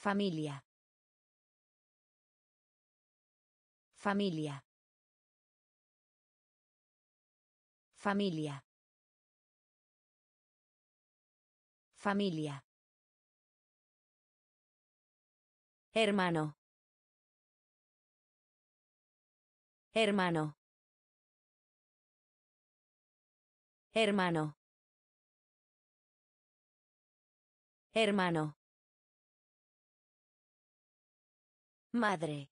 Familia. Familia. Familia. Familia. Hermano. Hermano. Hermano. Hermano. Madre.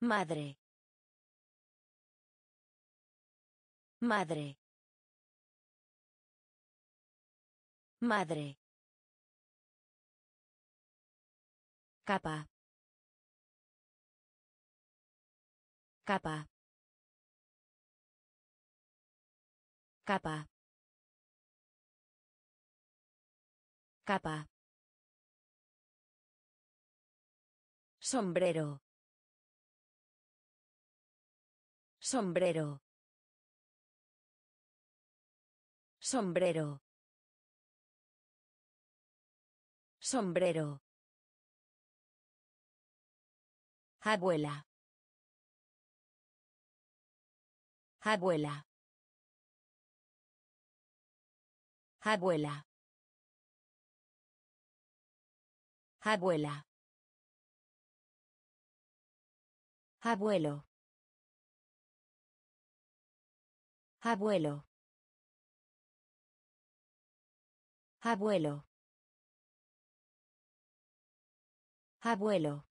Madre. Madre. Madre. Capa. Capa. Capa. Capa. Sombrero. Sombrero. Sombrero. Sombrero. Abuela. Abuela. Abuela. Abuela. Abuelo. Abuelo. Abuelo. Abuelo.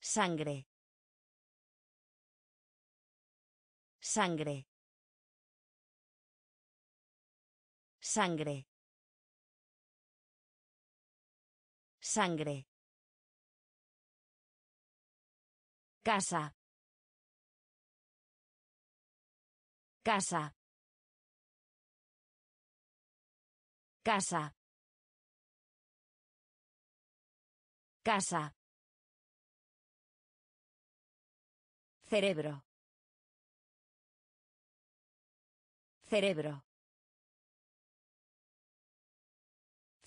Sangre. Sangre. Sangre. Sangre. Casa. Casa. Casa. Casa. Cerebro. Cerebro.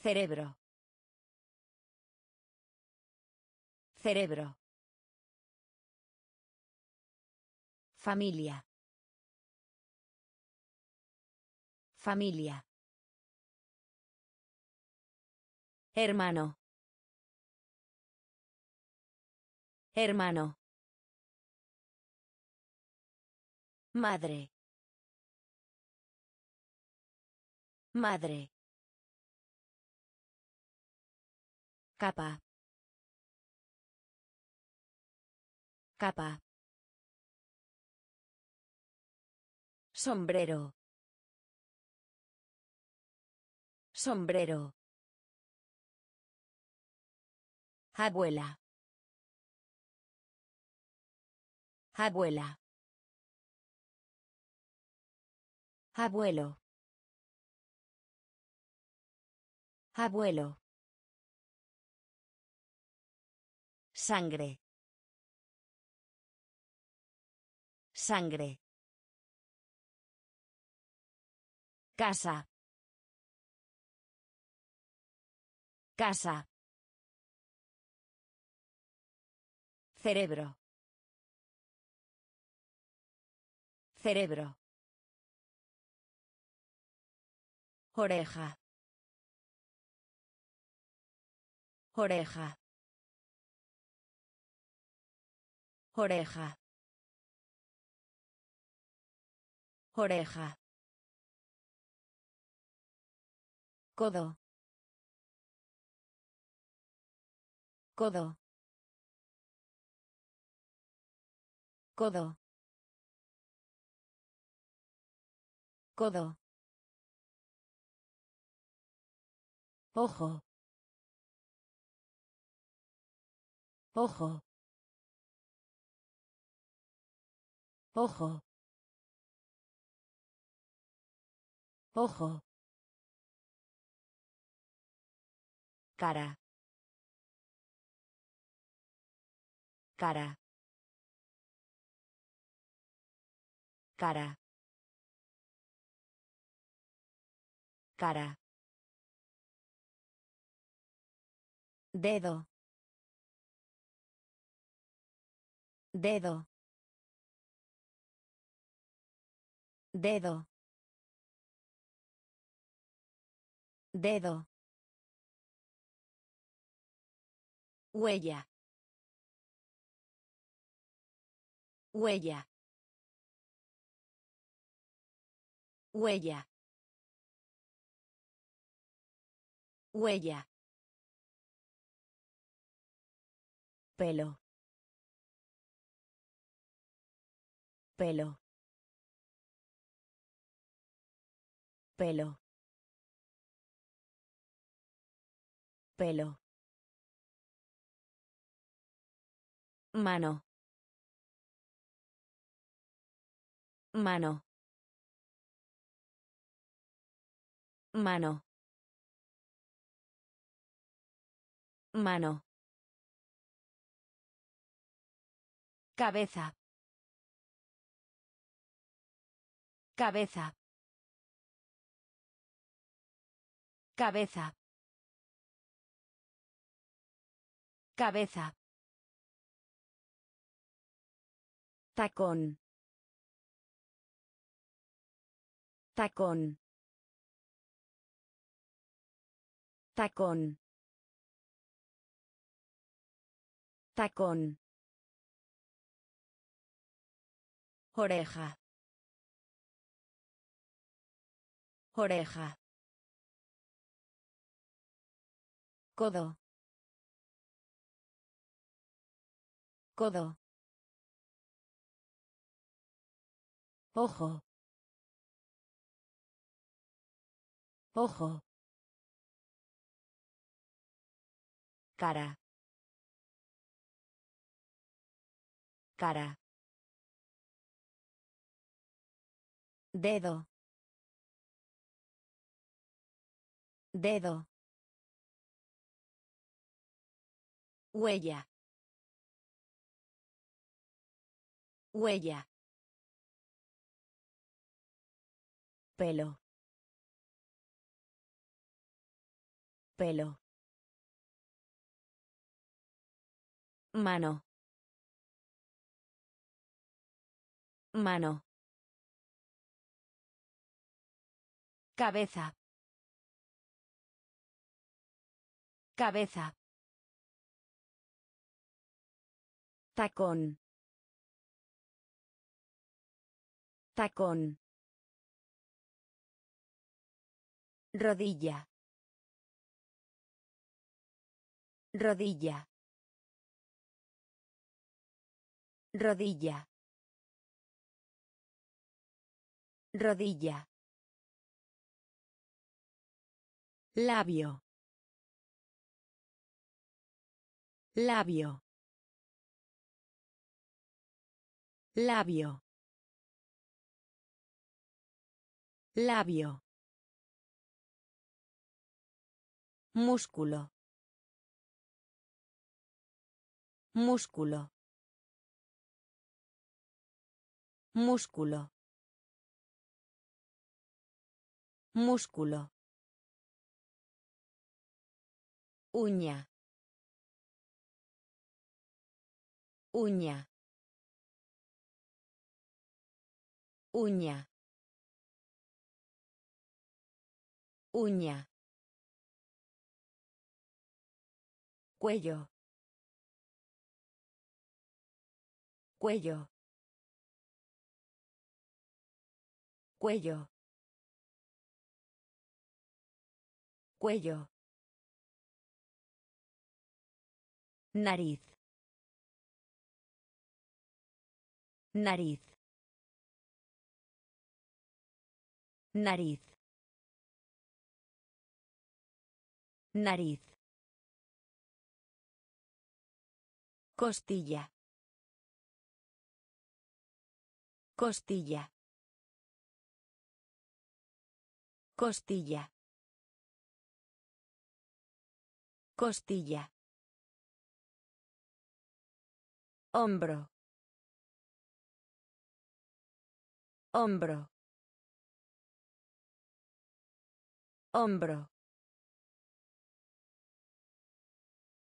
Cerebro. Cerebro. Familia. Familia. Hermano. Hermano. Madre. Madre. Capa. Capa. Sombrero. Sombrero. Abuela. Abuela. Abuelo. Abuelo. Sangre. Sangre. Casa. Casa. Cerebro. Cerebro. Oreja. Oreja. Oreja. Oreja. Codo. Codo. Codo. Codo. Ojo. Ojo. Ojo. Ojo. Cara. Cara. Cara. cara dedo dedo dedo dedo huella. Huella. Huella. Huella. Pelo. Pelo. Pelo. Pelo mano. Mano. Mano. Mano. Cabeza. Cabeza. Cabeza. Cabeza tacón. Tacón. Tacón. Tacón. Oreja. Oreja. Codo. Codo ojo. Ojo. Cara. Cara. Dedo. Dedo. Huella. Huella pelo. Pelo. Mano. Mano. Cabeza. Cabeza. Tacón. Tacón rodilla. Rodilla. Rodilla. Rodilla. Labio. Labio. Labio. Labio músculo. Músculo. Músculo. Músculo. Uña. Uña. Uña. Uña cuello cuello cuello cuello nariz nariz nariz nariz costilla costilla costilla costilla Hombro. Hombro. Hombro.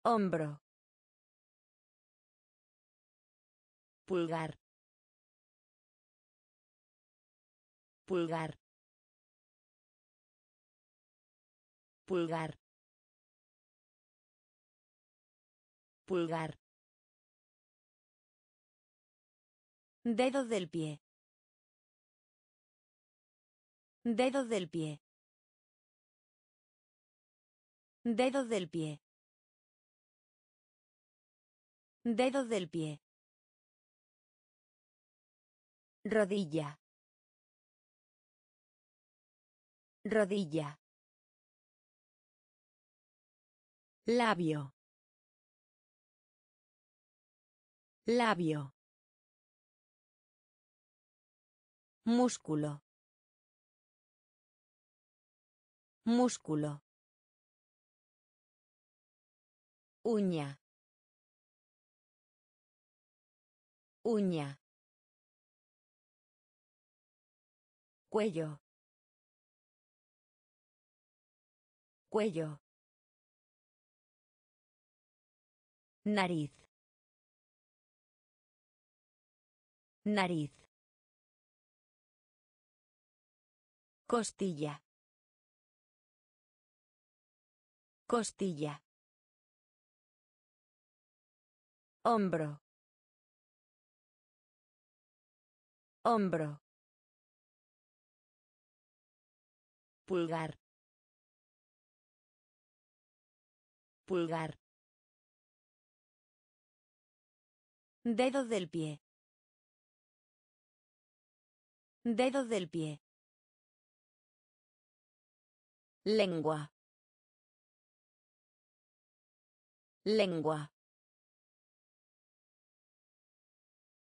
Hombro. Pulgar. Pulgar. Pulgar. Pulgar. Dedo del pie. Dedo del pie. Dedo del pie. Dedo del pie. Rodilla. Rodilla. Labio. Labio. Músculo. Músculo. Uña. Uña. Cuello. Cuello. Nariz. Nariz. Costilla. Costilla. Hombro. Hombro. Pulgar. Pulgar. Dedo del pie. Dedo del pie. Lengua. Lengua.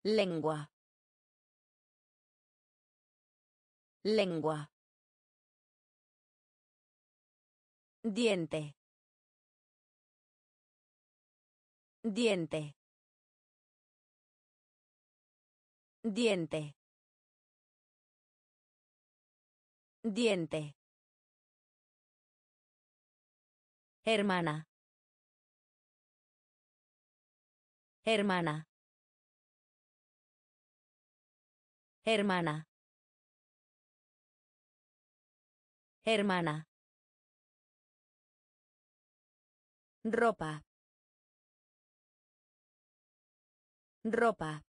Lengua. Lengua. Diente. Diente. Diente. Diente. Hermana. Hermana. Hermana. Hermana. Ropa. Ropa.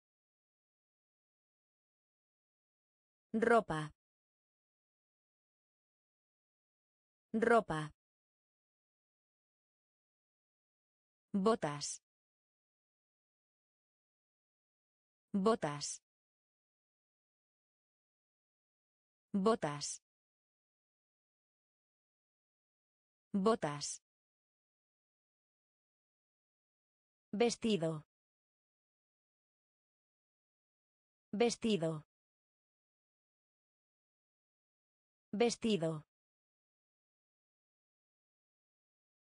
Ropa. Ropa. Botas. Botas. Botas. Botas. Vestido. Vestido. Vestido.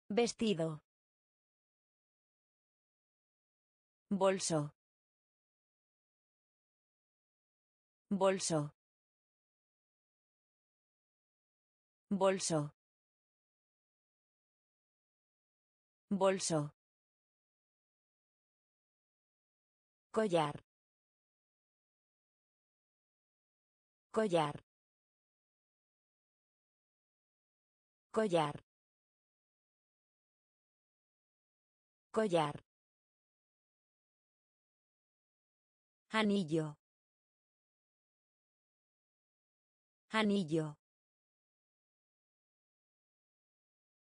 Vestido. Bolso. Bolso. Bolso. Bolso. Collar. Collar. Collar. Collar. Anillo. Anillo.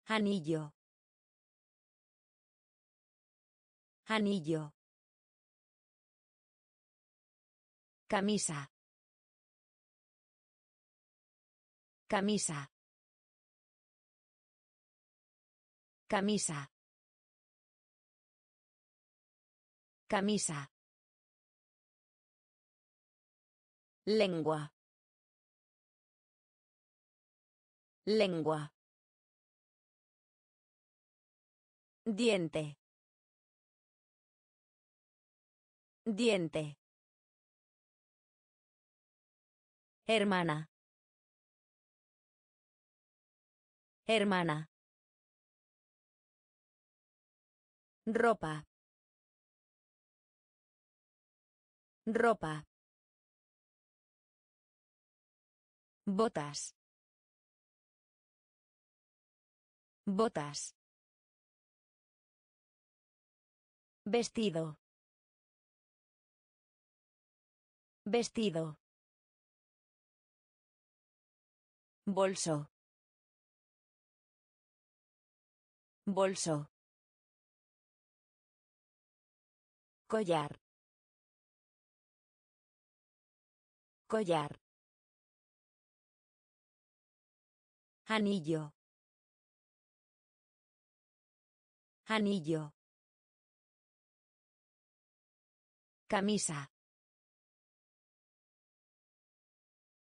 Anillo. Anillo. Camisa. Camisa. Camisa. Camisa. Lengua. Lengua. Diente. Diente. Hermana. Hermana. Ropa. Ropa. Botas. Botas. Vestido. Vestido. Bolso. Bolso. Collar. Collar. Anillo. Anillo. Camisa.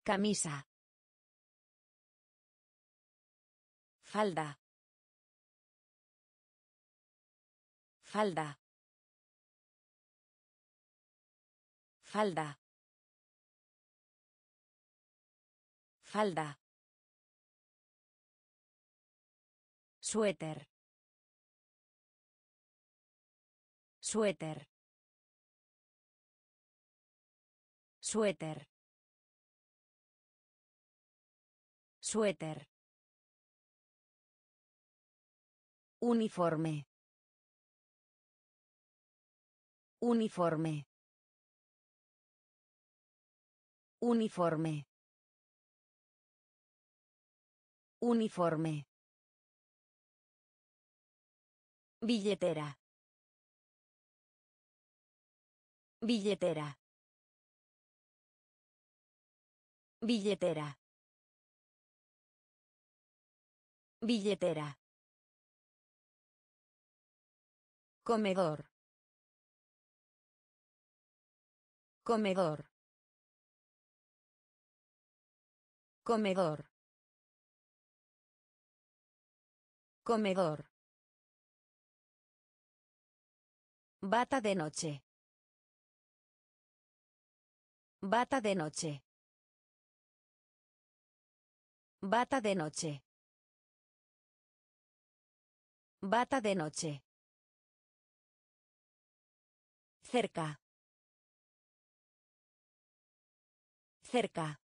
Camisa. Falda. Falda. Falda. Falda. Suéter. Suéter. Suéter. Suéter. Uniforme. Uniforme. Uniforme. Uniforme. Billetera. Billetera. Billetera. Billetera. Comedor. Comedor. Comedor. Comedor. Bata de noche. Bata de noche. Bata de noche. Bata de noche. Cerca. Cerca.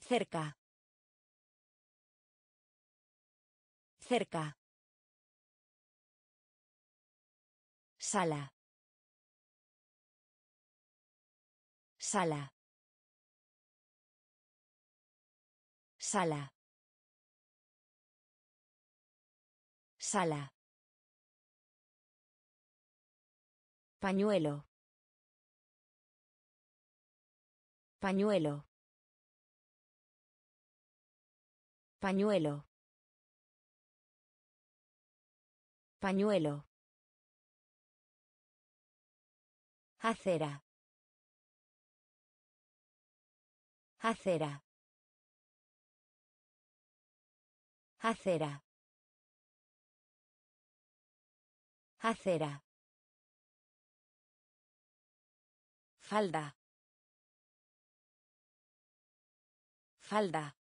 Cerca. Cerca. Sala. Sala. Sala. Sala. Pañuelo. Pañuelo. Pañuelo. Pañuelo. Acera. Acera. Acera. Acera. Falda. Falda.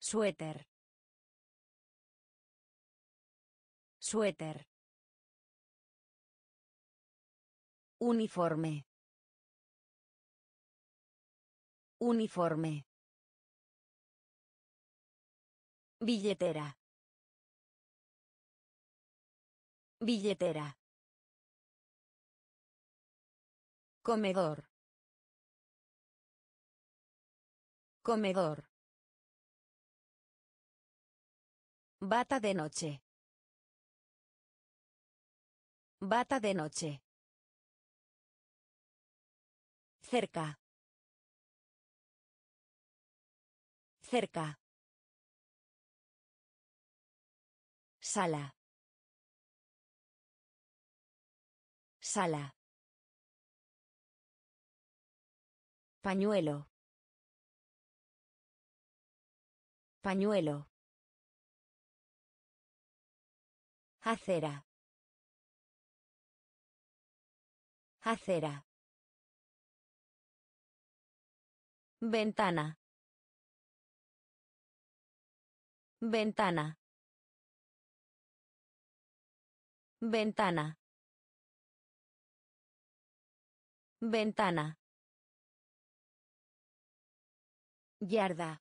Suéter. Suéter. Uniforme. Uniforme. Billetera. Billetera. Comedor. Comedor. Bata de noche. Bata de noche. Cerca. Cerca. Sala. Sala. Pañuelo. Pañuelo. Acera. Acera. Ventana. Ventana. Ventana. Ventana. Yarda.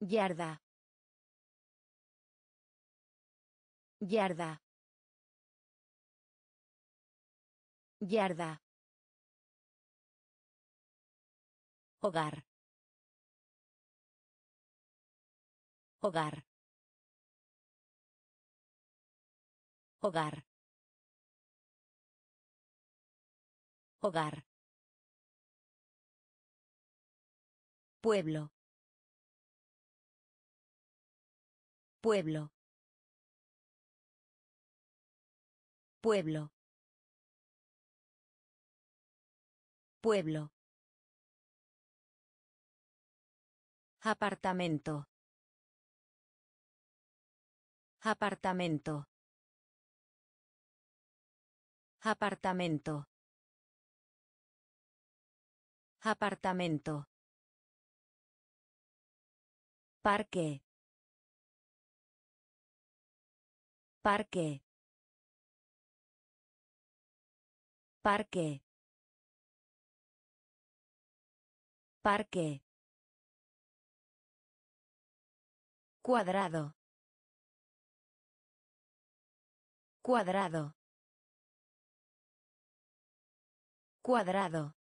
Yarda. Yarda. Yarda. Hogar. Hogar. Hogar. Hogar. Pueblo. Pueblo. Pueblo. Pueblo. Apartamento. Apartamento. Apartamento. Apartamento. Parque. Parque. Parque. Parque. Cuadrado. Cuadrado. Cuadrado.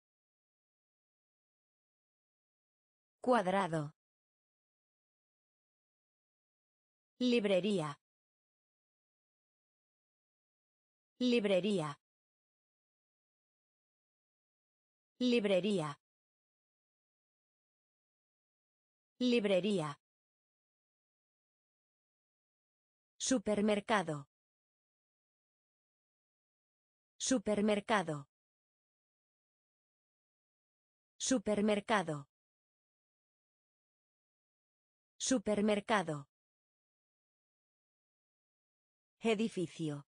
Cuadrado. Librería. Librería. Librería. Librería. Supermercado. Supermercado. Supermercado. Supermercado. Edificio.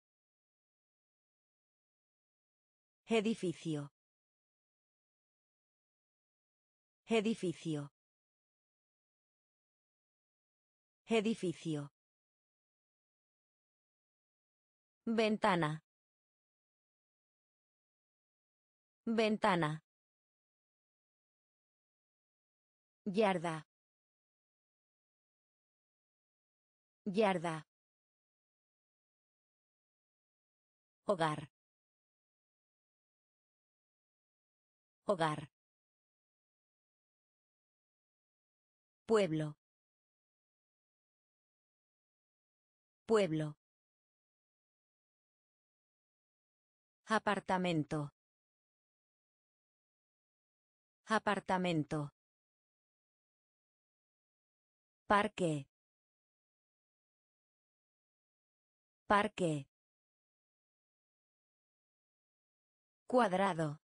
Edificio. Edificio. Edificio. Ventana. Ventana. Yarda. Yarda. Hogar. Hogar. Pueblo. Pueblo. Apartamento. Apartamento. Parque. Parque. Cuadrado.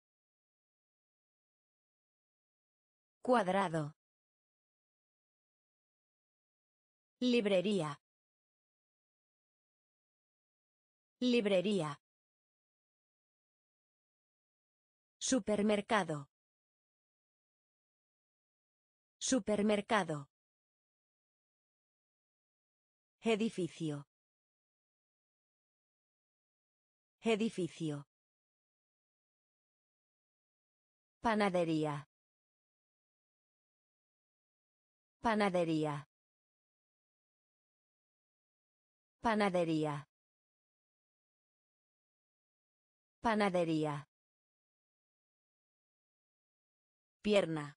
Cuadrado. Librería. Librería. Supermercado. Supermercado. Edificio. Edificio. Panadería. Panadería. Panadería. Panadería. Pierna.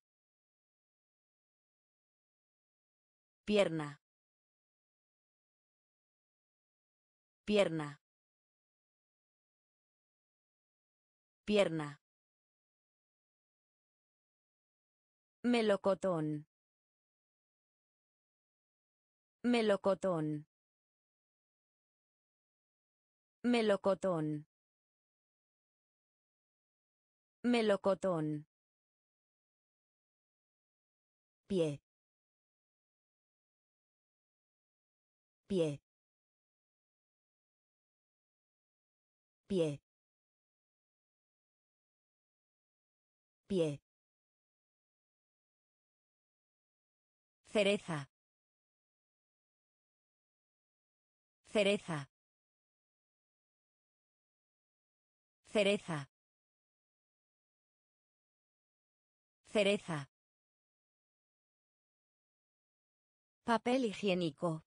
Pierna. Pierna. Pierna. Melocotón. Melocotón. Melocotón. Melocotón. Pie. Pie. Pie. Pie. Cereza. Cereza. Cereza. Cereza. Papel higiénico.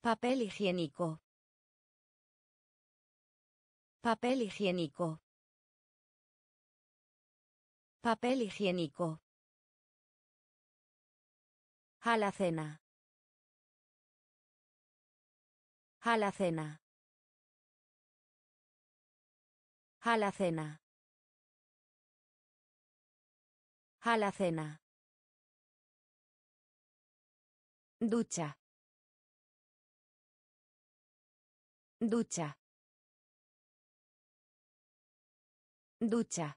Papel higiénico. Papel higiénico. Papel higiénico. Alacena. Alacena. Alacena. Alacena. Ducha. Ducha. Ducha.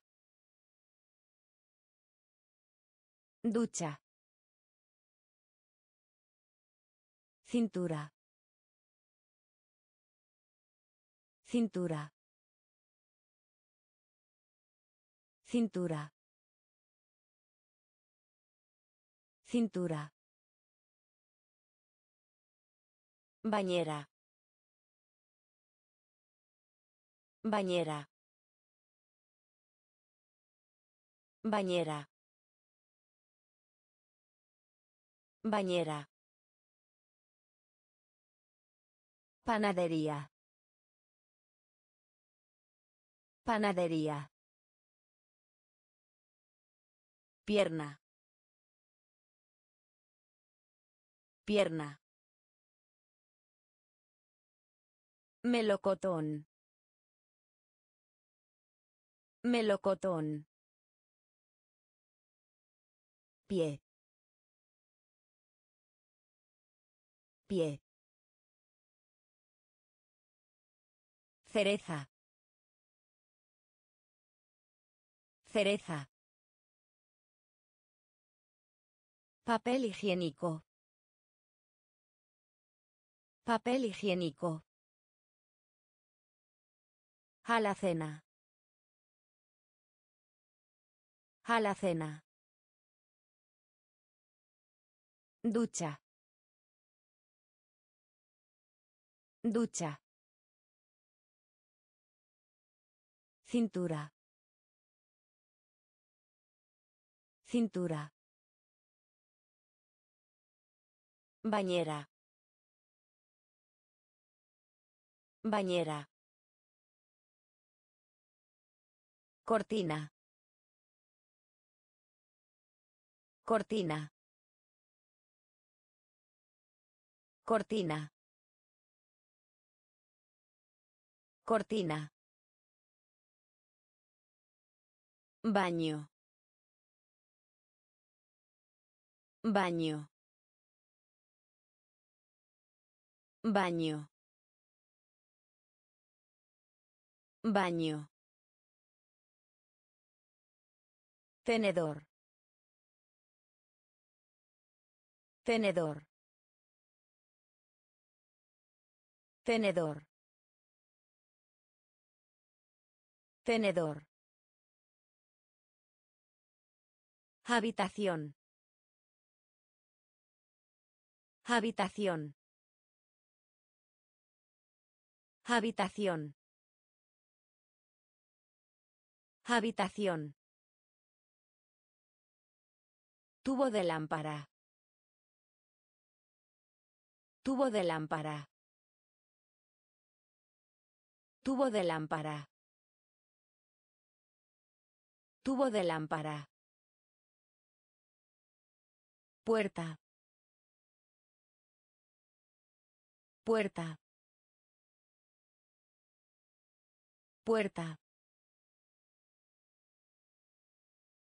Ducha. Cintura. Cintura. Cintura. Cintura. Bañera. Bañera. Bañera. Bañera. Panadería. Panadería. Pierna. Pierna. Melocotón. Melocotón. Pie. Pie. Cereza. Cereza. Papel higiénico. Papel higiénico. Alacena. Alacena. Ducha. Ducha. Cintura. Cintura. Bañera. Bañera. Cortina. Cortina. Cortina. Cortina. Baño. Baño. Baño. Baño. Tenedor. Tenedor. Tenedor. Tenedor. Habitación. Habitación. Habitación. Habitación. Tubo de lámpara. Tubo de lámpara. Tubo de lámpara. Tubo de lámpara. Puerta. Puerta. Puerta.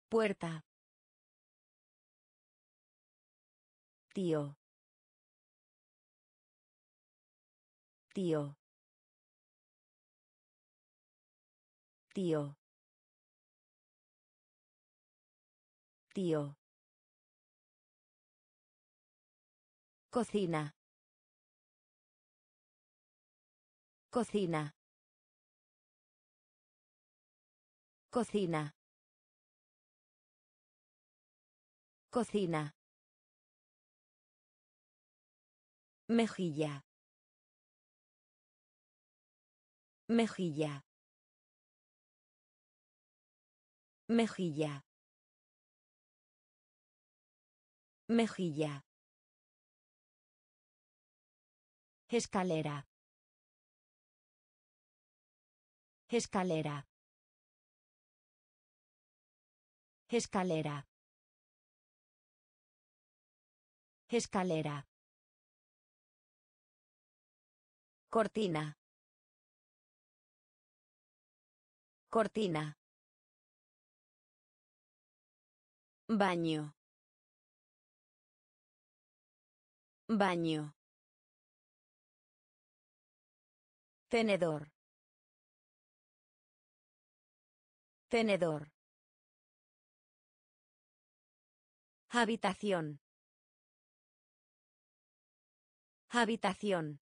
Puerta. Tío. Tío. Tío. Tío. Cocina. Cocina. Cocina. Cocina. Mejilla. Mejilla. Mejilla. Mejilla. Escalera. Escalera. Escalera. Escalera. Cortina. Cortina. Baño. Baño. Tenedor. Tenedor. Habitación. Habitación.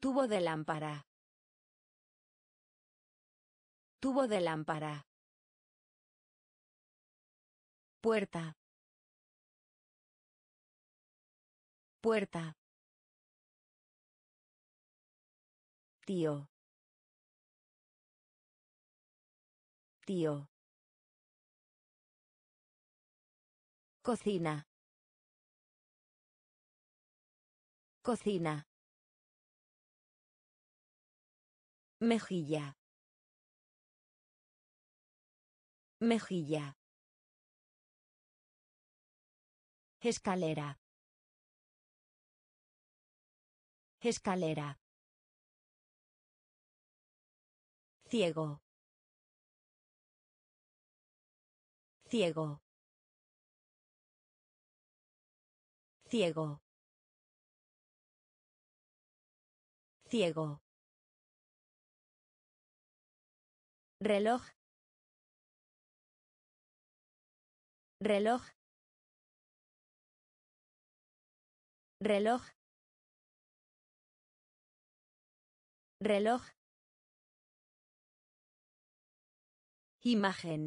Tubo de lámpara. Tubo de lámpara. Puerta. Puerta. Tío. Tío. Cocina. Cocina. Mejilla. Mejilla. Escalera. Escalera. Ciego. Ciego. Ciego. Ciego. reloj reloj reloj reloj imagen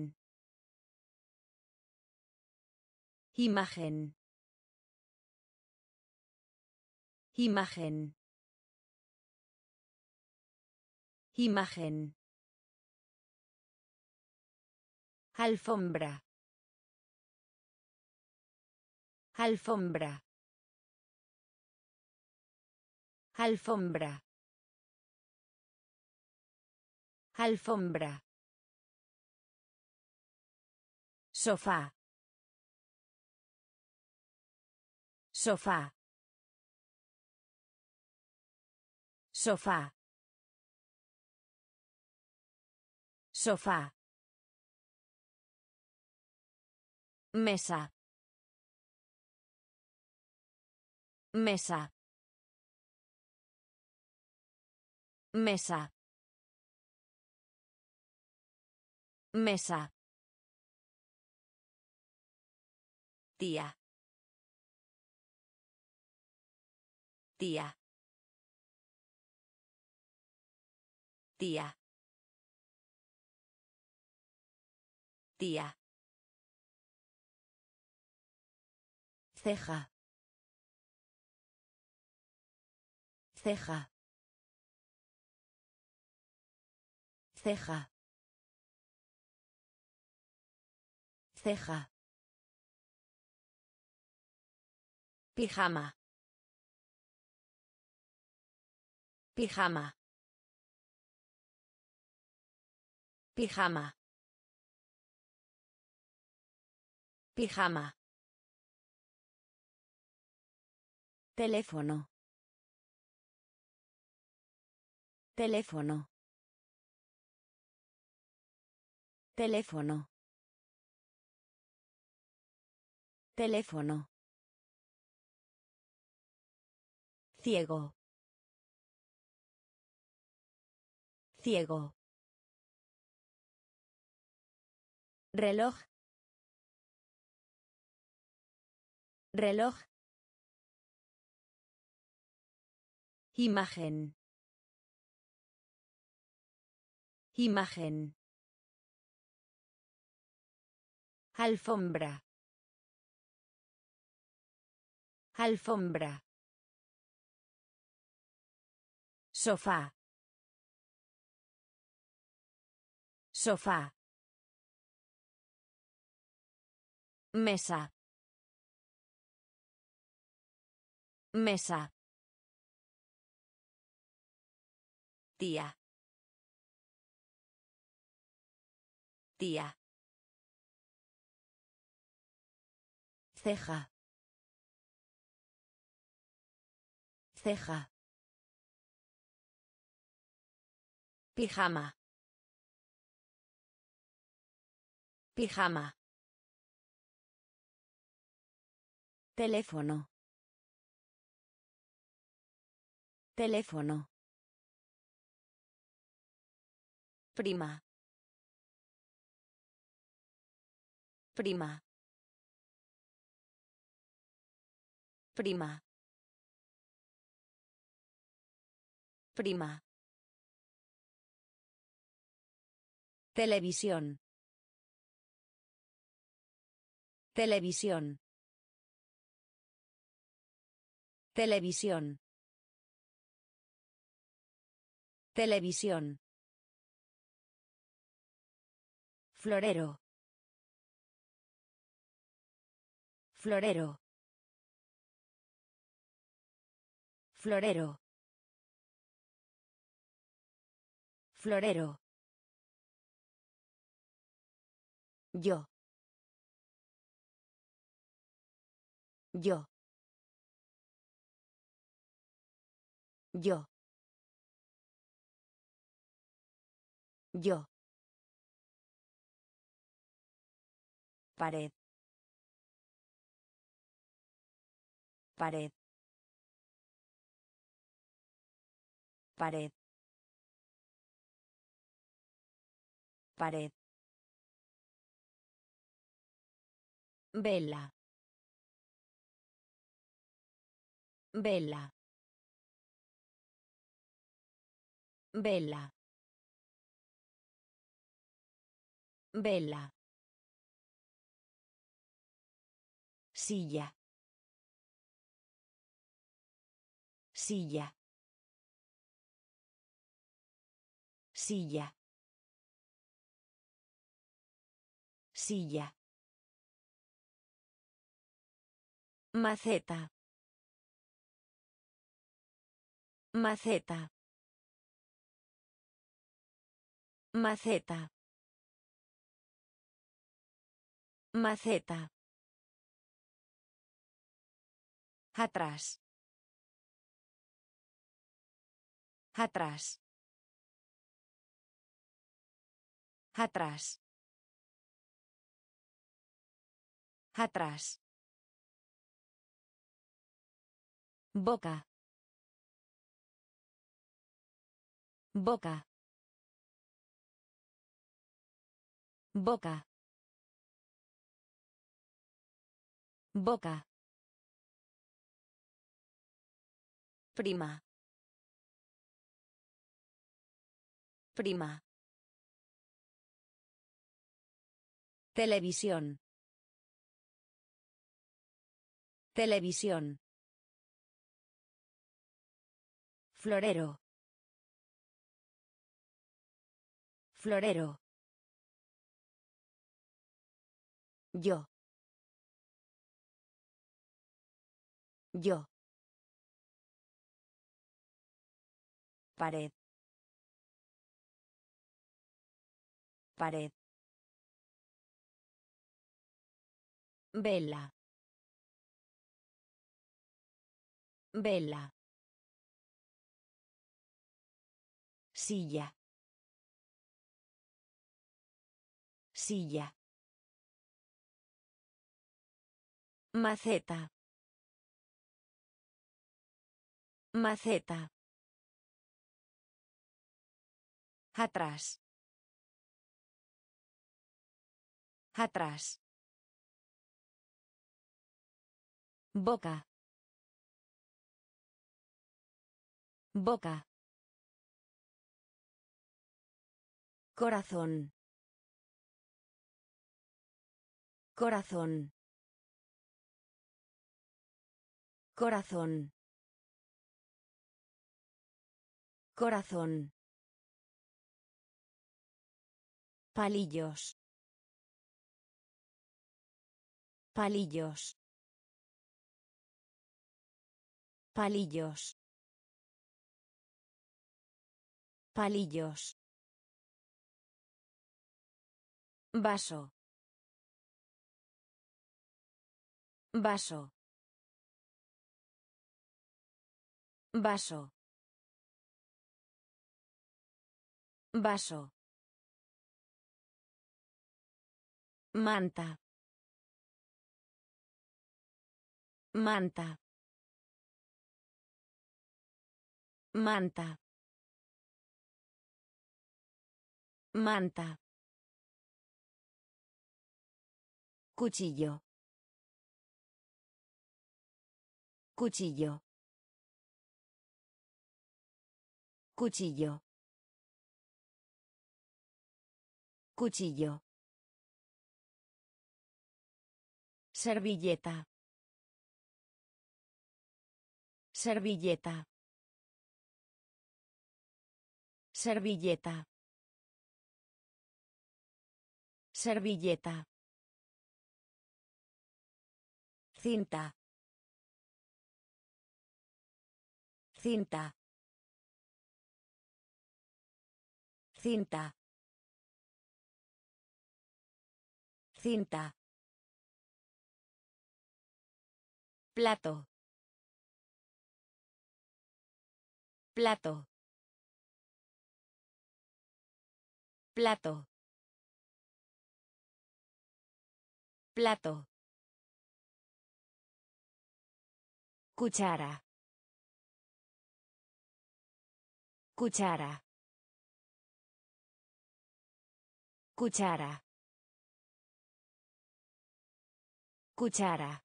imagen imagen imagen Alfombra. Alfombra. Alfombra. Alfombra. Sofá. Sofá. Sofá. Sofá. Mesa. Mesa. Mesa. Mesa. Tía. Tía. Tía. Tía. Ceja. Ceja. Ceja. Ceja. Pijama. Pijama. Pijama. Pijama. Teléfono. Teléfono. Teléfono. Teléfono. Ciego. Ciego. Reloj. Reloj. Imagen. Imagen. Alfombra. Alfombra. Sofá. Sofá. Mesa. Mesa. Tía. Tía. Ceja. Ceja. Pijama. Pijama. Teléfono. Teléfono. Prima. Prima. Prima. Prima. Televisión. Televisión. Televisión. Televisión. Florero. Florero. Florero. Florero. Yo. Yo. Yo. Yo. Pared. Pared. Pared. Pared. Vela. Vela. Vela. Vela. Silla. Silla. Silla. Silla. Maceta. Maceta. Maceta. Maceta. Atrás. Atrás. Atrás. Atrás. Boca. Boca. Boca. Boca. Prima. Prima. Televisión. Televisión. Florero. Florero. Yo. Yo. Pared. Pared. Vela. Vela. Silla. Silla. Maceta. Maceta. Atrás. Atrás. Boca. Boca. Corazón. Corazón. Corazón. Corazón. Palillos. Palillos. Palillos. Palillos. Vaso. Vaso. Vaso. Vaso. Manta. Manta. Manta. Manta. Cuchillo. Cuchillo. Cuchillo. Cuchillo. Servilleta. Servilleta. Servilleta. Servilleta. Cinta. Cinta. Cinta. Cinta. Plato. Plato. Plato. Plato. Cuchara. Cuchara. Cuchara. Cuchara.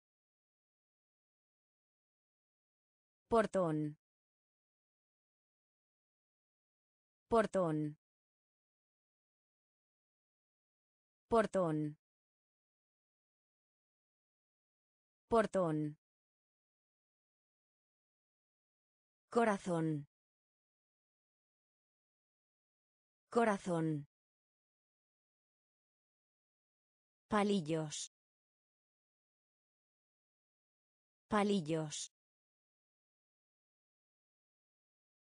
Portón. Portón. Portón. Portón. Corazón. Corazón. Palillos. Palillos.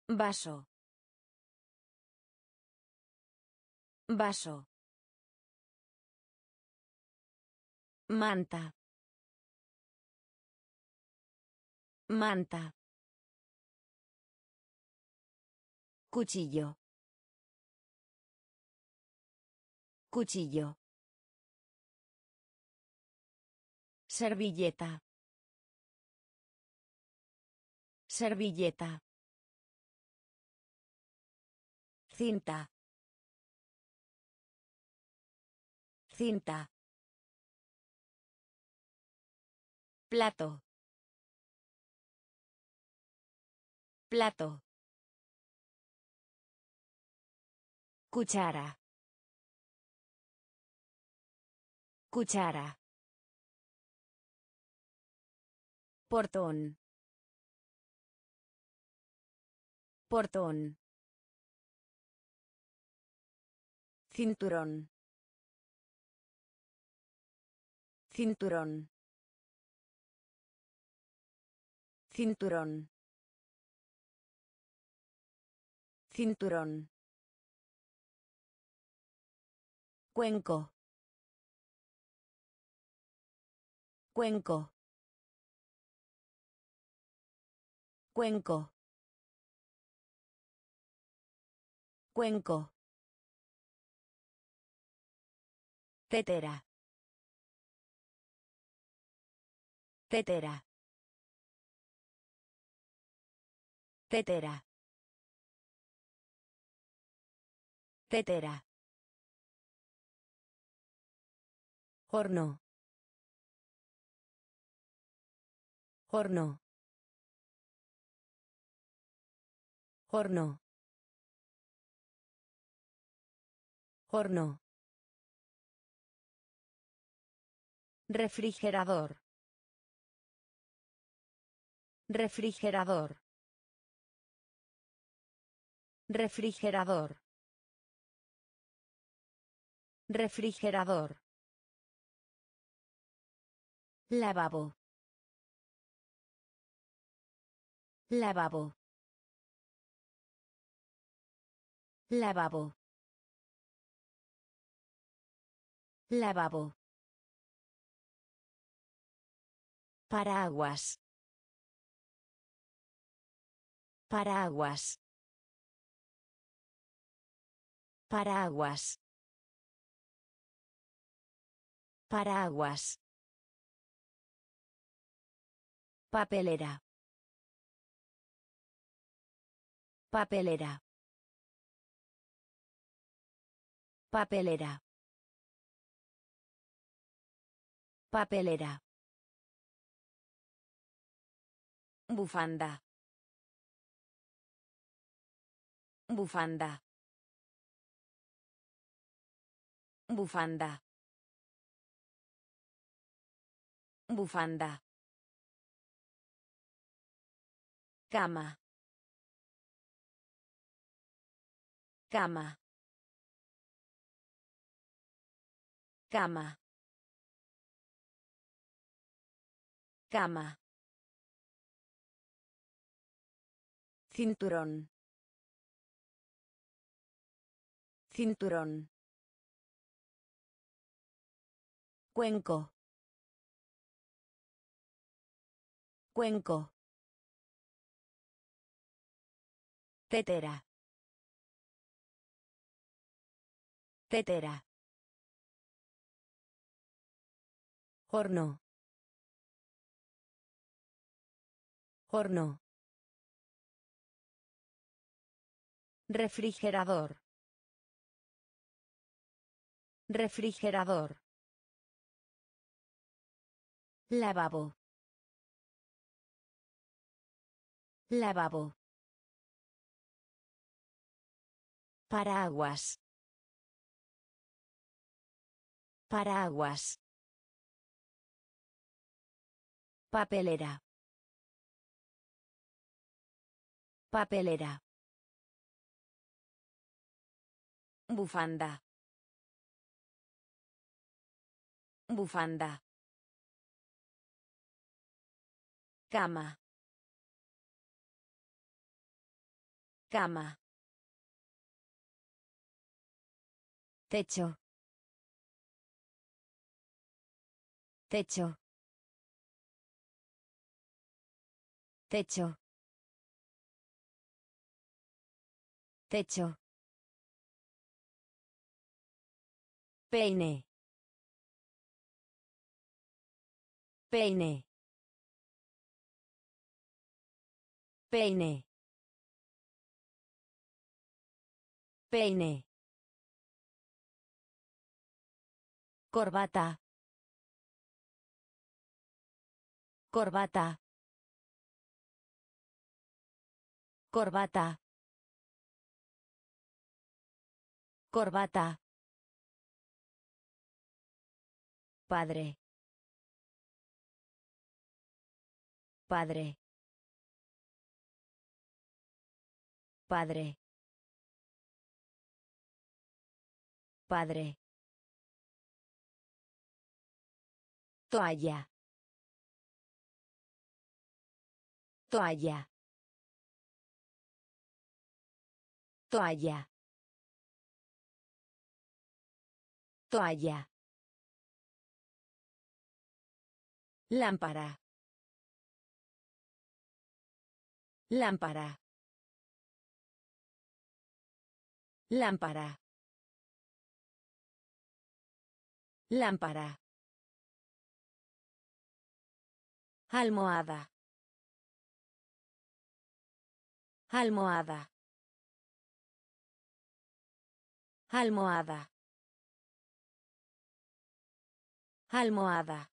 Vaso. Vaso. Manta. Manta. Cuchillo. Cuchillo. Servilleta. Servilleta. Cinta. Cinta. Plato. Plato. Cuchara. Cuchara. Portón. Portón. Cinturón. Cinturón. Cinturón. Cinturón. Cuenco. Cuenco. Cuenco. Cuenco. Tetera. Tetera. Tetera. Tetera. Horno. Horno. Horno. Horno. Refrigerador. Refrigerador. Refrigerador. Refrigerador. Lavabo. Lavabo. Lavabo. Lavabo. Paraguas. Paraguas. Paraguas. Paraguas. Papelera. Papelera. Papelera. Papelera. Bufanda. Bufanda. Bufanda. Bufanda. Cama. Cama. Cama. Cama. Cinturón. Cinturón. Cuenco. Cuenco. Tetera. Tetera. Horno. Horno. Refrigerador. Refrigerador. Lavabo. Lavabo. Paraguas. Paraguas. Papelera. Papelera. Bufanda. Bufanda. Cama. Cama. Techo. Techo. Techo. Techo. Peine. Peine. Peine. Peine. Corbata. Corbata. Corbata. Corbata. Padre. Padre. Padre. Padre. Toalla. Toalla. Toalla. Toalla. Lámpara. Lámpara. Lámpara. Lámpara. Almohada. Almohada. Almohada. Almohada.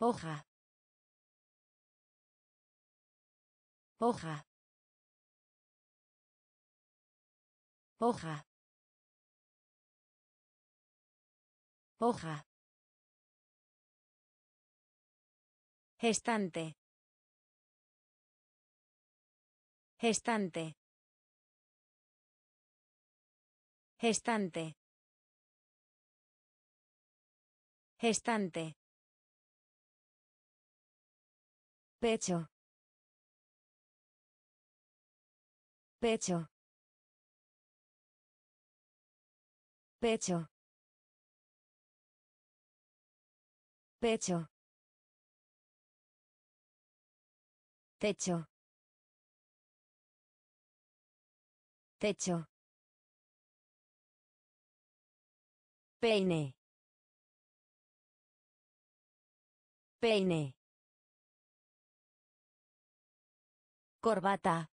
hoja hoja Hoja. Hoja. Gestante. Gestante. Gestante. Gestante. Pecho. Pecho. Pecho. Pecho. Techo. Techo. Peine. Peine. Corbata.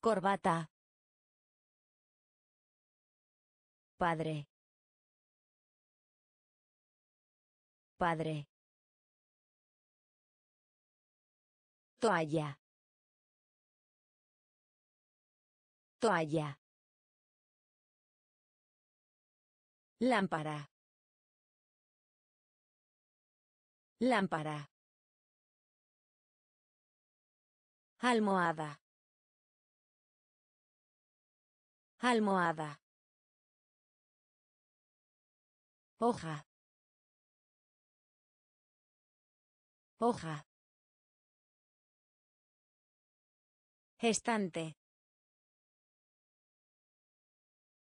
Corbata. Padre. Padre. Toalla. Toalla. Lámpara. Lámpara. Almohada. Almohada. Hoja. Hoja. Gestante.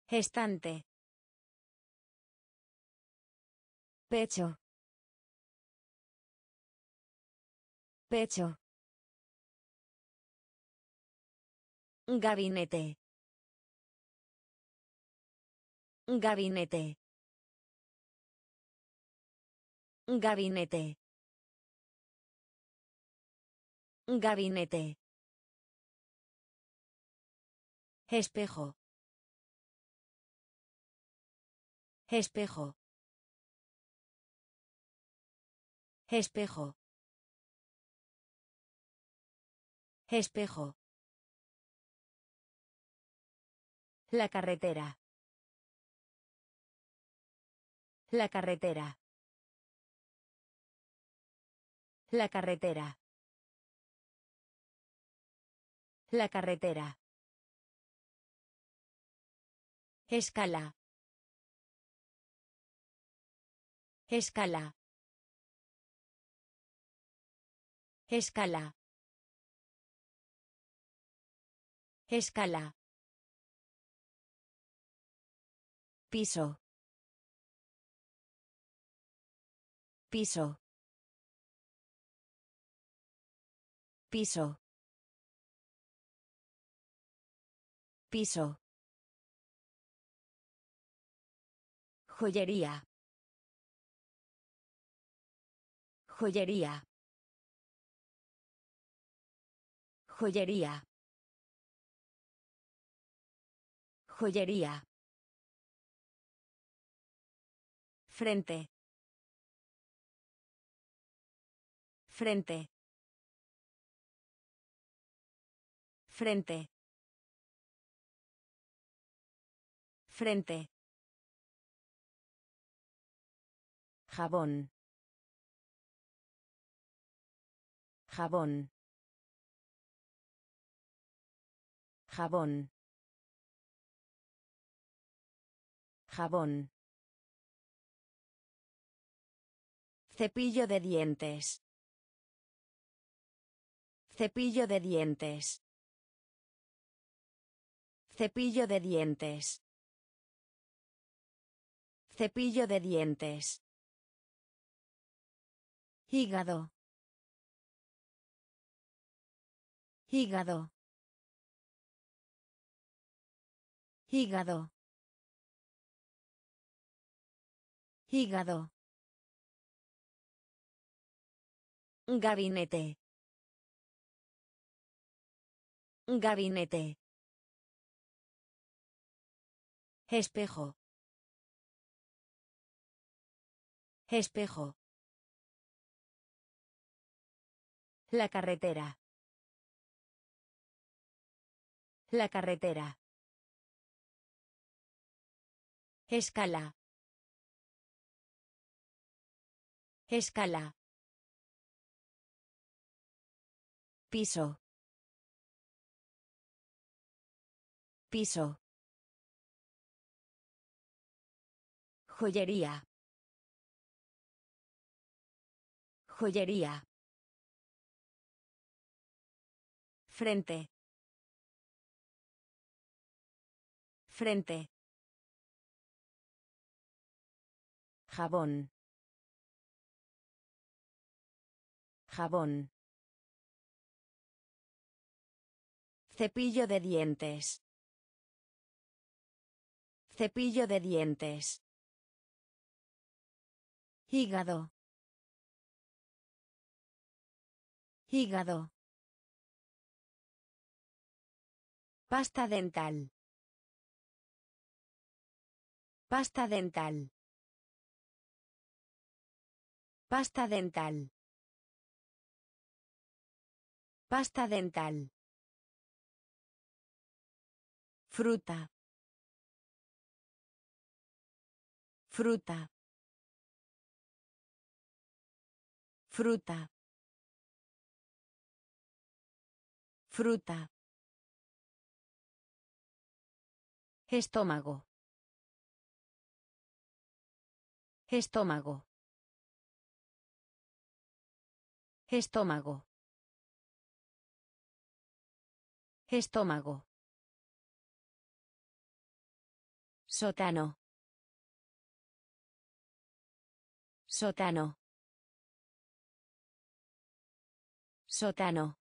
Gestante. Pecho. Pecho. Gabinete. Gabinete. Gabinete. Gabinete. Espejo. Espejo. Espejo. Espejo. La carretera. La carretera. La carretera. La carretera. Escala. Escala. Escala. Escala. Piso. Piso. Piso. Piso. Joyería. Joyería. Joyería. Joyería. Frente. Frente. Frente. Frente. Jabón. Jabón. Jabón. Jabón. Cepillo de dientes. Cepillo de dientes. Cepillo de dientes. Cepillo de dientes. Hígado. Hígado. Hígado. Hígado. Gabinete. Gabinete. Espejo. Espejo. La carretera. La carretera. Escala. Escala. Piso. Piso. Joyería. Joyería. Frente. Frente. Jabón. Jabón. Cepillo de dientes. Cepillo de dientes. Hígado. Hígado. Pasta dental. Pasta dental. Pasta dental. Pasta dental. Fruta. Fruta. Fruta. Fruta. Estómago. Estómago. Estómago. Estómago. Sótano. Sótano. Sótano.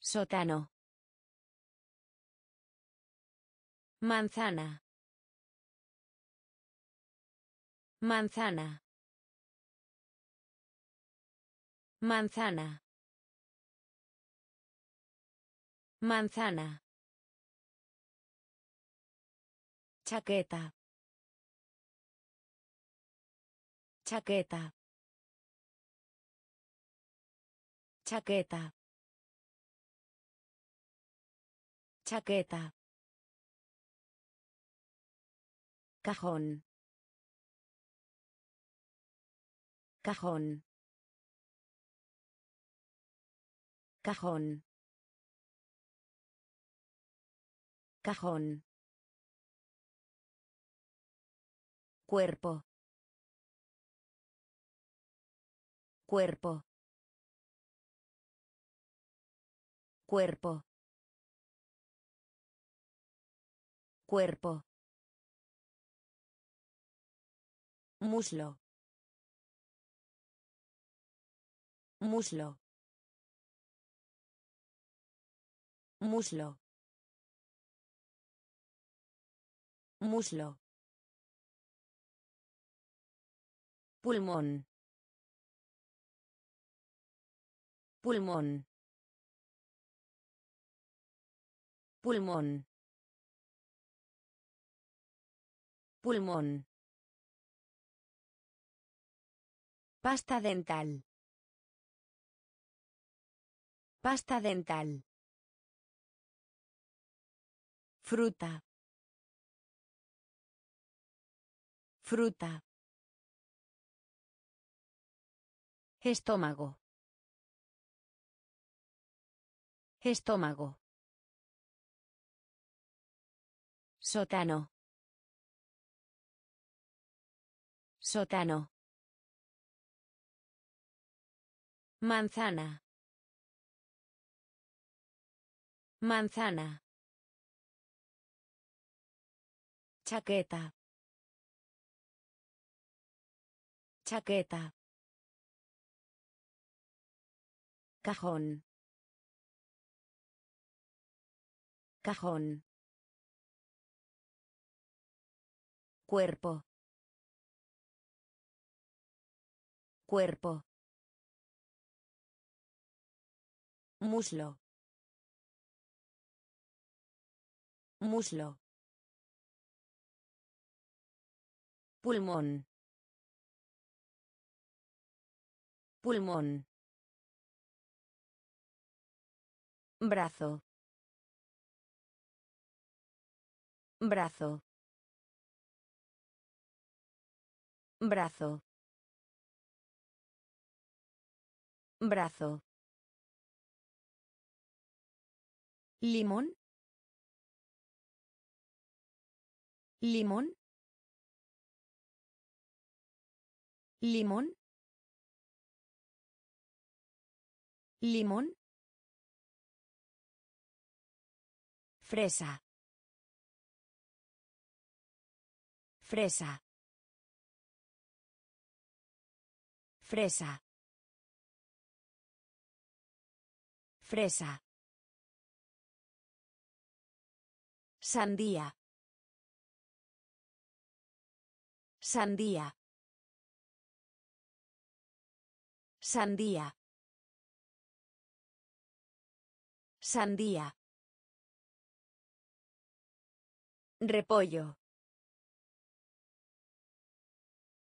Sótano. Manzana. Manzana. Manzana. Manzana. Chaqueta. Chaqueta. Chaqueta. Chaqueta. Cajón. Cajón. Cajón. Cajón. Cuerpo. Cuerpo. Cuerpo. Cuerpo. Muslo. Muslo. Muslo. Muslo. Pulmón. Pulmón. Pulmón. Pulmón. Pasta dental. Pasta dental. Fruta. Fruta. Estómago. Estómago. Sótano. Sótano. Manzana. Manzana. Chaqueta. Chaqueta. Cajón. Cajón. Cuerpo. Cuerpo. Muslo. Muslo. Pulmón. Pulmón. Brazo. Brazo. Brazo. Brazo. Limón. Limón. Limón. Limón. Fresa. Fresa. Fresa. Fresa. Sandía. Sandía. Sandía. Sandía. Repollo.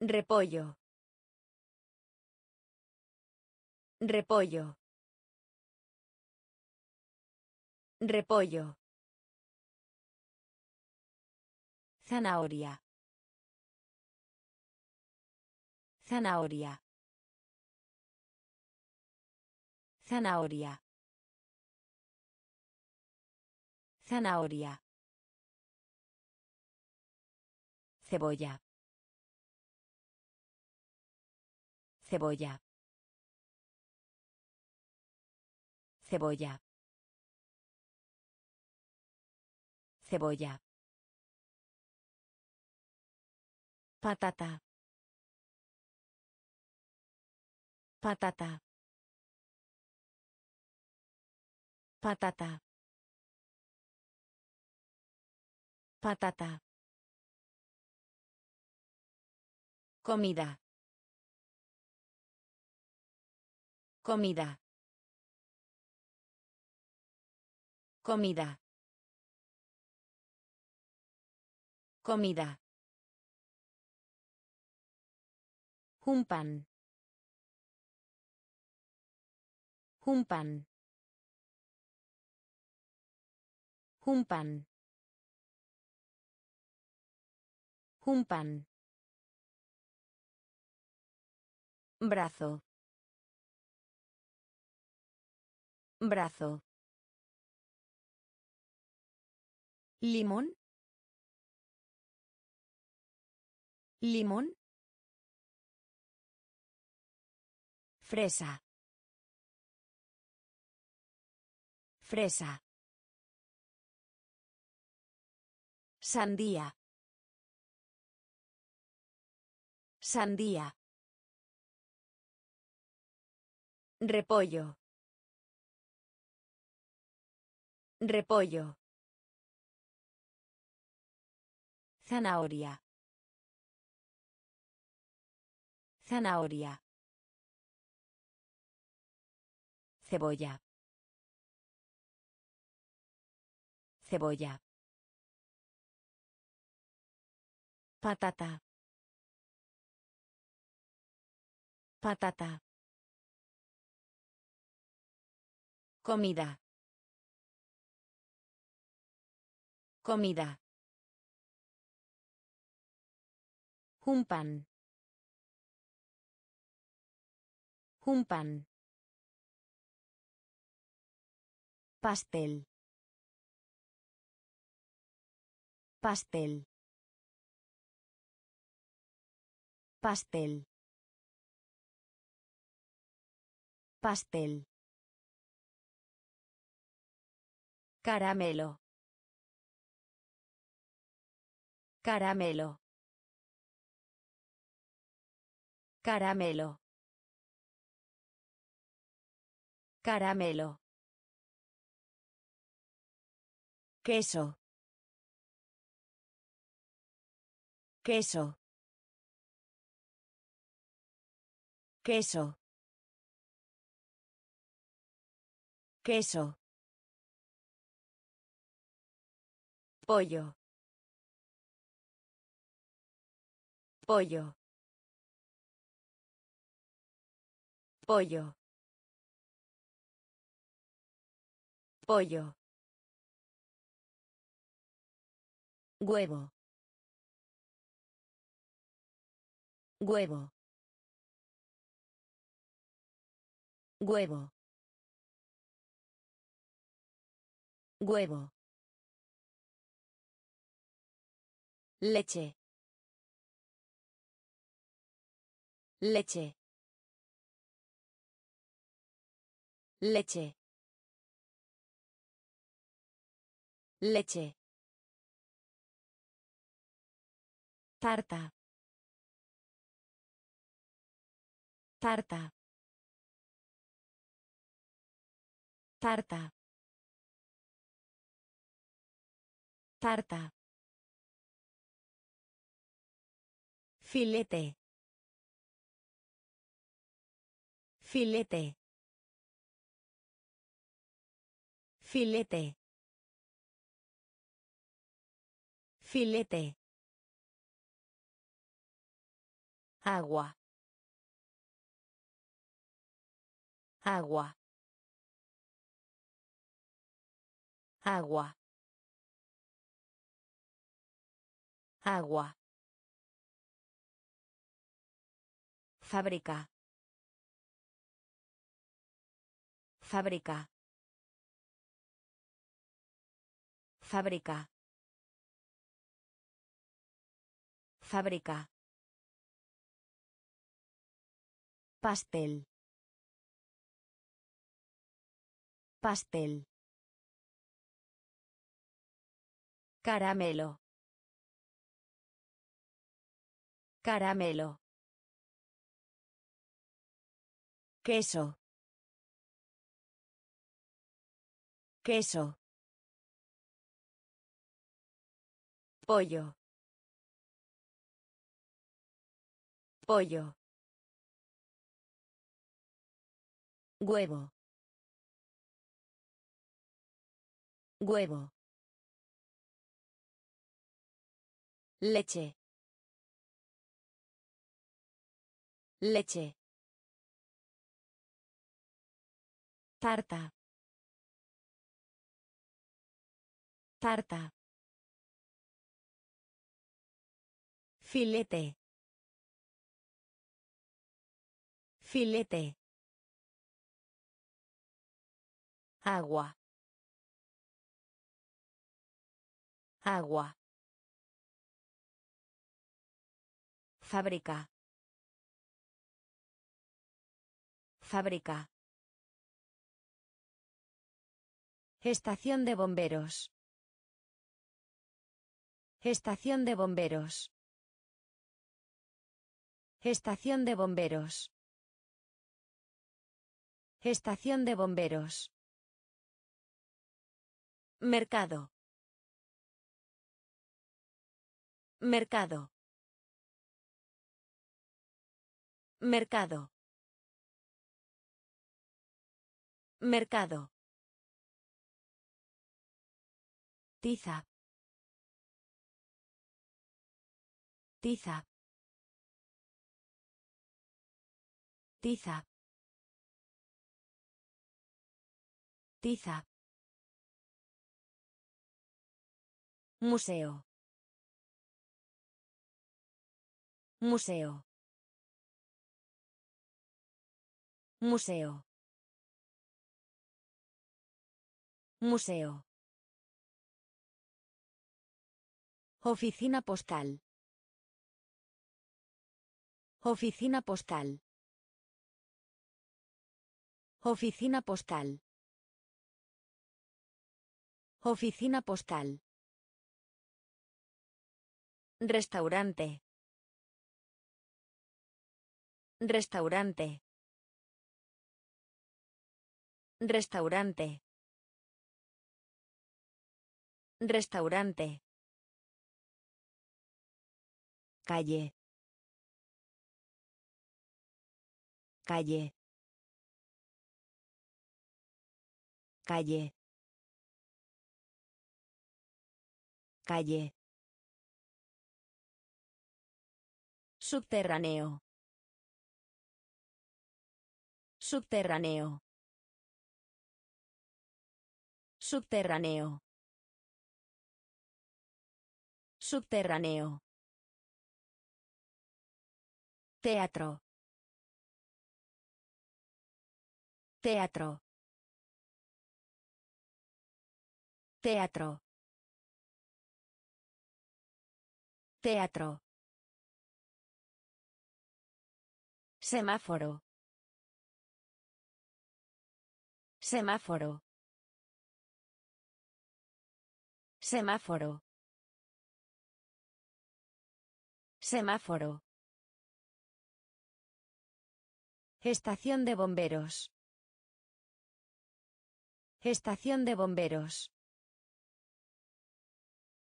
Repollo. Repollo. Repollo. Zanahoria. Zanahoria. Zanahoria. Zanahoria. Cebolla. Cebolla. Cebolla. Cebolla. Patata. Patata. Patata. Patata. Comida. Comida. Comida. Comida. Un pan. Un pan. Brazo. Brazo. Limón. Limón. Fresa. Fresa. Sandía. Sandía. Repollo. Repollo. Zanahoria. Zanahoria. Cebolla. Cebolla. Patata. Patata. Comida. Comida. Un pan. Un pan. Pastel. Pastel. Pastel. Pastel. Caramelo. Caramelo. Caramelo. Caramelo. Queso. Queso. Queso. Queso. Pollo. Pollo. Pollo. Pollo. Huevo. Huevo. Huevo. Huevo. Leche. Leche. Leche. Leche. Tarta. Tarta. Tarta. Tarta. Filete. Filete. Filete. Filete. Agua. Agua. Agua. Agua. Fábrica. Fábrica. Fábrica. Fábrica. Pastel. Pastel. Caramelo. Caramelo. Queso. Queso. Pollo. Pollo. Huevo. Huevo. Leche. Leche. Tarta. Tarta. Filete. Filete. Agua. Agua. Fábrica. Fábrica. Estación de bomberos. Estación de bomberos. Estación de bomberos. Estación de bomberos. Mercado. Mercado. Mercado. Mercado. Tiza. Tiza. Tiza. Tiza. Museo. Museo. Museo. Museo. Oficina postal. Oficina postal. Oficina postal. Oficina postal. Restaurante. Restaurante. Restaurante. Restaurante. Calle. Calle. Calle. Calle. Subterráneo. Subterráneo. Subterráneo. Subterráneo. Teatro. Teatro. Teatro. Teatro. Semáforo. Semáforo. Semáforo. Semáforo. Estación de bomberos. Estación de bomberos.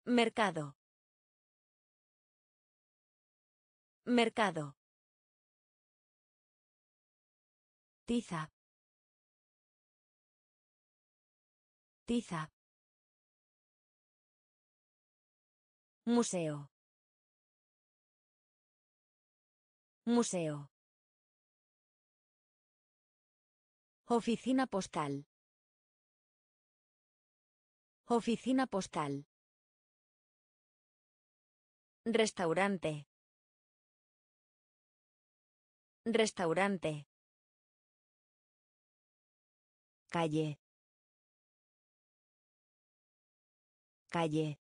Mercado. Mercado. Tiza. Tiza. Museo. Museo. Oficina postal. Oficina postal. Restaurante. Restaurante. Calle. Calle.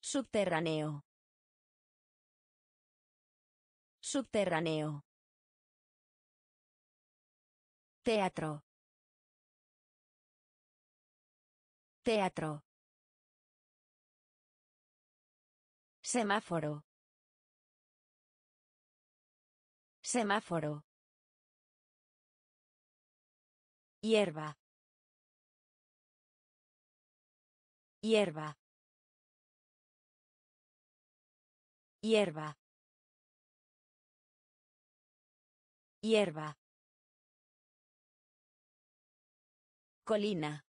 Subterráneo. Subterráneo. Teatro. Teatro. Semáforo. Semáforo. Hierba. Hierba. Hierba. Hierba. Colina.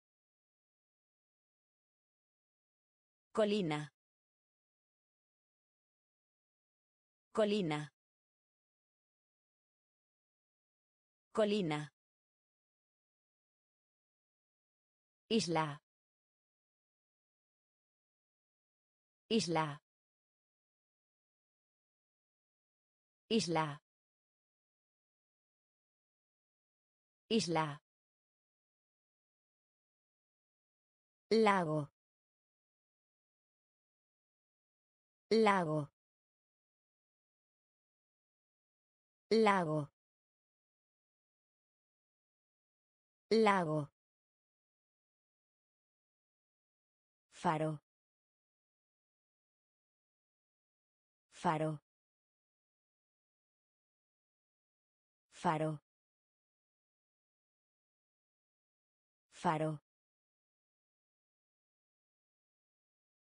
Colina. Colina. Colina. Isla. Isla. Isla. Isla. Lago. Lago. Lago. Lago. Faro. Faro. Faro. Faro.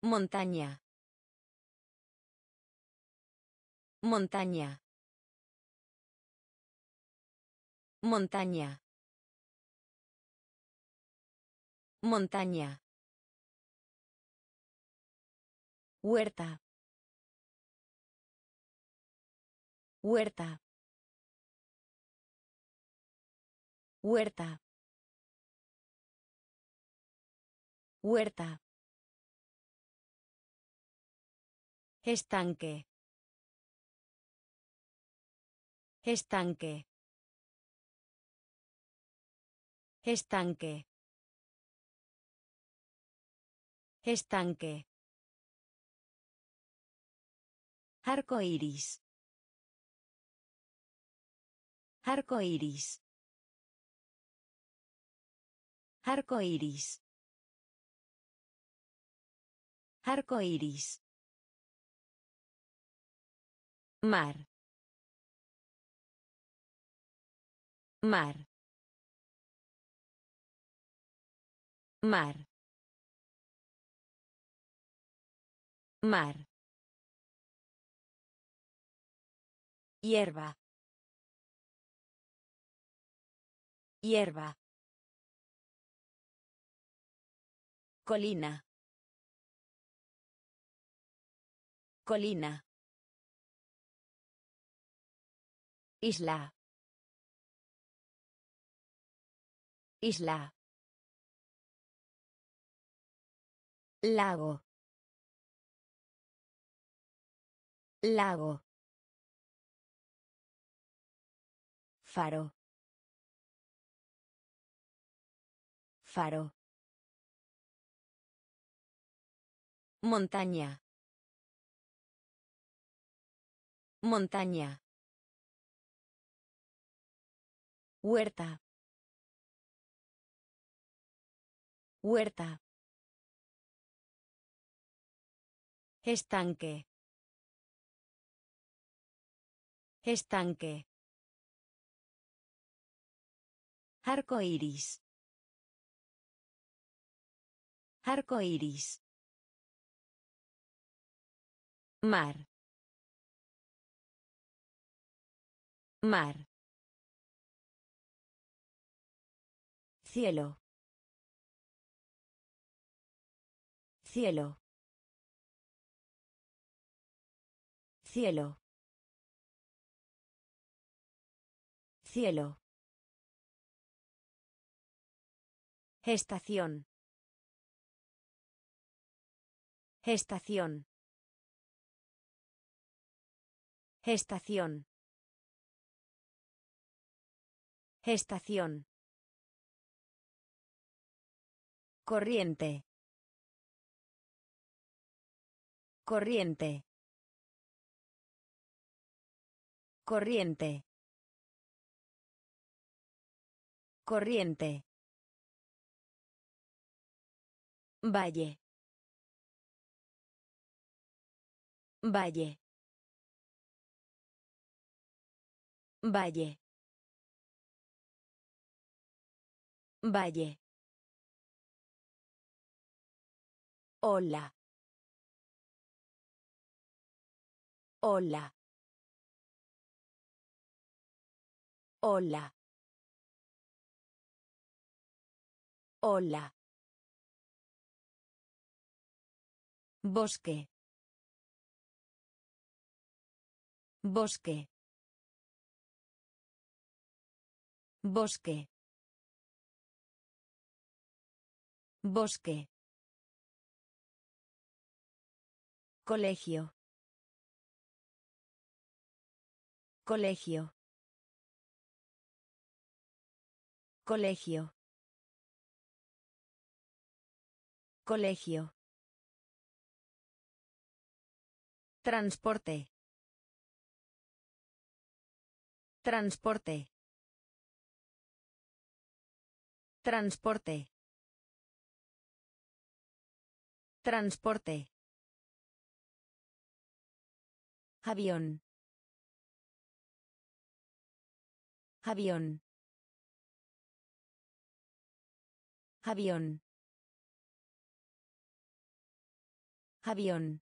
Montaña. Montaña. Montaña. Montaña. Huerta. Huerta. Huerta. Huerta. Estanque. Estanque. Estanque. Estanque. Arco iris. Arco iris. Arco iris. Arco iris. Mar. Mar. Mar. Mar. Hierba. Hierba. Colina. Colina. Isla. Isla. Lago. Lago. Faro. Faro. Montaña. Montaña. Huerta. Huerta. Estanque. Estanque. Arco iris. Arco iris. Mar. Mar. Cielo. Cielo. Cielo. Cielo. Estación. Estación. Estación. Estación. Corriente. Corriente. Corriente. Corriente. Valle. Valle. Valle. Valle. Hola. Hola. Hola. Hola. Bosque. Bosque. Bosque. Bosque. Colegio. Colegio. Colegio. Colegio. Transporte. Transporte. Transporte. Transporte. Avión. Avión. Avión. Avión.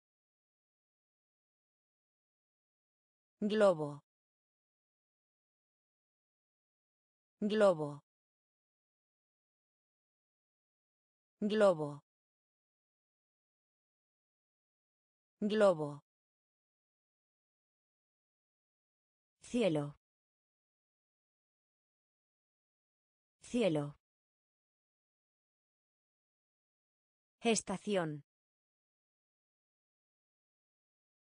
Globo. Globo. Globo. Globo. Cielo. Cielo. Estación.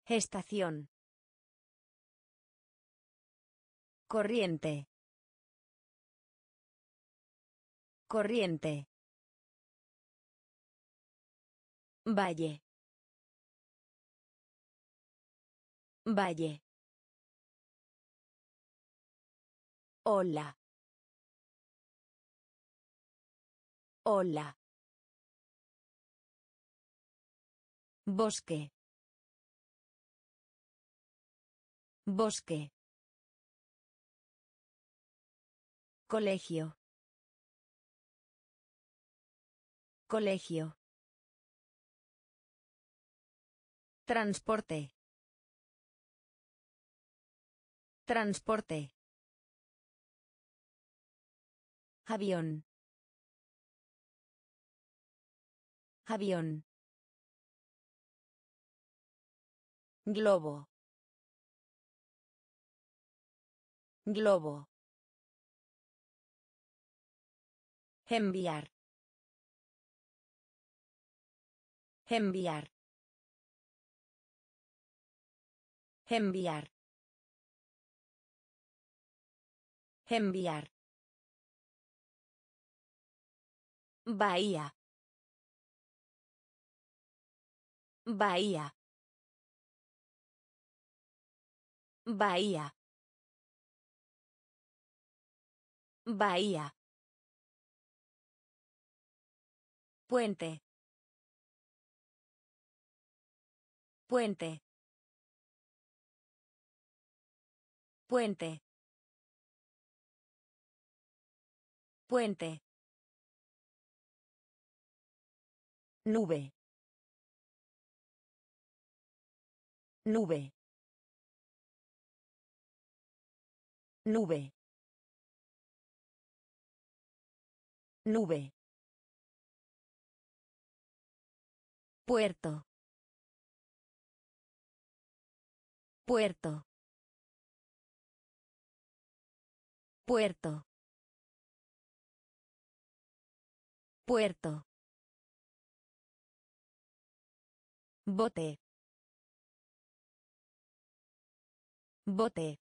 Estación. Corriente. Corriente. Valle. Valle. Hola. Hola. Bosque. Bosque. Colegio. Colegio. Transporte. Transporte. Avión. Avión. Globo. Globo. Enviar. Enviar. Enviar. Enviar. Bahía. Bahía. Bahía. Bahía. Puente. Puente. Puente. Puente. Nube. Nube. Nube. Nube. Puerto. Puerto. Puerto. Puerto. Bote. Bote.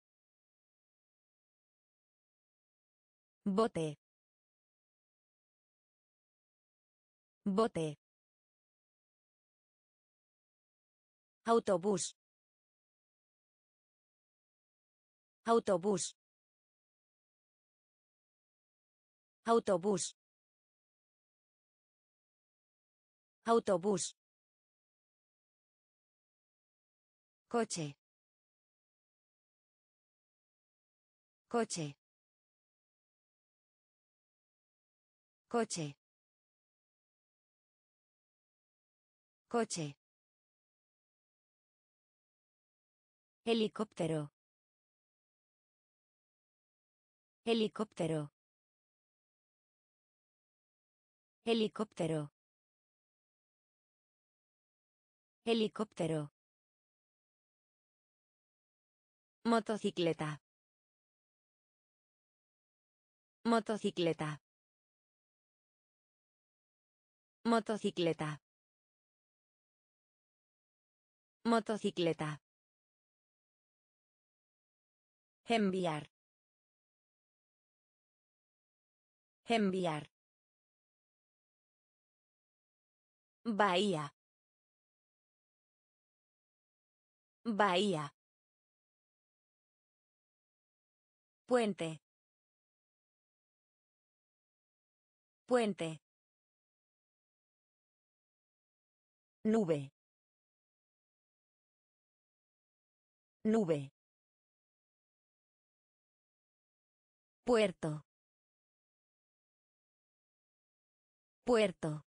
Bote. Bote. Autobús. Autobús. Autobús. Autobús. Coche. Coche. Coche. Coche. Helicóptero. Helicóptero. Helicóptero. Helicóptero. Motocicleta. Motocicleta. Motocicleta. Motocicleta. Enviar. Enviar. Bahía. Bahía. Puente. Puente. Nube. Nube. Puerto. Puerto.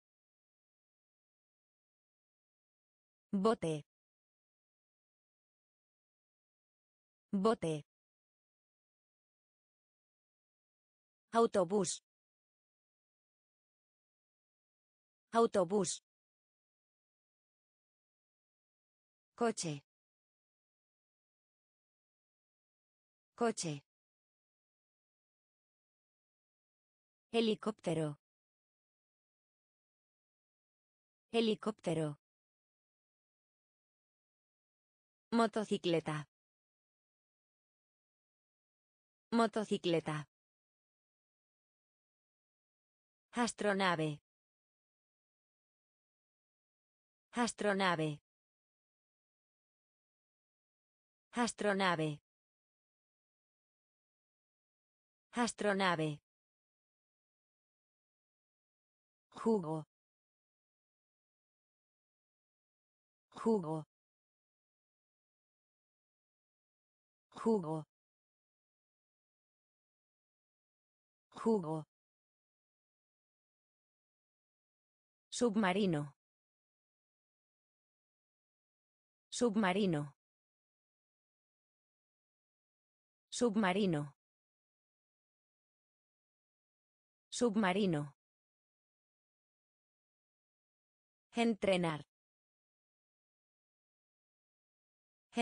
Bote. Bote. Autobús. Autobús. Coche. Coche. Helicóptero. Helicóptero. Motocicleta. Motocicleta. Astronave. Astronave. Astronave. Astronave. Jugo. Jugo. Jugo. Jugo. Submarino. Submarino. Submarino. Submarino. Entrenar.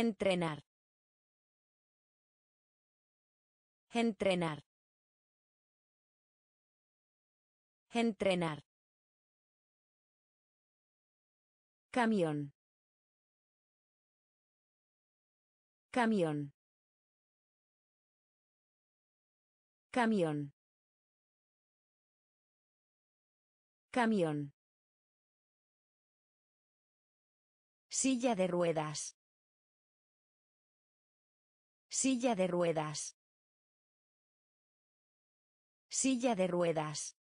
Entrenar. Entrenar. Entrenar. Camión. Camión. Camión. Camión. Silla de ruedas. Silla de ruedas. Silla de ruedas.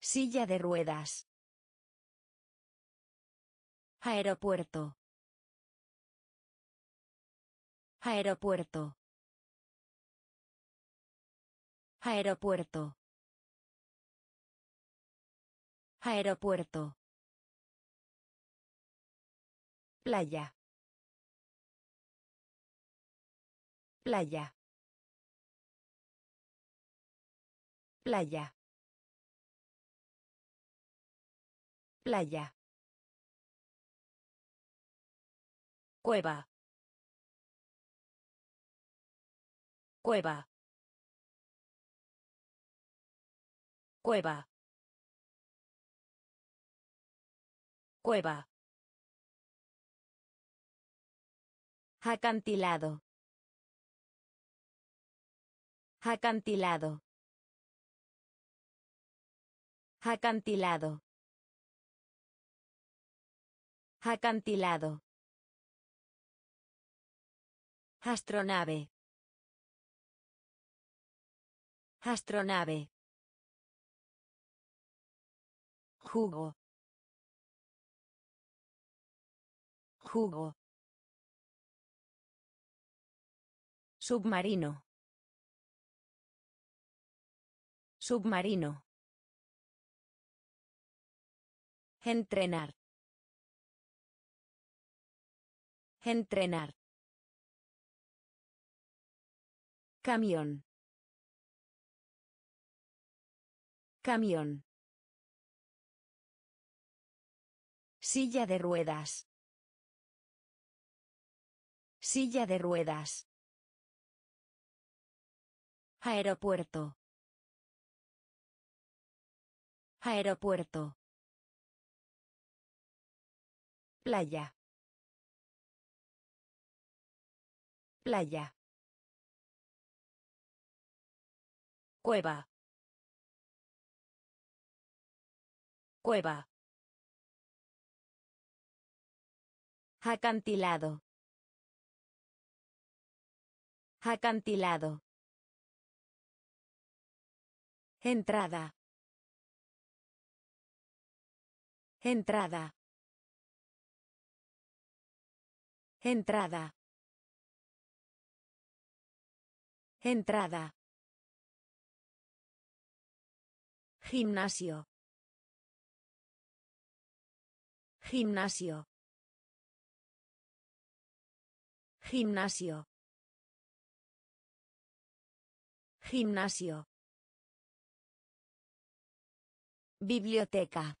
Silla de ruedas. Aeropuerto. Aeropuerto. Aeropuerto. Aeropuerto. Playa. Playa. Playa. Playa. Cueva. Cueva. Cueva. Cueva. Acantilado. Acantilado. Acantilado. Acantilado. Astronave. Astronave. Jugo. Jugo. Submarino. Submarino. Entrenar. Entrenar. Camión. Camión. Silla de ruedas. Silla de ruedas. Aeropuerto. Aeropuerto. Playa. Playa. Cueva. Cueva. Acantilado. Acantilado. Entrada. Entrada. Entrada. Entrada. Gimnasio. Gimnasio. Gimnasio. Gimnasio. Biblioteca.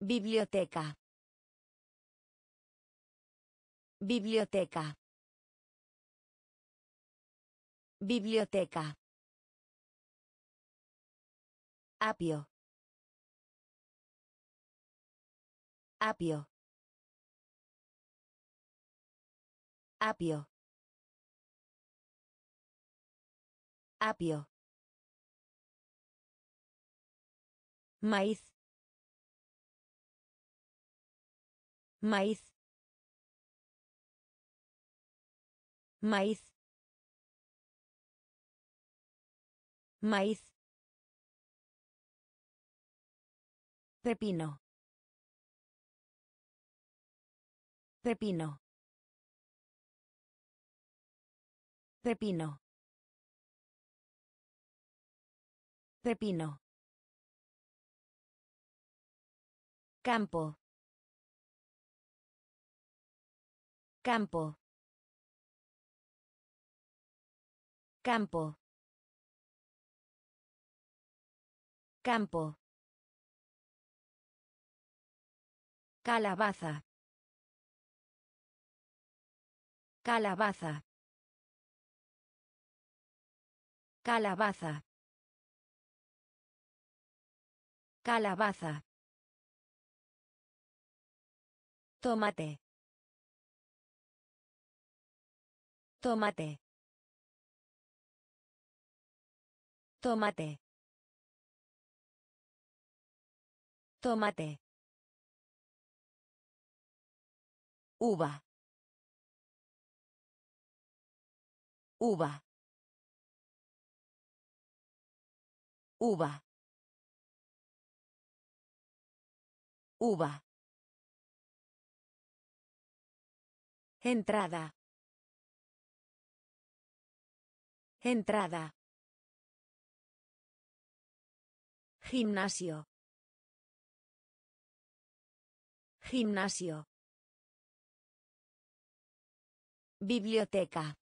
Biblioteca. Biblioteca. Biblioteca. Apio. Apio. Apio. Apio. Maíz. Maíz. Maíz. Maíz. Pepino. Pepino. Pepino. Pepino. Campo. Campo. Campo. Campo. Calabaza. Calabaza. Calabaza. Calabaza. Tomate. Tomate. Tomate. Tomate. Uva. Uva. Uva. Uva. Entrada. Entrada. Gimnasio. Gimnasio. Biblioteca.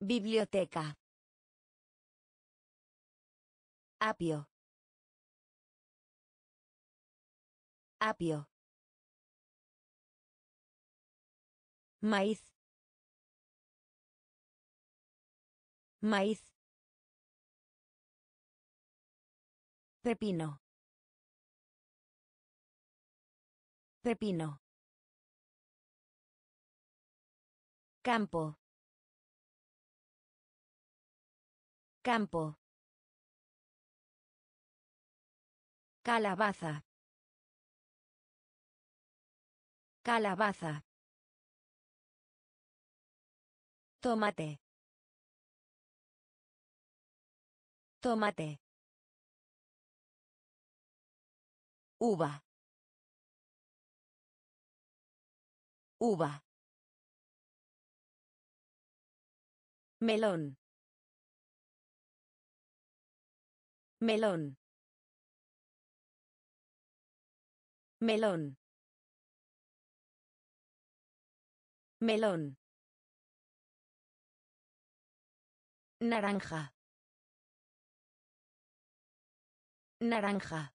Biblioteca. Apio. Apio. Maíz. Maíz. Pepino. Pepino. Campo. Campo. Calabaza. Calabaza. Tomate. Tomate. Uva. Uva. Melón. Melón. Melón. Melón. Naranja. Naranja.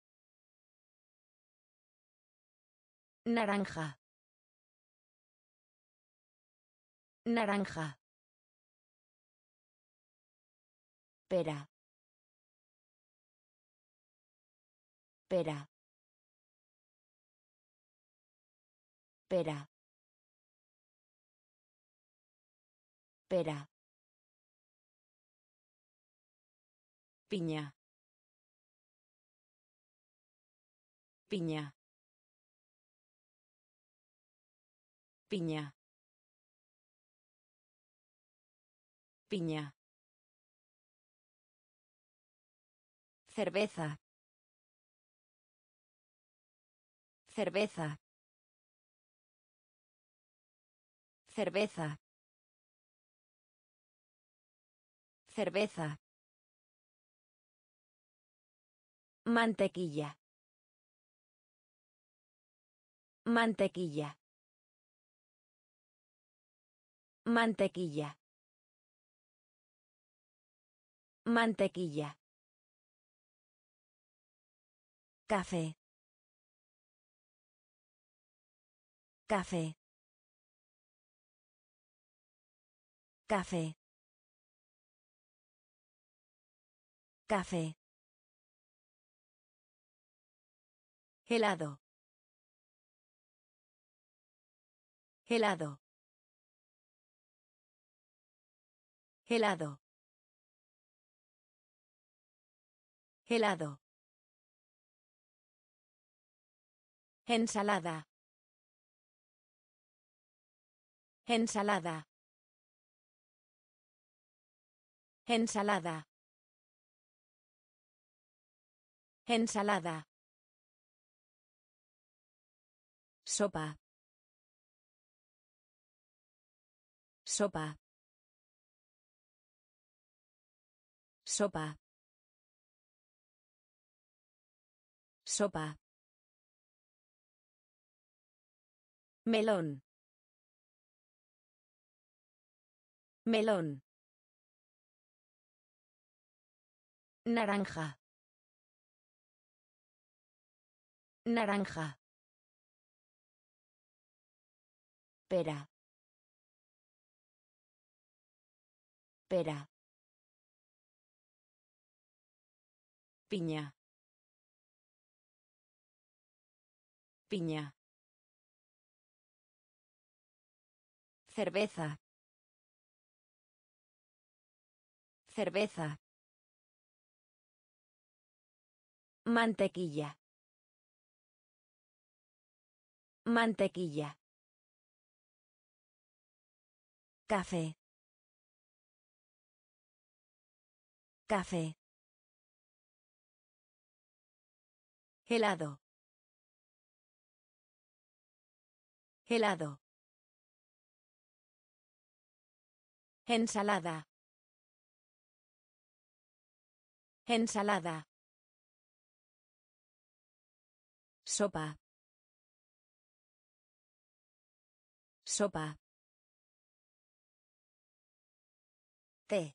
Naranja. Naranja. Pera. Pera. Pera. Pera. Piña. Piña. Piña. Piña. Cerveza. Cerveza. Cerveza. Cerveza. Mantequilla. Mantequilla. Mantequilla. Mantequilla. Café. Café. Café. Café. Helado. Helado. Helado. Helado. Ensalada. Ensalada. Ensalada. Ensalada. Sopa. Sopa. Sopa. Sopa. Melón. Melón. Naranja. Naranja. Pera. Pera. Piña. Piña. Cerveza. Cerveza. Mantequilla. Mantequilla. Café. Café. Helado. Helado. Ensalada. Ensalada. Sopa. Sopa. Té.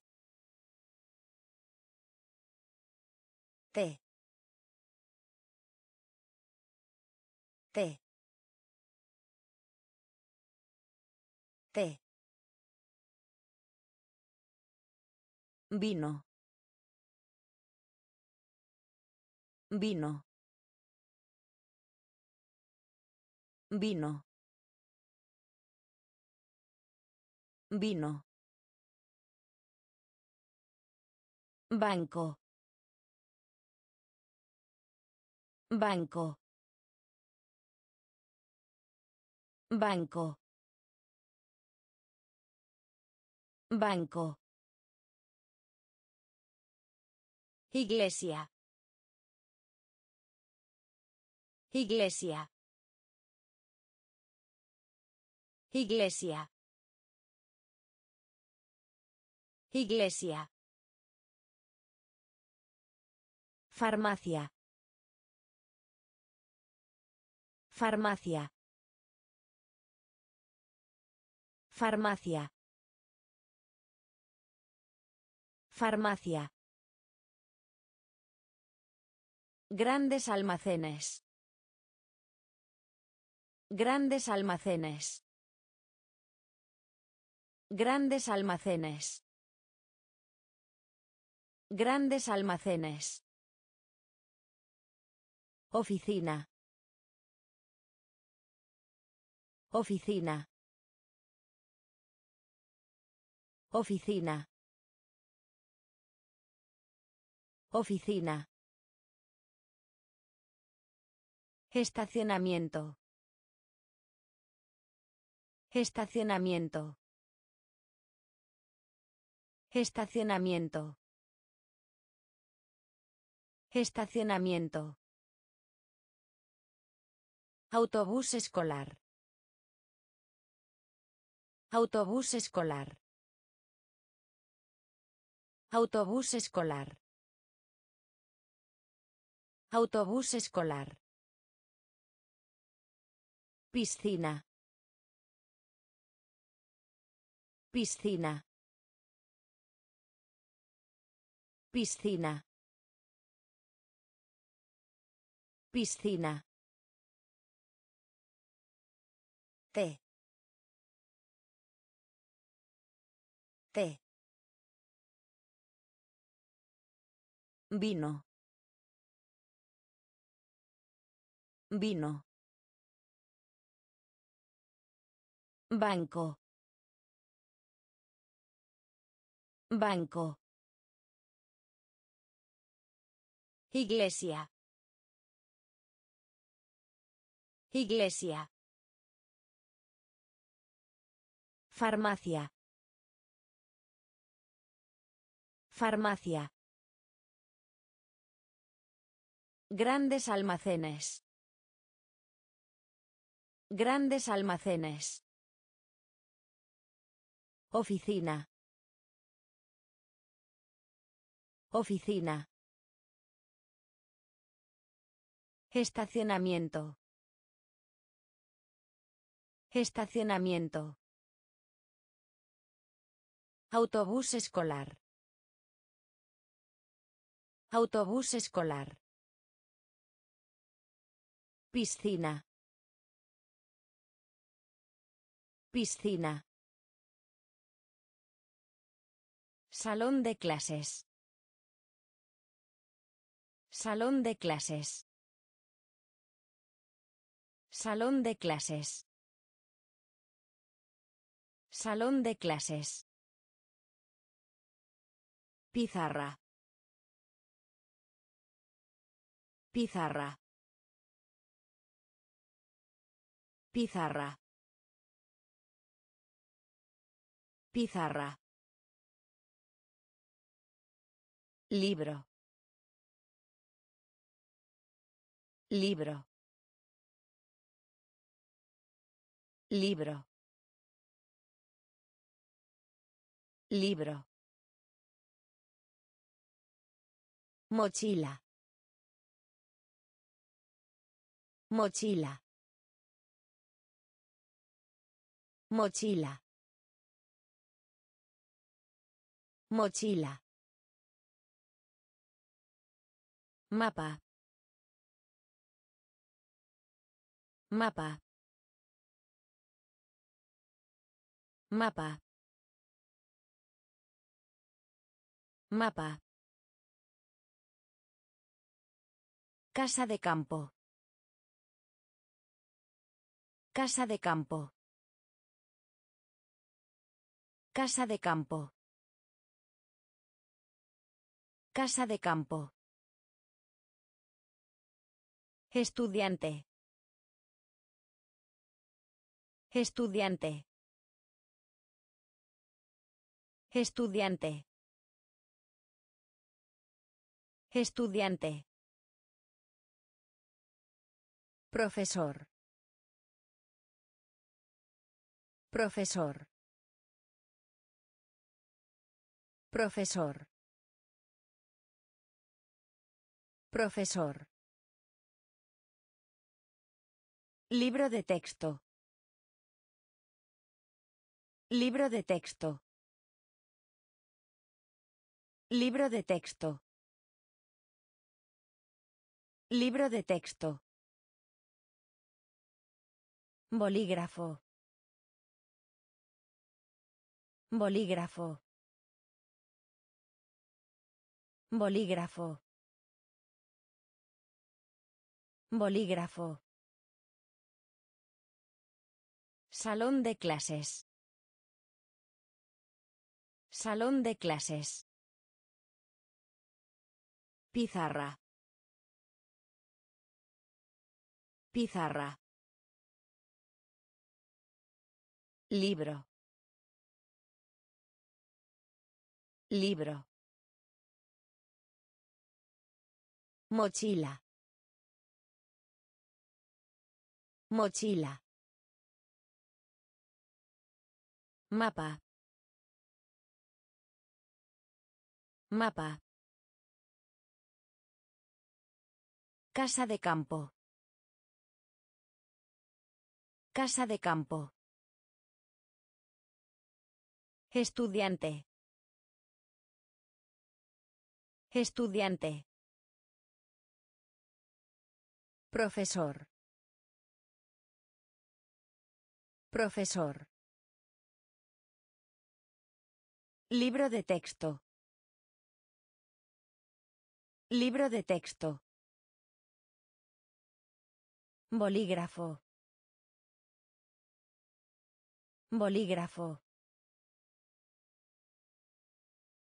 Té. Té. Té. Vino. Vino. Vino. Vino. Banco. Banco. Banco. Banco. Iglesia. Iglesia. Iglesia. Iglesia. Farmacia. Farmacia. Farmacia. Farmacia. Grandes almacenes. Grandes almacenes. Grandes almacenes. Grandes almacenes. Oficina. Oficina. Oficina. Oficina. Estacionamiento. Estacionamiento. Estacionamiento. Estacionamiento. Autobús escolar. Autobús escolar. Autobús escolar. Autobús escolar. Piscina. Piscina. Piscina. Piscina. Vino. Vino. Banco. Banco. Iglesia. Iglesia. Farmacia. Farmacia. Grandes almacenes. Grandes almacenes. Oficina. Oficina. Estacionamiento. Estacionamiento. Autobús escolar. Autobús escolar. Piscina. Piscina. Salón de clases. Salón de clases. Salón de clases. Salón de clases. Pizarra. Pizarra. Pizarra. Pizarra. Libro. Libro. Libro. Libro. Mochila. Mochila. Mochila. Mochila. Mapa. Mapa. Mapa. Mapa. Casa de campo. Casa de campo. Casa de campo. Casa de campo. Estudiante. Estudiante. Estudiante. Estudiante. Profesor. Profesor. Profesor. Profesor. Libro de texto. Libro de texto. Libro de texto. Libro de texto. Bolígrafo. Bolígrafo. Bolígrafo. Bolígrafo. Salón de clases. Salón de clases. Pizarra. Pizarra. Libro. Libro. Mochila. Mochila. Mapa. Mapa. Casa de campo. Casa de campo. Estudiante. Estudiante. Profesor. Profesor. Libro de texto. Libro de texto. Bolígrafo. Bolígrafo.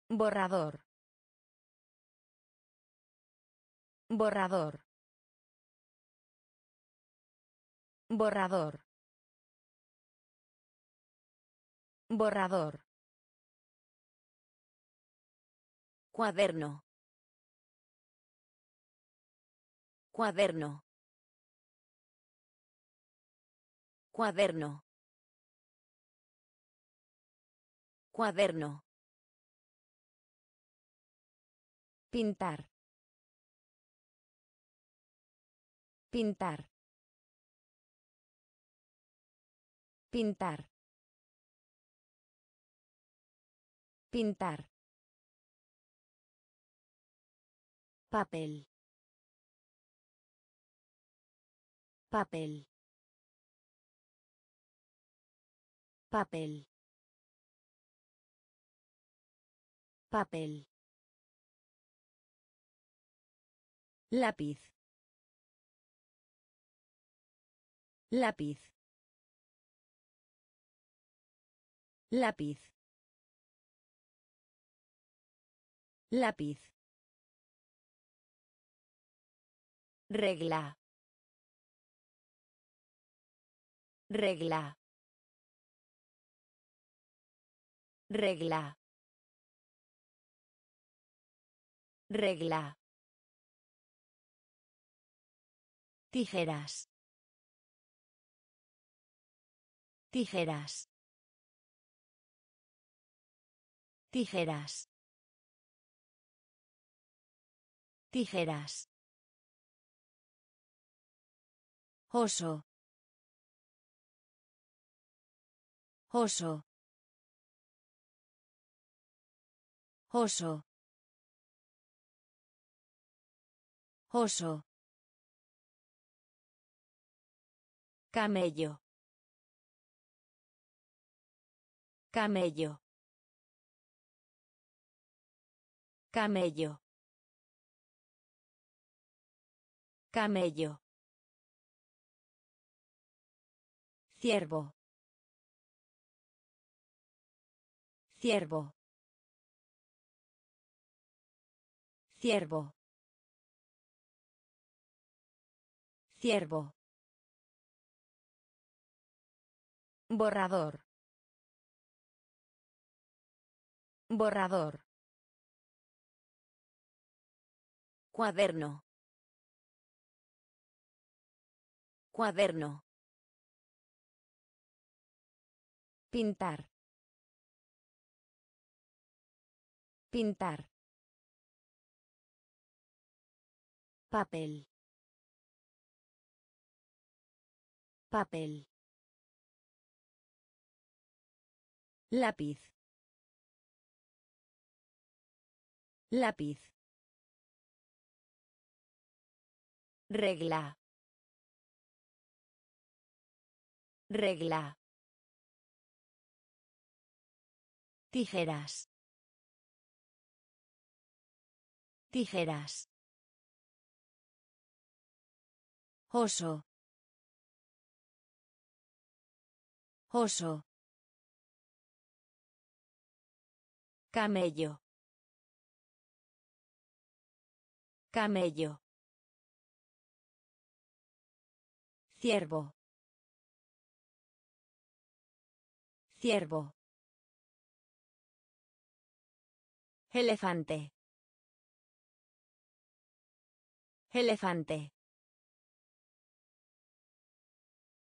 Borrador. Borrador. Borrador. Borrador. Cuaderno. Cuaderno. Cuaderno. Cuaderno. Pintar. Pintar. Pintar. Pintar. Papel. Papel. Papel. Papel. Lápiz. Lápiz. Lápiz. Lápiz. Regla. Regla. Regla. Regla. Tijeras. Tijeras. Tijeras. Tijeras. Oso. Oso. Oso. Oso. Camello. Camello. Camello. Camello. Ciervo. Ciervo. Ciervo. Ciervo. Borrador. Borrador. Cuaderno. Cuaderno. Pintar. Pintar. Papel. Papel. Lápiz. Lápiz. Regla. Regla. Tijeras. Tijeras. Oso. Oso. Camello. Camello. Ciervo. Ciervo. Elefante. Elefante.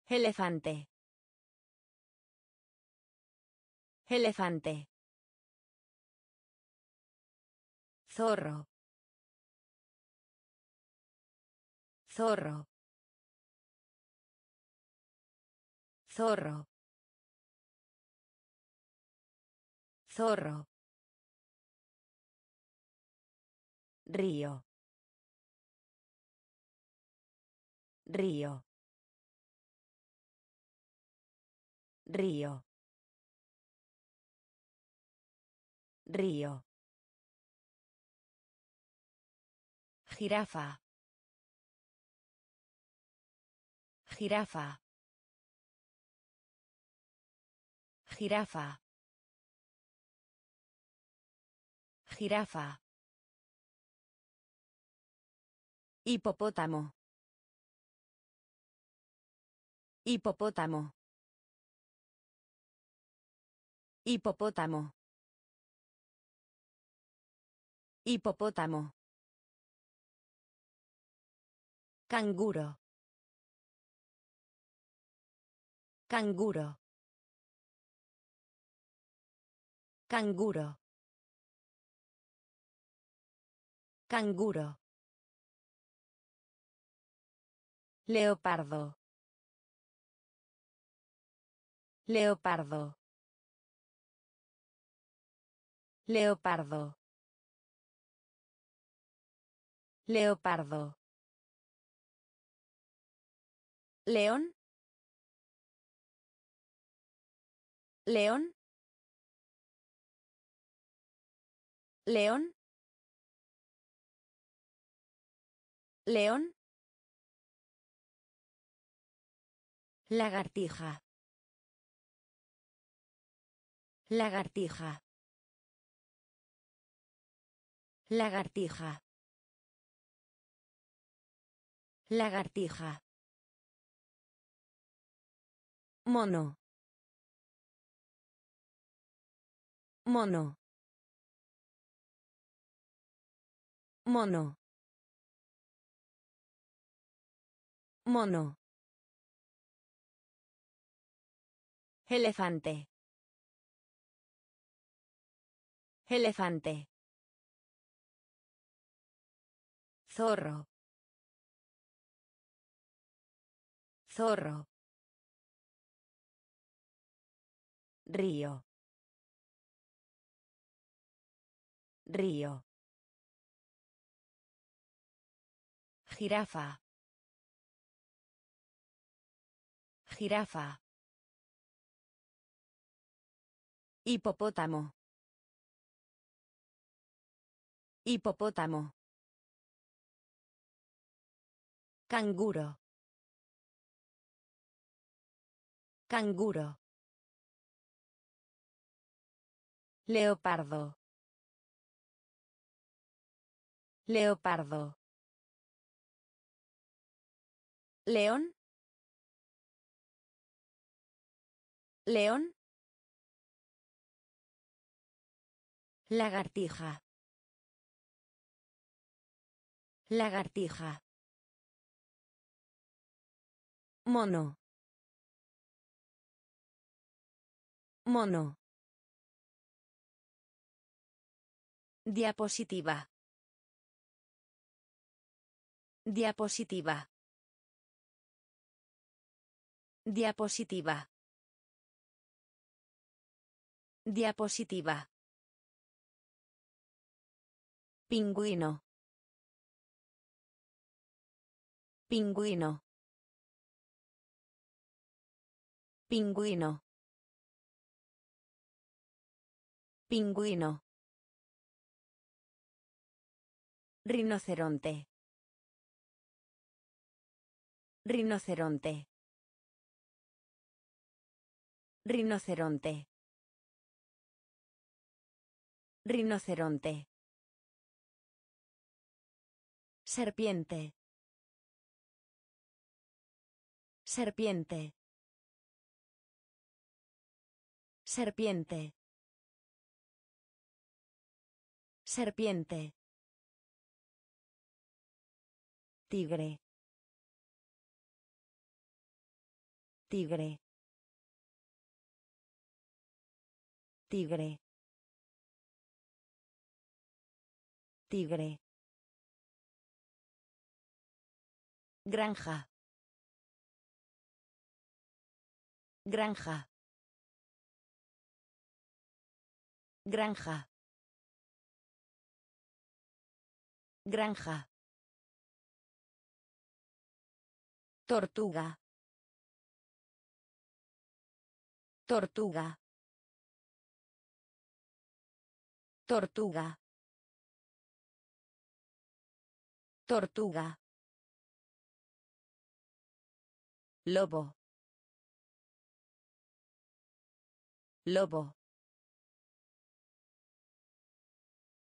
Elefante. Elefante. Zorro. Zorro. Zorro. Zorro. Río. Río. Río. Río. Jirafa. Jirafa. Jirafa. Jirafa. Hipopótamo. Hipopótamo. Hipopótamo. Hipopótamo. Canguro. Canguro. Canguro. Canguro. Leopardo. Leopardo. Leopardo. Leopardo. León. León. León. León. Lagartija. Lagartija. Lagartija. Lagartija. Mono. Mono. Mono. Mono. Elefante. Elefante. Zorro. Zorro. Río. Río. Jirafa. Jirafa. Hipopótamo. Hipopótamo. Canguro. Canguro. Leopardo. Leopardo. León. León. Lagartija. Lagartija. Mono. Mono. Diapositiva. Diapositiva. Diapositiva. Diapositiva. Pingüino. Pingüino. Pingüino. Pingüino. Rinoceronte. Rinoceronte. Rinoceronte. Rinoceronte. Serpiente. Serpiente. Serpiente. Serpiente. Tigre. Tigre. Tigre. Tigre. Granja. Granja. Granja. Granja. Tortuga. Tortuga. Tortuga. Tortuga. Lobo. Lobo.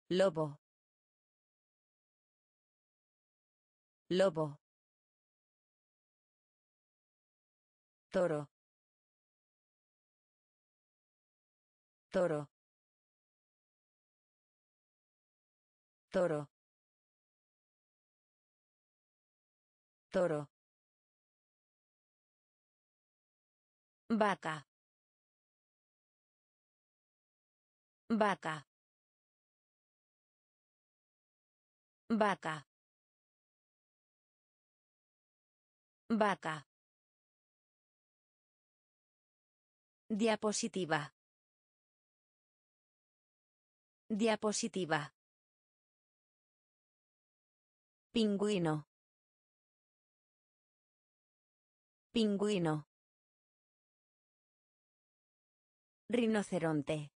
Lobo. Lobo. Toro. Toro. Toro. Toro. Vaca. Vaca. Vaca. Vaca. Diapositiva. Diapositiva. Pingüino. Pingüino. Rinoceronte.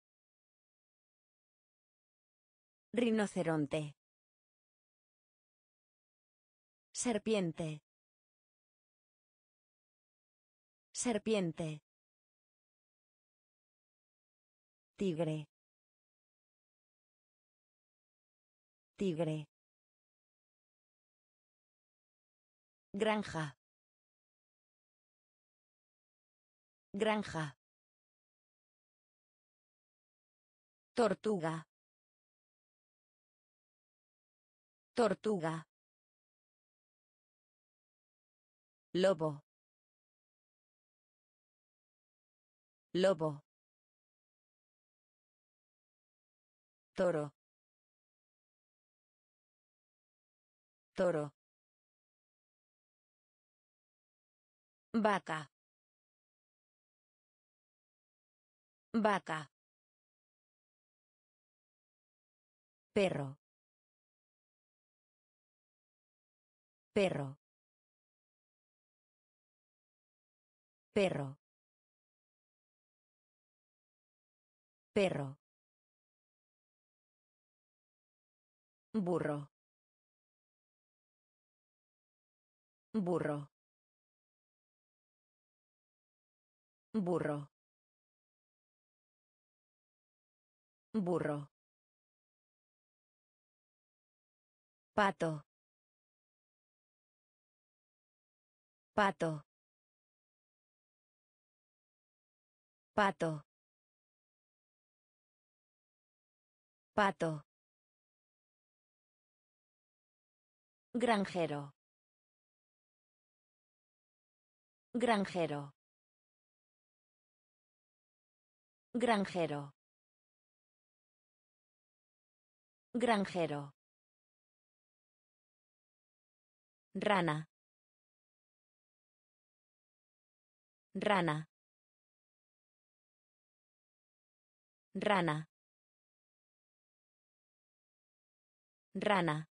Rinoceronte. Serpiente. Serpiente. Tigre. Tigre. Granja. Granja. Tortuga. Tortuga. Lobo. Lobo. Toro. Toro. Vaca. Vaca. Perro. Perro. Perro. Perro. Burro. Burro. Burro. Burro. Pato. Pato. Pato. Pato. Granjero. Granjero. Granjero. Granjero. Rana. Rana. Rana. Rana.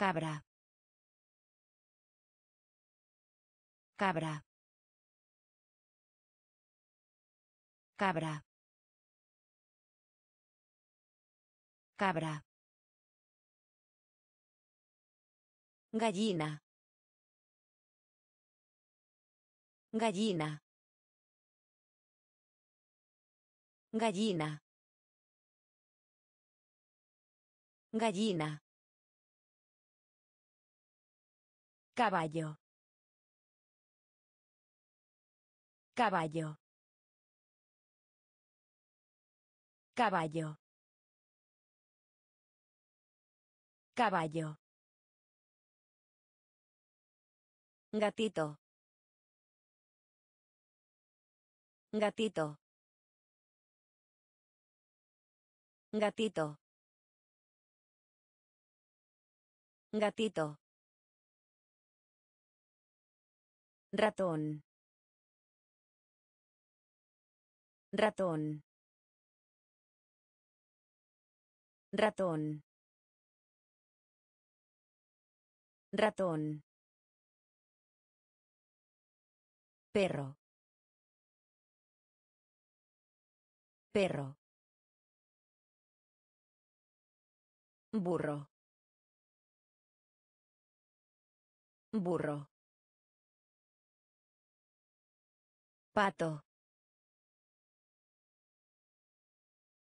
Cabra. Cabra. Cabra. Cabra. Gallina. Gallina. Gallina. Gallina. Caballo. Caballo. Caballo. Caballo. Gatito. Gatito. Gatito. Gatito. Ratón. Ratón. Ratón. Ratón. Perro. Perro. Burro. Burro. Pato.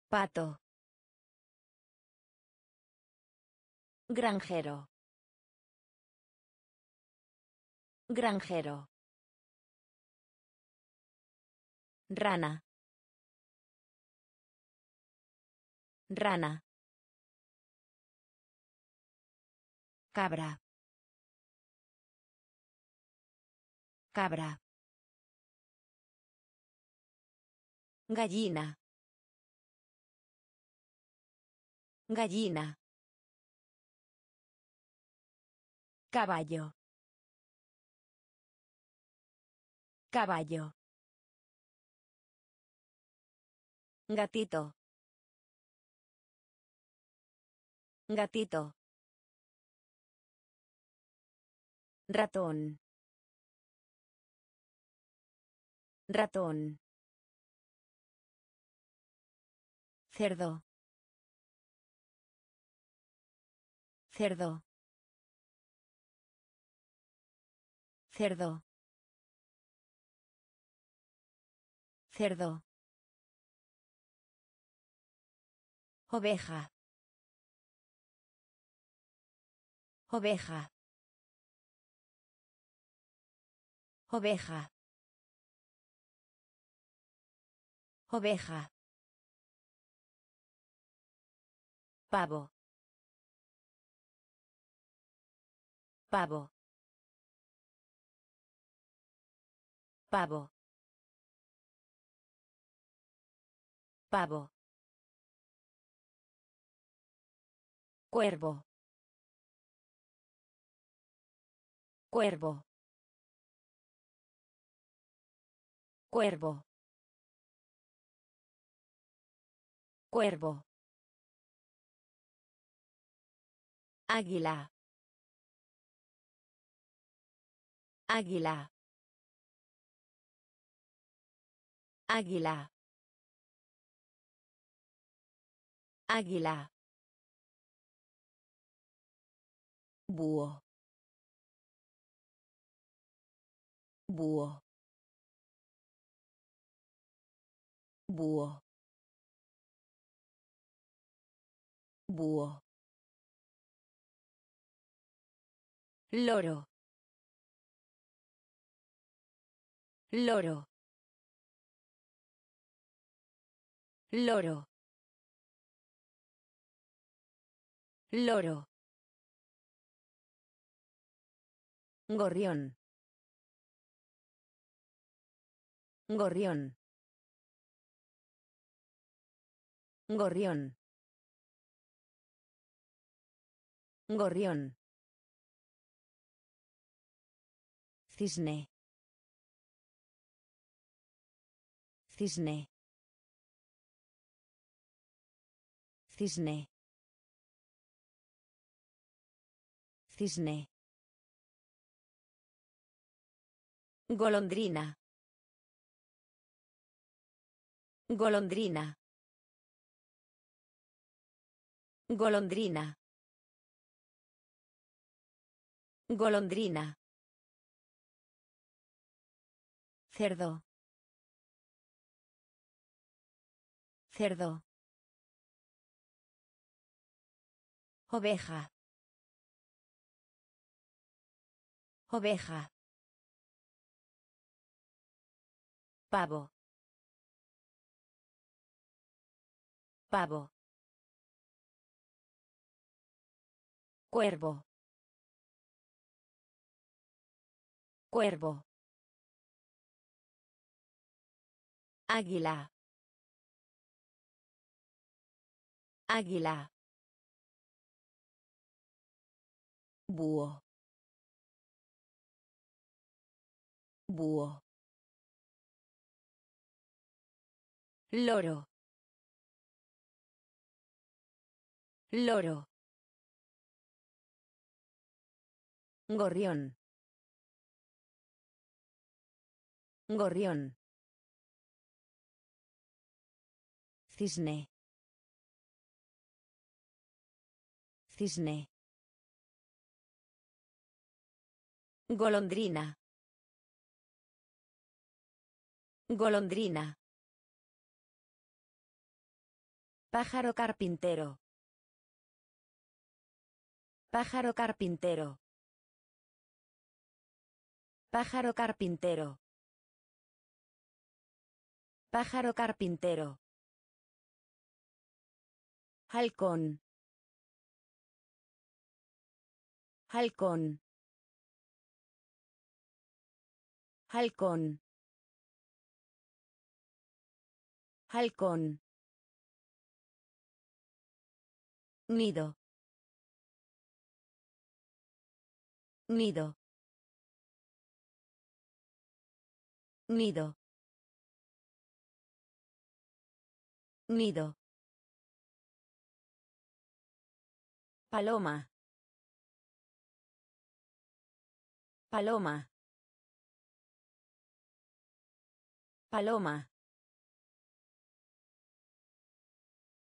Pato. Granjero. Granjero. Rana. Rana. Cabra. Cabra. Gallina. Gallina. Caballo. Caballo. Gatito. Gatito. Ratón. Ratón. Cerdo. Cerdo. Cerdo. Cerdo. Oveja. Oveja. Oveja. Oveja. Pavo. Pavo. Pavo. Pavo. Cuervo. Cuervo. Cuervo. Cuervo. Águila. Águila. Águila. Águila. Búho. Búho. Búho. Búho. Loro. Loro. Loro. Loro. Gorrión. Gorrión. Gorrión. Gorrión. Cisne. Cisne. Cisne. Cisne. Golondrina. Golondrina. Golondrina. Golondrina. Cerdo. Cerdo. Oveja. Oveja. Pavo. Pavo. Cuervo. Cuervo. Águila. Águila. Búho. Búho. Loro. Loro. Gorrión. Gorrión. Cisne. Cisne. Golondrina. Golondrina. Pájaro carpintero. Pájaro carpintero. Pájaro carpintero. Pájaro carpintero. Halcón. Halcón. Halcón. Halcón. Nido. Nido. Nido. Nido. Paloma. Paloma. Paloma.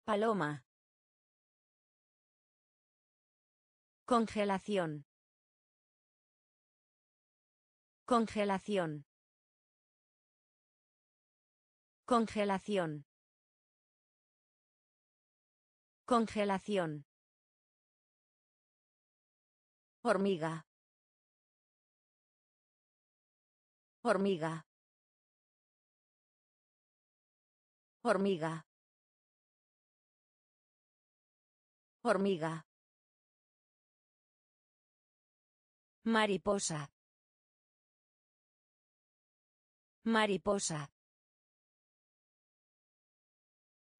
Paloma. Congelación. Congelación. Congelación. Congelación. Hormiga. Hormiga. Hormiga. Hormiga. Mariposa. Mariposa.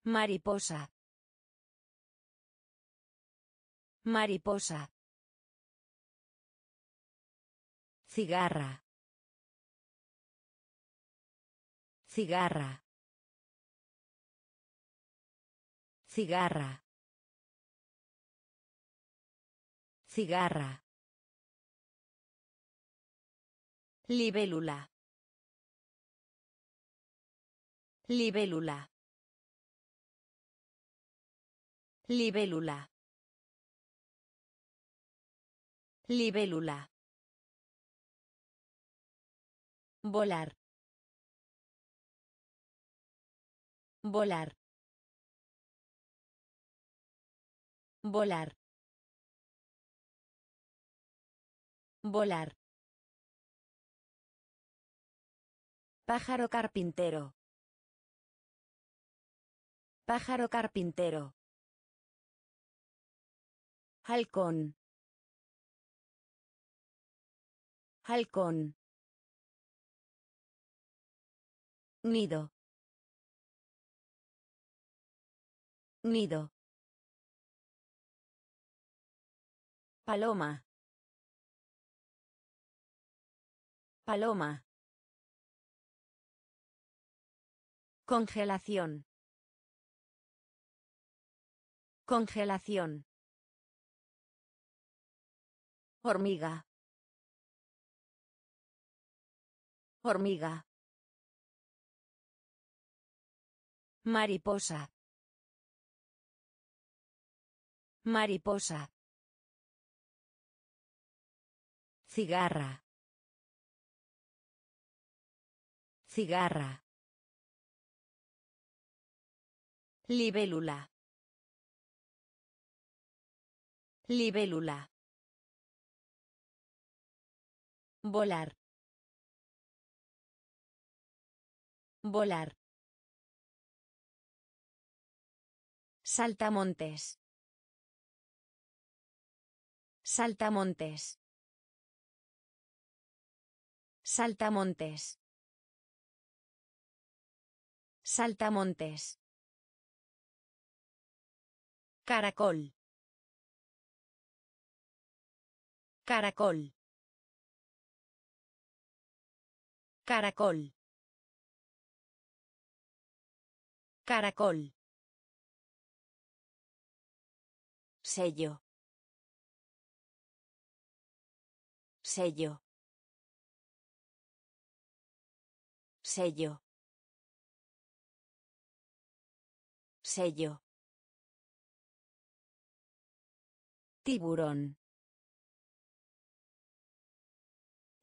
Mariposa. Mariposa. Cigarra. Cigarra. Cigarra. Cigarra. Libélula. Libélula. Libélula. Libélula. Volar. Volar. Volar. Volar. Pájaro carpintero. Pájaro carpintero. Halcón. Halcón. Nido. Nido. Paloma. Paloma. Congelación. Congelación. Hormiga. Hormiga. Mariposa. Mariposa. Cigarra. Cigarra. Libélula. Libélula. Volar. Volar. Saltamontes. Saltamontes. Saltamontes. Saltamontes. Caracol. Caracol. Caracol. Caracol. Sello. Sello. Sello. Sello. Tiburón.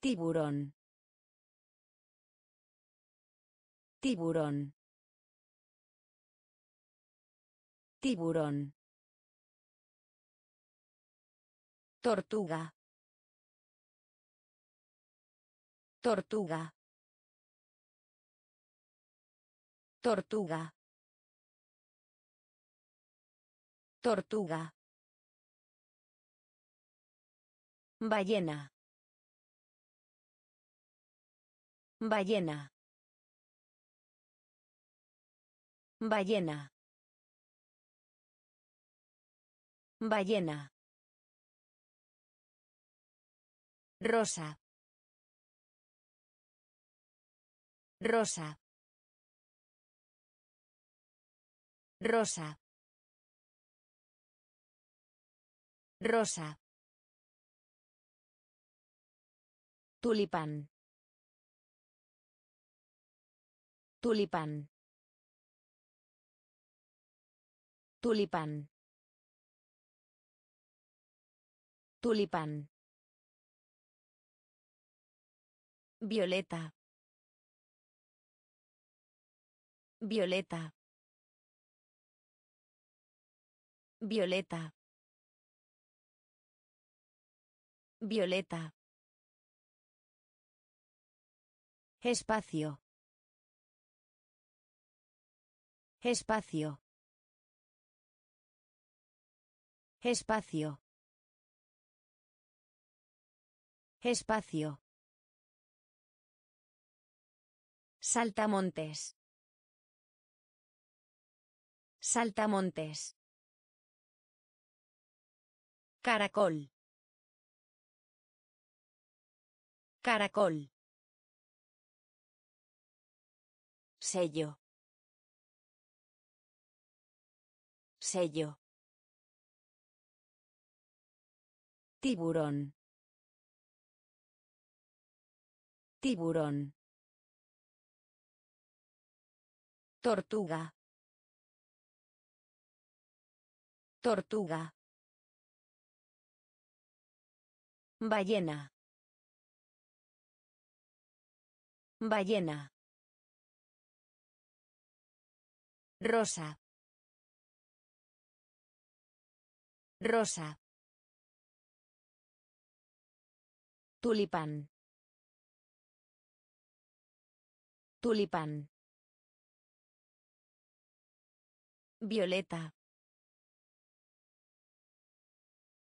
Tiburón. Tiburón. Tiburón. Tortuga. Tortuga. Tortuga. Tortuga. Ballena. Ballena. Ballena. Ballena. Rosa. Rosa. Rosa. Rosa. Tulipán. Tulipán. Tulipán. Tulipán. Violeta. Violeta. Violeta. Violeta. Espacio. Espacio. Espacio. Espacio. Saltamontes. Saltamontes. Caracol. Caracol. Sello. Sello. Tiburón. Tiburón. Tortuga. Tortuga. Ballena. Ballena. Rosa. Rosa. Tulipán. Tulipán. Violeta.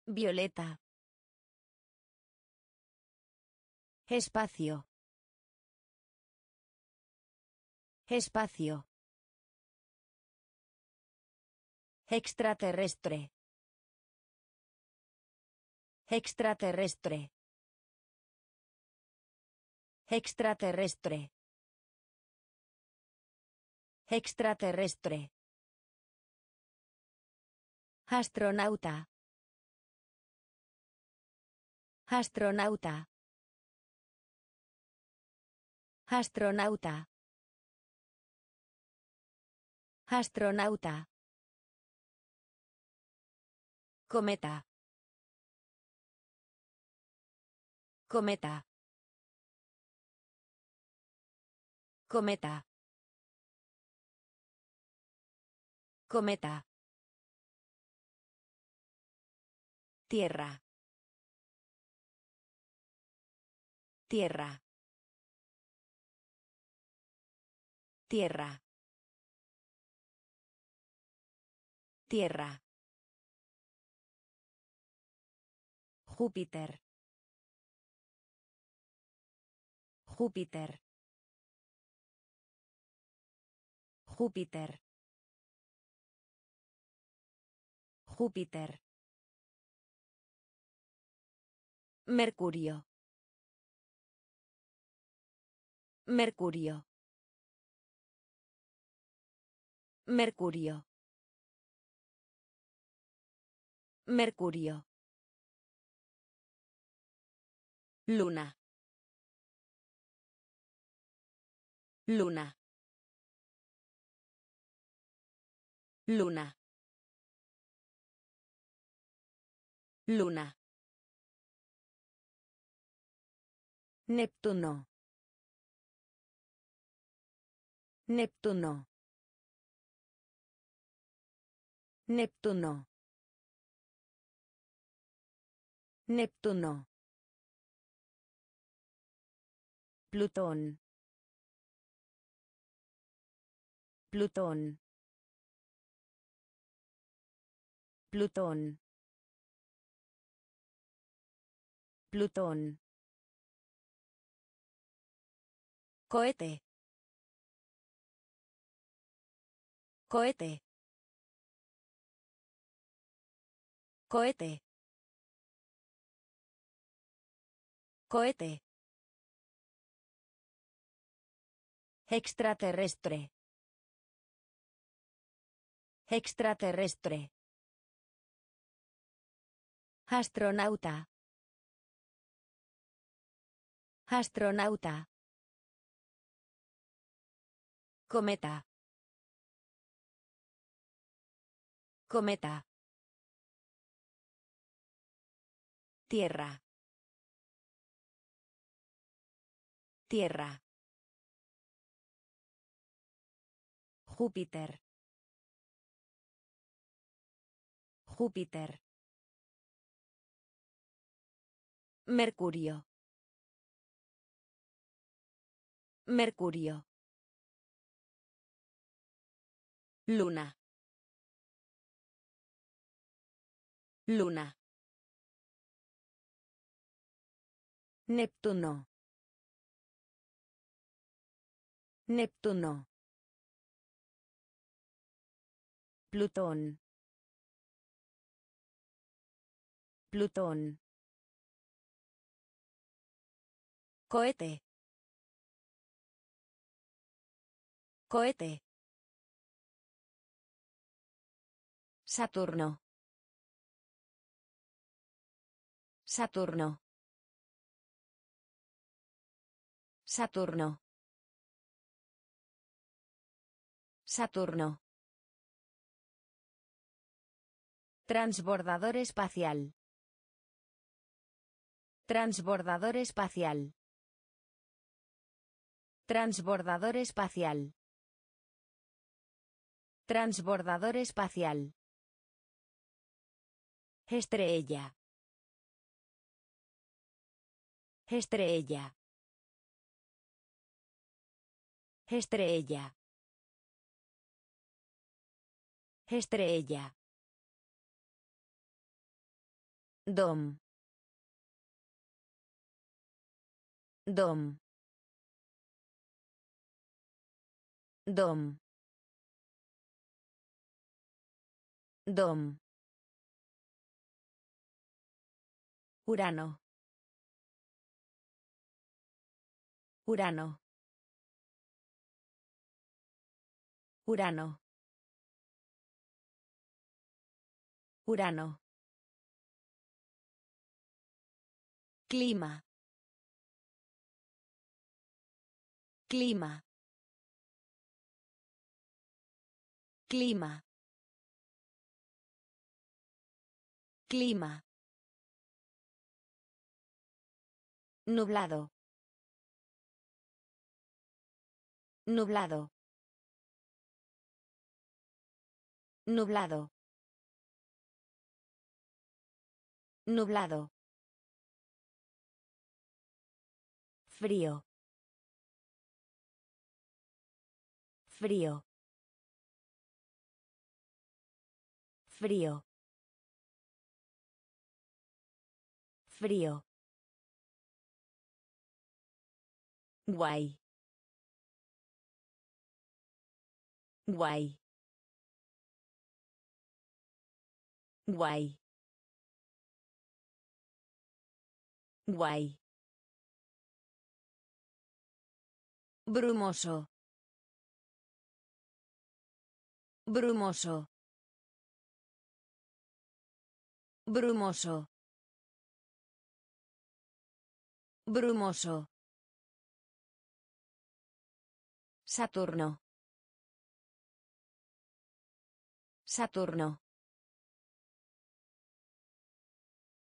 Violeta. Espacio. Espacio. Extraterrestre. Extraterrestre. Extraterrestre. Extraterrestre. Astronauta. Astronauta. Astronauta. Astronauta. Cometa. Cometa. Cometa. Cometa. Tierra. Tierra. Tierra. Tierra. Júpiter. Júpiter. Júpiter. Júpiter. Mercurio. Mercurio. Mercurio. Mercurio. Luna. Luna. Luna. Luna. Neptuno. Neptuno. Neptuno. Neptuno. Plutón. Plutón. Plutón. Plutón. Cohete. Cohete. Cohete. Extraterrestre. Extraterrestre. Astronauta. Astronauta. Cometa. Cometa. Tierra. Tierra. Júpiter. Júpiter. Mercurio. Mercurio. Luna. Luna. Neptuno. Neptuno. Plutón. Plutón. Cohete. Cohete. Saturno. Saturno. Saturno. Saturno. Transbordador espacial. Transbordador espacial. Transbordador espacial. Transbordador espacial. Estrella. Estrella. Estrella. Estrella. Dom. Dom. Dom. Dom. Urano. Urano. Urano. Urano. Clima. Clima. Clima. Clima. Nublado. Nublado. Nublado. Nublado. Frío. Frío. Frío. Frío. Guay. Guay. Guay. Guay. Brumoso. Brumoso. Brumoso. Brumoso. Saturno. Saturno.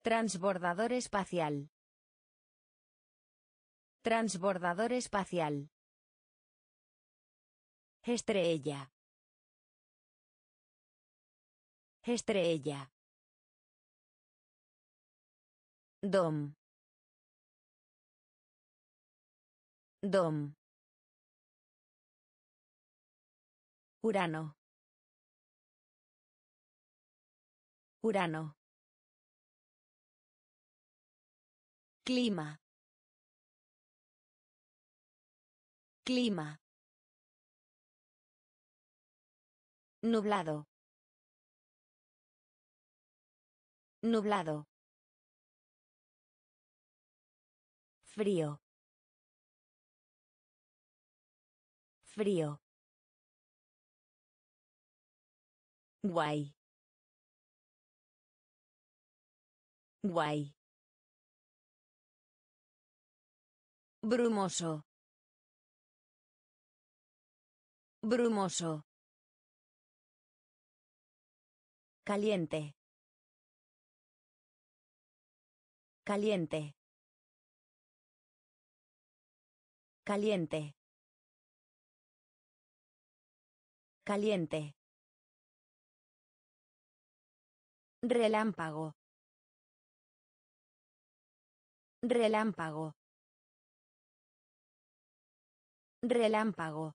Transbordador espacial. Transbordador espacial. Estrella. Estrella. Dom. Dom. Urano. Urano. Clima. Clima. Nublado. Nublado. Frío. Frío. Guay. Guay. Brumoso. Brumoso. Caliente. Caliente. Caliente. Caliente. Relámpago. Relámpago. Relámpago.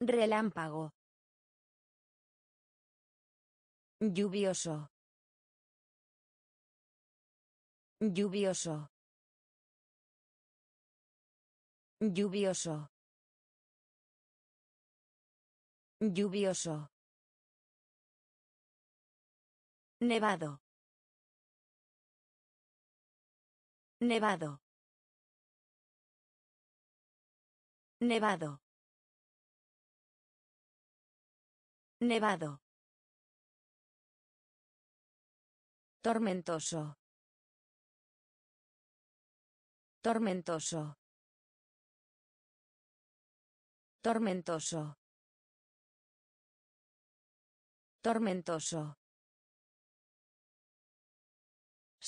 Relámpago. Lluvioso. Lluvioso. Lluvioso. Lluvioso. Nevado. Nevado. Nevado. Nevado. Tormentoso. Tormentoso. Tormentoso. Tormentoso.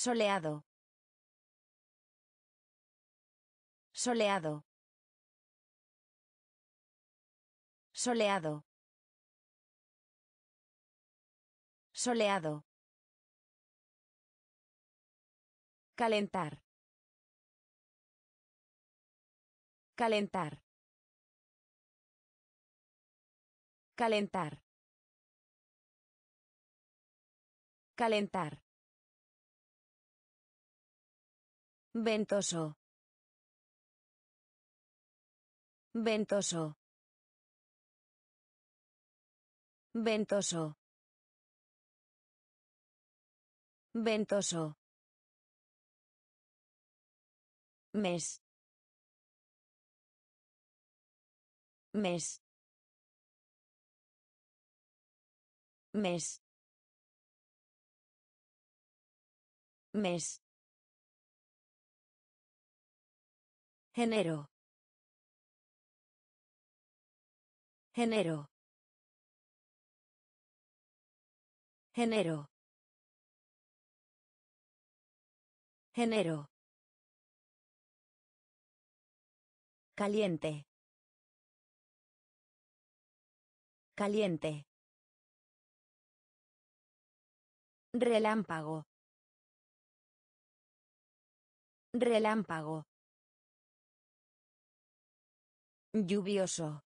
Soleado. Soleado. Soleado. Soleado. Calentar. Calentar. Calentar. Calentar. Ventoso. Ventoso. Ventoso. Ventoso. Mes. Mes. Mes. Mes. Genero. Genero. Genero. Genero. Caliente. Caliente. Relámpago. Relámpago. Lluvioso.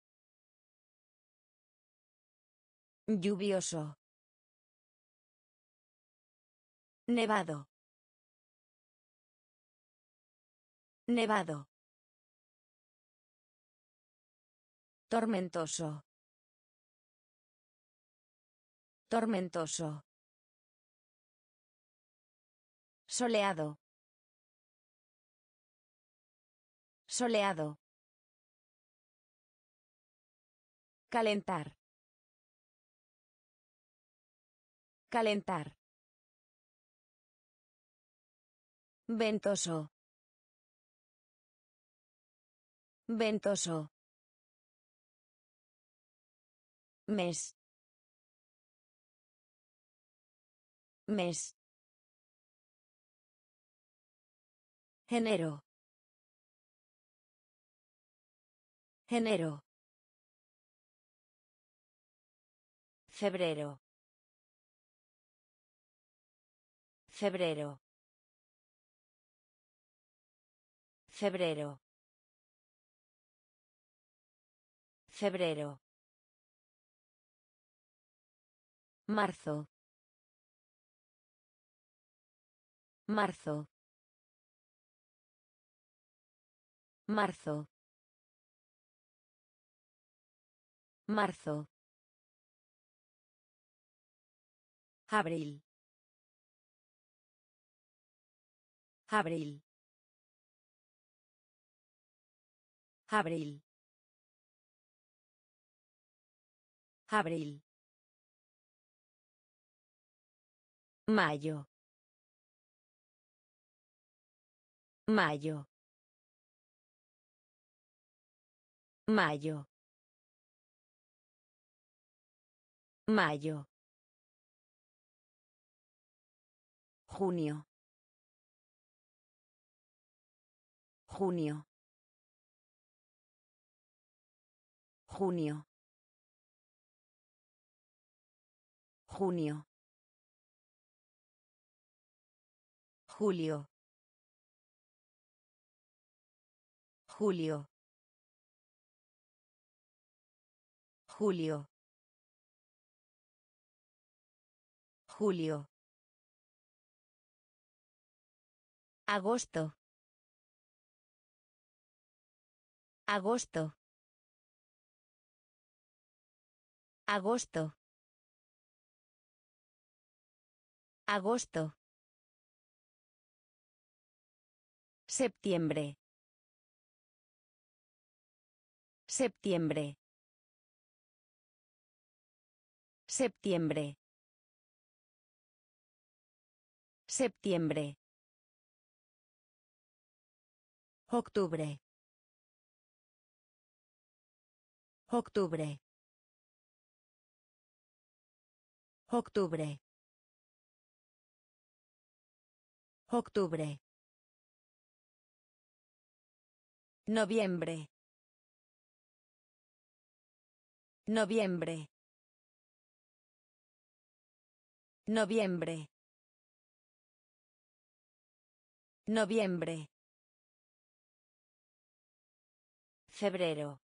Lluvioso. Nevado. Nevado. Tormentoso. Tormentoso. Soleado. Soleado. Calentar. Calentar. Ventoso. Ventoso. Mes. Mes. Genero. Genero. Febrero. Febrero. Febrero. Febrero. Marzo. Marzo. Marzo. Marzo. Abril. Abril. Abril. Abril. Mayo. Mayo. Mayo. Mayo. Junio. Junio. Junio. Junio. Julio. Julio. Julio. Julio. Agosto. Agosto. Agosto. Agosto. Septiembre. Septiembre. Septiembre. Septiembre. Octubre. Octubre. Octubre. Octubre. Noviembre. Noviembre. Noviembre. Noviembre. Febrero.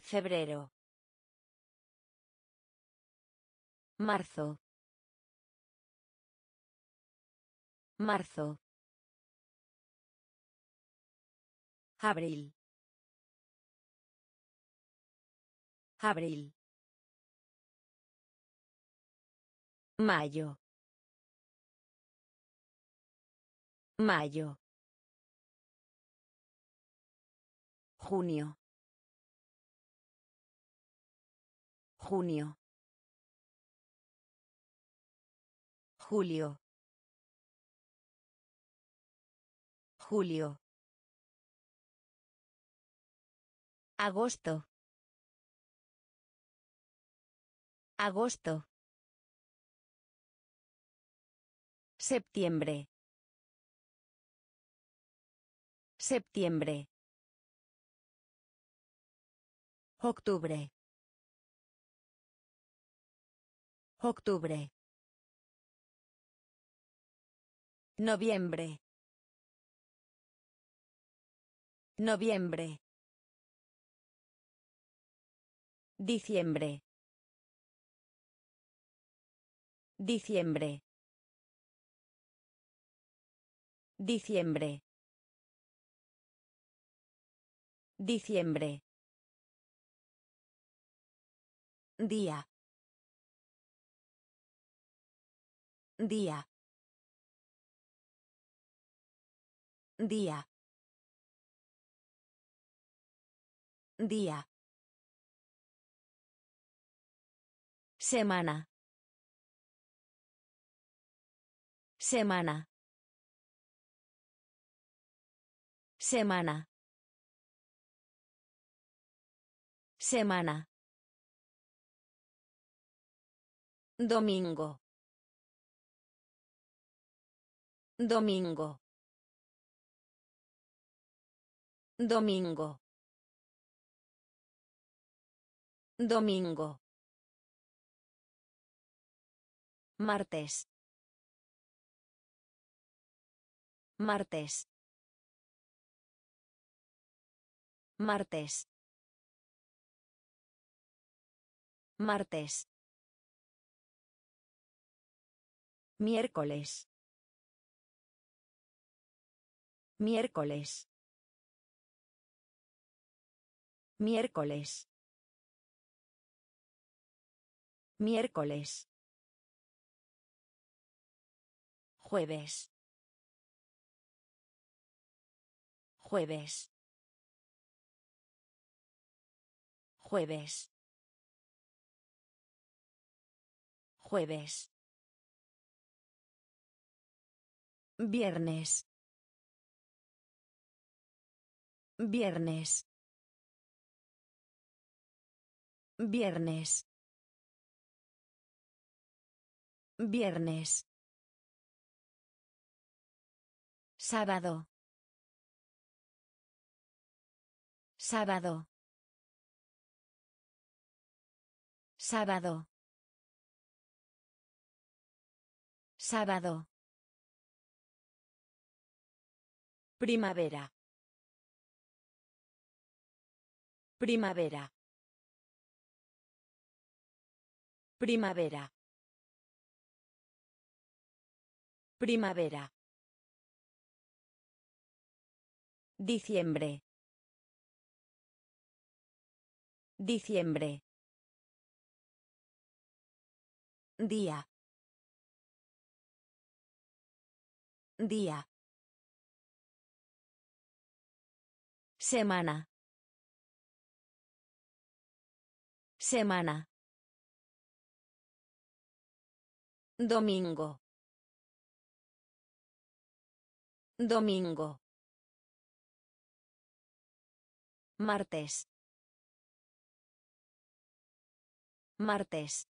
Febrero. Marzo. Marzo. Abril. Abril. Mayo. Mayo. Junio. Junio. Julio. Julio. Agosto. Agosto. Septiembre. Septiembre. Octubre. Octubre. Noviembre. Noviembre. Diciembre. Diciembre. Diciembre. Diciembre. Día. Día. Día. Día. Semana. Semana. Semana. Semana. Domingo. Domingo. Domingo. Domingo. Martes. Martes. Martes. Martes. Miércoles. Miércoles. Miércoles. Miércoles. Jueves. Jueves. Jueves. Jueves. Viernes. Viernes. Viernes. Viernes. Sábado. Sábado. Sábado. Sábado. Primavera. Primavera. Primavera. Primavera. Diciembre. Diciembre. Día. Día. Semana. Semana. Domingo. Domingo. Martes. Martes.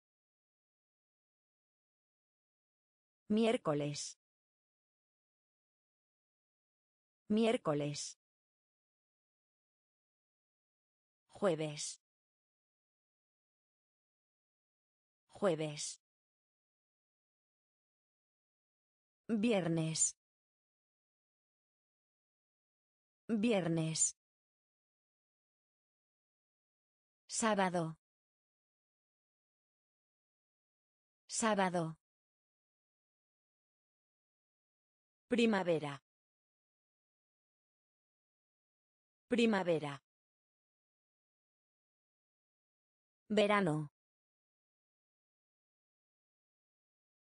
Miércoles. Miércoles. Jueves. Jueves. Viernes. Viernes. Sábado. Sábado. Primavera. Primavera. Verano.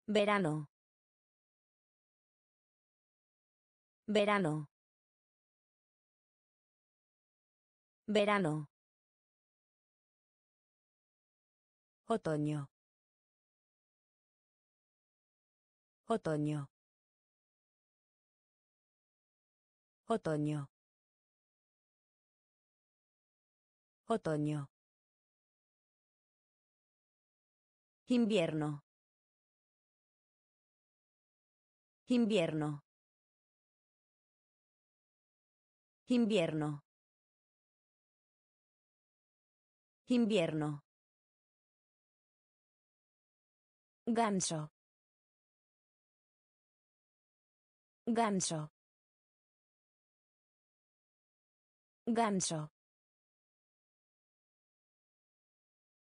Verano. Verano. Verano. Otoño. Otoño. Otoño. Otoño. Invierno. Invierno. Invierno. Invierno. Ganso. Ganso. Ganso.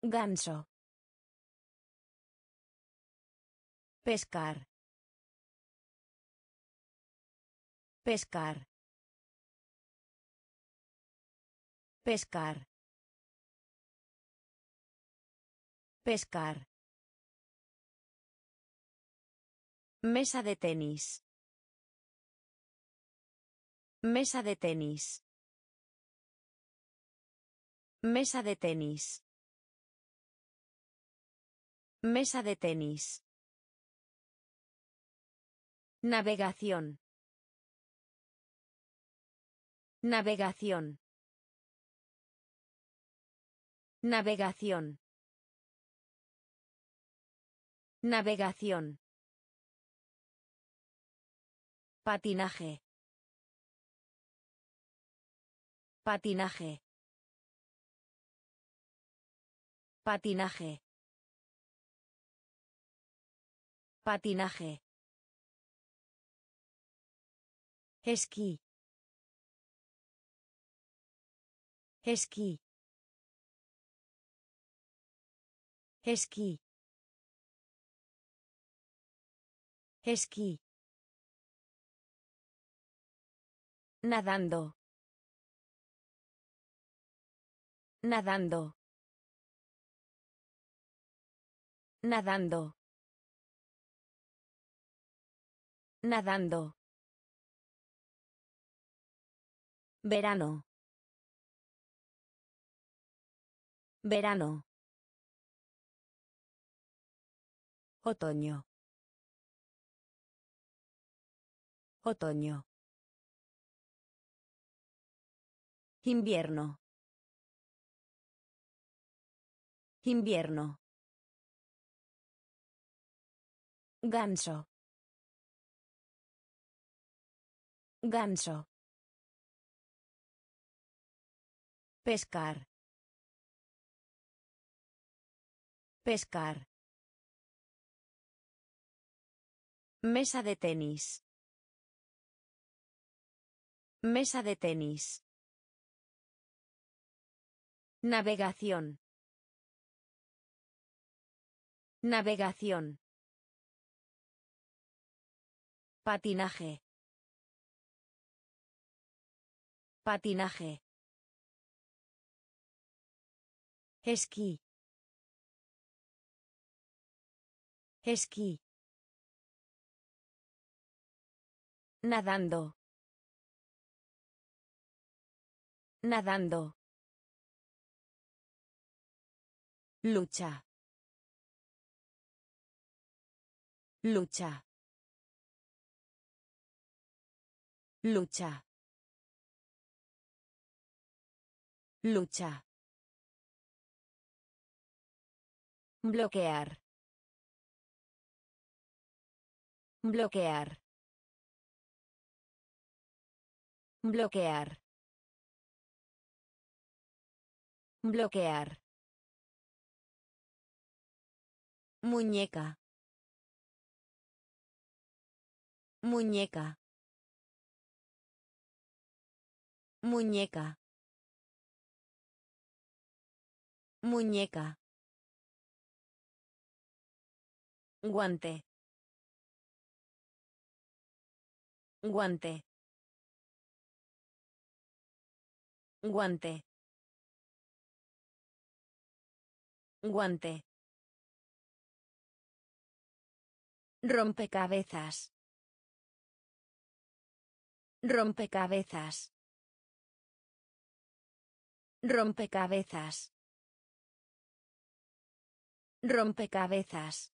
Ganso. Pescar. Pescar. Pescar. Pescar. Mesa de tenis. Mesa de tenis. Mesa de tenis. Mesa de tenis. Navegación. Navegación. Navegación. Navegación. Patinaje. Patinaje. Patinaje. Patinaje. Esquí. Esquí. Esquí. Esquí. Nadando. Nadando. Nadando. Nadando. Verano. Verano. Otoño. Otoño. Invierno. Invierno. Ganso. Ganso. Pescar. Pescar. Mesa de tenis. Mesa de tenis. Navegación. Navegación. Patinaje. Patinaje. Esquí. Esquí. Nadando. Nadando. Lucha. Lucha. Lucha. Lucha. Bloquear. Bloquear. Bloquear. Bloquear. Muñeca. Muñeca. Muñeca. Muñeca. Guante. Guante. Guante. Guante. Rompecabezas. Rompecabezas. Rompecabezas. Rompecabezas.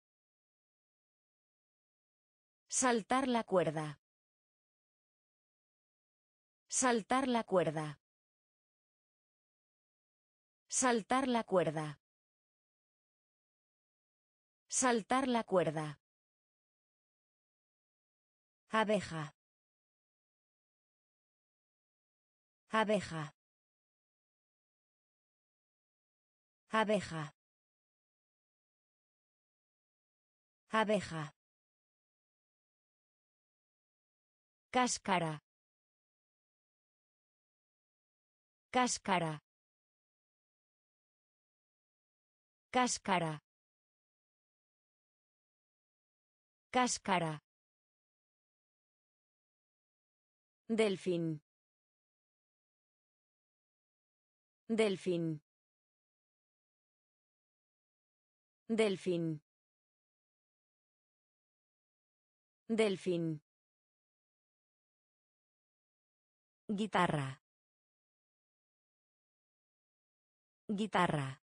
Saltar la cuerda. Saltar la cuerda. Saltar la cuerda. Saltar la cuerda. Abeja. Abeja. Abeja. Abeja. Cáscara. Cáscara. Cáscara. Cáscara. Delfín. Delfín. Delfín. Delfín. Guitarra. Guitarra.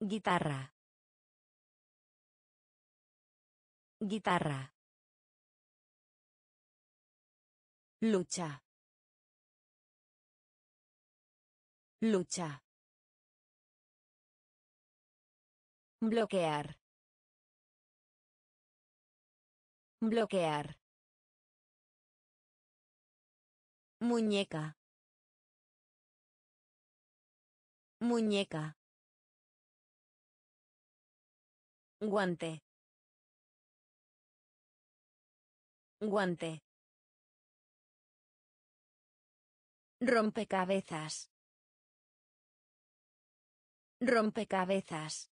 Guitarra. Guitarra. Lucha. Lucha. Bloquear. Bloquear. Muñeca. Muñeca. Guante. Guante. Rompecabezas. Rompecabezas.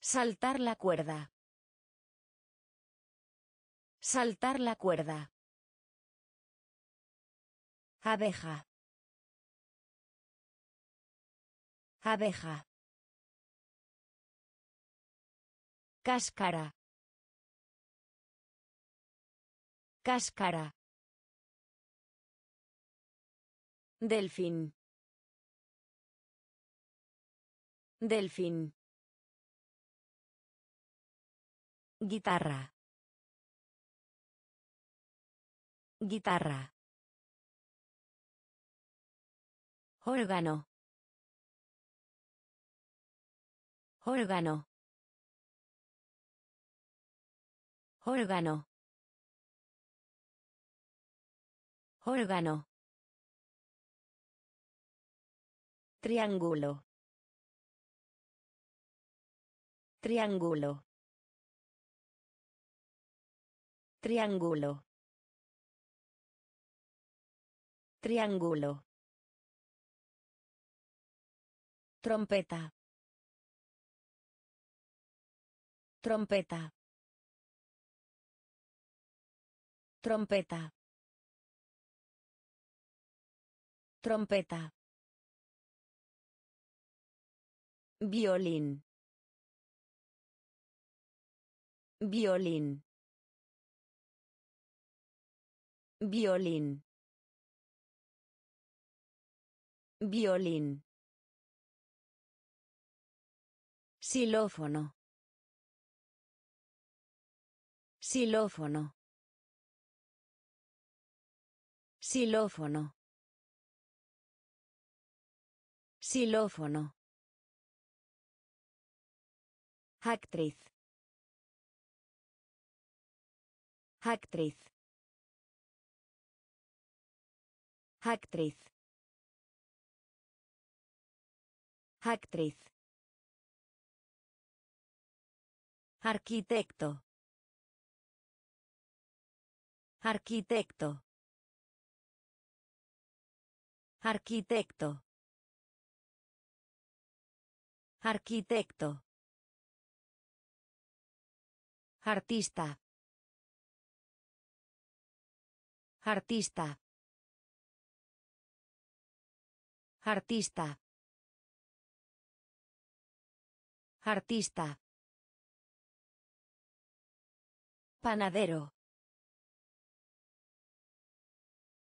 Saltar la cuerda. Saltar la cuerda. Abeja. Abeja. Cáscara. Cáscara. Delfín. Delfín. Guitarra. Guitarra. Órgano. Órgano. Órgano. Órgano. Triángulo. Triángulo. Triángulo. Triángulo. Trompeta. Trompeta. Trompeta. Trompeta. Violín. Violín. Violín. Violín. Xilófono. Xilófono. Xilófono. Xilófono. Actriz. Actriz. Actriz. Actriz. Arquitecto. Arquitecto. Arquitecto. Arquitecto. Artista. Artista. Artista. Artista. Panadero.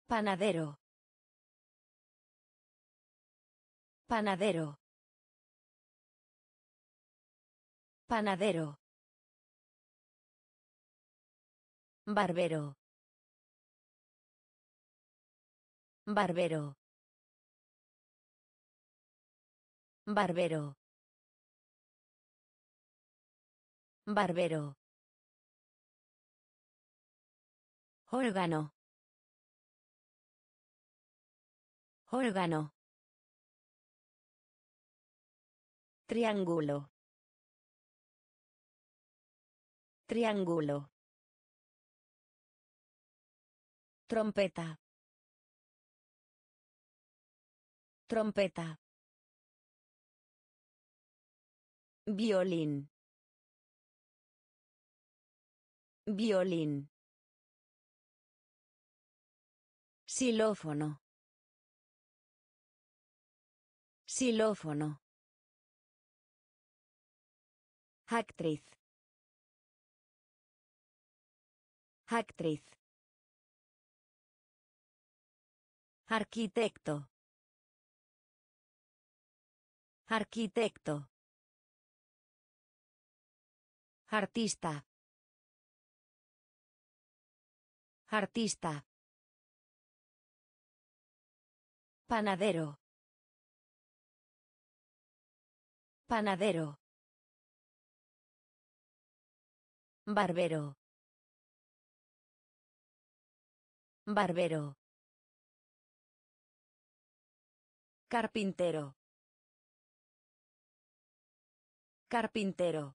Panadero. Panadero. Panadero. Barbero. Barbero. Barbero. Barbero. Órgano. Órgano. Triángulo. Triángulo. Trompeta. Trompeta. Violín. Violín. Xilófono. Xilófono. Actriz. Actriz. Arquitecto. Arquitecto. Artista. Artista. Panadero. Panadero. Barbero. Barbero. Carpintero. Carpintero.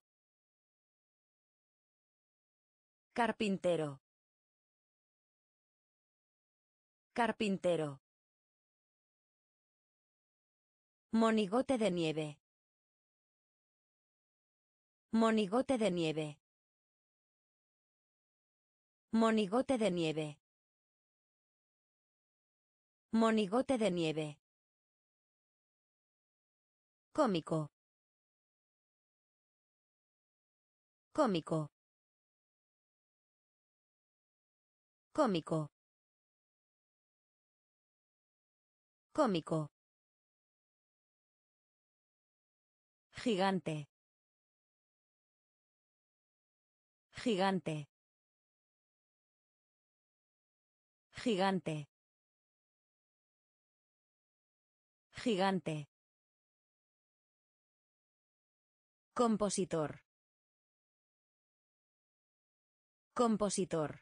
Carpintero. Carpintero. Monigote de nieve. Monigote de nieve. Monigote de nieve. Monigote de nieve. Cómico. Cómico. Cómico. Cómico. Gigante. Gigante. Gigante. Gigante. Compositor. Compositor.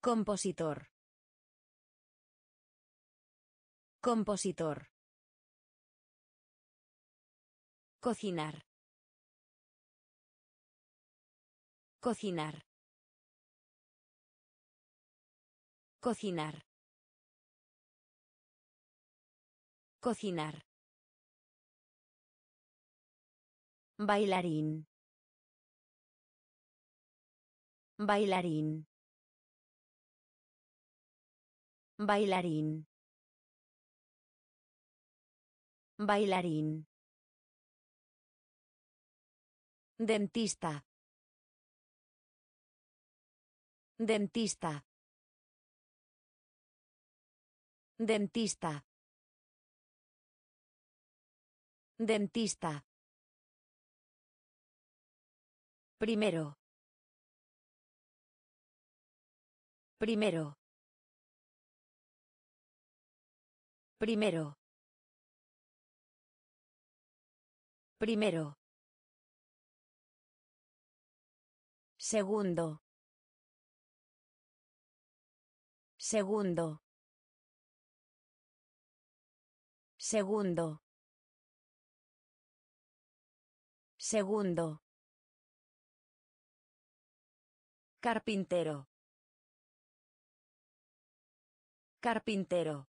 Compositor. Compositor. Cocinar. Cocinar. Cocinar. Cocinar. Bailarín. Bailarín. Bailarín. Bailarín. Dentista. Dentista. Dentista. Dentista. Primero. Primero. Primero. Primero. Segundo. Segundo. Segundo. Segundo. Carpintero. Carpintero.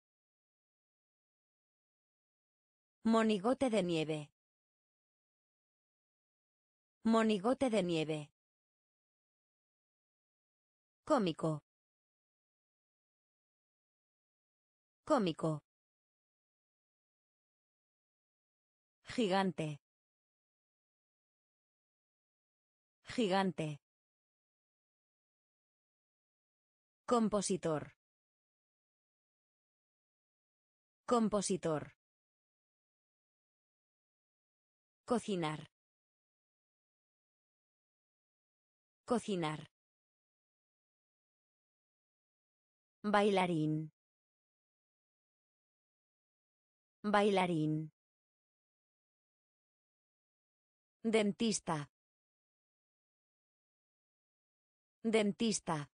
Monigote de nieve. Monigote de nieve. Cómico. Cómico. Gigante. Gigante. Compositor. Compositor. Cocinar. Cocinar. Bailarín. Bailarín. Dentista. Dentista.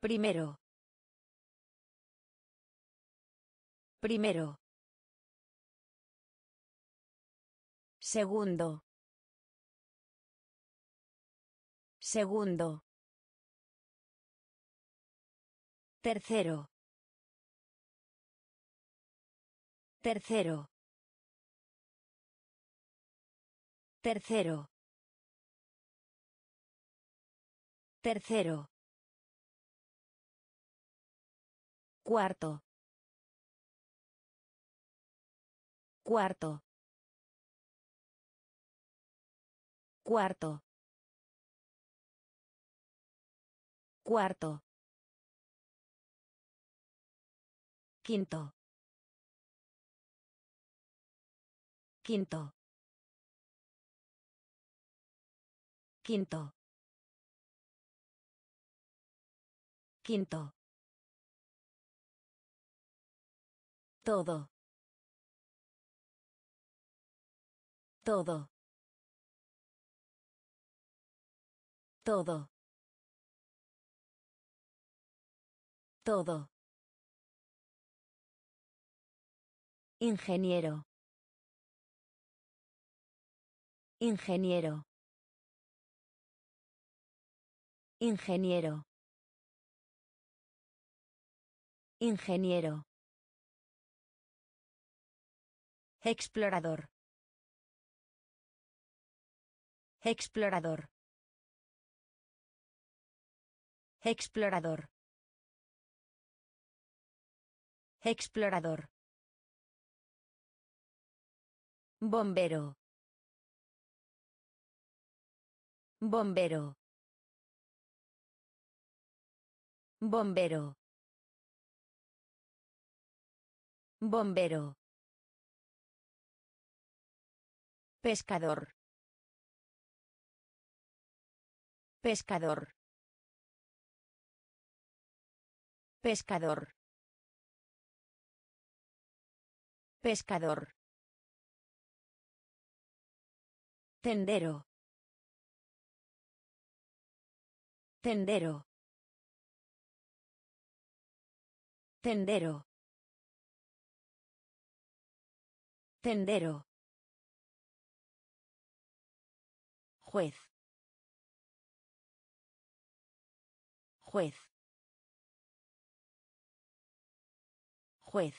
Primero. Primero. Segundo. Segundo. Tercero. Tercero. Tercero. Tercero. Cuarto. Cuarto. Cuarto. Cuarto. Quinto. Quinto. Quinto. Quinto. Todo. Todo. Todo. Todo. Ingeniero. Ingeniero. Ingeniero. Ingeniero. Explorador. Explorador. Explorador. Explorador. Bombero. Bombero. Bombero. Bombero. Pescador. Pescador. Pescador. Pescador. Tendero. Tendero. Tendero. Tendero. Juez. Juez. Juez.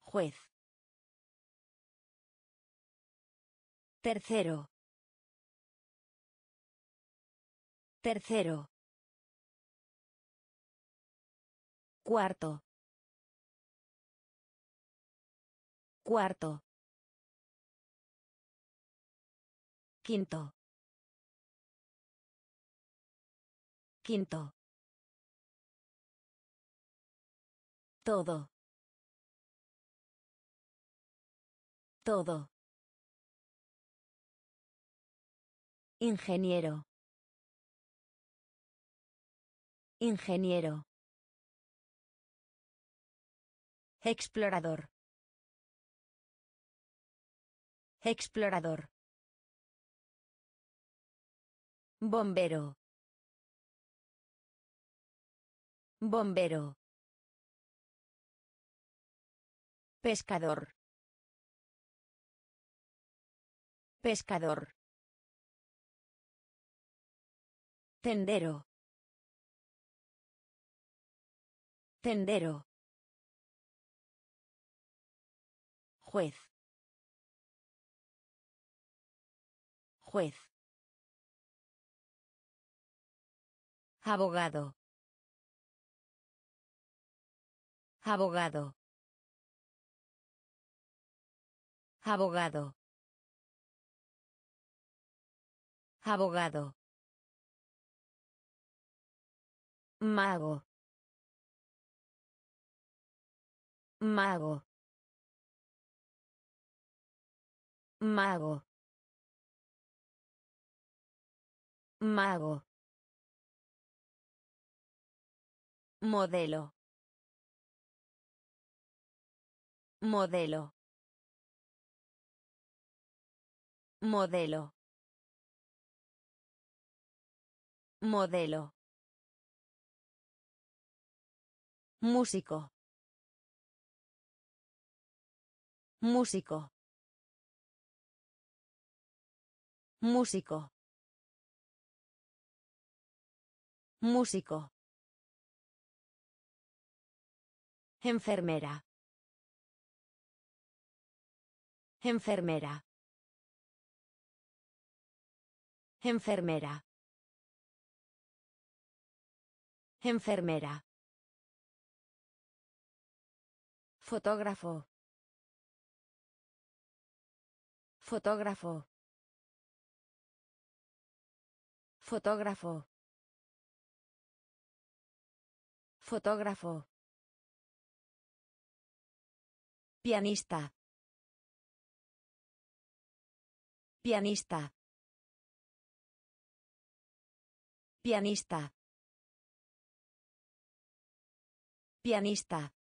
Juez. Tercero. Tercero. Cuarto. Cuarto. Quinto. Quinto. Todo. Todo. Ingeniero. Ingeniero. Explorador. Explorador. Bombero. Bombero. Pescador. Pescador. Tendero. Tendero. Juez. Juez. Abogado. Abogado. Abogado. Abogado. Mago. Mago. Mago. Mago. Modelo. Modelo. Modelo. Modelo. Músico. Músico. Músico. Músico. Enfermera. Enfermera. Enfermera. Enfermera. Fotógrafo. Fotógrafo. Fotógrafo. Fotógrafo. Pianista. Pianista. Pianista. Pianista.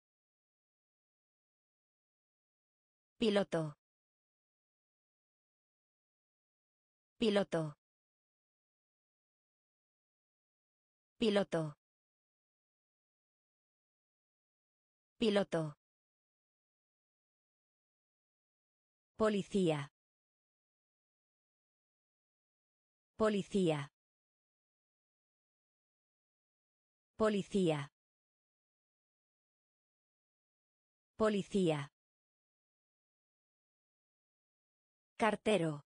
Piloto. Piloto. Piloto. Piloto. Policía. Policía. Policía. Policía. Cartero.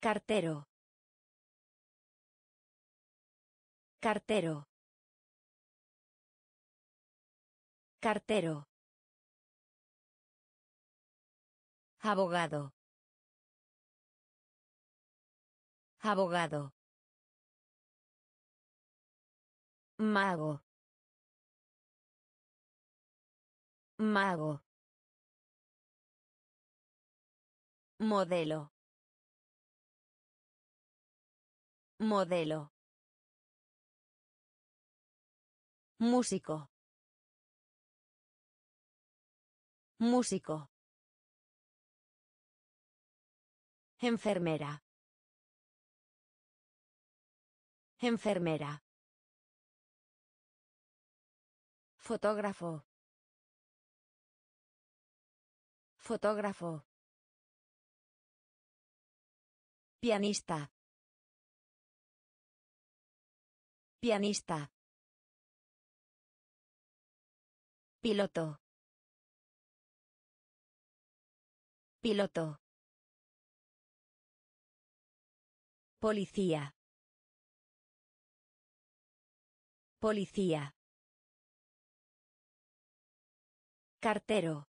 Cartero. Cartero. Cartero. Abogado. Abogado. Mago. Mago. Modelo. Modelo. Músico. Músico. Enfermera. Enfermera. Fotógrafo. Fotógrafo. Pianista. Pianista. Piloto. Piloto. Policía. Policía. Cartero.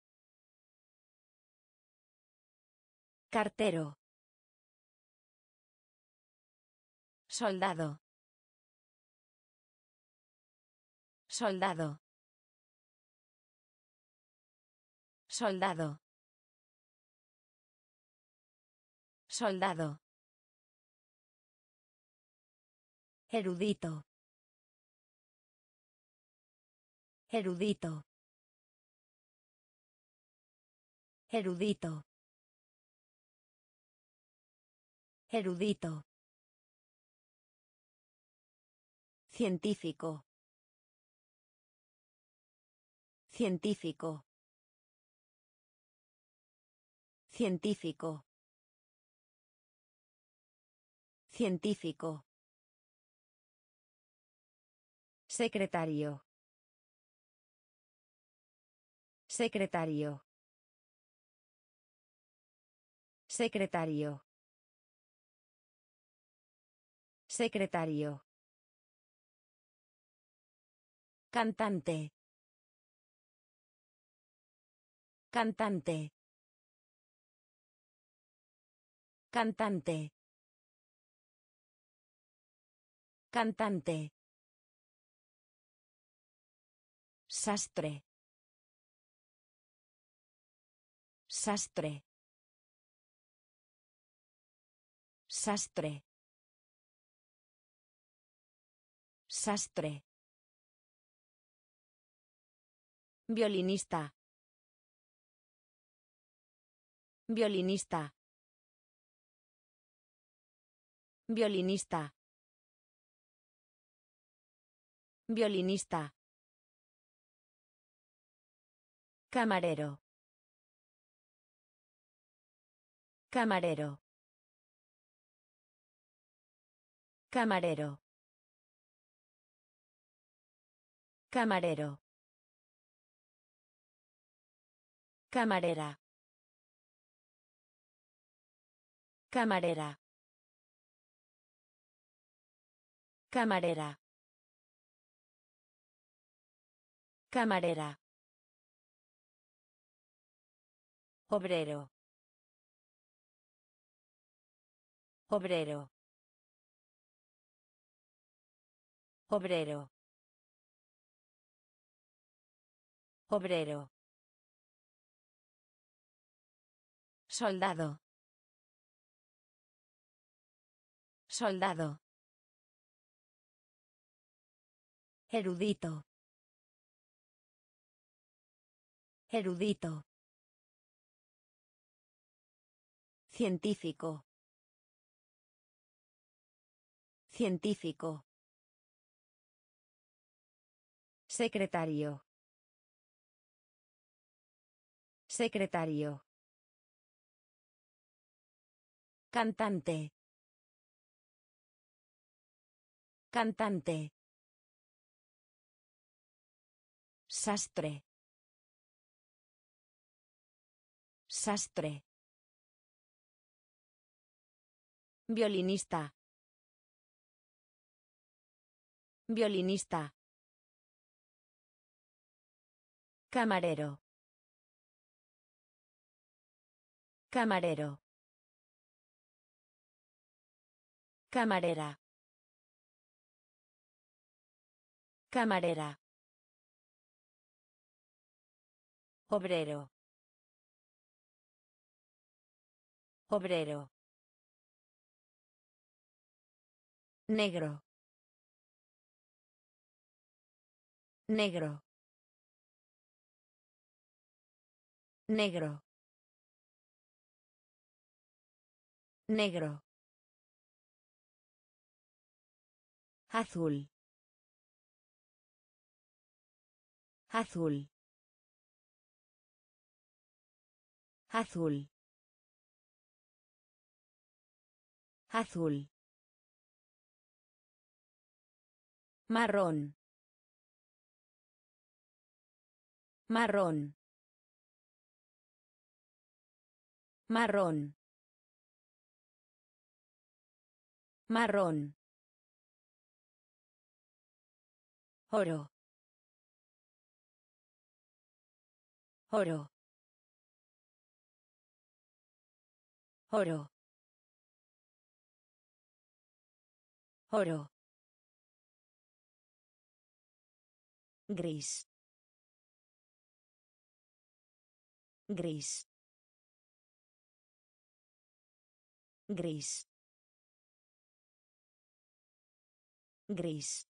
Cartero. Soldado. Soldado. Soldado. Soldado. Erudito. Erudito. Erudito. Erudito. Científico. Científico. Científico. Científico. Secretario. Secretario. Secretario. Secretario. Cantante. Cantante. Cantante. Cantante. Sastre. Sastre. Sastre. Sastre. Violinista. Violinista. Violinista. Violinista. Camarero. Camarero. Camarero. Camarero. Camarera. Camarera. Camarera. Camarera. Obrero. Obrero. Obrero. Obrero. Soldado. Soldado. Erudito. Erudito. Científico. Científico. Secretario. Secretario. Cantante. Cantante. Sastre. Sastre. Violinista. Violinista. Camarero. Camarero. Camarera. Camarera. Obrero. Obrero. Negro. Negro. Negro. Negro. Azul. Azul. Azul. Azul. Marrón. Marrón. Marrón. Marrón. Oro. Oro. Oro. Oro. Gris. Gris. Gris. Gris.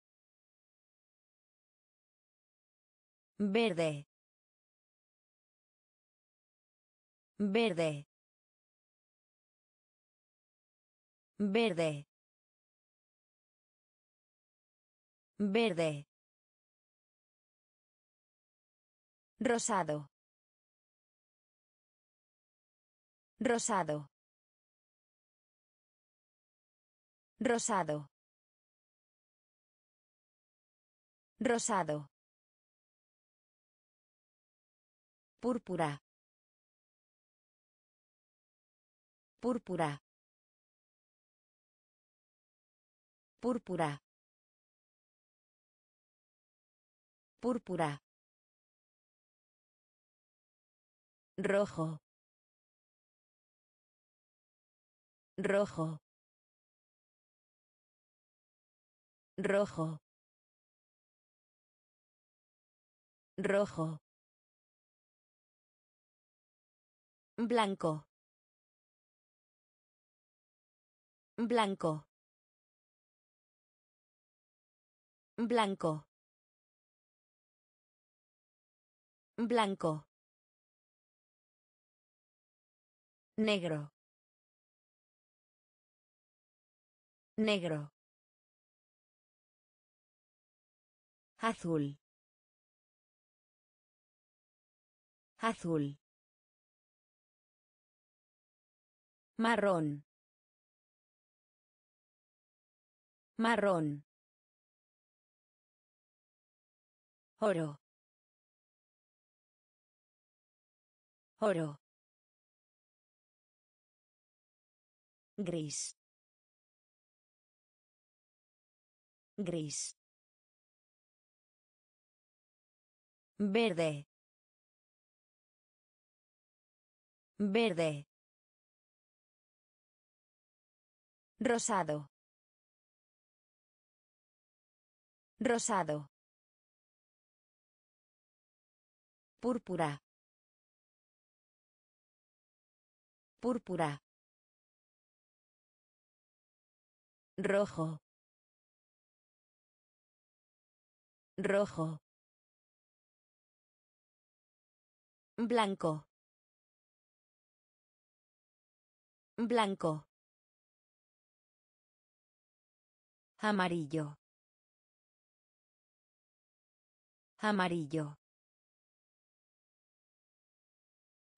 Verde. Verde. Verde. Verde. Rosado. Rosado. Rosado. Rosado. Púrpura. Púrpura. Púrpura. Púrpura. Rojo. Rojo. Rojo. Rojo. Blanco. Blanco. Blanco. Blanco. Negro. Negro. Azul. Azul. Marrón. Marrón. Oro. Oro. Gris. Gris. Verde. Verde. Rosado. Rosado. Púrpura. Púrpura. Rojo. Rojo. Blanco. Blanco. Amarillo. Amarillo.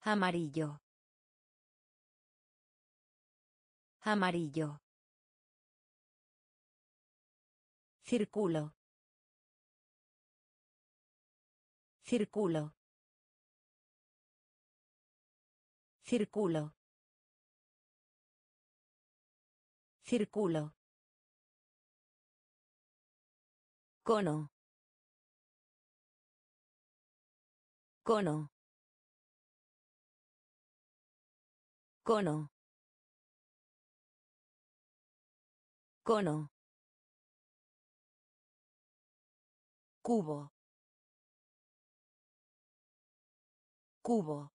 Amarillo. Amarillo. Círculo. Círculo. Círculo. Círculo. Cono. Cono. Cono. Cono. Cubo. Cubo.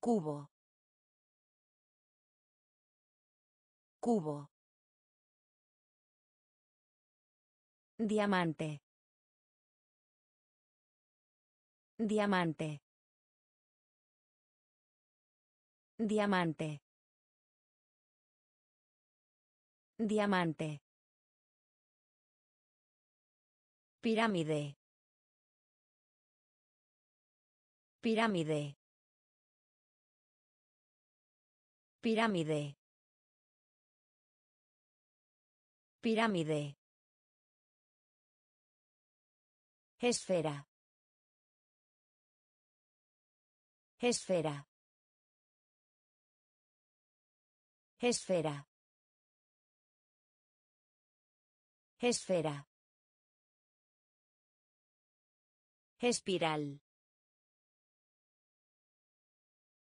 Cubo. Cubo. Diamante. Diamante. Diamante. Diamante. Pirámide. Pirámide. Pirámide. Pirámide. Esfera. Esfera. Esfera. Esfera. Espiral.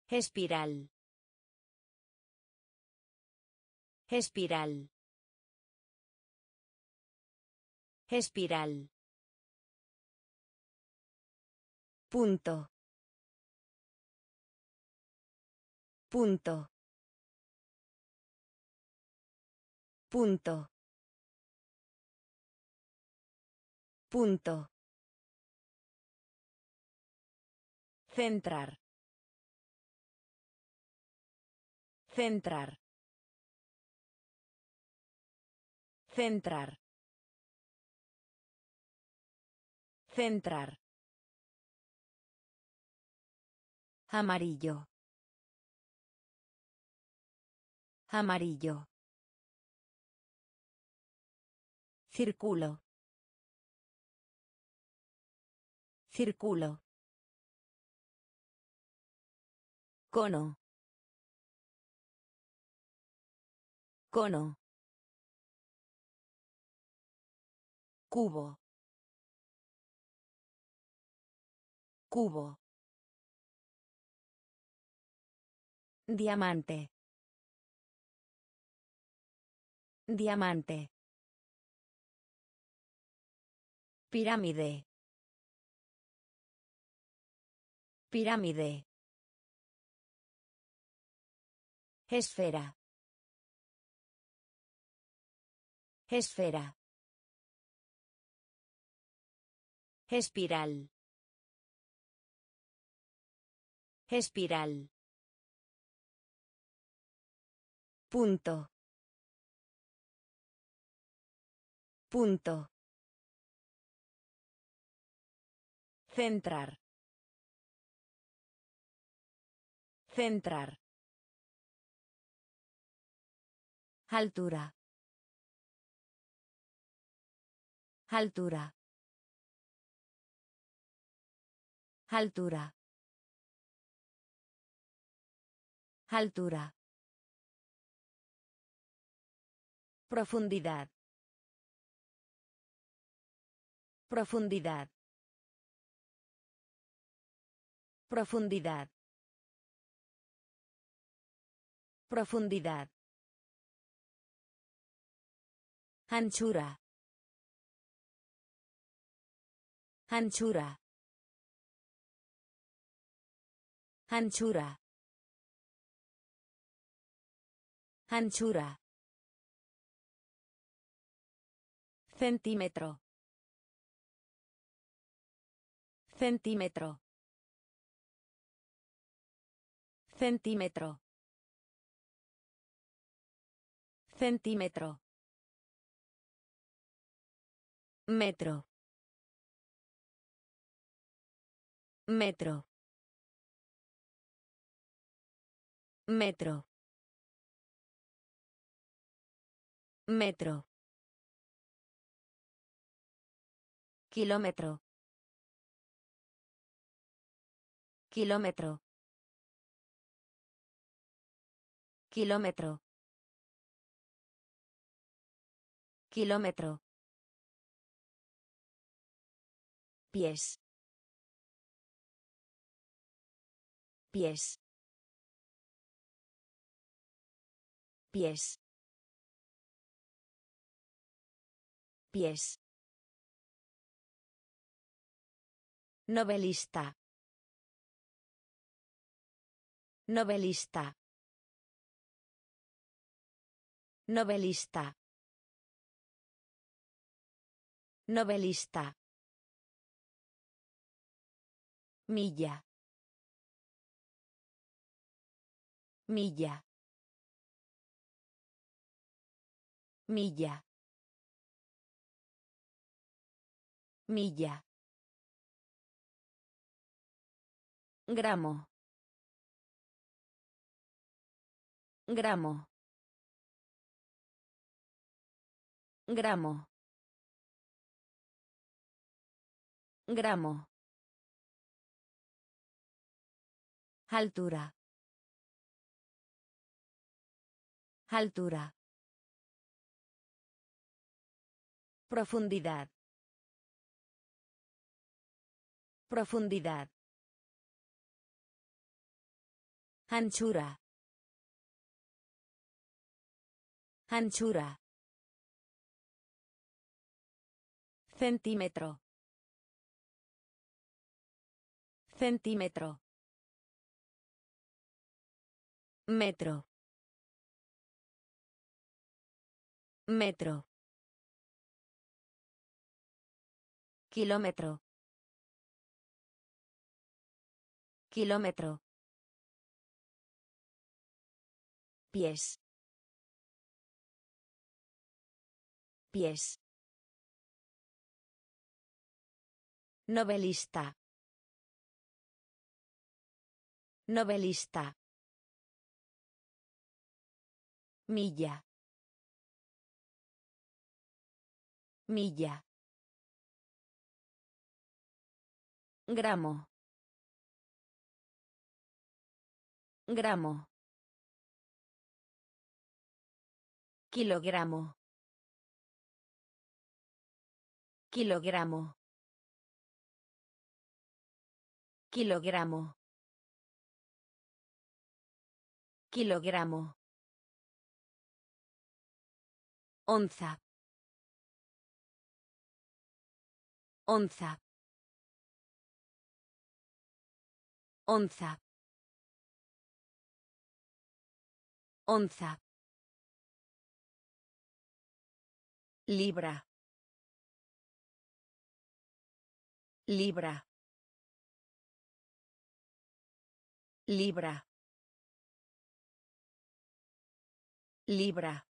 Espiral. Espiral. Espiral. Punto. Punto. Punto. Punto. Centrar. Centrar. Centrar. Centrar. Amarillo. Amarillo. Círculo. Círculo. Cono. Cono. Cubo. Cubo. Diamante. Diamante. Pirámide. Pirámide. Esfera. Esfera. Espiral. Espiral. Punto. Punto. Centrar. Centrar. Altura. Altura. Altura. Altura. Profundidad. Profundidad. Profundidad. Profundidad. Anchura. Anchura. Anchura. Anchura. Centímetro. Centímetro. Centímetro. Centímetro. Metro. Metro. Metro. Metro. Kilómetro. Kilómetro. Kilómetro. Kilómetro. Pies. Pies. Pies. Pies. Novelista. Novelista. Novelista. Novelista. Milla. Milla. Milla. Milla. Gramo. Gramo. Gramo. Gramo. Altura. Altura. Profundidad. Profundidad. Anchura. Anchura. Centímetro. Centímetro. Metro. Metro. Kilómetro. Kilómetro. Pies. Pies. Novelista. Novelista. Milla. Milla. Gramo. Gramo. Kilogramo. Kilogramo. Kilogramo. Kilogramo. Onza. Onza. Onza. Onza. Libra. Libra. Libra. Libra.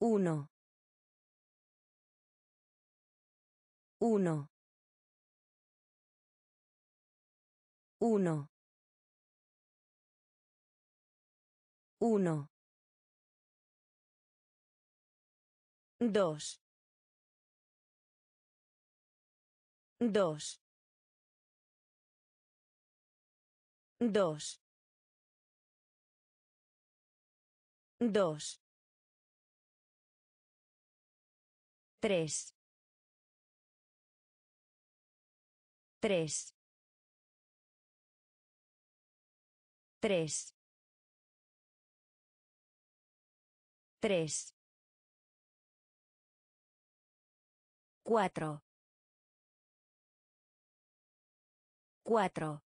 Uno. Uno. Uno. Uno. Dos. Dos. Dos. Dos. Tres. Tres. Tres. Tres. Cuatro. Cuatro.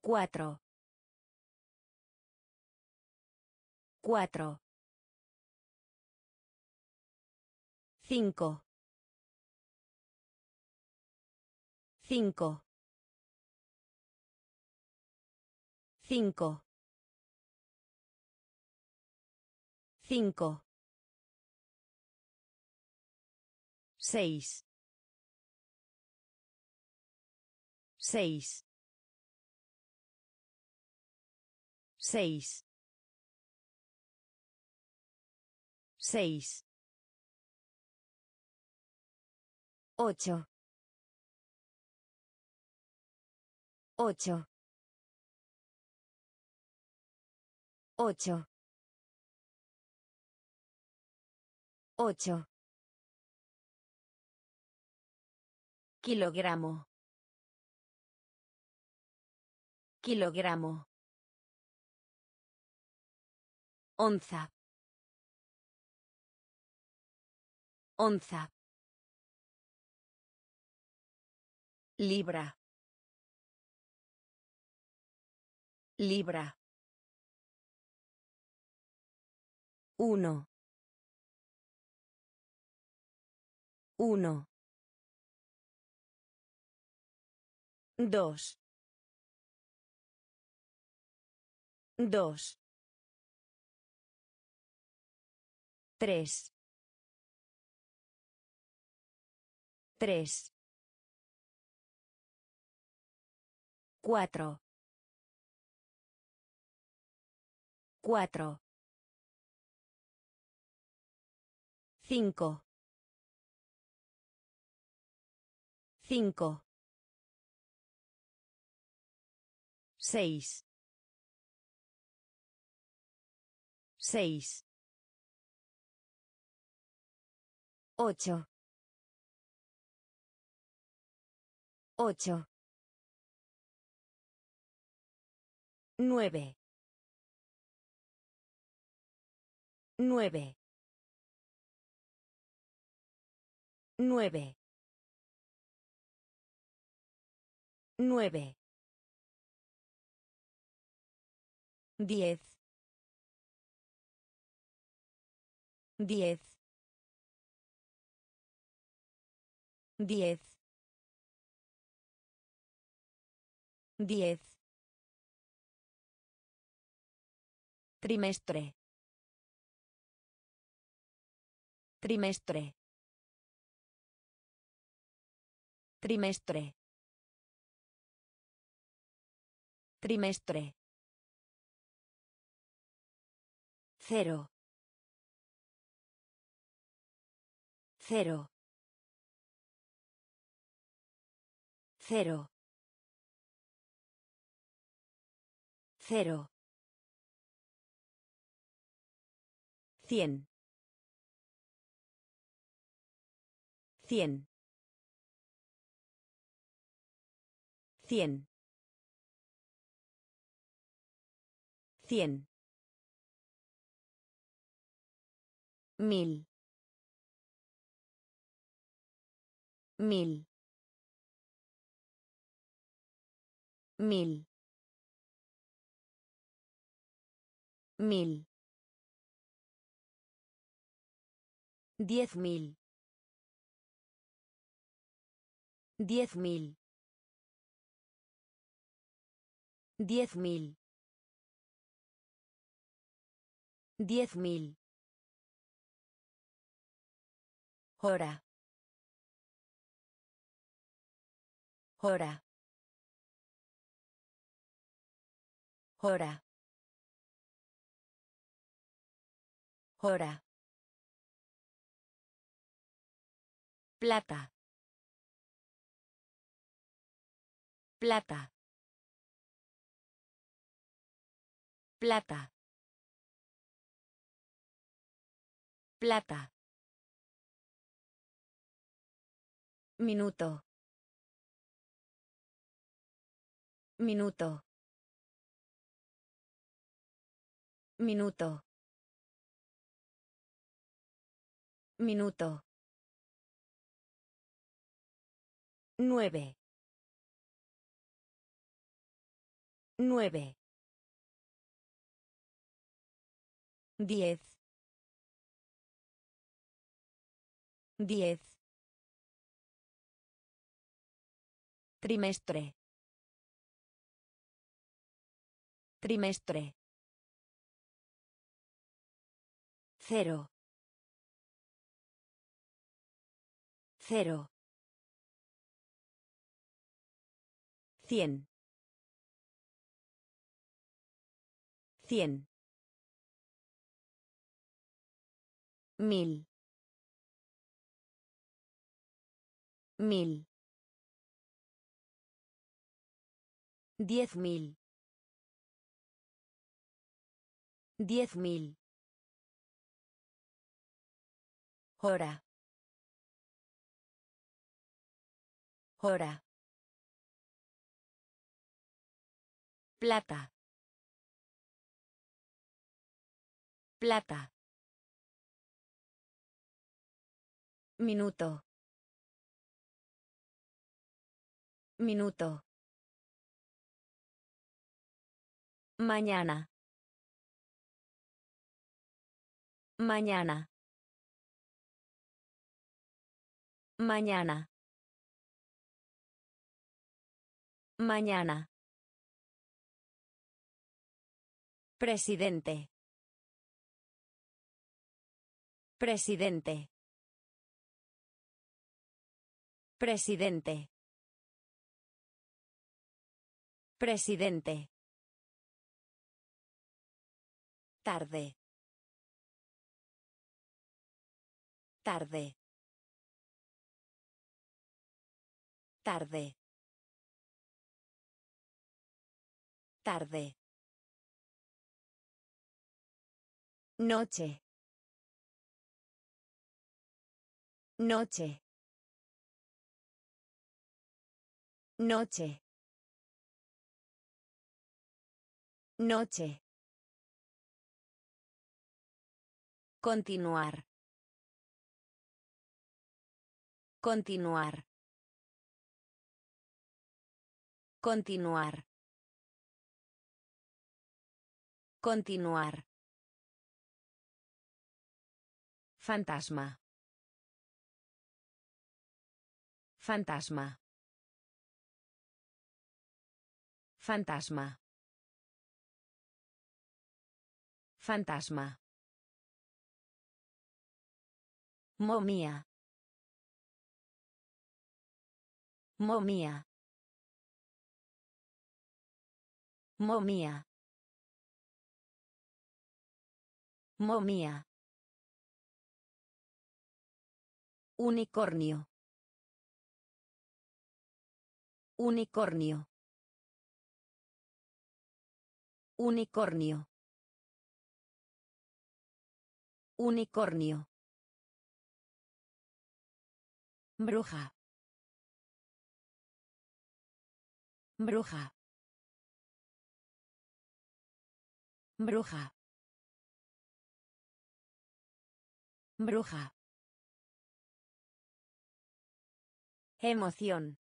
Cuatro. Cuatro. Cinco. Cinco. Cinco. Cinco. Seis. Seis. Seis. Seis. Ocho. Ocho. Ocho. Ocho. Kilogramo. Kilogramo. Onza. Onza. Libra. Libra. Uno. Uno. Dos. Dos. Tres. Tres. Cuatro. Cuatro. Cinco. Cinco. Seis. Seis. Ocho. Ocho. Nueve. Nueve. Nueve. Nueve. Diez. Diez. Diez. Diez. Trimestre. Trimestre. Trimestre. Trimestre. Cero. Cero. Cero. Cero. Cien. Cien. Cien. Cien. Mil. Mil. Mil. Mil. Diez mil. Diez mil. Diez mil. Diez mil. Hora. Hora. Hora. Hora. Plata. Plata. Plata. Plata. Minuto. Minuto. Minuto. Minuto. Nueve. Nueve. Diez. Diez. Trimestre. Trimestre. Cero. Cero. Cien. Cien. Mil. Mil. Diez mil. Diez mil. Hora. Hora. Plata. Plata. Minuto. Minuto. Mañana. Mañana. Mañana. Mañana. Presidente. Presidente. Presidente. Presidente. Tarde. Tarde. Tarde. Tarde. Noche. Noche. Noche. Noche. Continuar. Continuar. Continuar. Continuar. Fantasma. Fantasma. Fantasma. Fantasma. Momia. Momia. Momia. Momia. Unicornio. Unicornio. Unicornio. Unicornio. Bruja. Bruja. Bruja. Bruja. Emoción.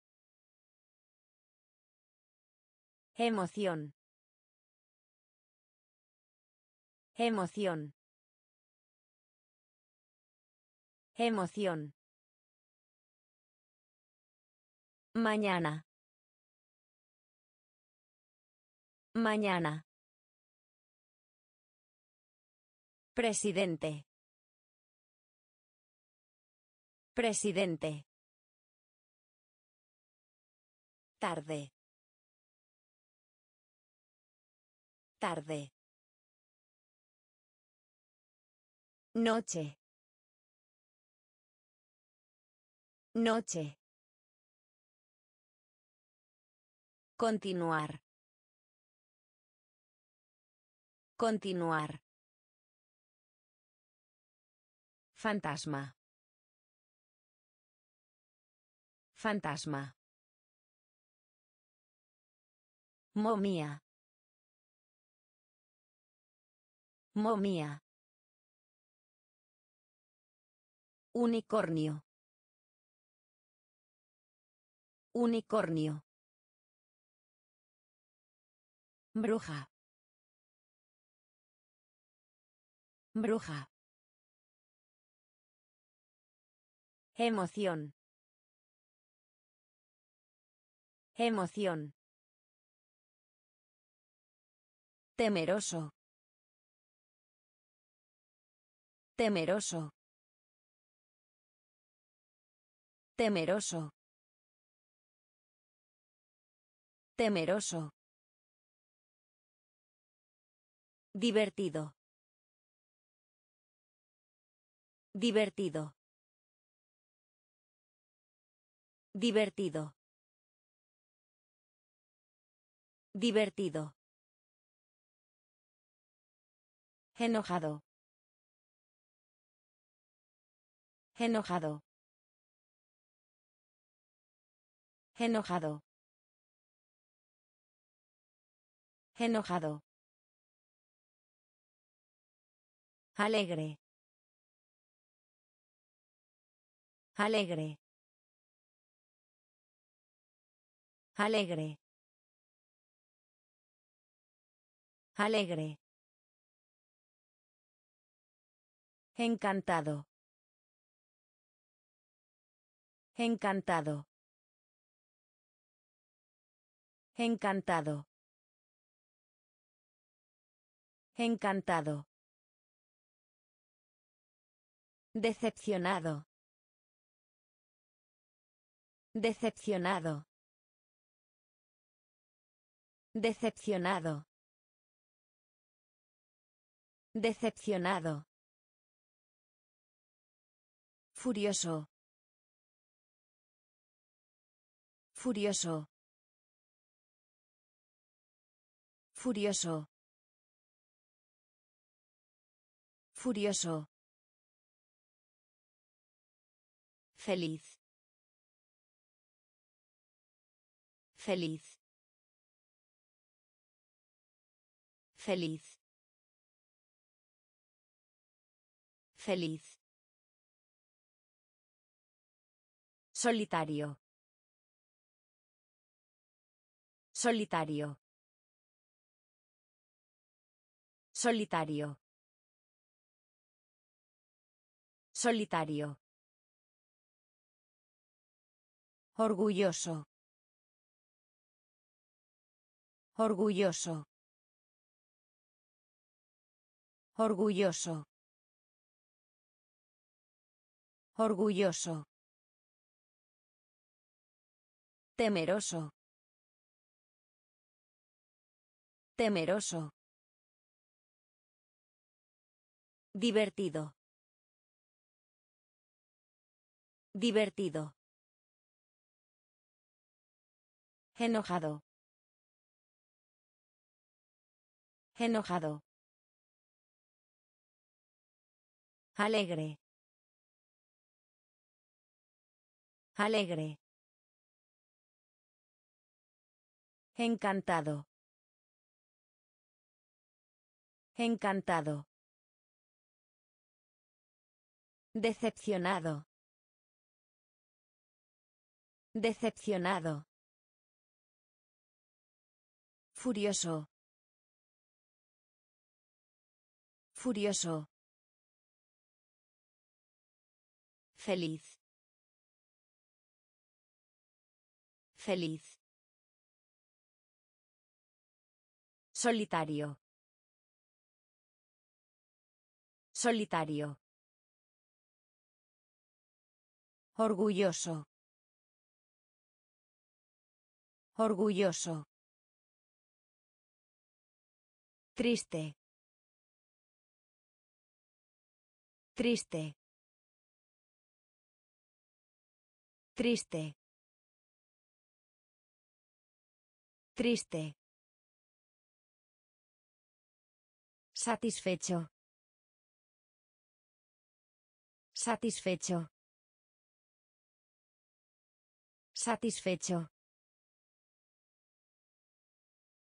Emoción. Emoción. Emoción. Mañana. Mañana. Presidente. Presidente. Tarde. Tarde. Noche. Noche. Continuar. Continuar. Fantasma. Fantasma. Momia. Momia. Unicornio. Unicornio. Bruja. Bruja. Emoción. Emoción. Temeroso. Temeroso. Temeroso. Temeroso. Divertido. Divertido. Divertido. Divertido. Enojado. Enojado. Enojado. Enojado. Alegre. Alegre. Alegre. Alegre. Encantado. Encantado. Encantado. Encantado. Decepcionado. Decepcionado. Decepcionado. Decepcionado. Furioso. Furioso. Furioso. Furioso. Feliz. Feliz. Feliz. Feliz. Solitario. Solitario. Solitario. Solitario. Orgulloso. Orgulloso. Orgulloso. Orgulloso. Temeroso. Temeroso. Divertido. Divertido. Enojado. Enojado. Alegre. Alegre. Encantado. Encantado. Decepcionado. Decepcionado. Furioso. Furioso. Feliz. Feliz. Solitario. Solitario. Orgulloso. Orgulloso. Triste. Triste. Triste. Triste. Satisfecho. Satisfecho. Satisfecho.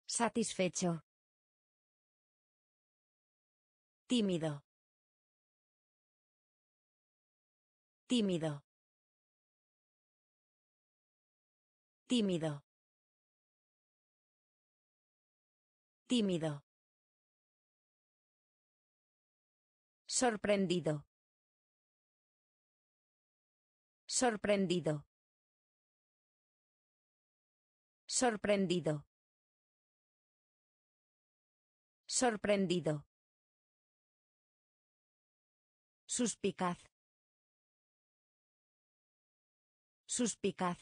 Satisfecho. Tímido. Tímido. Tímido. Tímido. Sorprendido. Sorprendido. Sorprendido. Sorprendido. Suspicaz. Suspicaz.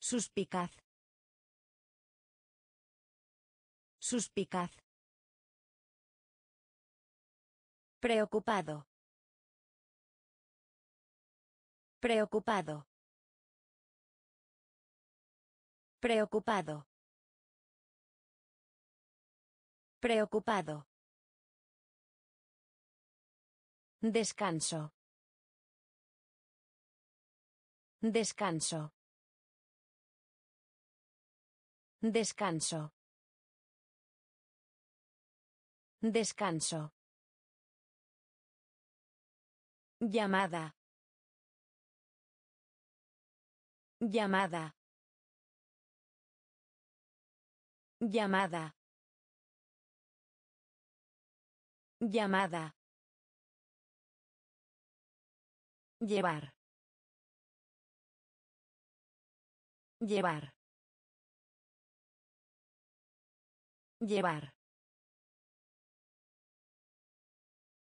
Suspicaz. Suspicaz. Preocupado. Preocupado. Preocupado. Preocupado. Descanso. Descanso. Descanso. Descanso. Llamada. Llamada. Llamada. Llamada. Llevar. Llevar. Llevar.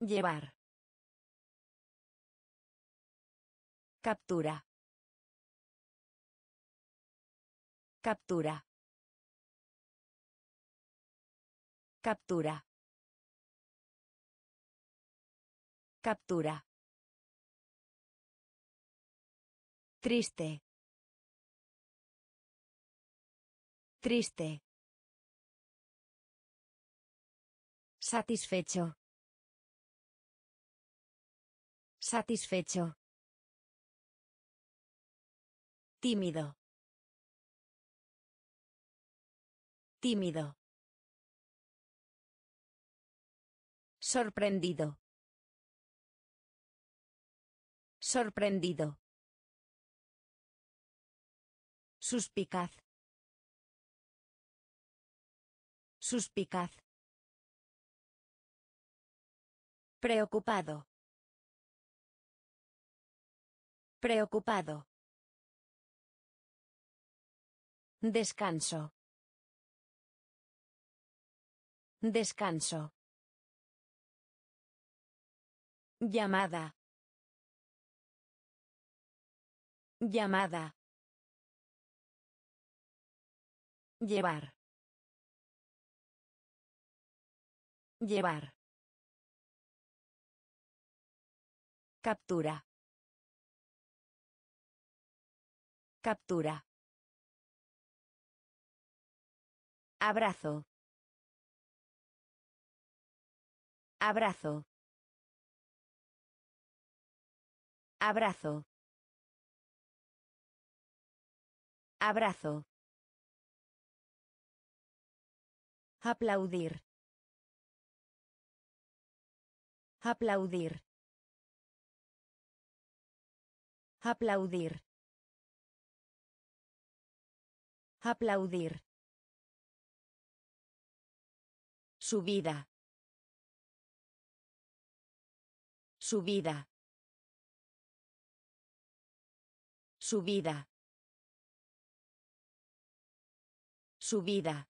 Llevar. Captura. Captura. Captura. Captura. Triste. Triste. Satisfecho. Satisfecho. Tímido. Tímido. Sorprendido. Sorprendido. Suspicaz. Suspicaz. Preocupado. Preocupado. Descanso. Descanso. Llamada. Llamada. Llevar. Llevar. Captura. Captura. Abrazo. Abrazo. Abrazo. Abrazo. Aplaudir. Aplaudir. Aplaudir. Aplaudir. Subida. Subida. Subida. Subida.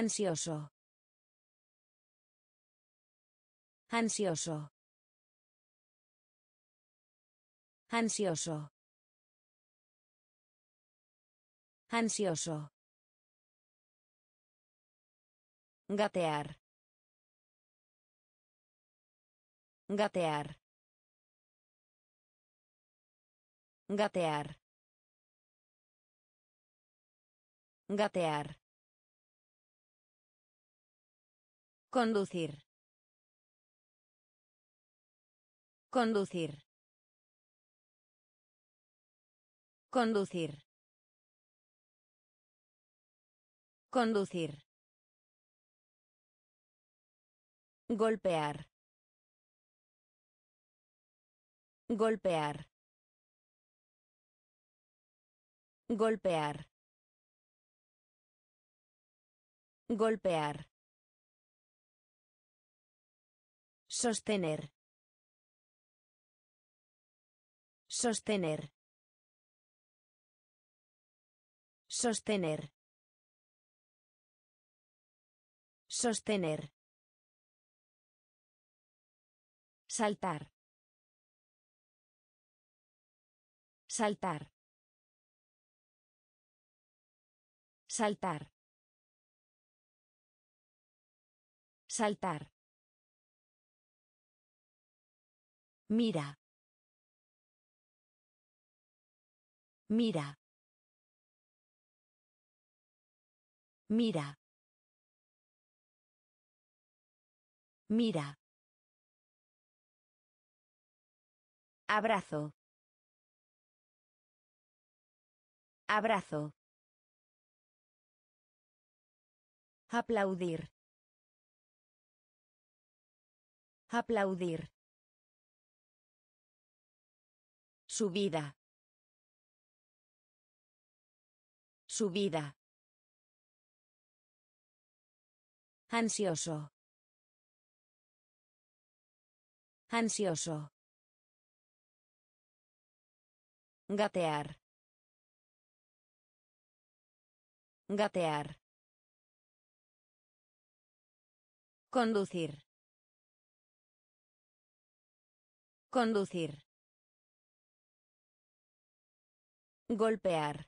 Ansioso. Ansioso. Ansioso. Ansioso. Gatear. Gatear. Gatear. Gatear. Conducir. Conducir. Conducir. Conducir. Golpear. Golpear. Golpear. Golpear. Sostener. Sostener. Sostener. Sostener. Saltar. Saltar. Saltar. Saltar. Mira. Mira. Mira. Mira. Abrazo. Abrazo. Aplaudir. Aplaudir. Subida. Subida. Ansioso. Ansioso. Gatear. Gatear. Conducir. Conducir. Golpear.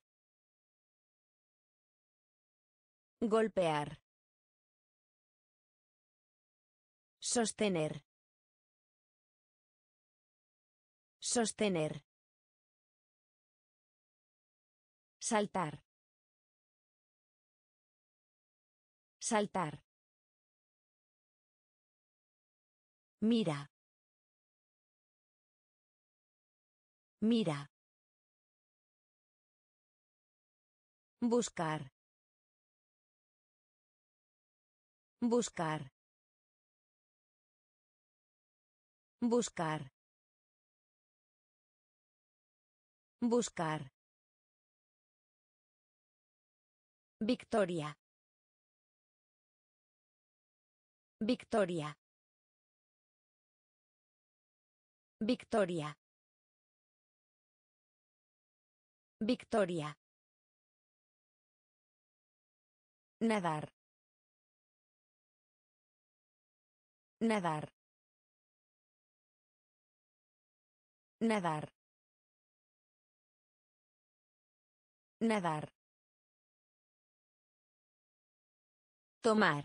Golpear. Sostener. Sostener. Saltar. Saltar. Mira. Mira. Buscar. Buscar. Buscar. Buscar. Victoria. Victoria. Victoria. Victoria. Nadar. Nadar. Nadar. Nadar. Tomar.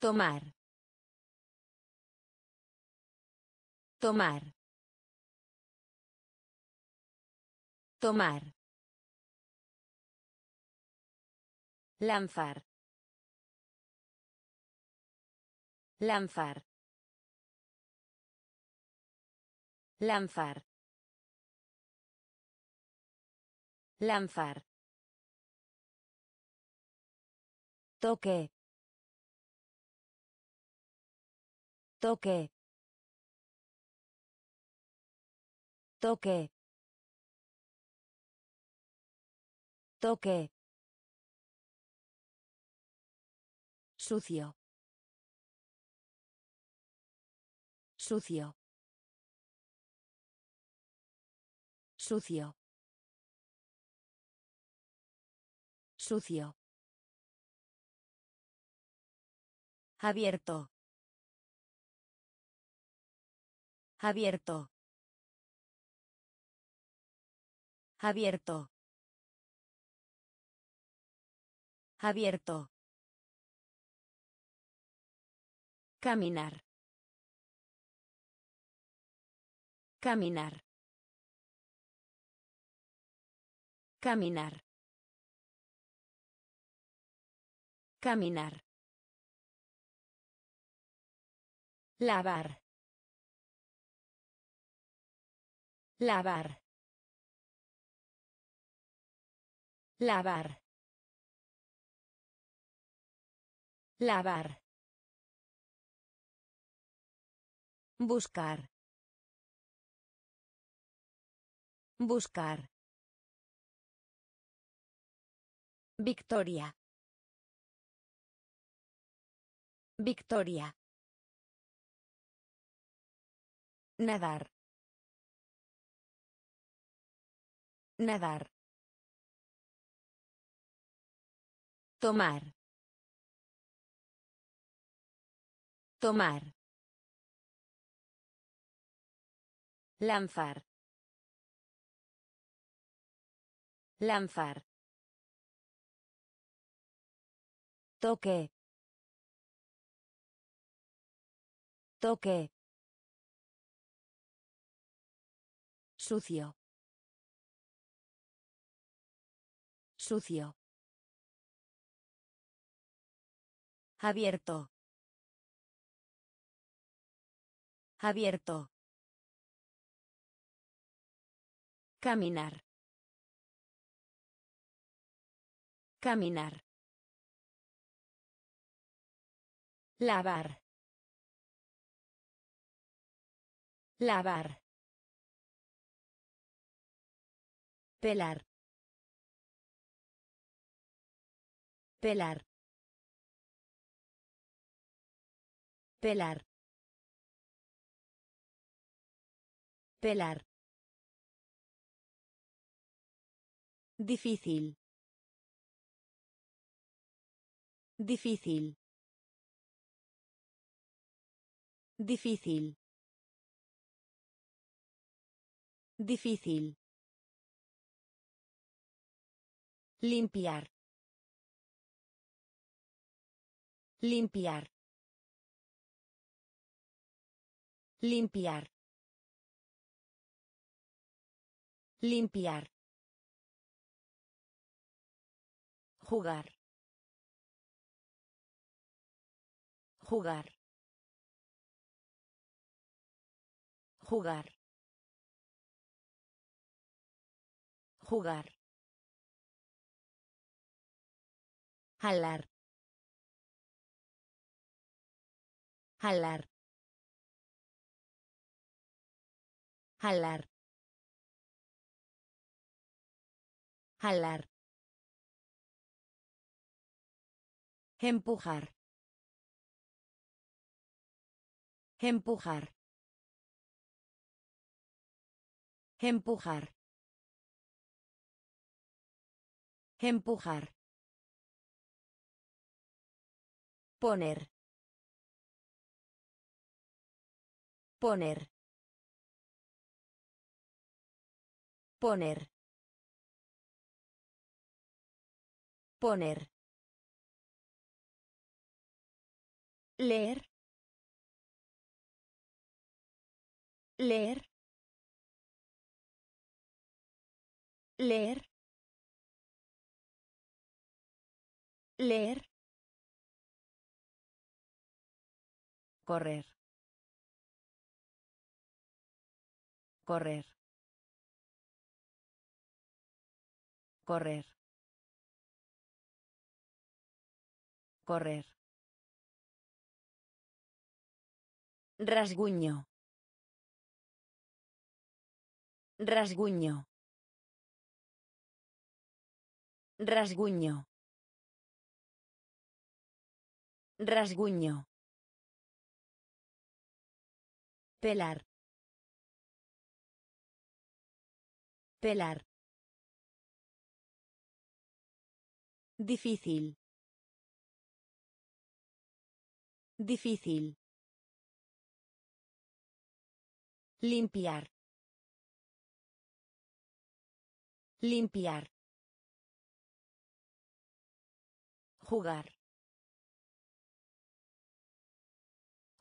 Tomar. Tomar. Tomar. Lanzar. Lanzar. Lanzar. Lanzar. Toque. Toque. Toque. Toque. Sucio. Sucio. Sucio. Sucio. Abierto. Abierto. Abierto. Abierto. Caminar. Caminar. Caminar. Caminar. Lavar. Lavar. Lavar. Lavar. Buscar. Buscar. Victoria. Victoria. Nadar. Nadar. Tomar. Tomar. Lanzar. Lanzar. Toque. Toque. Sucio. Sucio. Abierto. Abierto. Caminar. Caminar. Lavar. Lavar. Pelar. Pelar. Pelar. Pelar. Difícil. Difícil. Difícil. Difícil. Limpiar. Limpiar. Limpiar. Limpiar. Jugar. Jugar. Jugar. Jugar. Jalar. Jalar. Jalar. Jalar. Empujar. Empujar. Empujar. Empujar. Poner. Poner. Poner. Poner. Leer. Leer. Leer. Leer. Correr. Correr. Correr. Correr. Rasguño. Rasguño. Rasguño. Rasguño. Pelar. Pelar. Difícil. Difícil. Limpiar. Limpiar. Jugar.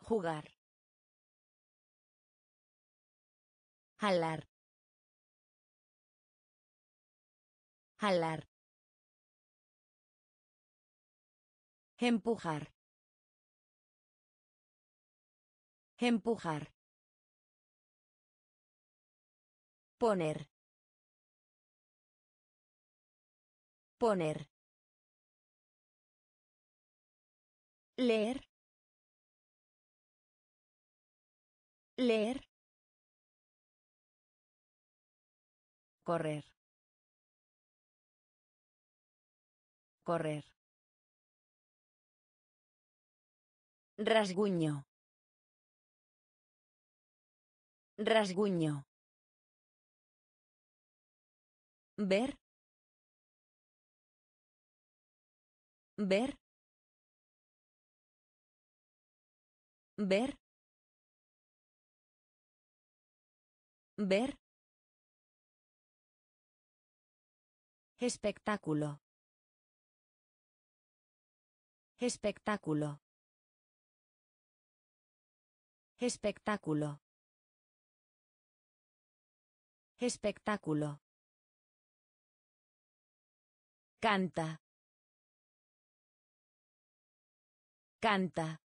Jugar. Jalar. Jalar. Empujar. Empujar. Poner. Poner. Leer. Leer. Correr. Correr. Rasguño. Rasguño. Ver. Ver. Ver. Ver. Espectáculo. Espectáculo. Espectáculo. Espectáculo. Canta. Canta.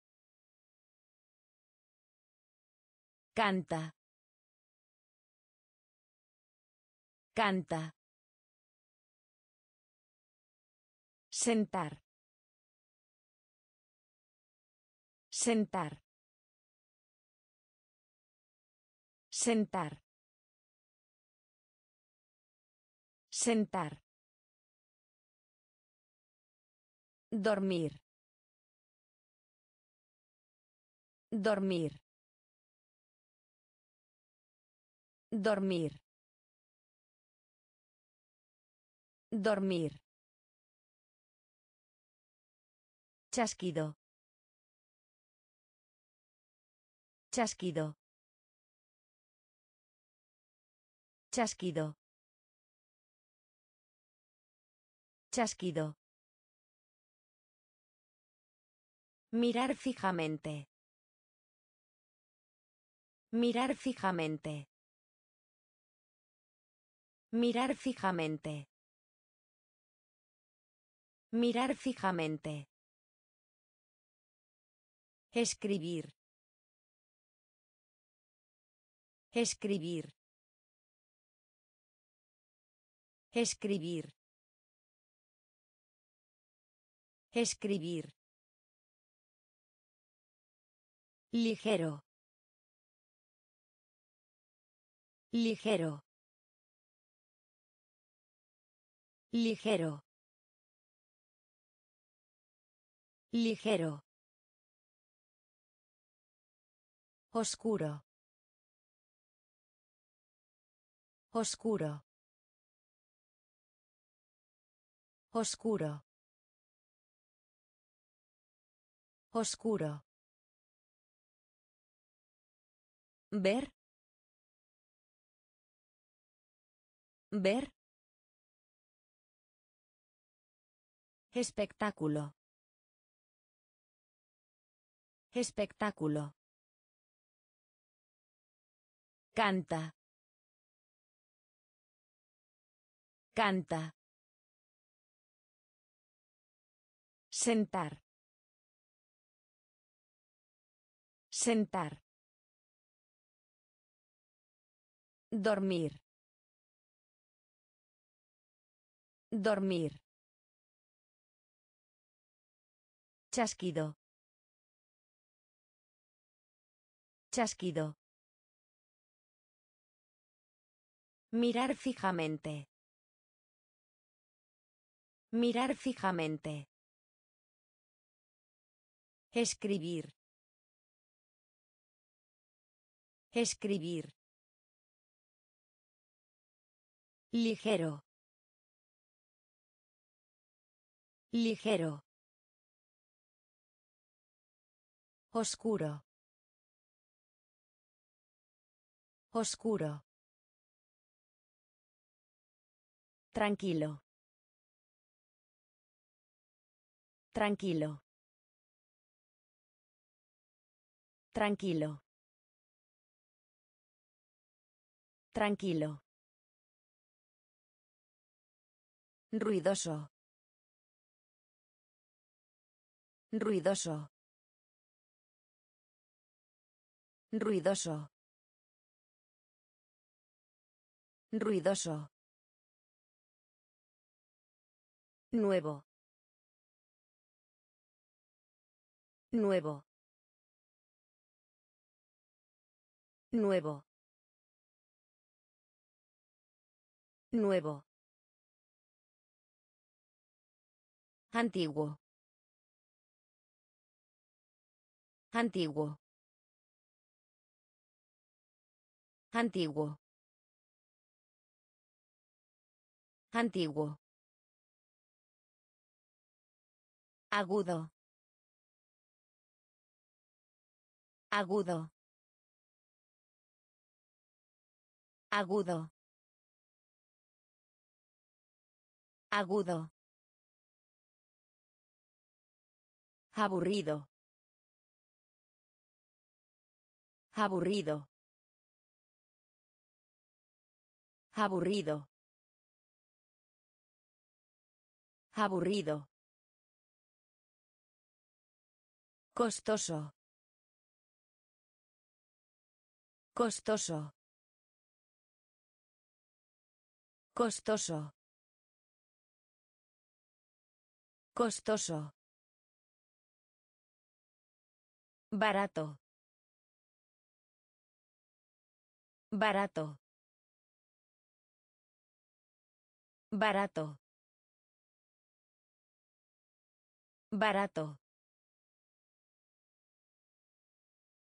Canta. Canta. Sentar. Sentar. Sentar. Sentar. Dormir. Dormir. Dormir. Dormir. Chasquido. Chasquido. Chasquido. Chasquido. Mirar fijamente. Mirar fijamente. Mirar fijamente. Mirar fijamente. Escribir. Escribir. Escribir. Escribir. Ligero. Ligero. Ligero. Ligero. Oscuro. Oscuro. Oscuro. Oscuro. Ver. Ver. Espectáculo. Espectáculo. Canta. Canta. Sentar. Sentar. Dormir. Dormir. Chasquido. Chasquido. Mirar fijamente. Mirar fijamente. Escribir. Escribir. Ligero. Ligero. Oscuro. Oscuro. Tranquilo. Tranquilo. Tranquilo. Tranquilo. Ruidoso. Ruidoso. Ruidoso. Ruidoso. Nuevo. Nuevo. Nuevo. Nuevo. Antiguo. Antiguo. Antiguo. Antiguo. Agudo. Agudo. Agudo. Agudo. Aburrido. Aburrido. Aburrido. Aburrido. Costoso. Costoso. Costoso. Costoso. Barato. Barato. Barato. Barato.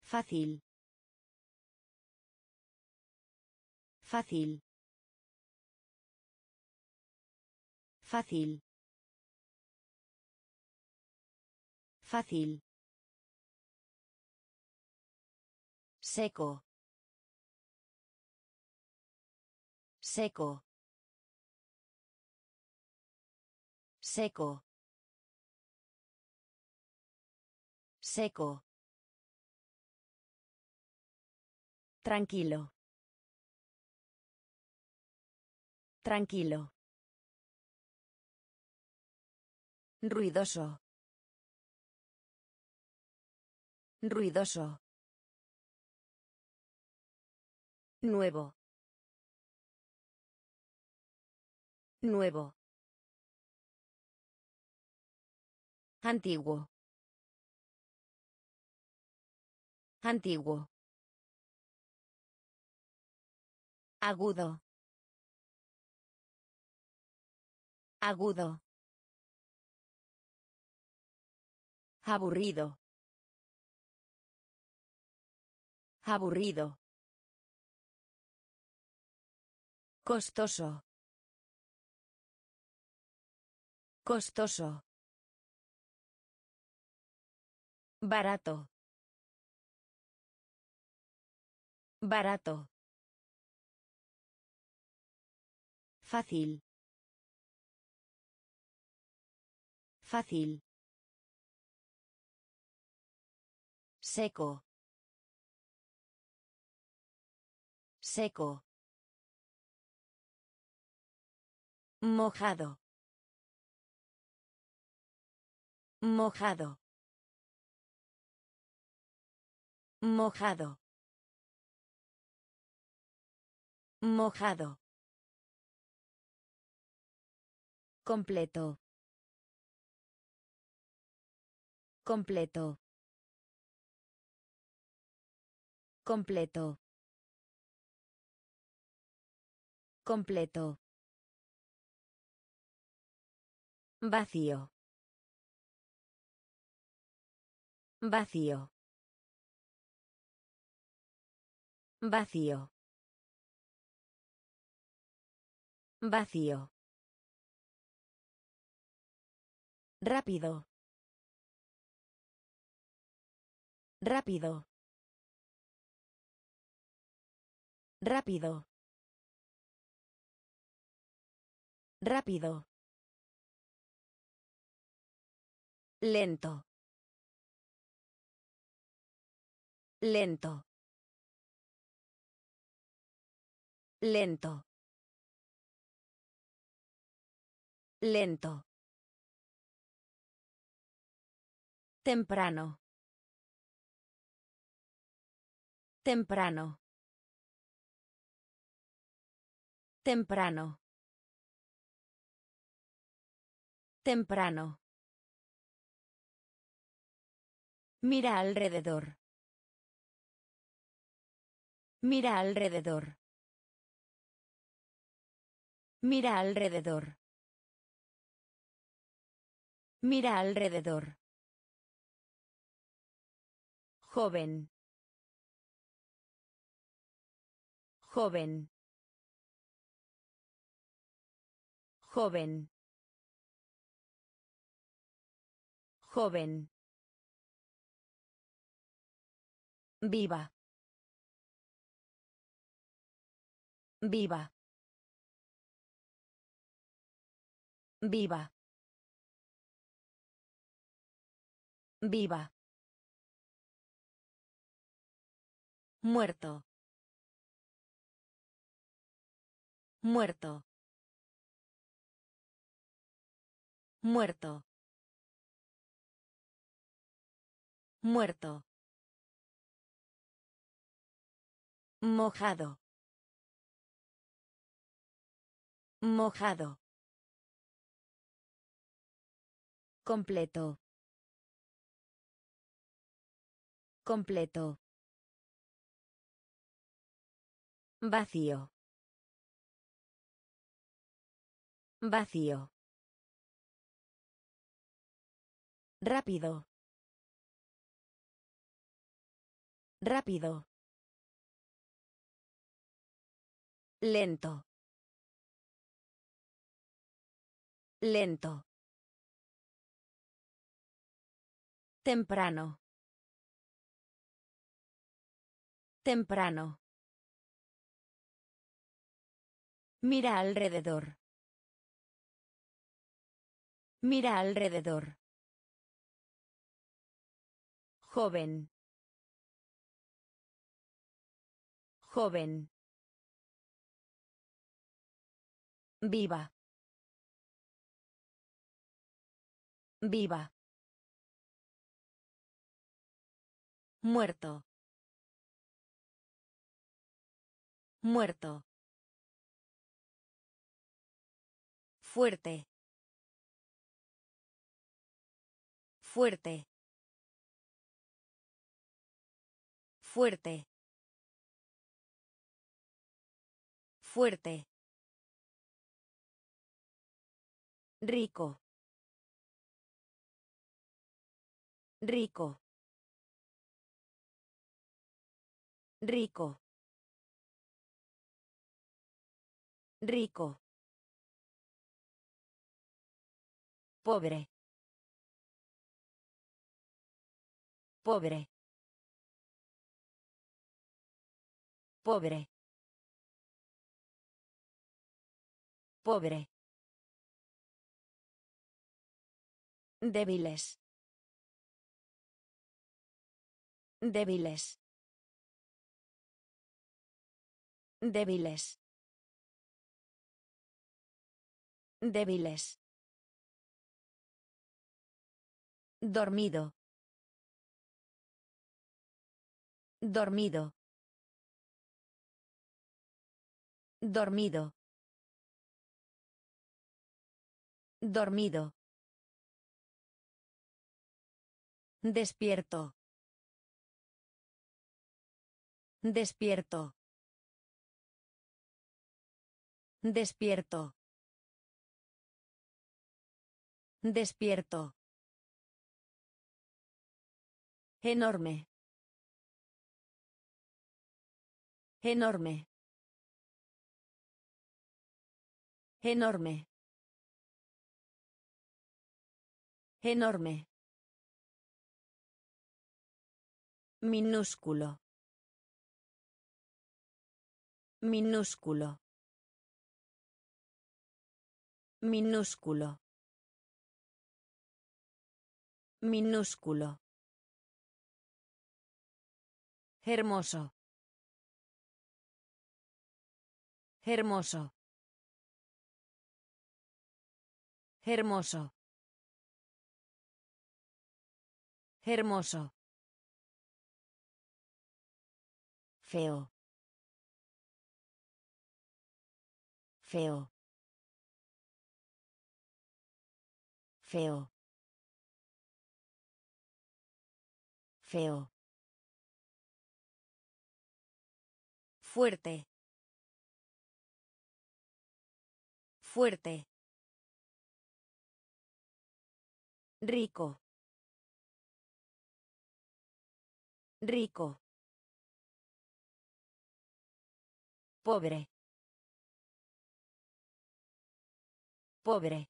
Fácil. Fácil. Fácil. Fácil. Seco. Seco. Seco. Seco. Tranquilo. Tranquilo. Ruidoso. Ruidoso. Nuevo. Nuevo. Antiguo. Antiguo. Agudo. Agudo. Aburrido. Aburrido. Costoso. Costoso. Barato. Barato. Fácil. Fácil. Seco. Seco. Mojado. Mojado. Mojado. Mojado. Completo. Completo. Completo. Completo. Vacío. Vacío. Vacío. Vacío. Rápido. Rápido. Rápido. Rápido. Lento. Lento. Lento. Lento. Temprano. Temprano. Temprano. Temprano. Mira alrededor. Mira alrededor. Mira alrededor. Mira alrededor. Joven. Joven. Joven. Joven. Viva. Viva. Viva. Viva. Muerto. Muerto. Muerto. Muerto. Mojado. Mojado. Completo. Completo. Vacío. Vacío. Rápido. Rápido. Lento. Lento. Temprano. Temprano. Mira alrededor. Mira alrededor. Joven. Joven. Viva. Viva. Muerto. Muerto. Fuerte. Fuerte. Fuerte. Fuerte. Rico. Rico. Rico. Rico. Pobre. Pobre. Pobre. Pobre. Débiles. Débiles. Débiles. Débiles. Dormido. Dormido. Dormido. Dormido. Despierto. Despierto. Despierto. Despierto. Enorme. Enorme. Enorme. Enorme. Minúsculo. Minúsculo. Minúsculo. Minúsculo. Hermoso. Hermoso. Hermoso. Hermoso. Feo. Feo. Feo. Feo. Fuerte. Fuerte. Rico. Rico. Pobre. Pobre.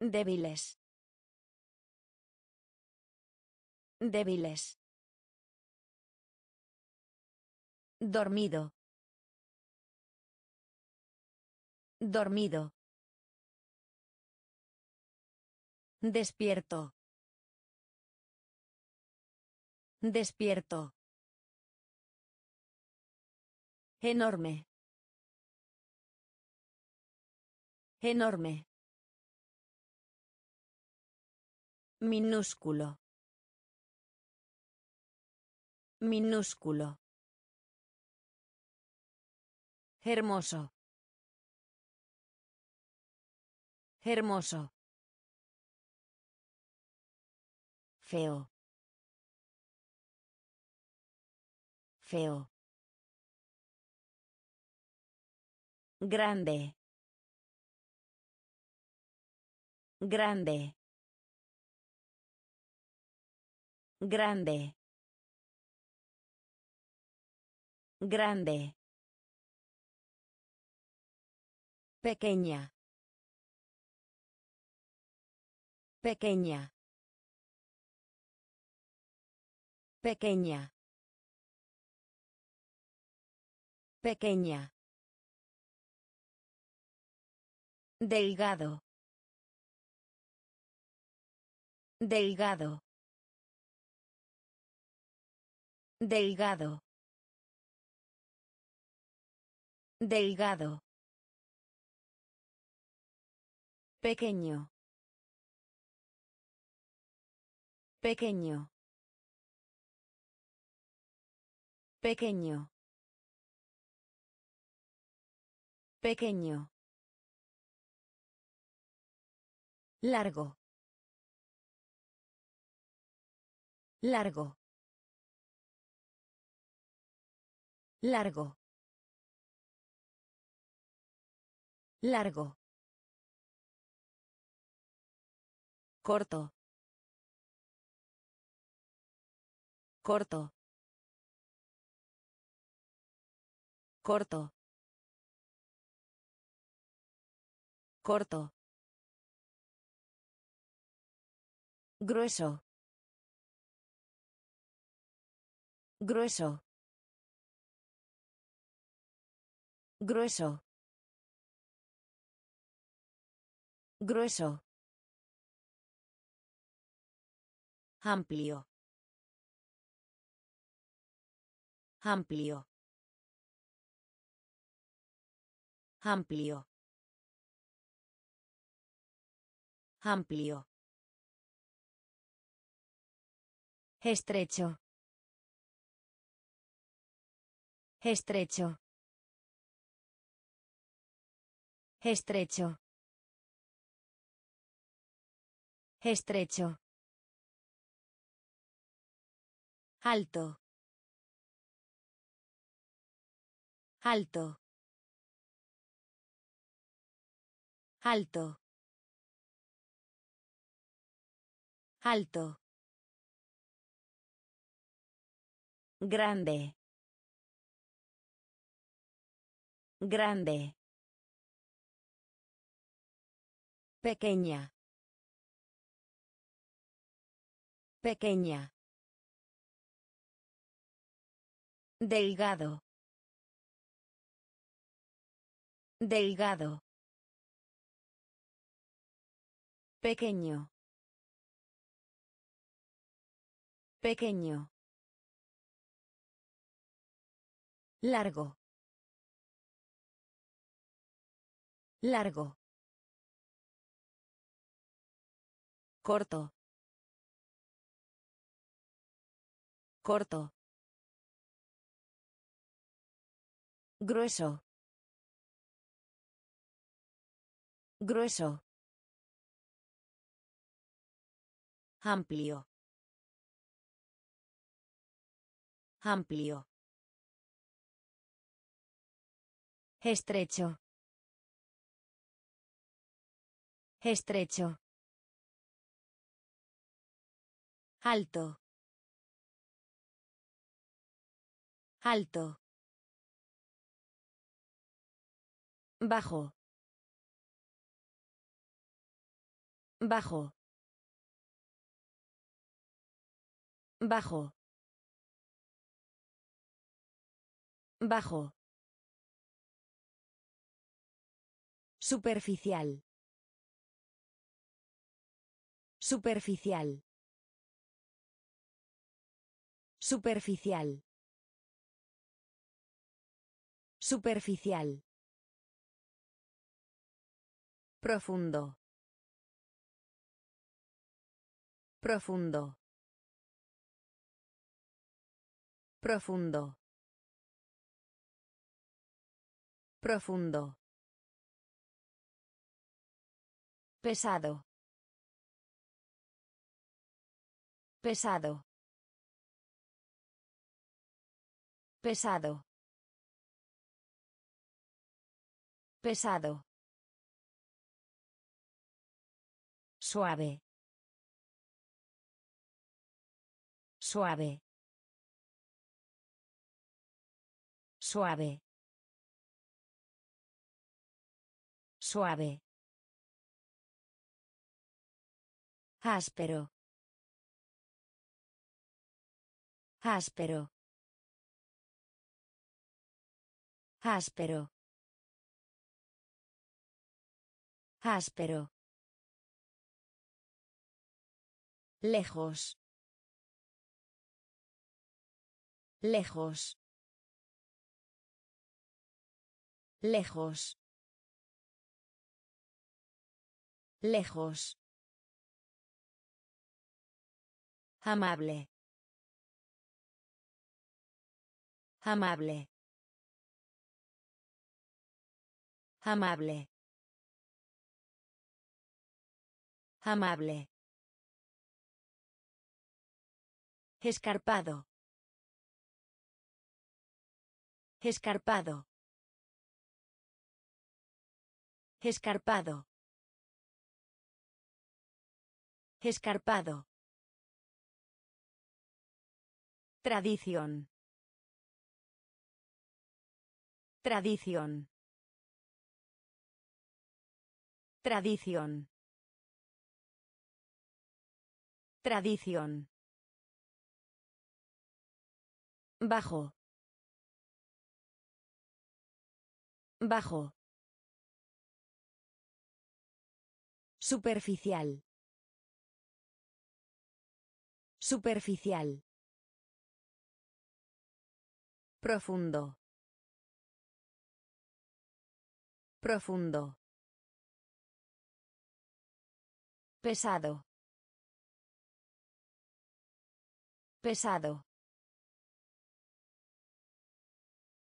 Débiles. Débiles. Dormido. Dormido. Despierto. Despierto. Enorme. Enorme. Minúsculo. Minúsculo. Hermoso. Hermoso. Feo. Feo. Grande. Grande. Grande. Grande. Pequeña. Pequeña. Pequeña. Pequeña. Delgado. Delgado. Delgado. Delgado. Pequeño. Pequeño. Pequeño. Pequeño. Largo. Largo. Largo. Largo. Corto. Corto. Corto. Corto. Grueso. Grueso. Grueso. Grueso. Amplio. Amplio. Amplio. Amplio. Estrecho. Estrecho. Estrecho. Estrecho. Alto. Alto. Alto. Alto. Grande. Grande. Pequeña. Pequeña. Delgado. Delgado. Pequeño. Pequeño. Largo. Largo. Corto. Corto. Grueso. Grueso. Amplio. Amplio. Estrecho. Estrecho. Alto. Alto. Bajo. Bajo. Bajo. Bajo. Superficial. Superficial. Superficial. Superficial. Profundo. Profundo. Profundo. Profundo. Pesado. Pesado. Pesado. Pesado. Suave. Suave. Suave. Suave. Áspero. Áspero. Áspero. Áspero. Lejos. Lejos. Lejos. Lejos. Amable. Amable. Amable. Amable. Escarpado. Escarpado. Escarpado. Escarpado. Tradición. Tradición. Tradición. Tradición. Bajo. Bajo. Superficial. Superficial. Profundo. Profundo. Pesado. Pesado.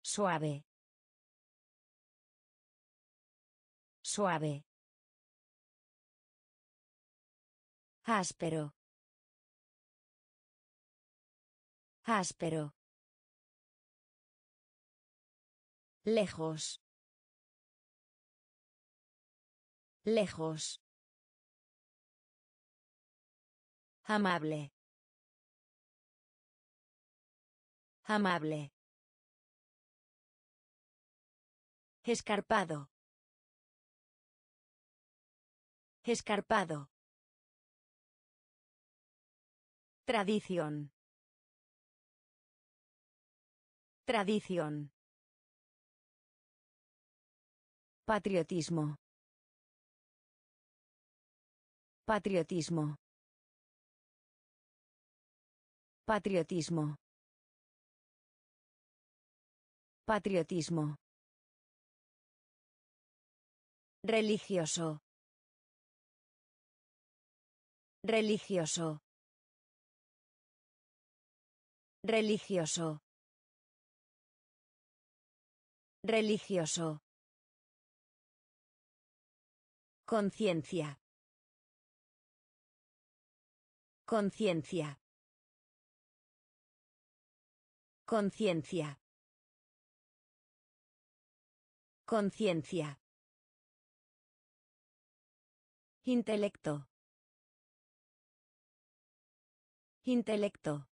Suave. Suave. Áspero. Áspero. Lejos. Lejos. Amable. Amable. Escarpado. Escarpado. Tradición. Tradición. Patriotismo. Patriotismo. Patriotismo. Patriotismo. Religioso. Religioso. Religioso. Religioso. Conciencia. Conciencia. Conciencia. Conciencia. Intelecto. Intelecto.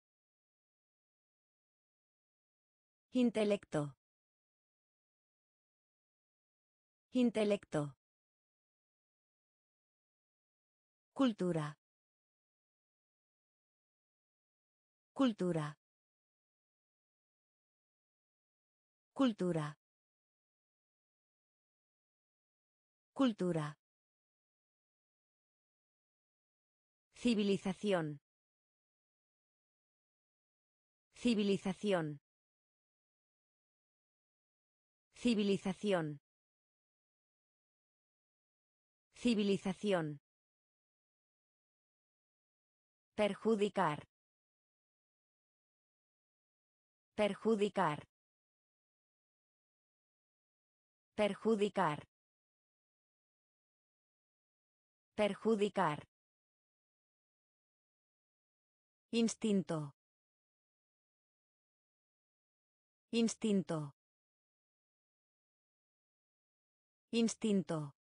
Intelecto. Intelecto. Cultura. Cultura. Cultura. Cultura. Civilización. Civilización. Civilización. Civilización. Perjudicar. Perjudicar. Perjudicar. Perjudicar. Instinto. Instinto. Instinto.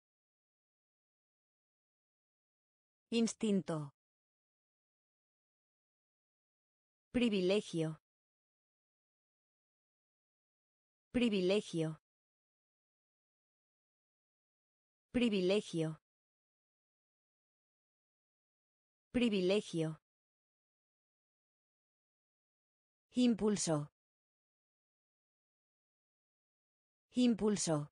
Instinto. Privilegio. Privilegio. Privilegio. Privilegio. Impulso. Impulso.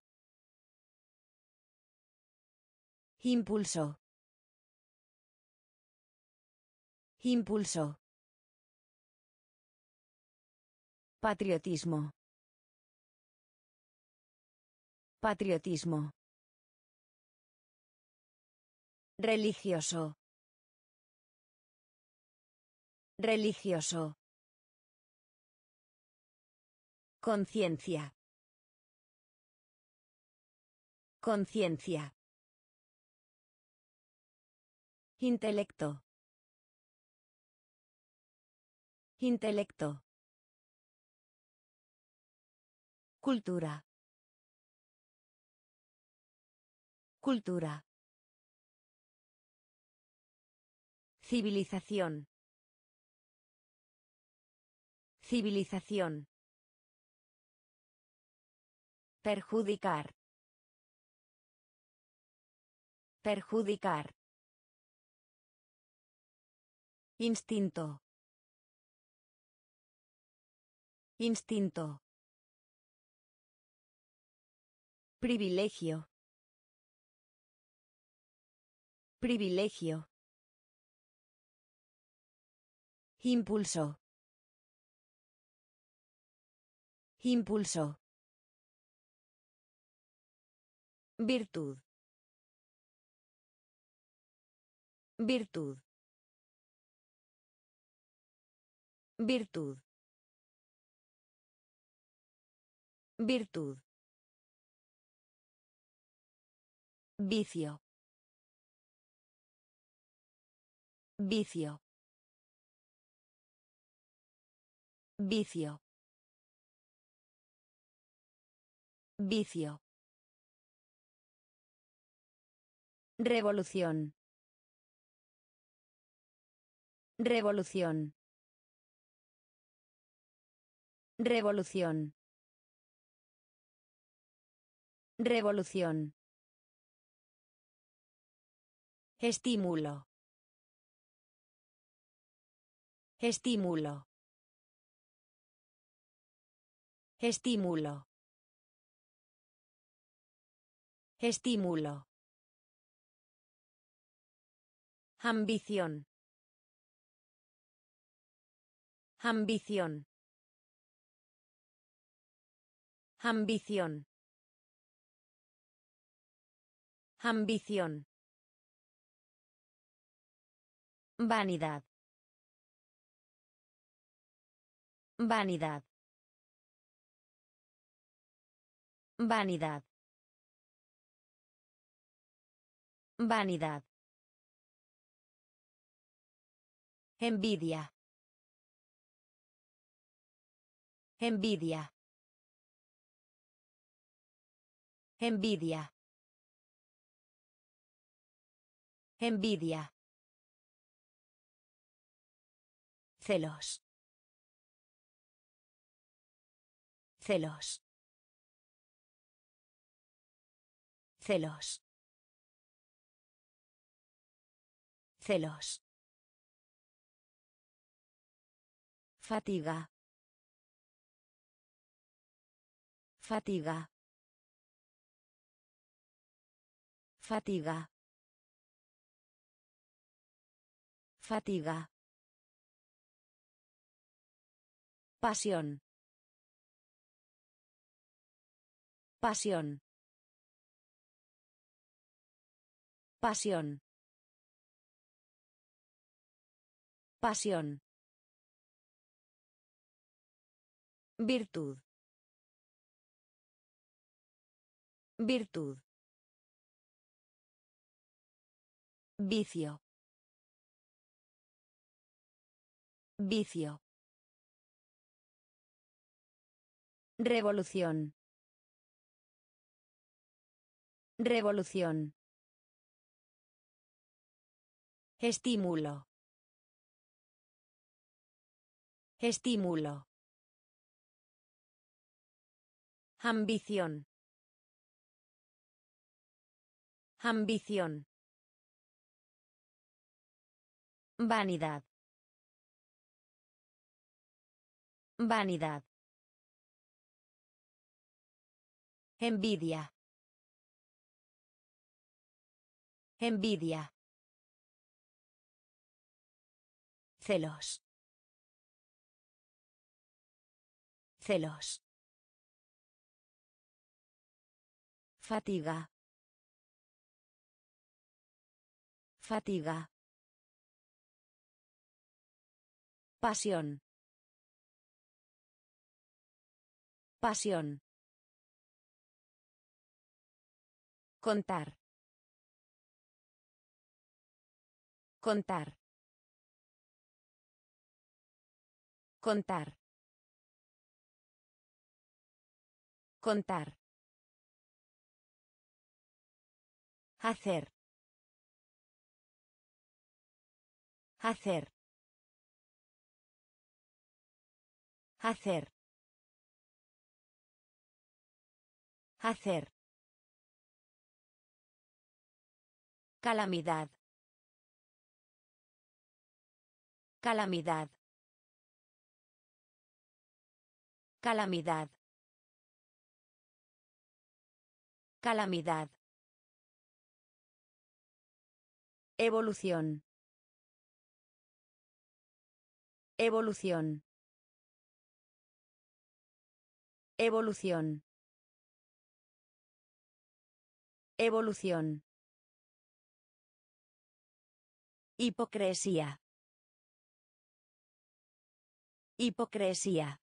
Impulso. Impulso. Patriotismo. Patriotismo. Religioso. Religioso. Conciencia. Conciencia. Intelecto. Intelecto. Cultura. Cultura. Civilización. Civilización. Perjudicar. Perjudicar. Instinto. Instinto. Privilegio. Privilegio. Impulso. Impulso. Virtud. Virtud. Virtud. Virtud. Vicio. Vicio. Vicio. Vicio. Revolución. Revolución. Revolución. Revolución. Estímulo. Estímulo. Estímulo. Estímulo. Ambición. Ambición. Ambición. Ambición. Vanidad. Vanidad. Vanidad. Vanidad. Envidia. Envidia. Envidia. Envidia. Celos. Celos. Celos. Celos. Fatiga. Fatiga. Fatiga. Fatiga. Pasión. Pasión. Pasión. Pasión. Virtud. Virtud. Vicio. Vicio. Revolución. Revolución. Estímulo. Estímulo. Ambición. Ambición. Vanidad. Vanidad. Envidia. Envidia. Celos. Celos. Fatiga. Fatiga. Pasión. Pasión. Contar. Contar. Contar. Contar. Hacer. Hacer. Hacer. Hacer. Calamidad. Calamidad. Calamidad. Calamidad. Evolución. Evolución. Evolución. Evolución. Hipocresía. Hipocresía.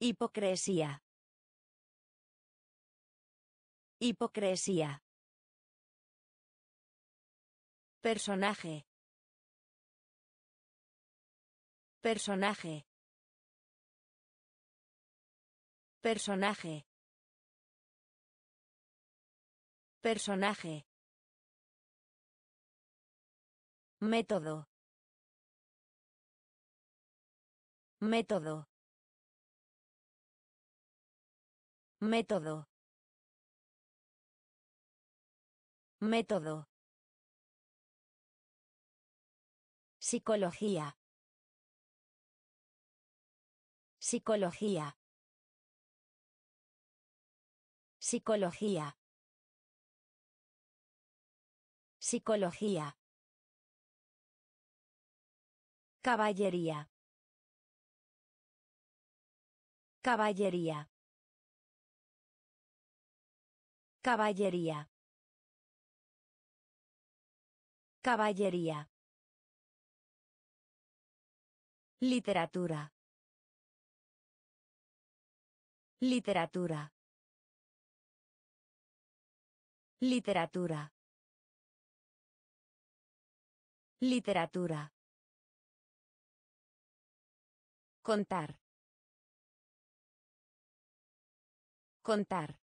Hipocresía. Hipocresía. Personaje. Personaje. Personaje. Personaje. Método. Método. Método. Método. Psicología. Psicología. Psicología. Psicología. Caballería. Caballería. Caballería. Caballería. Literatura. Literatura. Literatura. Literatura. Contar. Contar.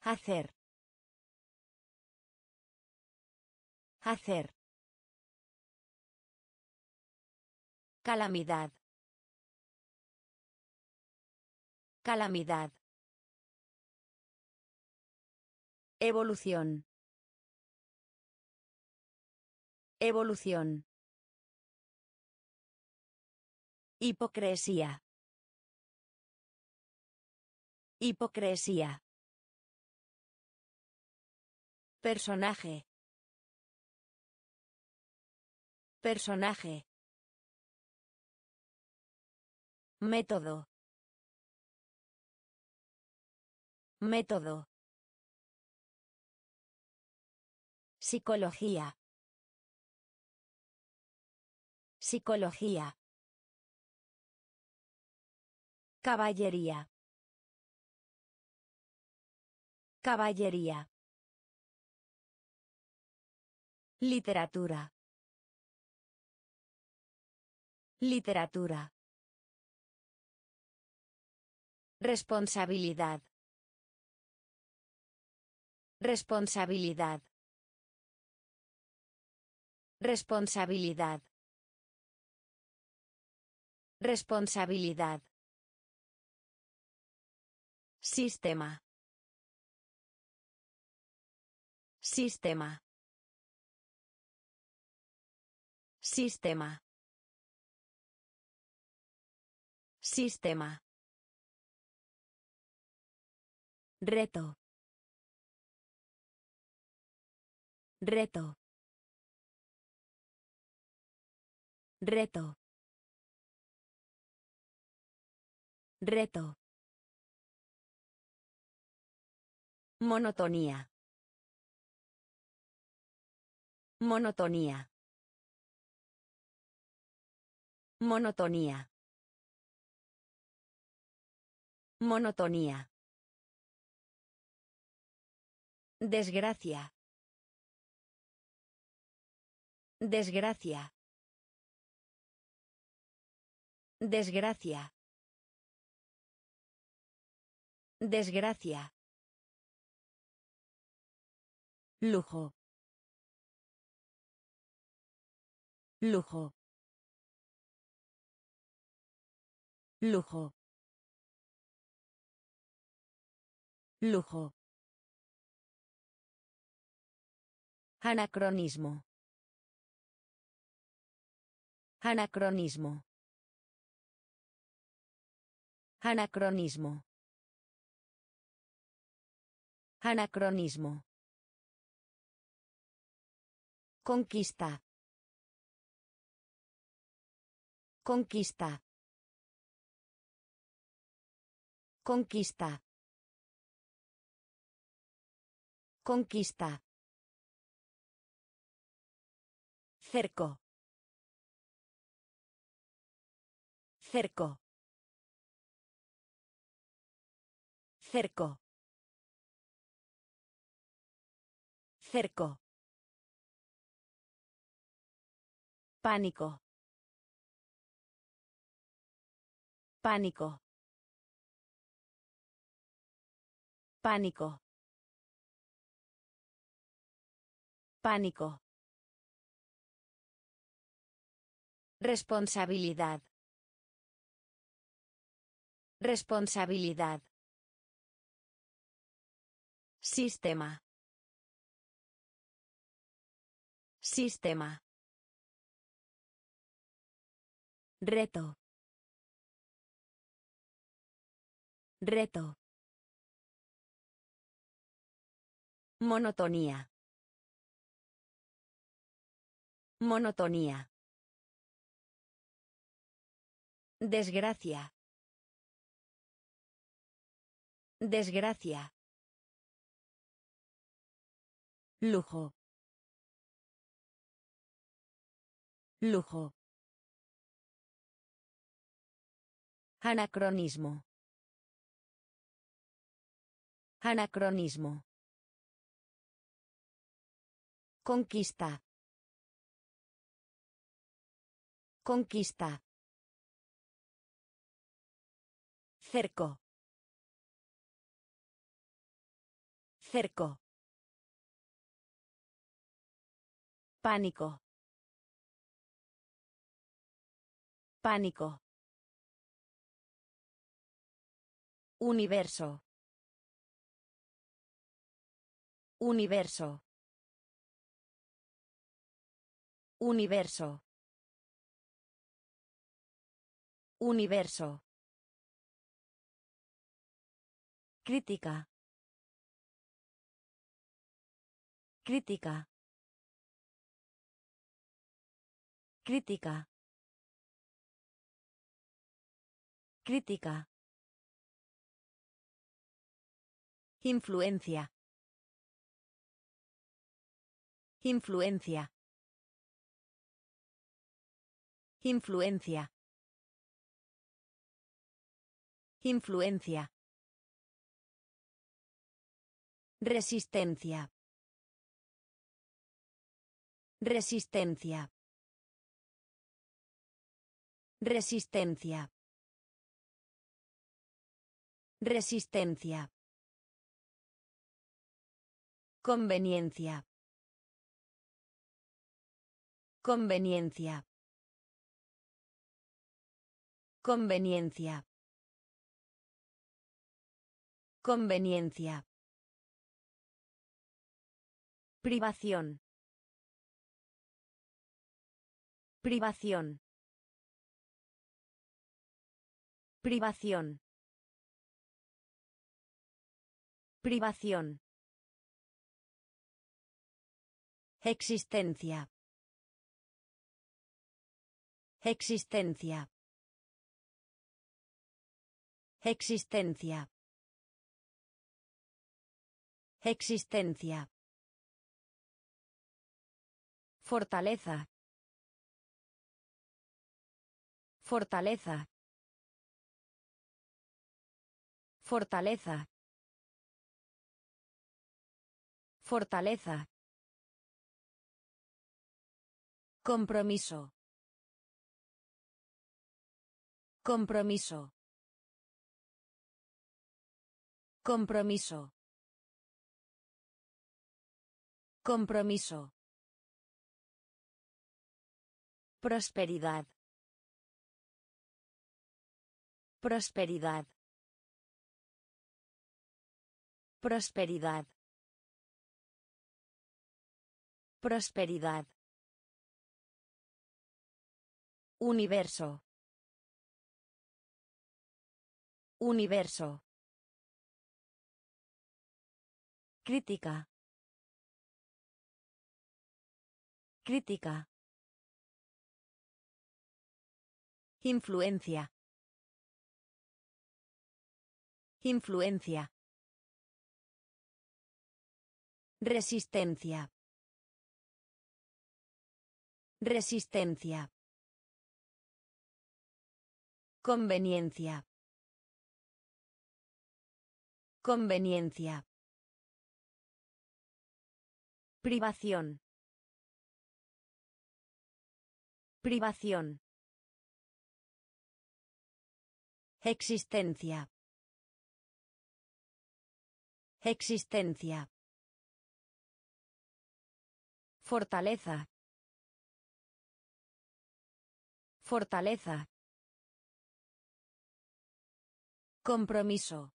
Hacer. Hacer. Calamidad. Calamidad. Evolución. Evolución. Hipocresía. Hipocresía. Personaje. Personaje. Método. Método. Psicología. Psicología. Caballería. Caballería. Literatura. Literatura. Responsabilidad. Responsabilidad. Responsabilidad. Responsabilidad. Sistema. Sistema. Sistema. Sistema. Reto. Reto. Reto. Reto. Monotonía. Monotonía. Monotonía. Monotonía. Desgracia. Desgracia. Desgracia. Desgracia. Lujo. Lujo. Lujo. Lujo. Anacronismo. Anacronismo. Anacronismo. Anacronismo. Conquista. Conquista. Conquista. Conquista. Cerco. Cerco. Cerco. Cerco. Pánico. Pánico. Pánico. Pánico. Responsabilidad. Responsabilidad. Sistema. Sistema. Reto. Reto. Monotonía. Monotonía. Desgracia. Desgracia. Lujo. Lujo. Anacronismo. Anacronismo. Conquista. Conquista. Cerco. Cerco. Pánico. Pánico. Universo. Universo. Universo. Universo. Crítica. Crítica. Crítica. Crítica. Influencia. Influencia. Influencia. Influencia. Resistencia. Resistencia. Resistencia. Resistencia. Conveniencia. Conveniencia. Conveniencia. Conveniencia. Privación. Privación. Privación. Privación. Existencia. Existencia. Existencia. Existencia. Fortaleza. Fortaleza. Fortaleza. Fortaleza. Compromiso. Compromiso. Compromiso. Compromiso. Prosperidad. Prosperidad. Prosperidad. Prosperidad. Universo. Universo. Crítica. Crítica. Influencia. Influencia. Resistencia. Resistencia. Conveniencia. Conveniencia. Privación. Privación. Existencia. Existencia. Fortaleza. Fortaleza. Compromiso.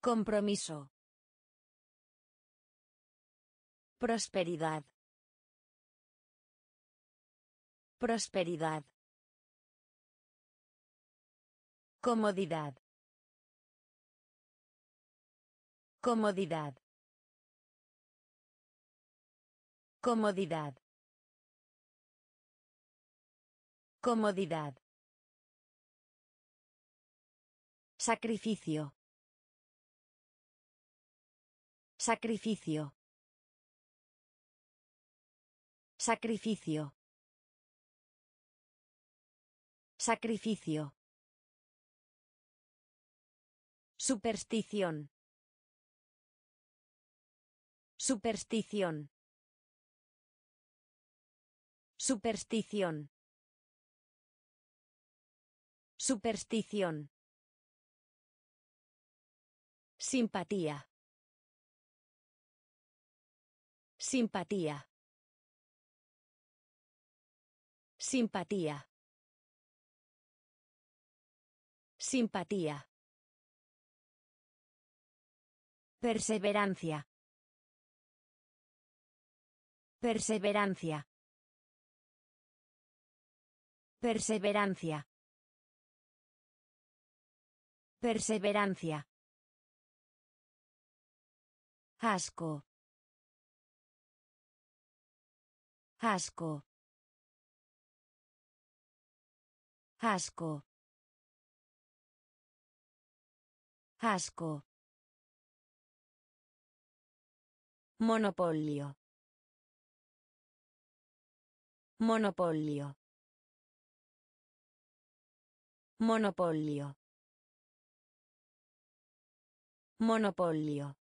Compromiso. Prosperidad. Prosperidad. Comodidad. Comodidad. Comodidad. Comodidad. Sacrificio. Sacrificio. Sacrificio. Sacrificio. Superstición. Superstición. Superstición. Superstición. Simpatía. Simpatía. Simpatía. Simpatía. Perseverancia. Perseverancia. Perseverancia. Perseverancia. Asco. Asco. Asco. Asco. Monopolio. Monopolio. Monopolio. Monopolio.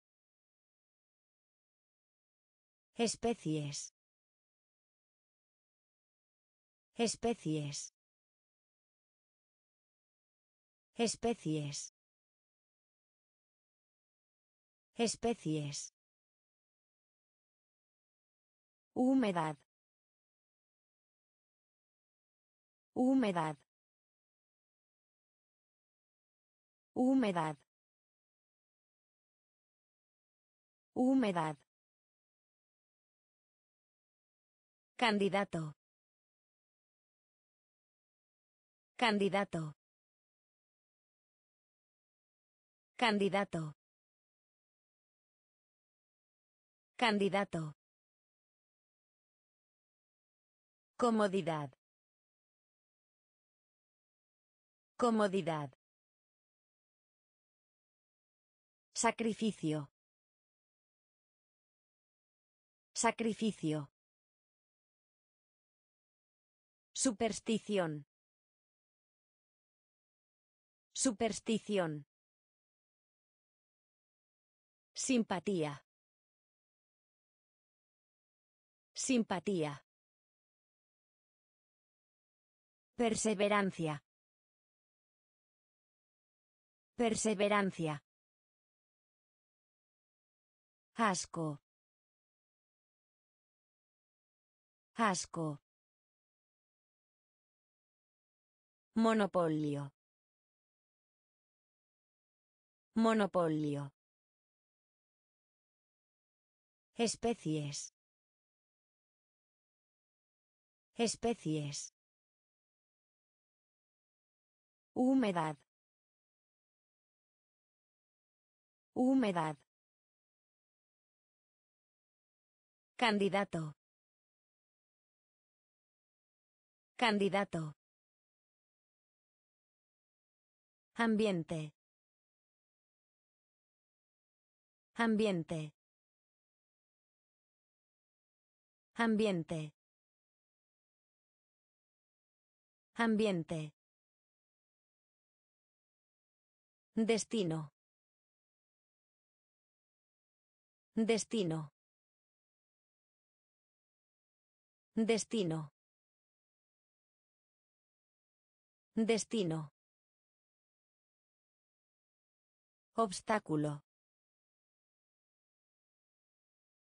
Especies. Especies. Especies. Especies. Humedad. Humedad. Humedad. Humedad. Candidato. Candidato. Candidato. Candidato. Comodidad. Comodidad. Sacrificio. Sacrificio. Superstición. Superstición. Simpatía. Simpatía. Perseverancia. Perseverancia. Asco. Asco. Monopolio. Monopolio. Especies. Especies. Humedad. Humedad. Candidato. Candidato. Ambiente. Ambiente. Ambiente. Ambiente. Destino. Destino. Destino. Destino. Obstáculo.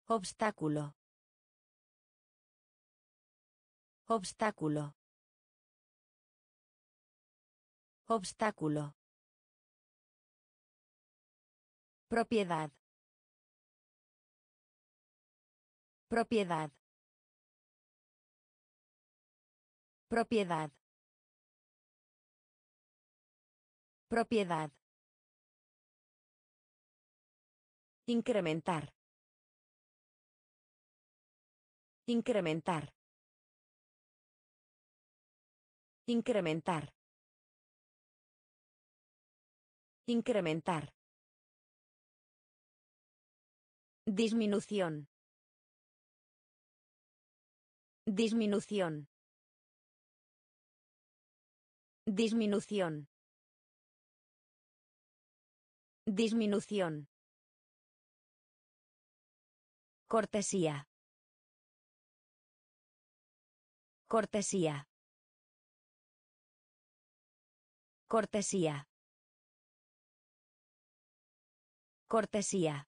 Obstáculo. Obstáculo. Obstáculo. Propiedad. Propiedad. Propiedad. Propiedad. Incrementar. Incrementar. Incrementar. Incrementar. Disminución. Disminución. Disminución. Disminución. Cortesía. Cortesía. Cortesía. Cortesía.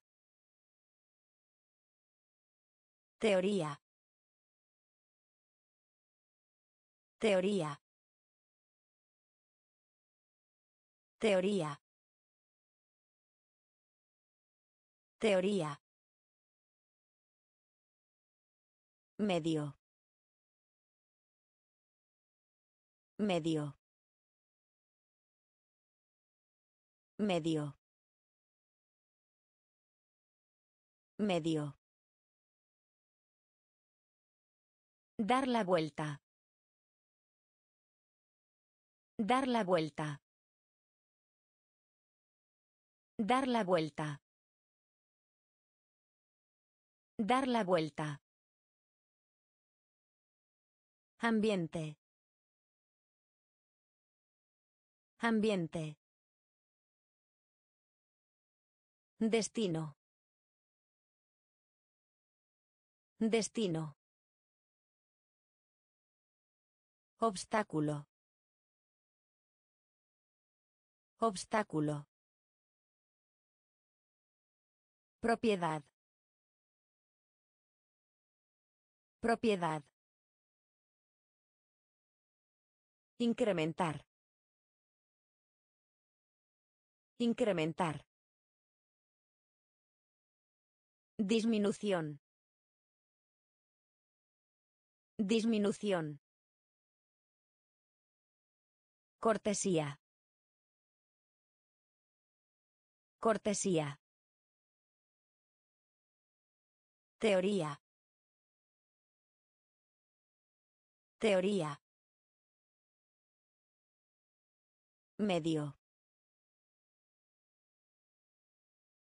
Teoría. Teoría. Teoría. Teoría. Medio. Medio. Medio. Medio. Dar la vuelta. Dar la vuelta. Dar la vuelta. Dar la vuelta. Ambiente. Ambiente. Destino. Destino. Obstáculo. Obstáculo. Propiedad. Propiedad. Incrementar. Incrementar. Disminución. Disminución. Cortesía. Cortesía. Teoría. Teoría. Medio.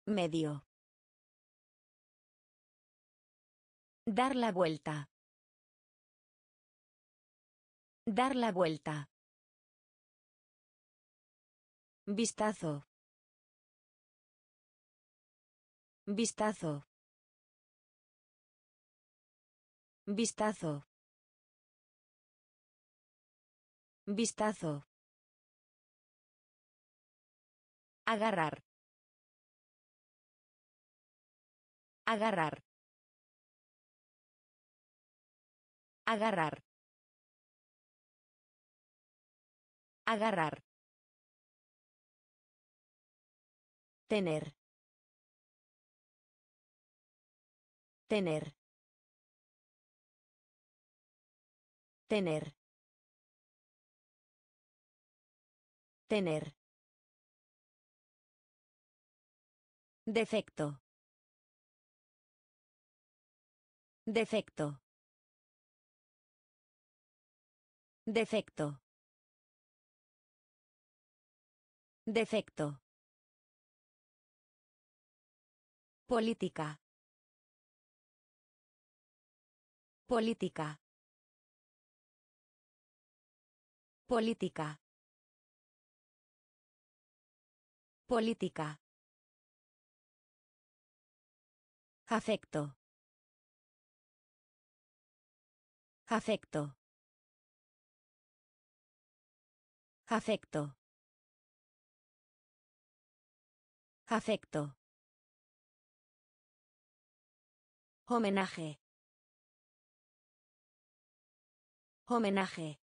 Medio. Dar la vuelta. Dar la vuelta. Vistazo. Vistazo. Vistazo. Vistazo. Agarrar. Agarrar. Agarrar. Agarrar. Tener. Tener. Tener. Tener. Defecto. Defecto. Defecto. Defecto. Política. Política. Política. Política. Afecto. Afecto. Afecto. Afecto. Homenaje. Homenaje.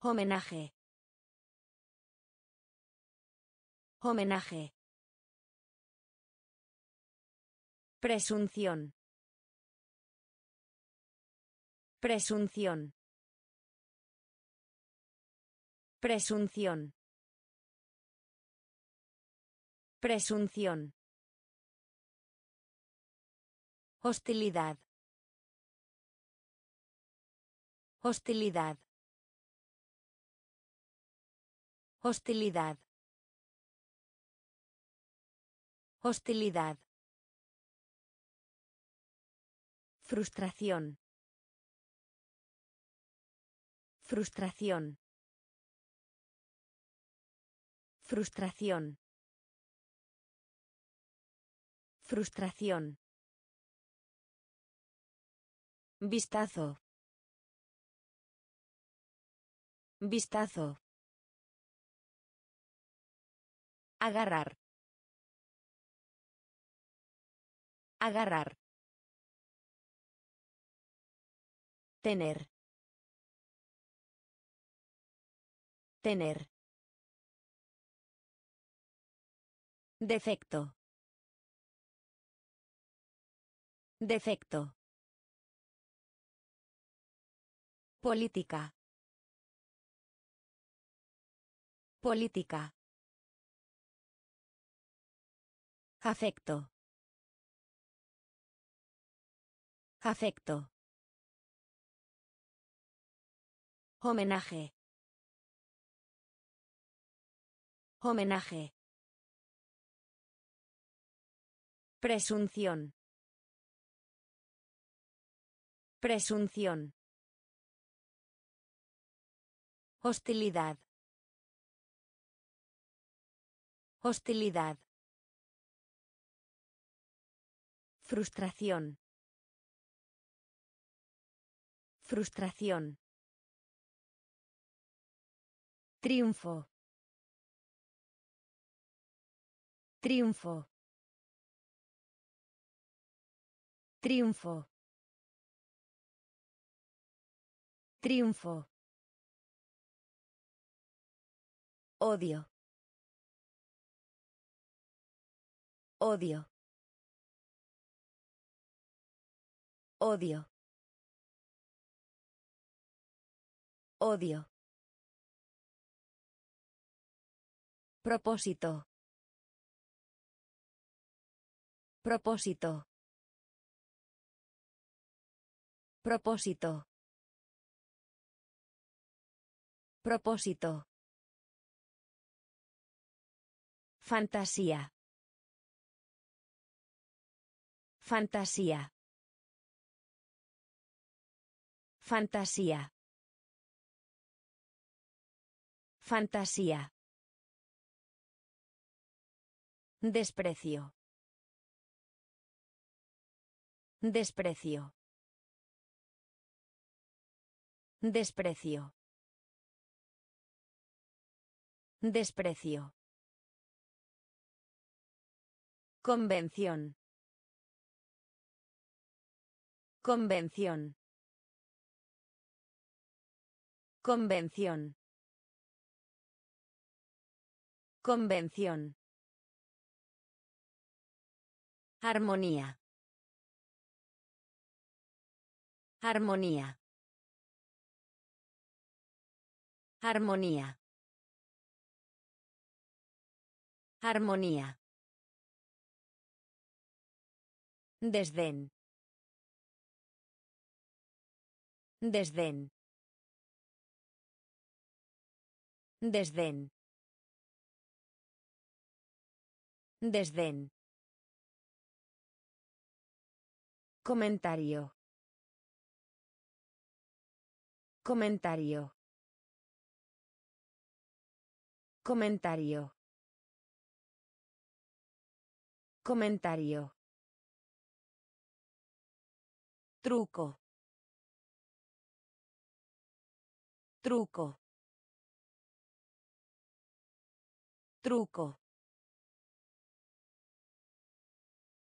Homenaje. Homenaje. Presunción. Presunción. Presunción. Presunción. Hostilidad. Hostilidad. Hostilidad. Hostilidad. Frustración. Frustración. Frustración. Frustración. Vistazo. Vistazo. Agarrar. Agarrar. Tener. Tener. Defecto. Defecto. Política. Política. Afecto. Afecto. Homenaje. Homenaje. Presunción. Presunción. Hostilidad. Hostilidad. Frustración. Frustración. Triunfo. Triunfo. Triunfo. Triunfo. Odio. Odio. Odio. Odio. Propósito. Propósito. Propósito. Propósito. Fantasía. Fantasía. Fantasía. Fantasía. Desprecio. Desprecio. Desprecio. Desprecio. Convención. Convención. Convención. Convención. Armonía. Armonía. Armonía. Armonía. Desdén. Desdén. Desdén. Desdén. Comentario. Comentario. Comentario. Comentario. Truco. Truco. Truco.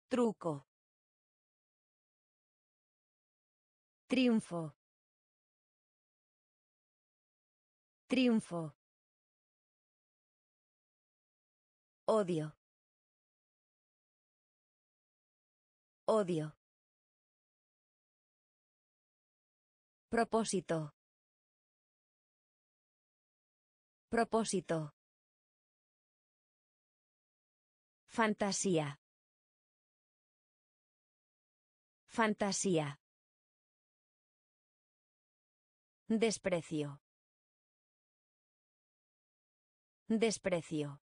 Truco. Triunfo. Triunfo. Odio. Odio. Propósito. Propósito. Fantasía. Fantasía. Desprecio. Desprecio.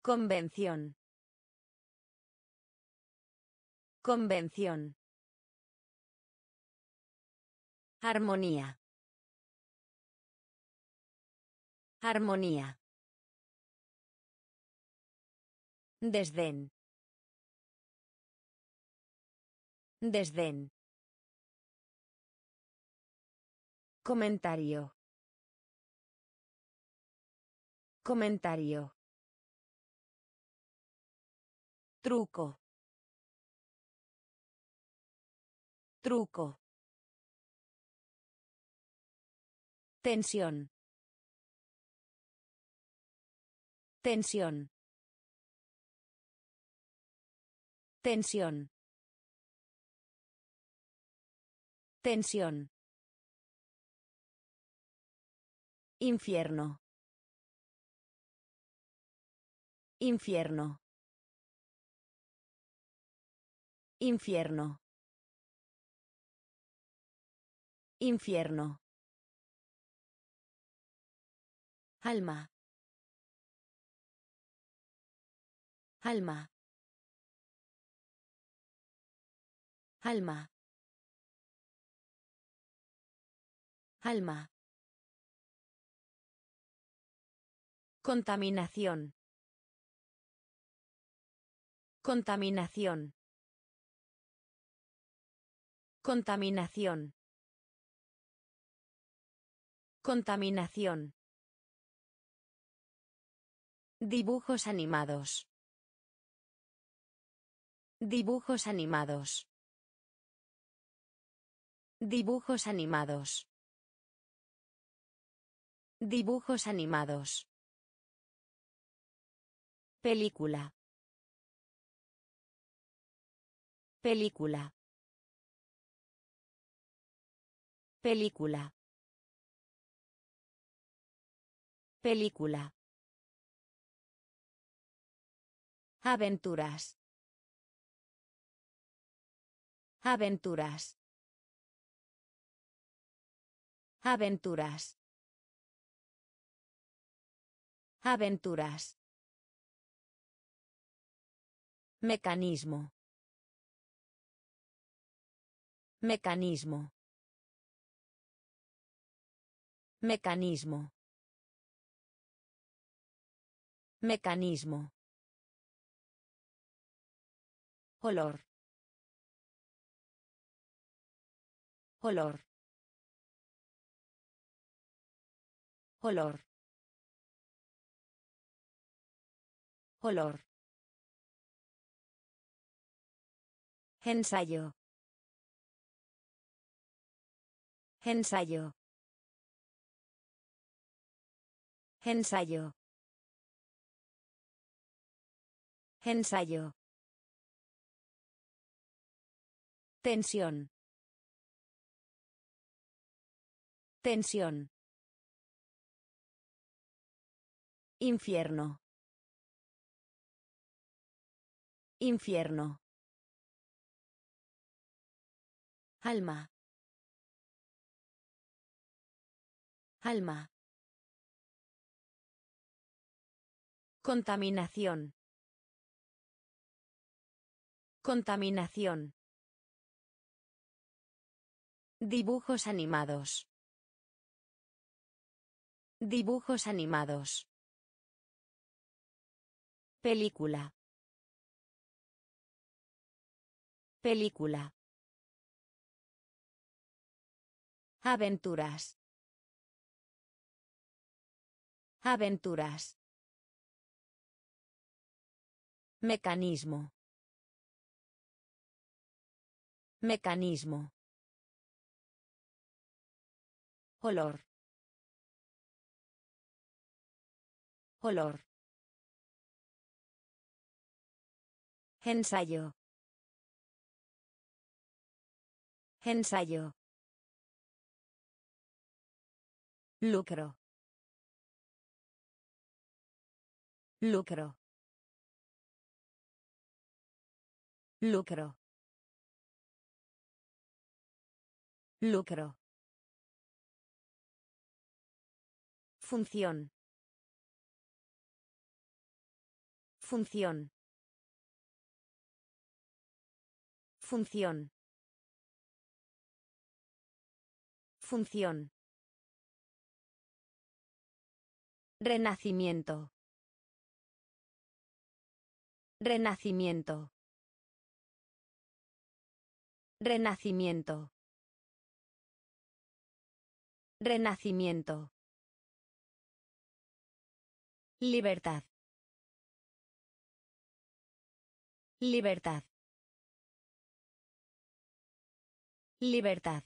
Convención. Convención. Armonía. Armonía. Desdén. Desdén. Comentario. Comentario. Truco. Truco. Tensión. Tensión. Tensión. Tensión. Infierno. Infierno. Infierno. Infierno. Alma. Alma. Alma. Alma. Contaminación. Contaminación. Contaminación. Contaminación. Dibujos animados. Dibujos animados. Dibujos animados. Dibujos animados. Película. Película. Película. Película. Aventuras. Aventuras. Aventuras. Aventuras. Mecanismo. Mecanismo. Mecanismo. Mecanismo. Olor. Olor. Olor. Olor. Ensayo. Ensayo. Ensayo. Ensayo. Tensión. Tensión. Infierno. Infierno. Alma. Alma. Contaminación. Contaminación. Dibujos animados. Dibujos animados. Película. Película. Aventuras. Aventuras. Mecanismo. Mecanismo. Olor. Olor. Ensayo. Ensayo. Lucro. Lucro. Lucro. Lucro. Función. Función. Función. Función. Renacimiento. Renacimiento. Renacimiento. Renacimiento. Libertad. Libertad. Libertad.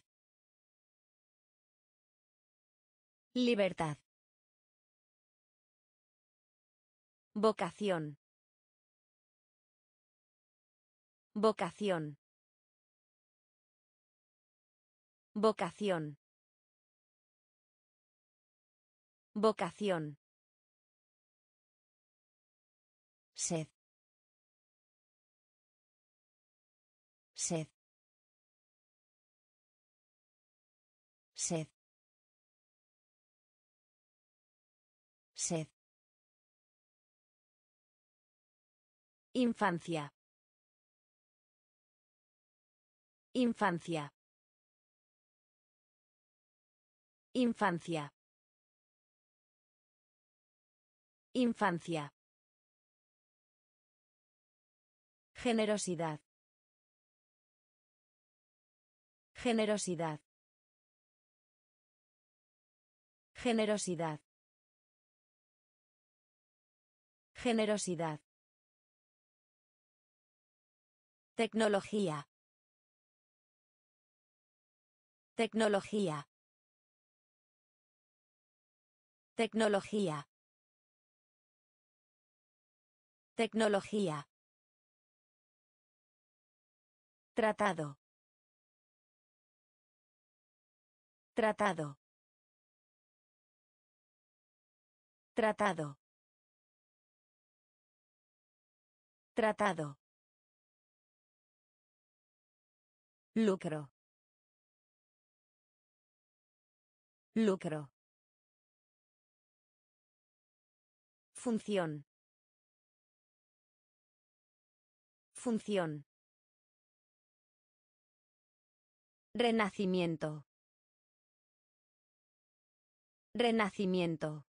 Libertad. Vocación. Vocación. Vocación. Vocación. Sed. Sed. Sed. Sed. Infancia. Infancia. Infancia. Infancia. Generosidad. Generosidad. Generosidad. Generosidad. Tecnología. Tecnología. Tecnología. Tecnología. Tratado. Tratado. Tratado. Tratado. Lucro. Lucro. Función. Función. Renacimiento. Renacimiento.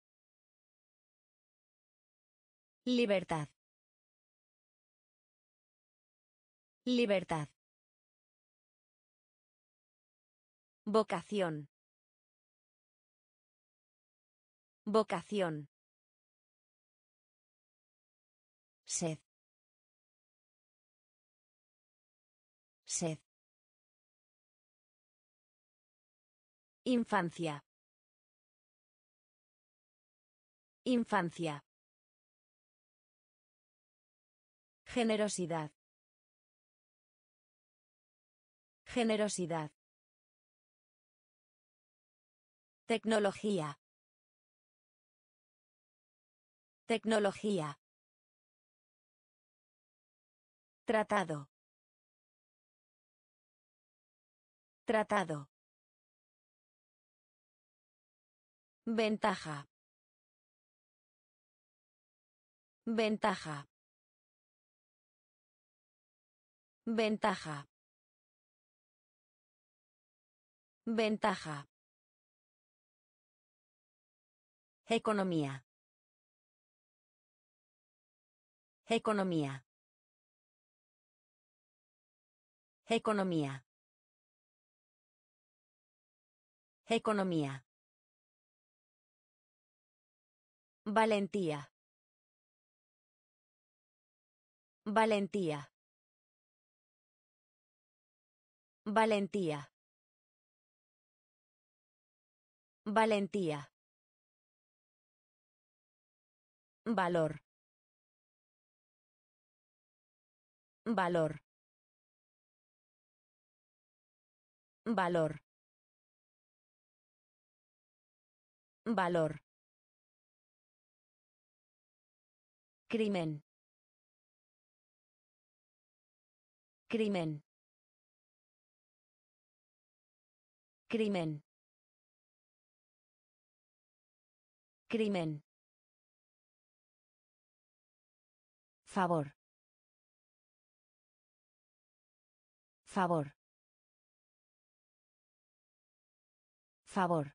Libertad. Libertad. Vocación. Vocación. Sed. Sed. Infancia. Infancia. Generosidad. Generosidad. Tecnología. Tecnología. Tratado. Tratado. Ventaja. Ventaja. Ventaja. Ventaja. Economía. Economía. Economía. Economía. Valentía. Valentía. Valentía. Valentía. Valor. Valor. Valor. Valor. Crimen. Crimen. Crimen. Crimen. Favor. Favor. Favor.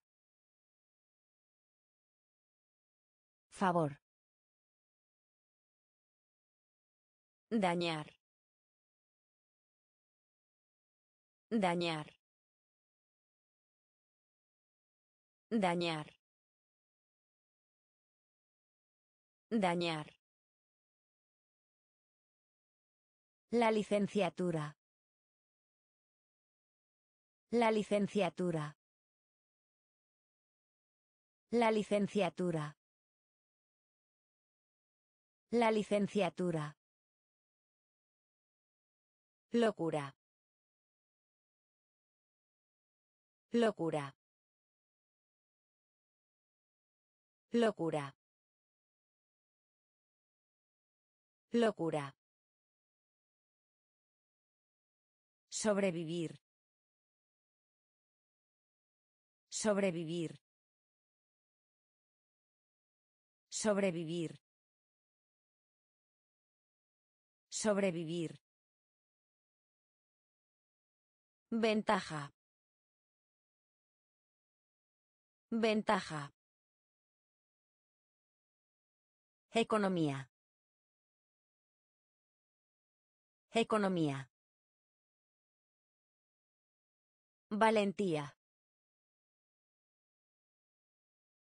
Favor. Dañar. Dañar. Dañar. Dañar. La licenciatura. La licenciatura. La licenciatura. La licenciatura. Locura. Locura. Locura. Locura. Sobrevivir. Sobrevivir. Sobrevivir. Sobrevivir. Ventaja. Ventaja. Economía. Economía. Valentía.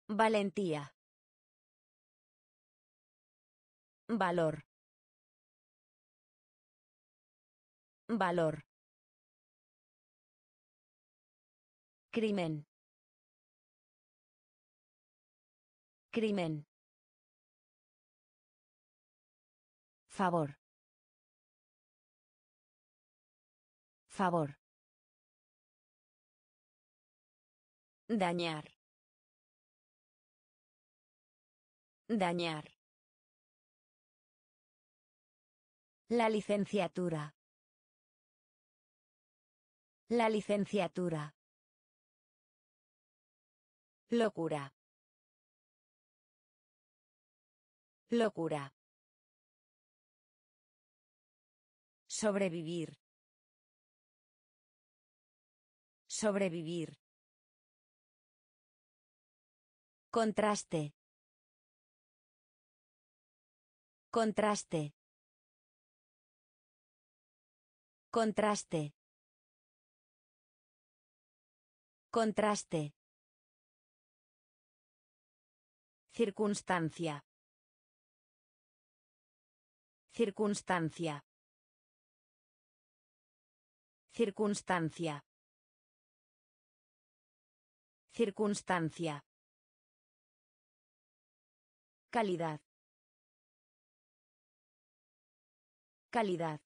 Valentía. Valor. Valor. Crimen. Crimen. Favor. Favor. Dañar. Dañar. La licenciatura. La licenciatura. Locura. Locura. Sobrevivir. Sobrevivir. Contraste. Contraste. Contraste. Contraste. Circunstancia. Circunstancia. Circunstancia. Circunstancia. Calidad. Calidad.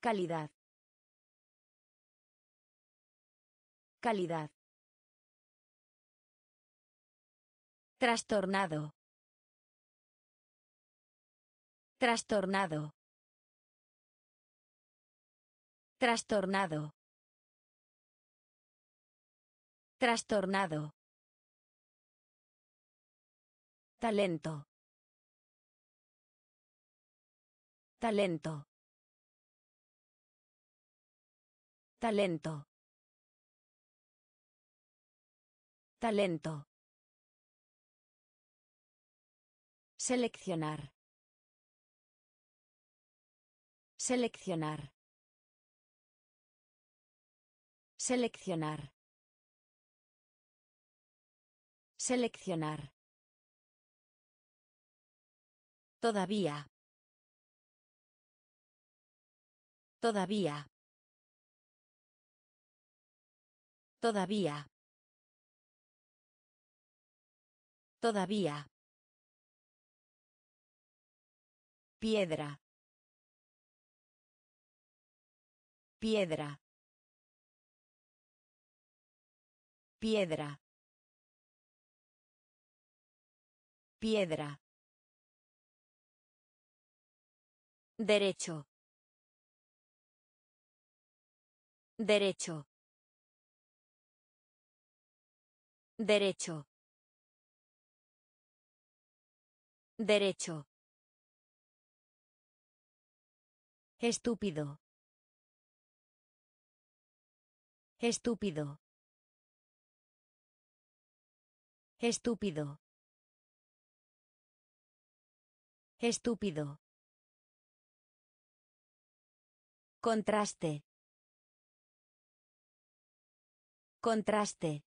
Calidad. Calidad. Trastornado. Trastornado. Trastornado. Trastornado. Talento. Talento. Talento. Talento. Seleccionar. Seleccionar. Seleccionar. Seleccionar. Todavía. Todavía. Todavía. Todavía. Piedra. Piedra. Piedra. Piedra. Derecho. Derecho. Derecho. Derecho. Estúpido. Estúpido. Estúpido. Estúpido. Contraste. Contraste.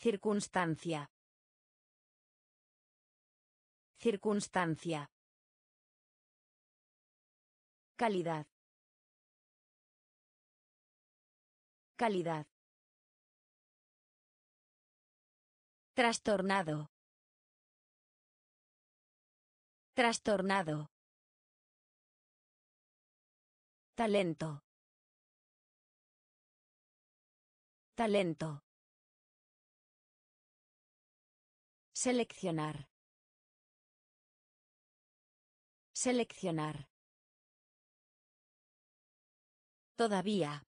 Circunstancia. Circunstancia. Calidad. Calidad. Trastornado. Trastornado. Talento. Talento. Seleccionar. Seleccionar. Todavía.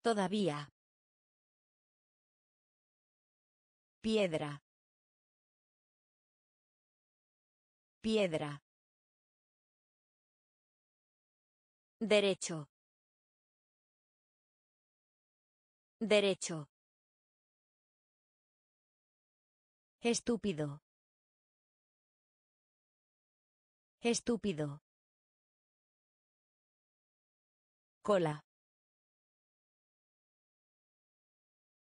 Todavía. Piedra. Piedra. Derecho. Derecho. Estúpido. Estúpido. Cola.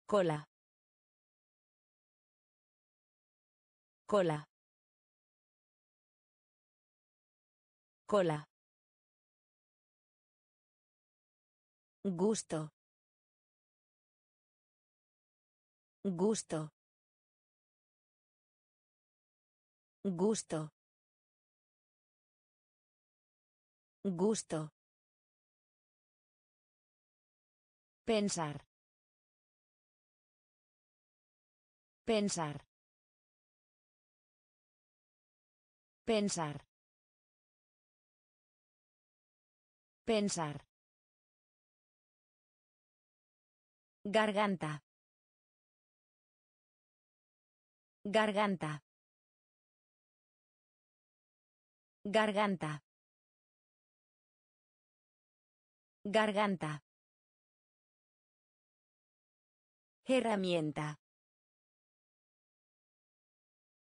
Cola. Cola. Cola. Gusto. Gusto. Gusto. Gusto. Pensar. Pensar. Pensar. Pensar. Garganta. Garganta. Garganta. Garganta. Herramienta.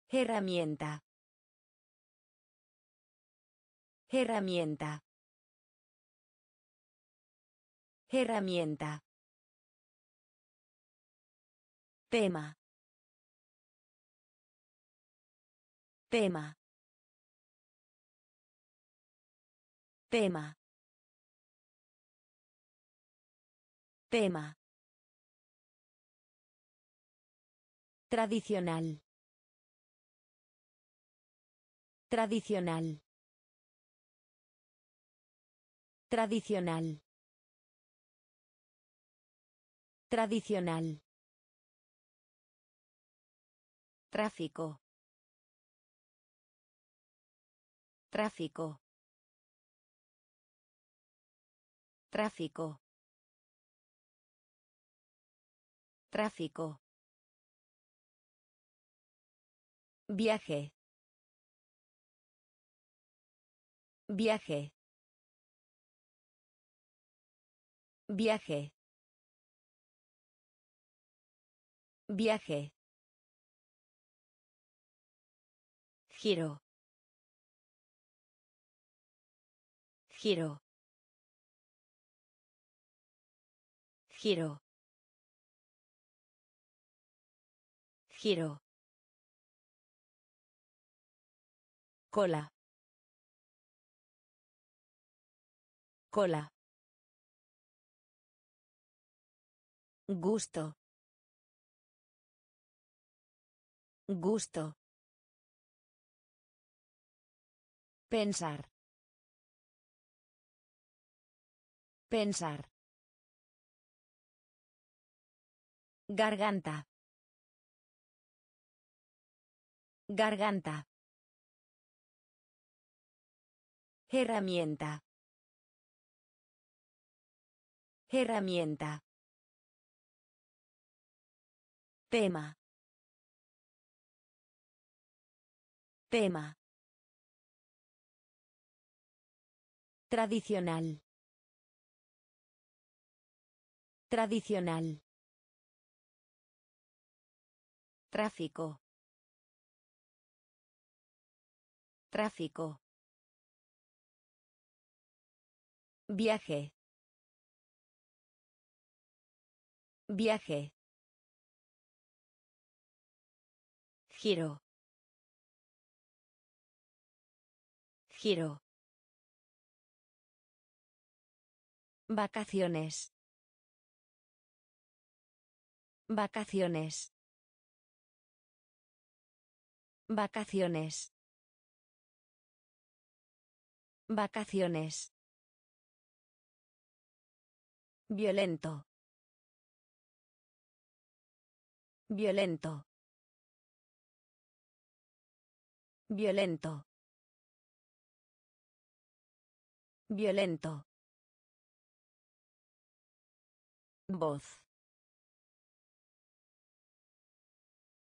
Herramienta. Herramienta. Herramienta. Tema. Tema. Tema. Tema. Tradicional. Tradicional. Tradicional. Tradicional. Tráfico. Tráfico. Tráfico. Tráfico. Viaje. Viaje. Viaje. Viaje. Giro. Giro. Giro. Giro. Cola. Cola. Gusto. Gusto. Pensar. Pensar. Garganta. Garganta. Herramienta. Herramienta. Tema. Tema. Tradicional. Tradicional. Tráfico. Tráfico. Viaje. Viaje. Giro. Giro. Vacaciones. Vacaciones. Vacaciones. Vacaciones. Violento. Violento. Violento. Violento. Voz.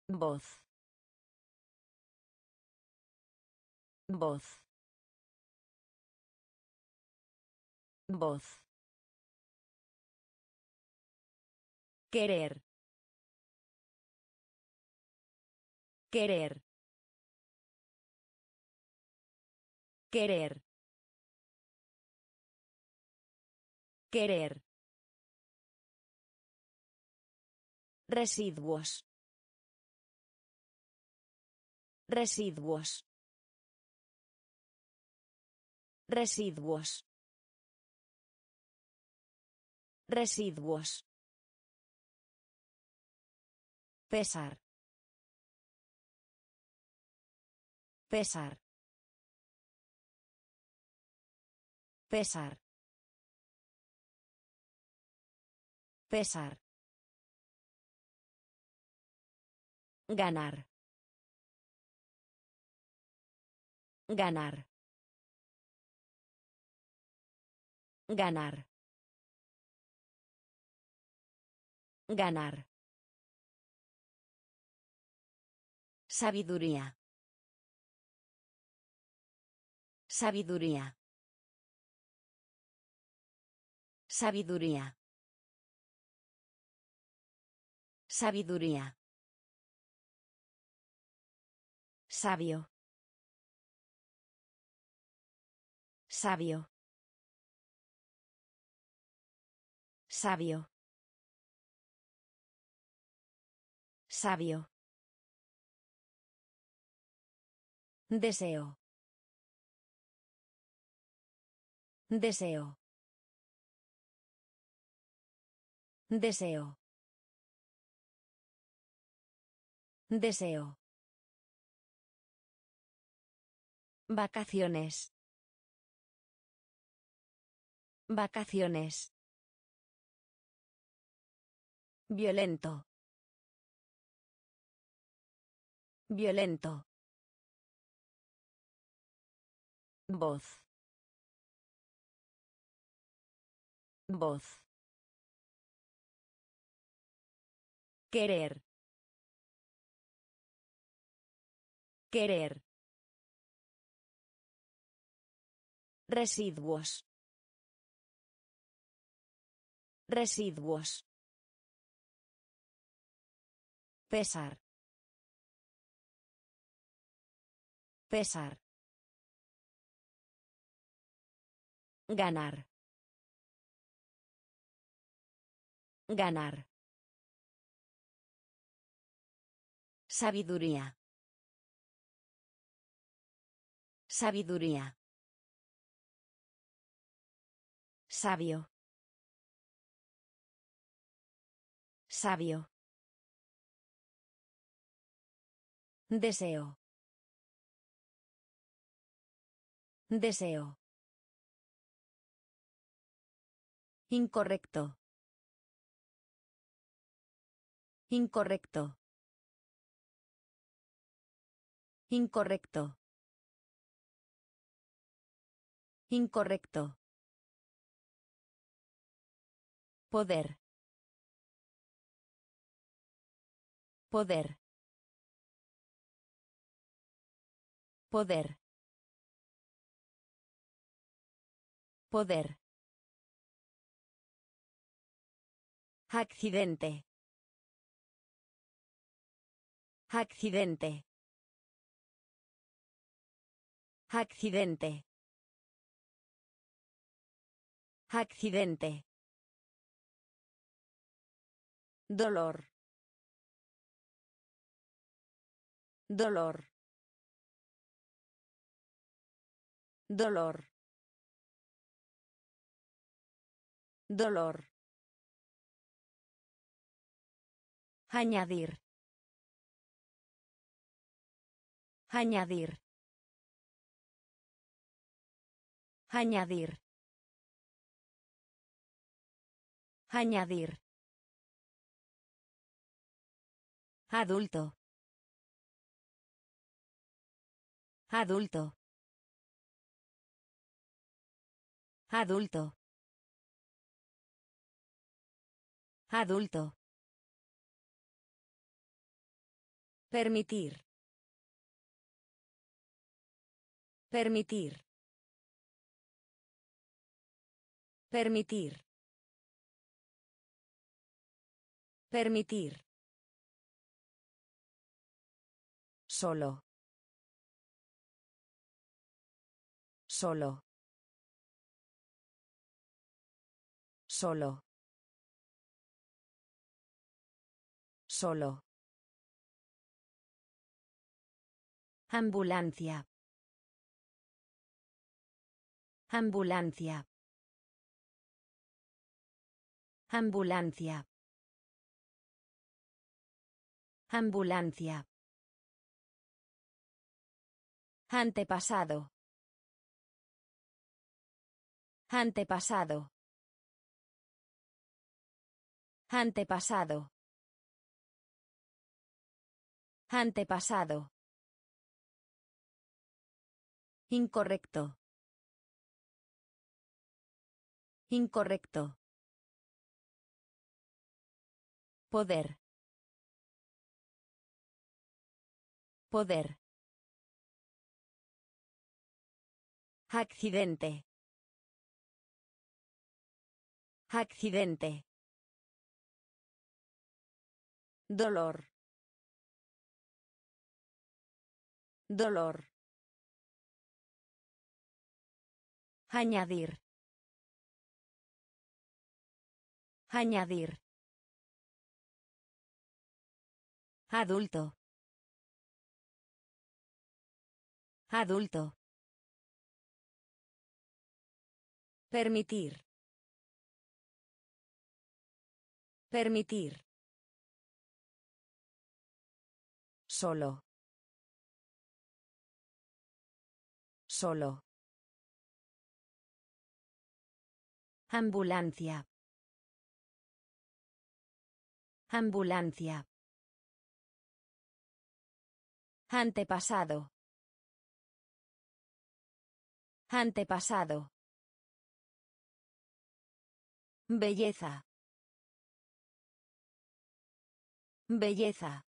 Voz. Voz. Voz. Querer. Querer. Querer. Querer. Residuos. Residuos. Residuos. Residuos. Pesar. Pesar. Pesar. Pesar. Ganar. Ganar. Ganar. Ganar. Sabiduría. Sabiduría. Sabiduría. Sabiduría. Sabio. Sabio. Sabio. Sabio. Deseo. Deseo. Deseo. Deseo. Vacaciones. Vacaciones. Violento. Violento. Voz. Voz. Querer. Querer. Residuos. Residuos. Pesar. Pesar. Ganar. Ganar. Sabiduría. Sabiduría. Sabio. Sabio. Deseo. Deseo. Incorrecto. Incorrecto. Incorrecto. Incorrecto. Poder. Poder. Poder. Poder. Accidente. Accidente. Accidente. Accidente. Dolor. Dolor. Dolor. Dolor. Añadir. Añadir. Añadir. Añadir. Adulto. Adulto. Adulto. Adulto. Permitir. Permitir. Permitir. Permitir. Solo. Solo. Solo. Solo. Ambulancia. Ambulancia. Ambulancia. Ambulancia. Antepasado. Antepasado. Antepasado. Antepasado. Incorrecto. Incorrecto. Poder. Poder. Accidente. Accidente. Dolor. Dolor. Añadir. Añadir. Adulto. Adulto. Permitir. Permitir. Solo. Solo. Ambulancia. Ambulancia. Antepasado. Antepasado. Belleza. Belleza.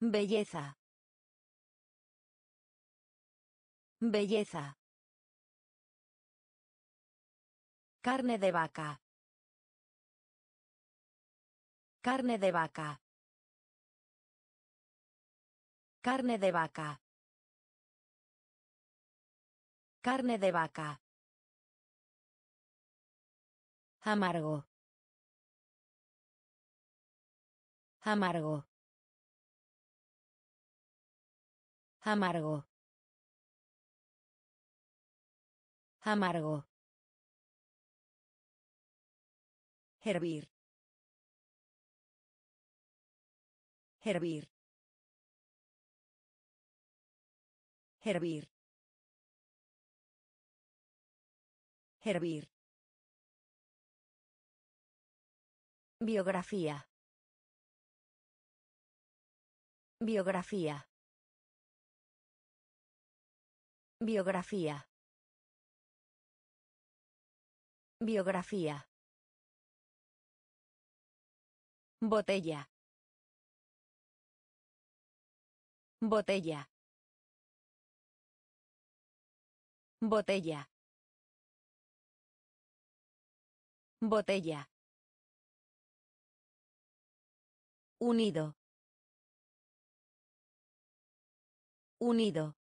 Belleza. Belleza. Carne de vaca. Carne de vaca. Carne de vaca. Carne de vaca. Amargo. Amargo. Amargo. Amargo. Hervir. Hervir. Hervir. Hervir. Biografía. Biografía. Biografía. Biografía. Botella. Botella. Botella. Botella. Unido. Unido.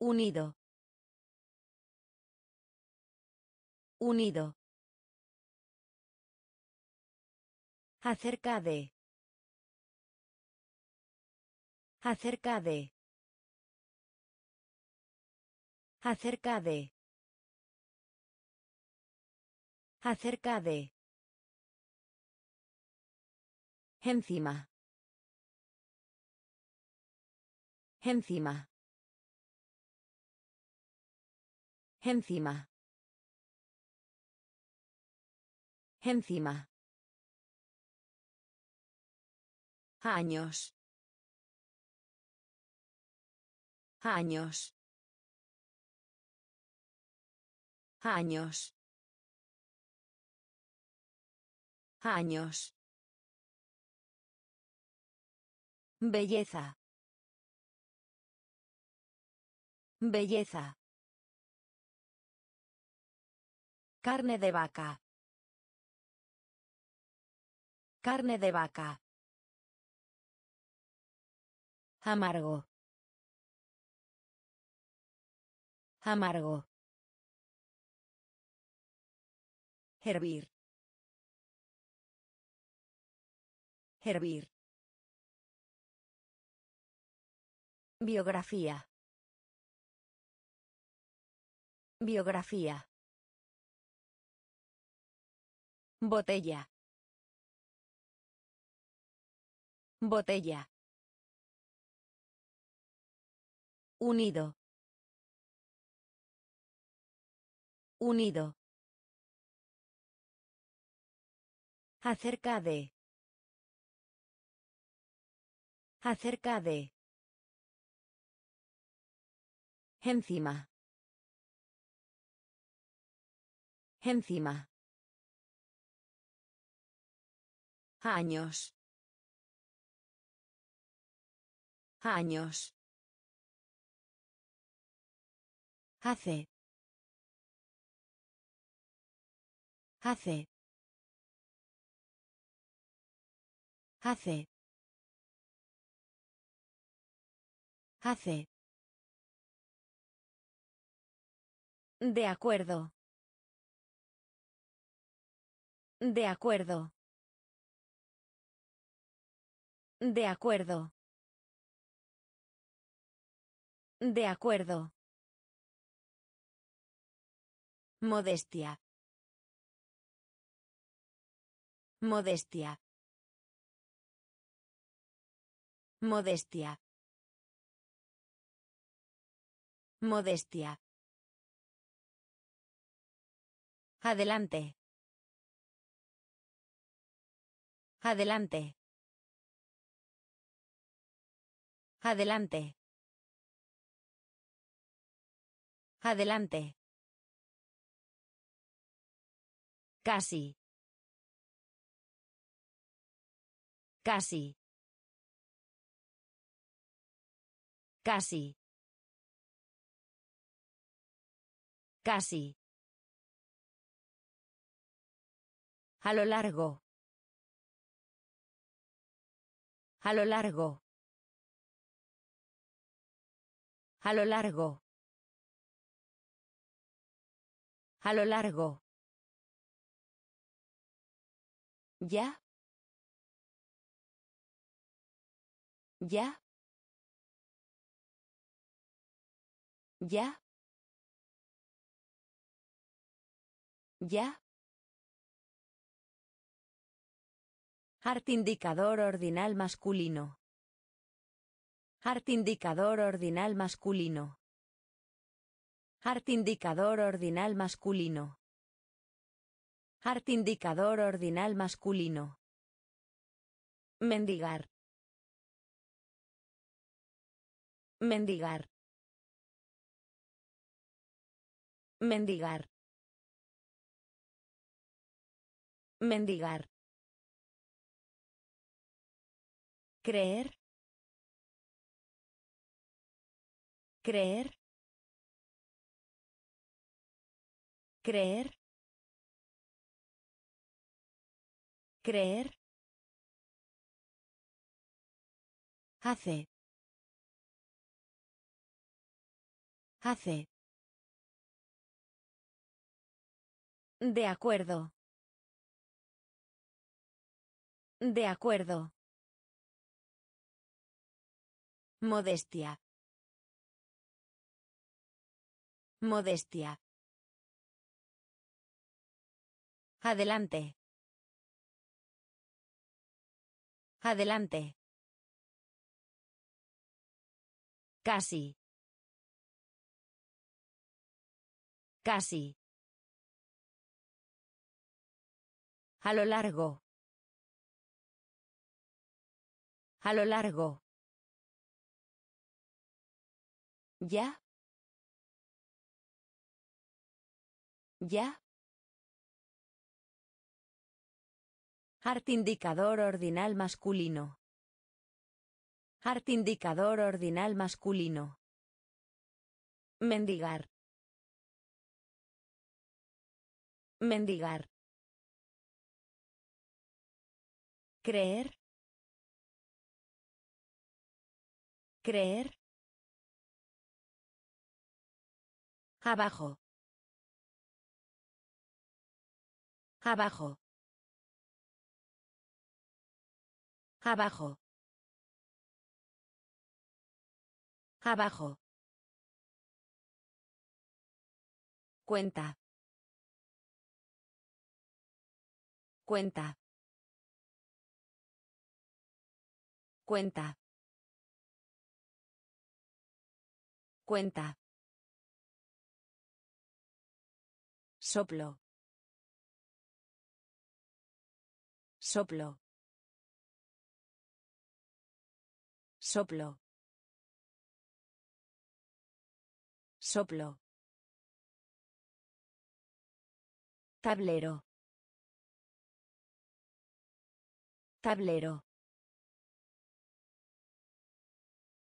Unido. Unido. Acerca de. Acerca de. Acerca de. Acerca de. Encima. Encima. Encima. Encima. Años. Años. Años. Años. Belleza. Belleza. Carne de vaca. Carne de vaca. Amargo. Amargo. Hervir. Hervir. Biografía. Biografía. Botella. Botella. Unido. Unido. Acerca de. Acerca de. Encima. Encima. Años. Años. Hace. Hace. Hace. Hace. De acuerdo. De acuerdo. De acuerdo. De acuerdo. Modestia. Modestia. Modestia. Modestia. Adelante. Adelante. Adelante. Adelante. Casi. Casi. Casi. Casi. A lo largo. A lo largo. A lo largo. A lo largo. Ya. Ya. Ya. Ya. Art indicador ordinal masculino. Art indicador ordinal masculino. Art indicador ordinal masculino. Art indicador ordinal masculino. Mendigar. Mendigar. Mendigar. Mendigar. Creer. Creer. Creer. Creer. Hace. Hace. De acuerdo. De acuerdo. Modestia. Modestia. Adelante. Adelante. Casi. Casi. A lo largo. A lo largo. Ya. Ya. Art indicador ordinal masculino. Art indicador ordinal masculino. Mendigar. Mendigar. Creer. Creer. Abajo. Abajo. Abajo. Abajo. Cuenta. Cuenta. Cuenta. Cuenta. Soplo. Soplo. Soplo. Soplo. Tablero. Tablero.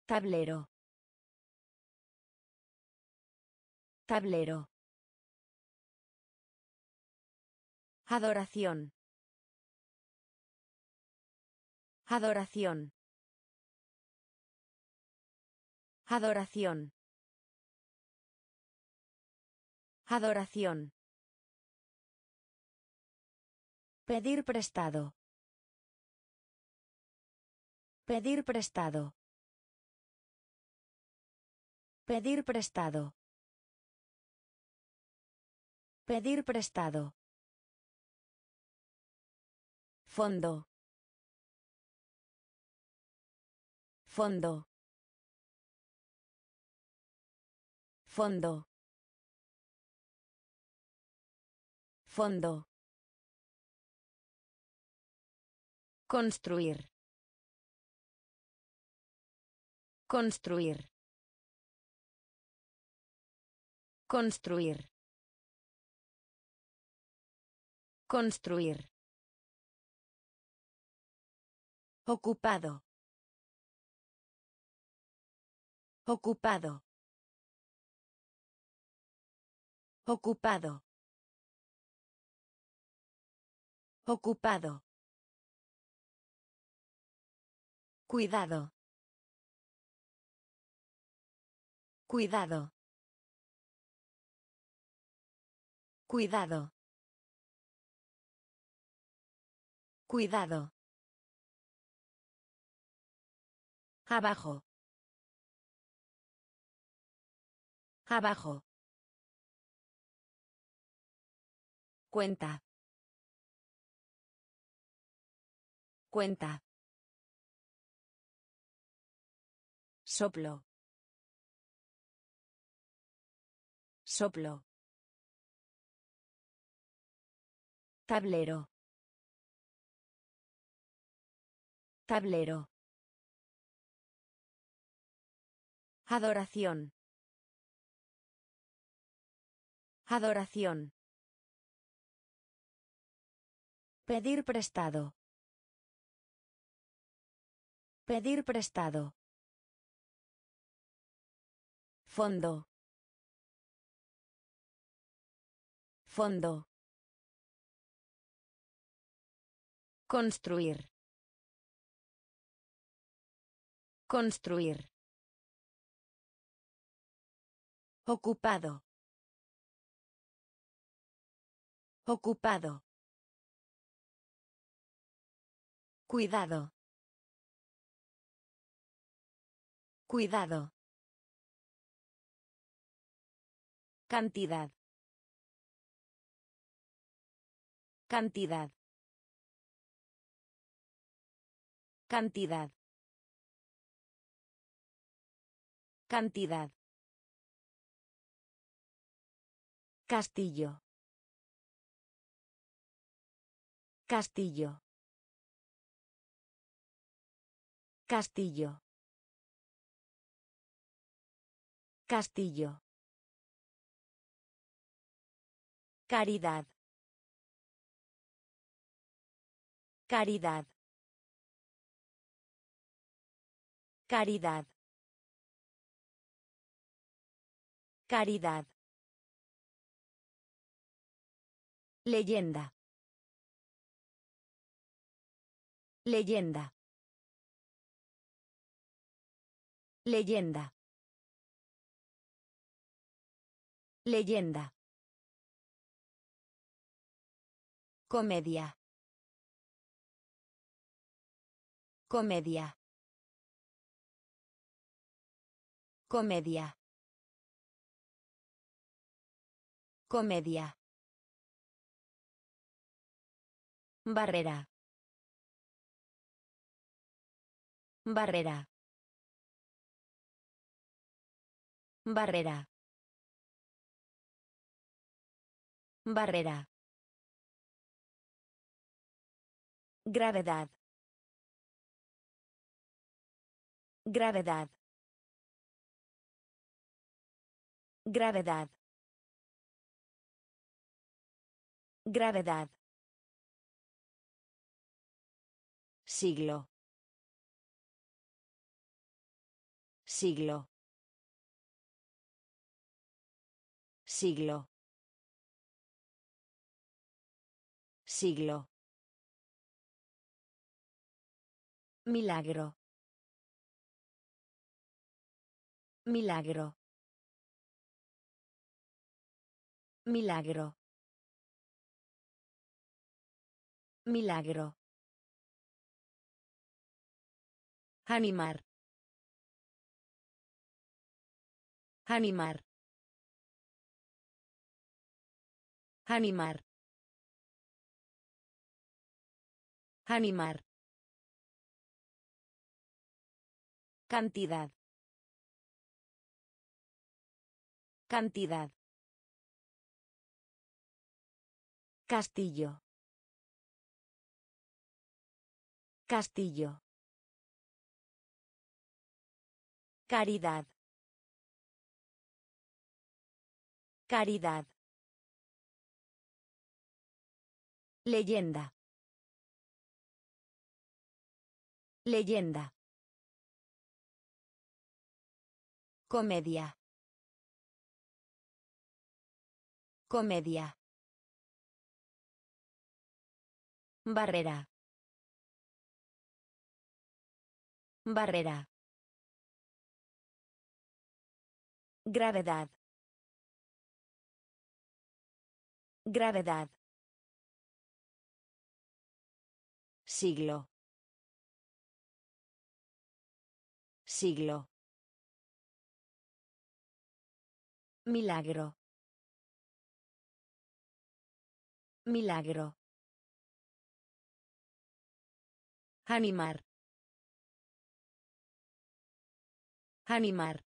Tablero. Tablero. Adoración. Adoración. Adoración. Adoración. Pedir prestado. Pedir prestado. Pedir prestado. Pedir prestado. Fondo. Fondo. Fondo. Fondo. Construir. Construir. Construir. Construir. Ocupado. Ocupado. Ocupado. Ocupado. Cuidado. Cuidado. Cuidado. Cuidado. Abajo. Abajo. Cuenta. Cuenta. Soplo. Soplo. Tablero. Tablero. Adoración. Adoración. Pedir prestado. Pedir prestado. Fondo. Fondo. Construir. Construir. Ocupado. Ocupado. Cuidado. Cuidado. Cantidad. Cantidad. Cantidad. Cantidad. Castillo. Castillo. Castillo. Castillo. Caridad. Caridad. Caridad. Caridad. Leyenda. Leyenda. Leyenda. Leyenda. Comedia. Comedia. Comedia. Comedia. Barrera. Barrera. Barrera. Barrera. Gravedad. Gravedad. Gravedad. Gravedad. Siglo. Siglo. Siglo. Siglo. Milagro. Milagro. Milagro. Milagro. Animar. Animar. Animar. Animar. Cantidad. Cantidad. Castillo. Castillo. Caridad. Caridad. Leyenda. Leyenda. Comedia. Comedia. Barrera. Barrera. Gravedad. Gravedad. Siglo. Siglo. Milagro. Milagro. Animar. Animar.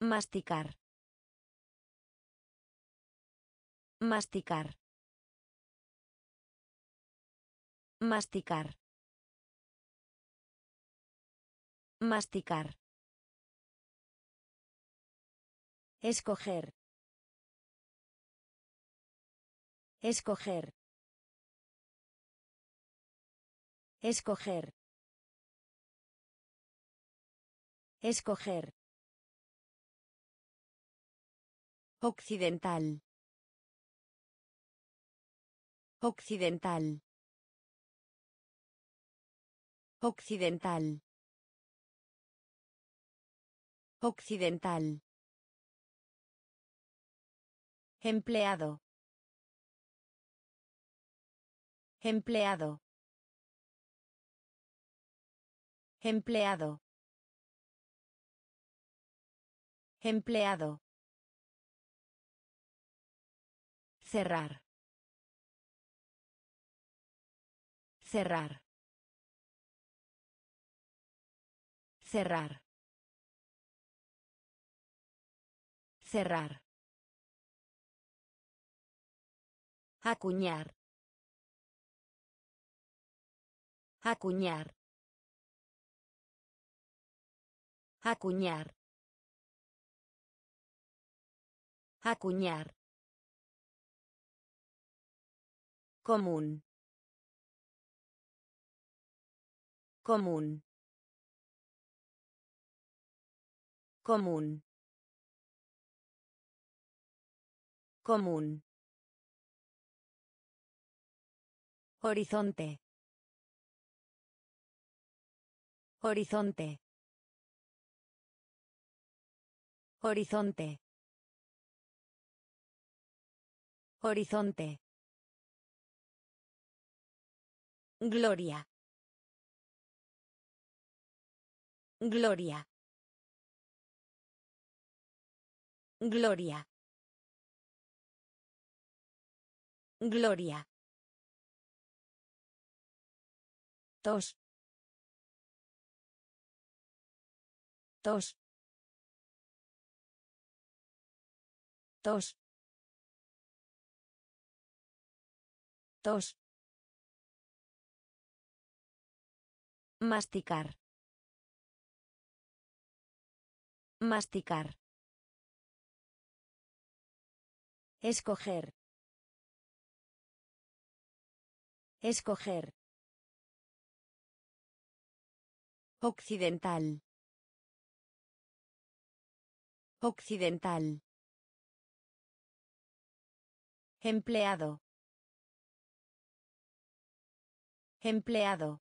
Masticar. Masticar. Masticar. Masticar. Escoger. Escoger. Escoger. Escoger. Occidental. Occidental. Occidental. Occidental. Empleado. Empleado. Empleado. Empleado. Cerrar. Cerrar. Cerrar. Cerrar. Acuñar. Acuñar. Acuñar. Acuñar. Común. Común. Común. Común. Horizonte. Horizonte. Horizonte. Horizonte. Gloria. Gloria. Gloria. Gloria. Tos. Tos. Tos. Tos. Masticar. Masticar. Escoger. Escoger. Occidental. Occidental. Empleado. Empleado.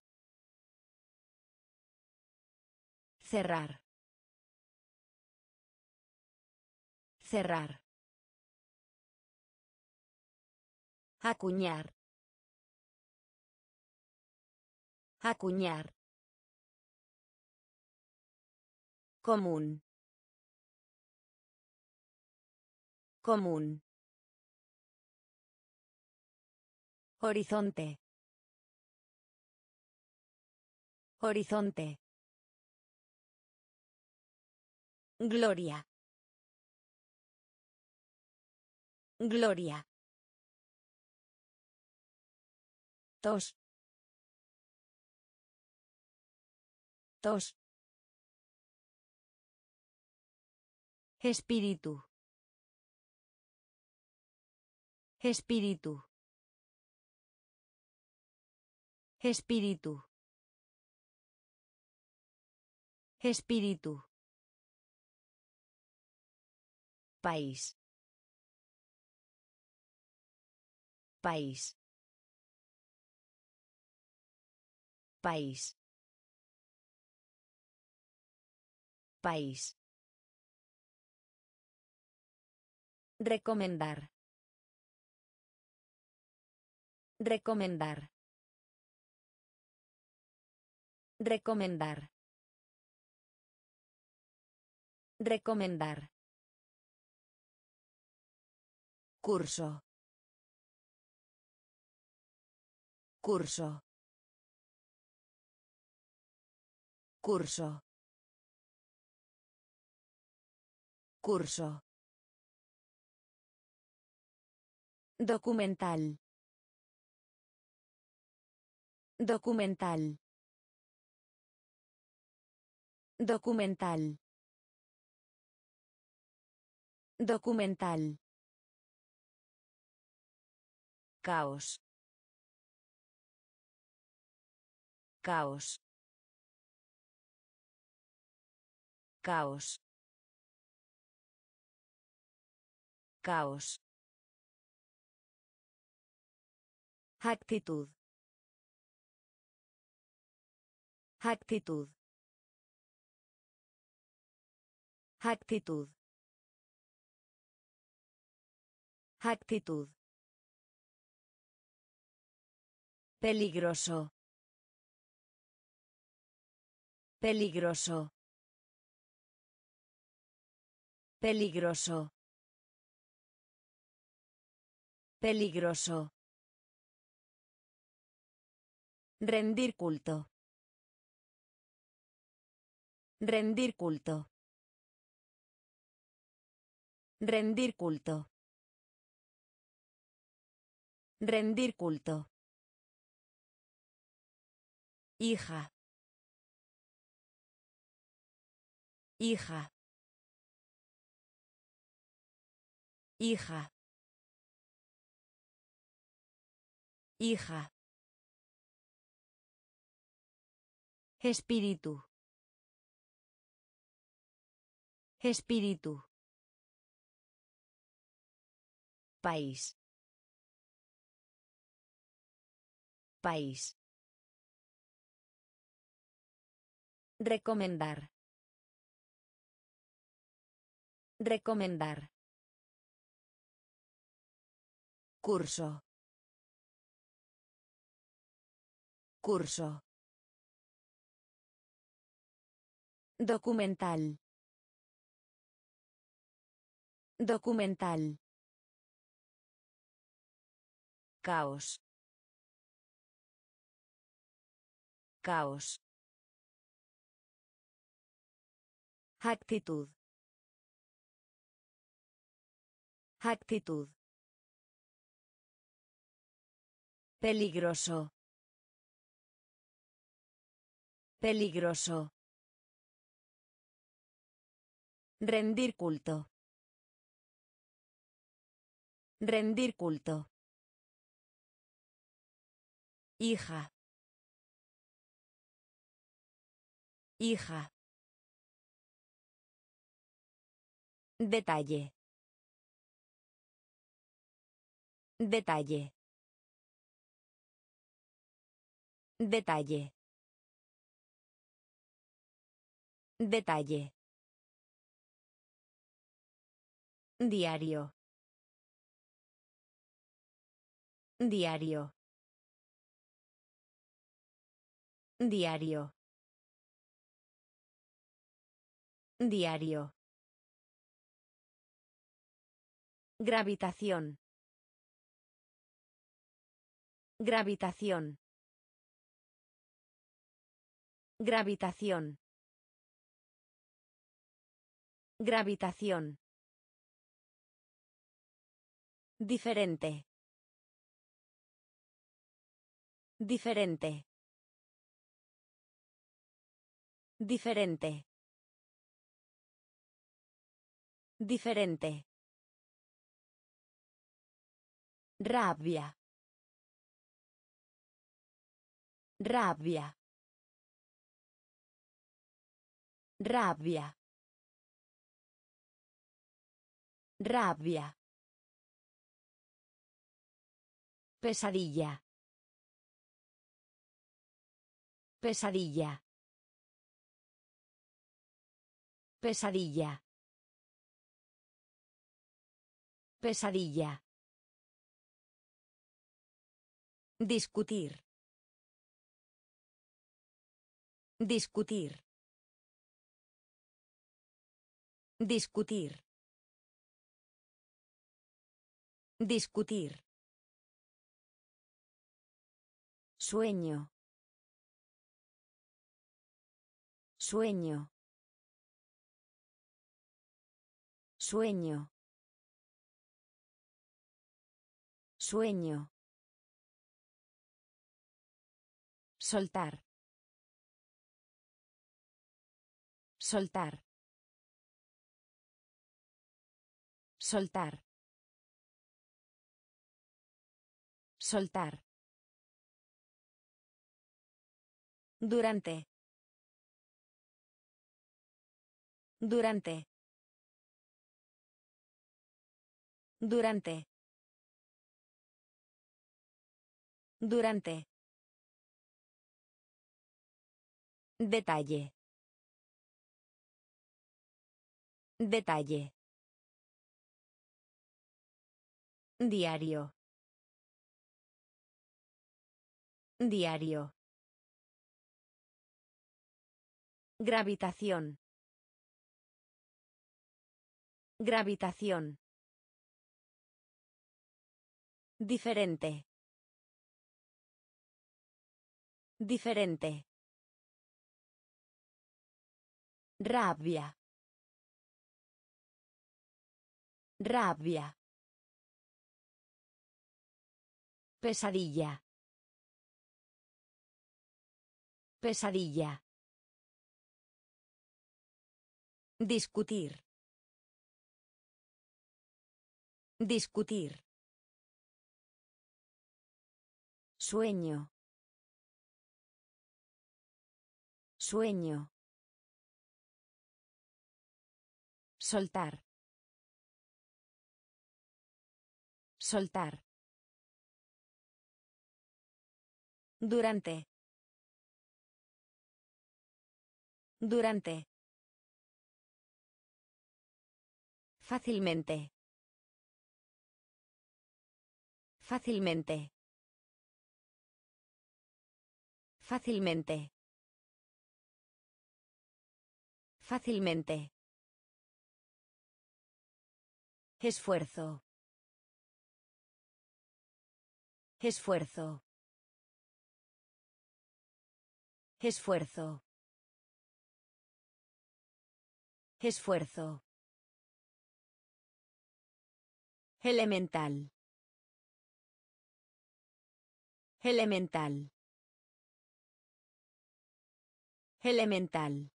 Cerrar. Cerrar. Acuñar. Acuñar. Común. Común. Horizonte. Horizonte. Gloria. Gloria. Tos. Tos. Espíritu. Espíritu. Espíritu. Espíritu. País. País. País. País. Recomendar. Recomendar. Recomendar. Recomendar. Curso. Curso. Curso. Curso. Documental. Documental. Documental. Documental. Caos. Caos. Caos. Caos. Actitud. Actitud. Actitud. Actitud. Peligroso. Peligroso. Peligroso. Peligroso. Rendir culto. Rendir culto. Rendir culto. Rendir culto. Hija. Hija. Hija. Hija. Espíritu. Espíritu. País. País. Recomendar. Recomendar. Curso. Curso. Documental. Documental. Caos. Caos. Actitud. Actitud. Peligroso. Peligroso. Rendir culto. Rendir culto. Hija. Hija. Detalle. Detalle. Detalle. Detalle. Diario. Diario. Diario. Diario. Gravitación. Gravitación. Gravitación. Gravitación. Diferente. Diferente. Diferente. Diferente. Rabbia. Rabbia. Rabbia. Rabbia. Pesadilla. Pesadilla. Pesadilla. Pesadilla. Discutir. Discutir. Discutir. Discutir. Sueño. Sueño. Sueño. Sueño. Soltar. Soltar. Soltar. Soltar. Durante. Durante. Durante. Durante. Detalle. Detalle. Diario. Diario. Gravitación. Gravitación. Diferente. Diferente. Rabbia. Rabbia. Pesadilla. Pesadilla. Discutir. Discutir. Sueño. Sueño. Soltar. Soltar. Durante. Durante. Fácilmente. Fácilmente. Fácilmente. Fácilmente. Esfuerzo. Esfuerzo. Esfuerzo. Esfuerzo. Elemental. Elemental. Elemental.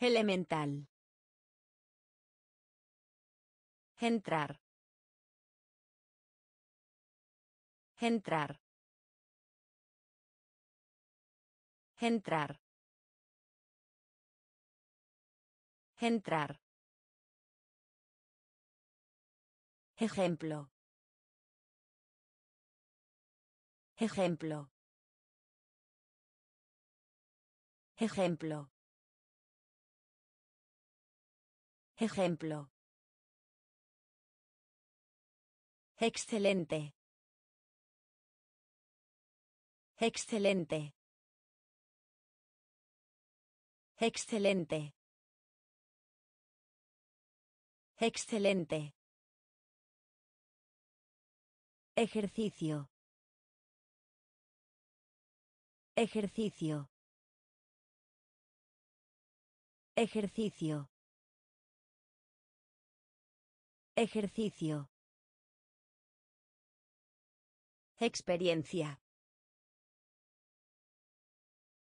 Elemental. Entrar. Entrar. Entrar. Entrar. Ejemplo. Ejemplo. Ejemplo. Ejemplo. Excelente. Excelente. Excelente. Excelente. Ejercicio. Ejercicio. Ejercicio. Ejercicio. Experiencia.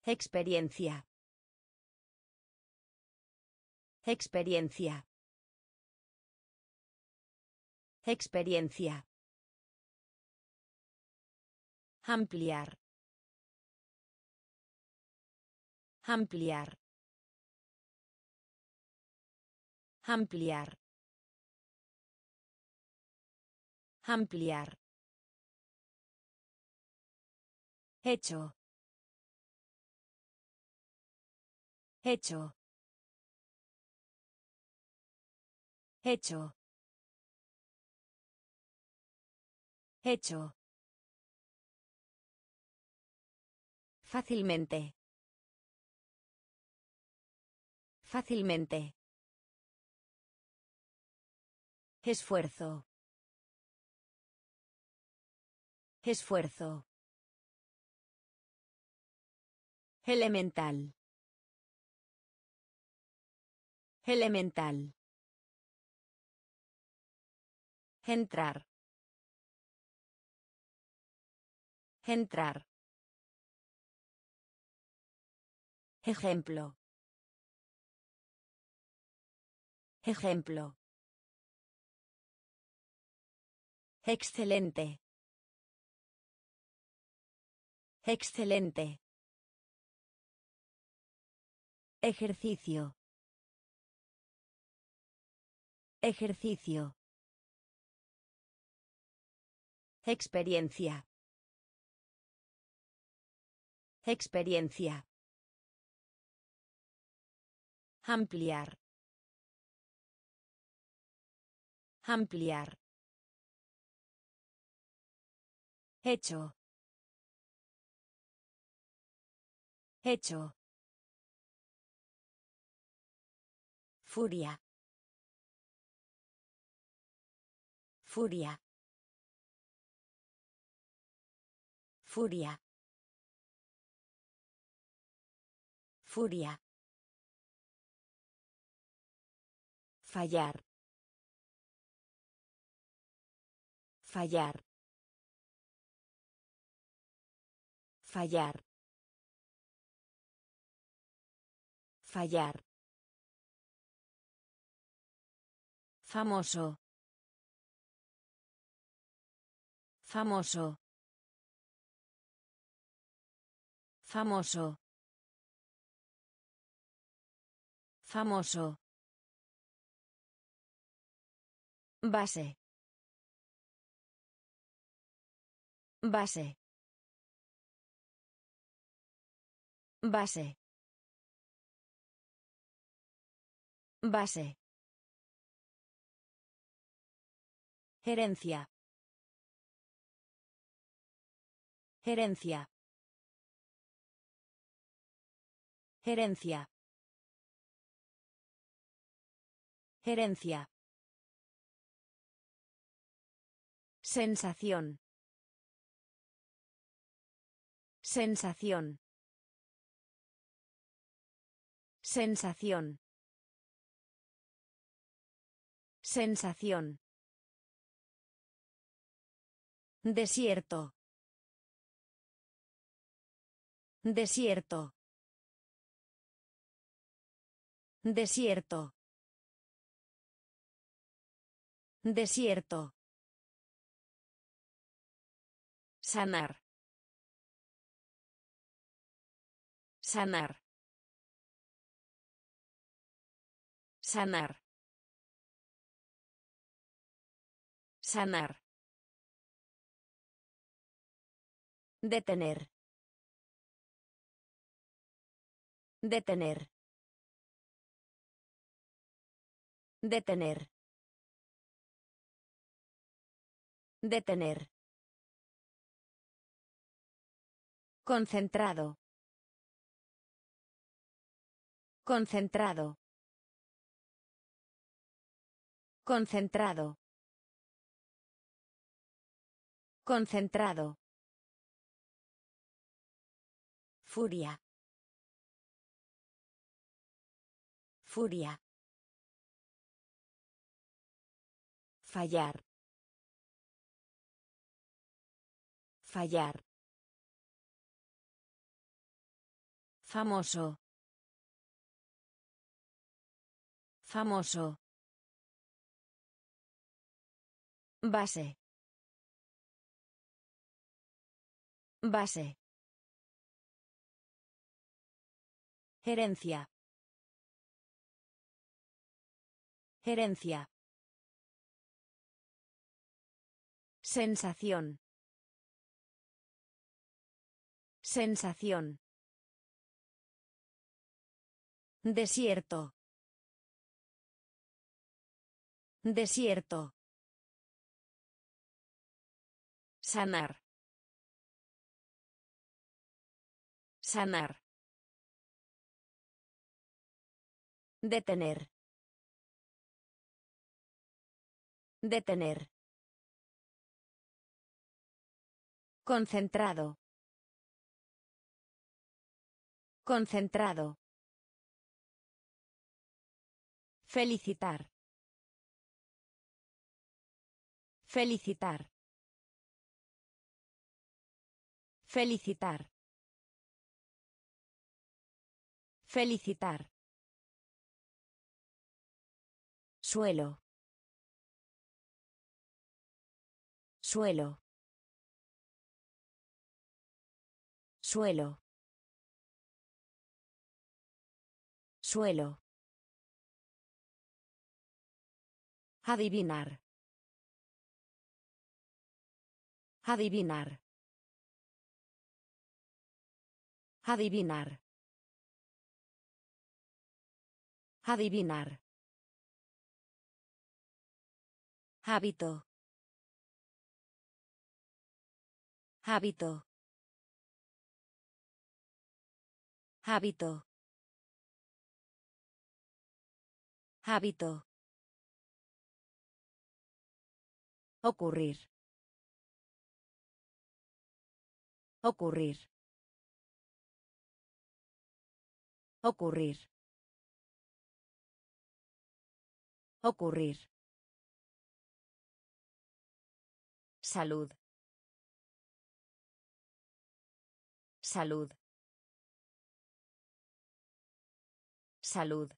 Experiencia. Experiencia. Experiencia. Ampliar. Ampliar. Ampliar. Ampliar. Hecho. Hecho. Hecho. Hecho. Fácilmente. Fácilmente. Esfuerzo. Esfuerzo. Elemental. Elemental. Entrar. Entrar. Ejemplo. Ejemplo. Excelente. Excelente. Ejercicio. Ejercicio. Experiencia. Experiencia. Ampliar. Ampliar. Hecho. Hecho. Furia. Furia. Furia. Furia. Fallar. Fallar. Fallar. Fallar. Famoso. Famoso. Famoso. Famoso. Base. Base. Base. Base. Herencia. Herencia. Herencia. Herencia. Sensación. Sensación. Sensación. Sensación. Desierto. Desierto. Desierto. Desierto. Sanar. Sanar. Sanar. Sanar. Detener. Detener. Detener. Detener. Concentrado. Concentrado. Concentrado. Concentrado. Furia. Furia. Fallar. Fallar. Famoso. Famoso. Base. Base. Herencia. Herencia. Sensación. Sensación. Desierto. Desierto. Sanar. Sanar. Detener. Detener. Concentrado. Concentrado. Felicitar. Felicitar. Felicitar. Felicitar. Suelo. Suelo. Suelo. Suelo. Adivinar. Adivinar. Adivinar. Adivinar. Hábito. Hábito. Hábito. Hábito. Ocurrir. Ocurrir. Ocurrir. Ocurrir. Salud. Salud. Salud.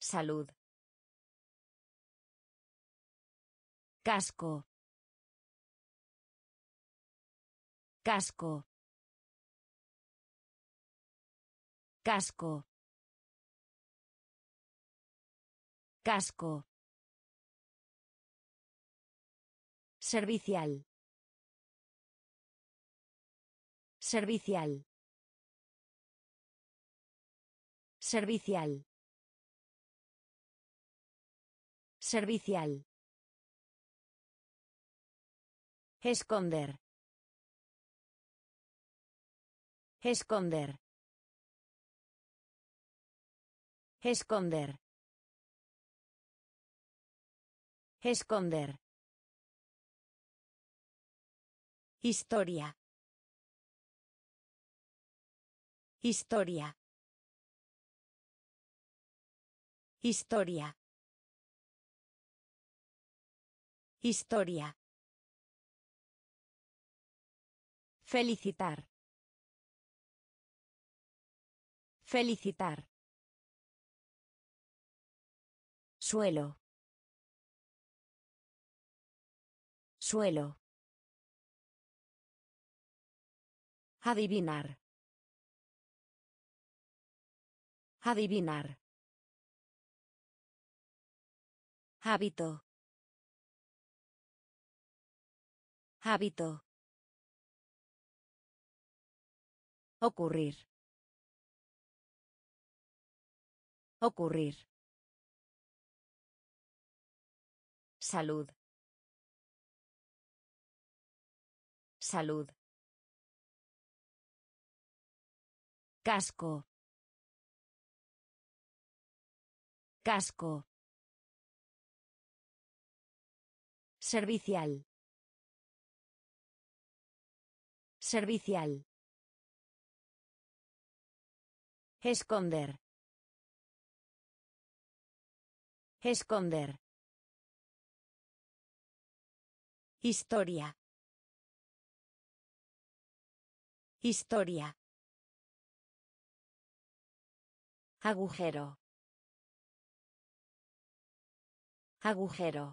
Salud. Casco. Casco. Casco. Casco. Servicial. Servicial. Servicial. Servicial. Esconder. Esconder. Esconder. Esconder. Historia. Historia. Historia. Historia. Felicitar. Felicitar. Suelo. Suelo. Adivinar. Adivinar. Hábito. Hábito. Ocurrir. Ocurrir. Salud. Salud. Casco. Casco. Servicial. Servicial. Esconder. Esconder. Historia. Historia. Agujero. Agujero.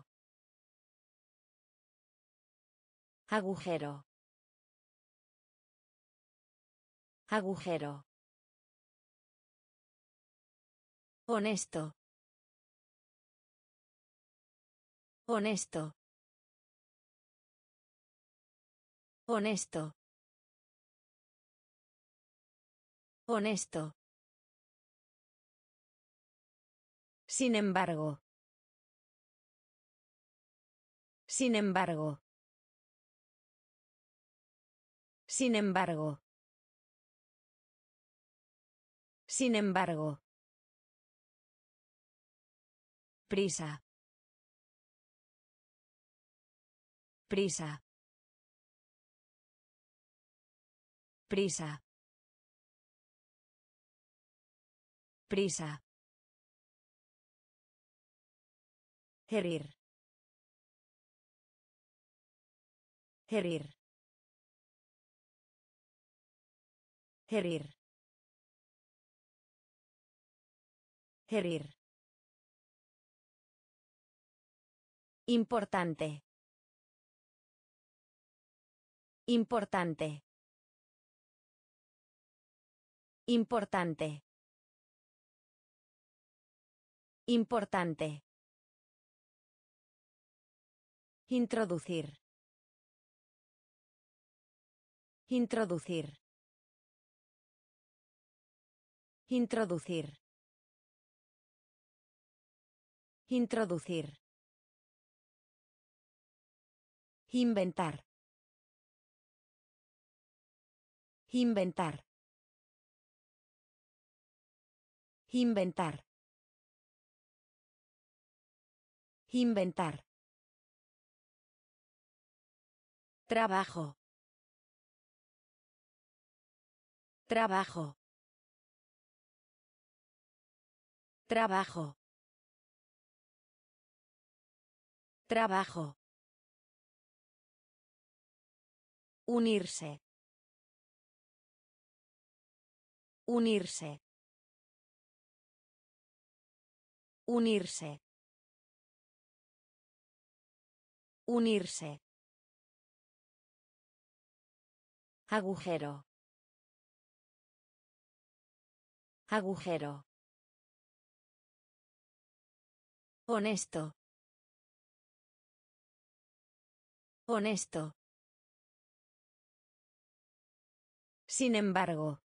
Agujero. Agujero. Honesto. Honesto. Honesto. Honesto. Sin embargo. Sin embargo. Sin embargo. Sin embargo. Prisa. Prisa. Prisa. Prisa. Herir. Herir. Herir. Herir. Importante. Importante. Importante. Importante. Introducir. Introducir. Introducir. Introducir. Inventar. Inventar. Inventar. Inventar. Trabajo. Trabajo. Trabajo. Trabajo. Unirse. Unirse. Unirse. Unirse. Agujero. Agujero. Honesto. Honesto. Sin embargo.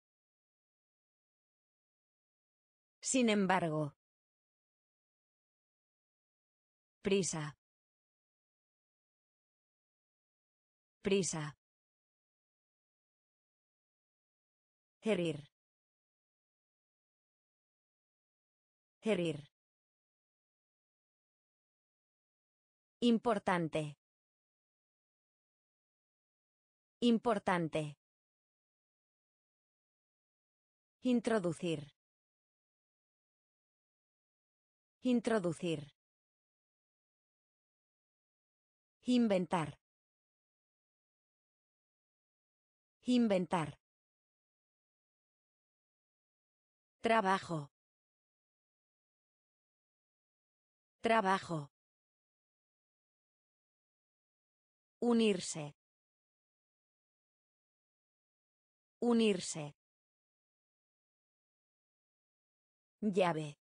Sin embargo. Prisa. Prisa. Herir. Herir. Importante. Importante. Introducir. Introducir. Inventar. Inventar. Trabajo. Trabajo. Unirse. Unirse. Llave.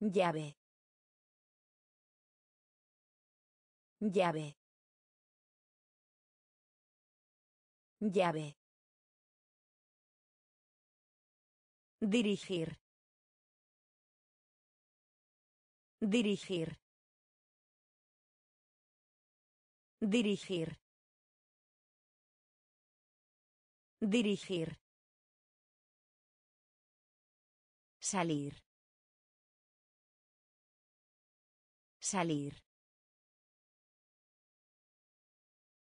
Llave. Llave. Llave. Dirigir. Dirigir. Dirigir. Dirigir. Salir. Salir.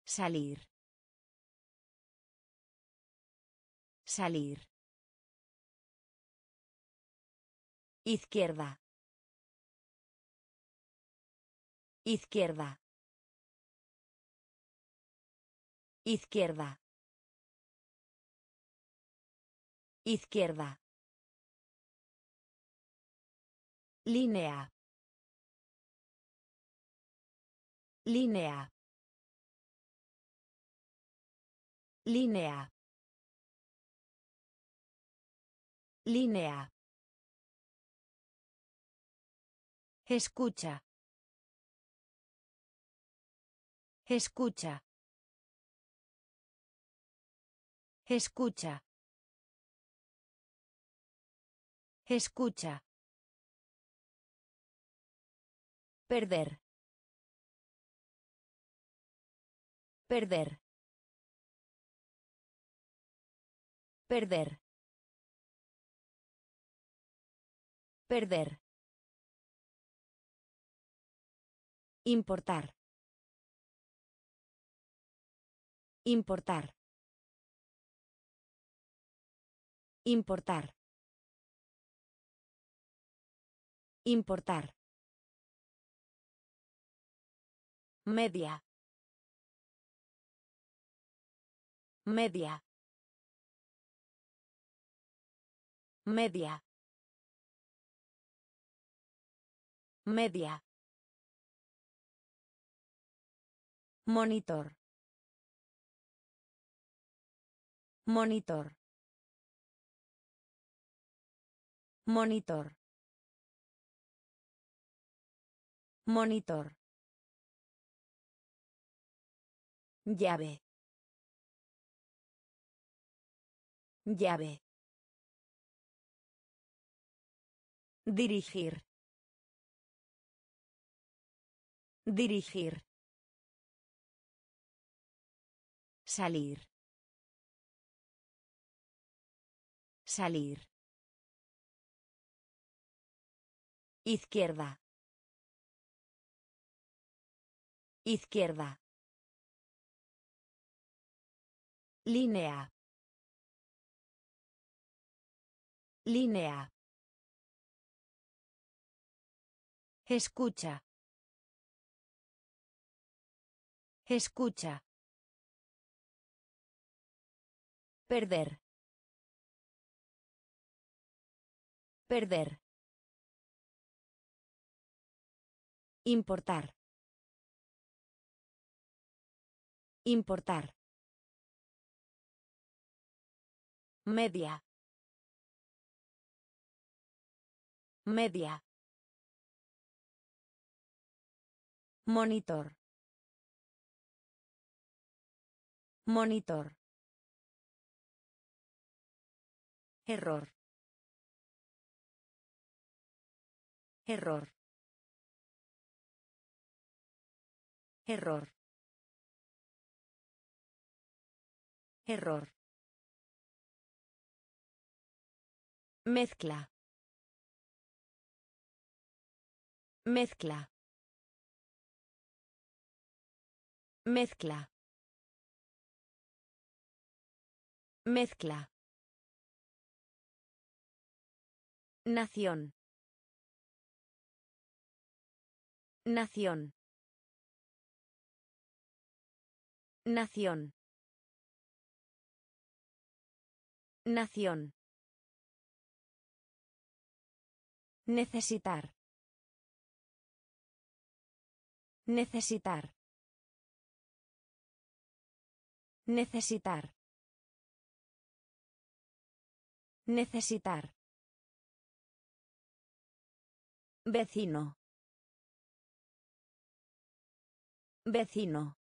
Salir. Salir. Izquierda. Izquierda. Izquierda. Izquierda. Línea. Línea. Línea. Línea. Escucha. Escucha. Escucha. Escucha. Perder. Perder. Perder. Perder. Importar. Importar. Importar. Importar. Media. Media. Media. Media. Monitor. Monitor. Monitor. Monitor. Llave. Llave. Dirigir. Dirigir. Salir. Salir. Izquierda. Izquierda. Línea. Línea. Escucha. Escucha. Perder. Perder. Importar. Importar. Media. Media. Monitor. Monitor. Error. Error. Error. Error. Mezcla. Mezcla. Mezcla. Mezcla. Nación. Nación. Nación. Nación. Necesitar. Necesitar. Necesitar. Necesitar. Vecino. Vecino.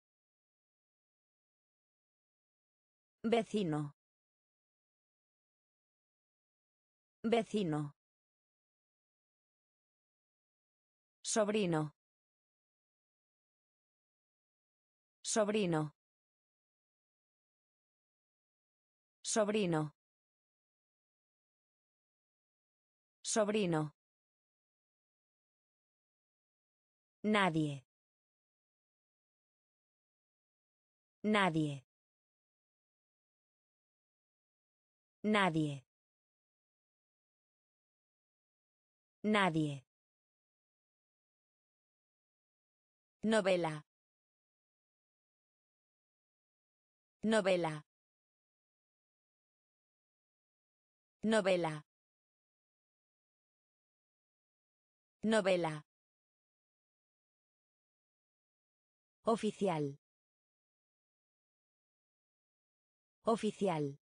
Vecino. Vecino. Sobrino. Sobrino. Sobrino. Sobrino. Nadie. Nadie. Nadie. Nadie. Novela. Novela. Novela. Novela. Oficial. Oficial.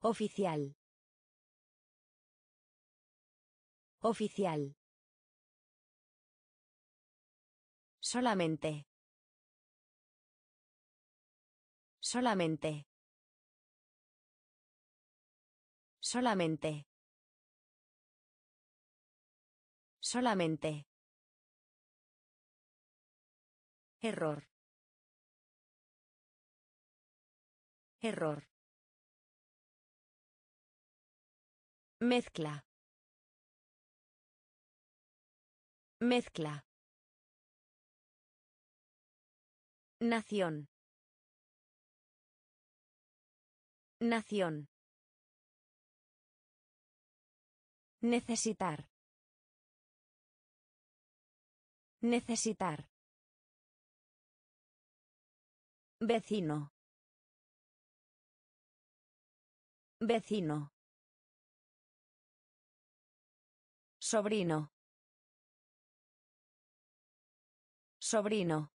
Oficial. Oficial. Solamente. Solamente. Solamente. Solamente. Error. Error. Mezcla. Mezcla. Nación. Nación. Necesitar. Necesitar. Vecino. Vecino. Sobrino. Sobrino.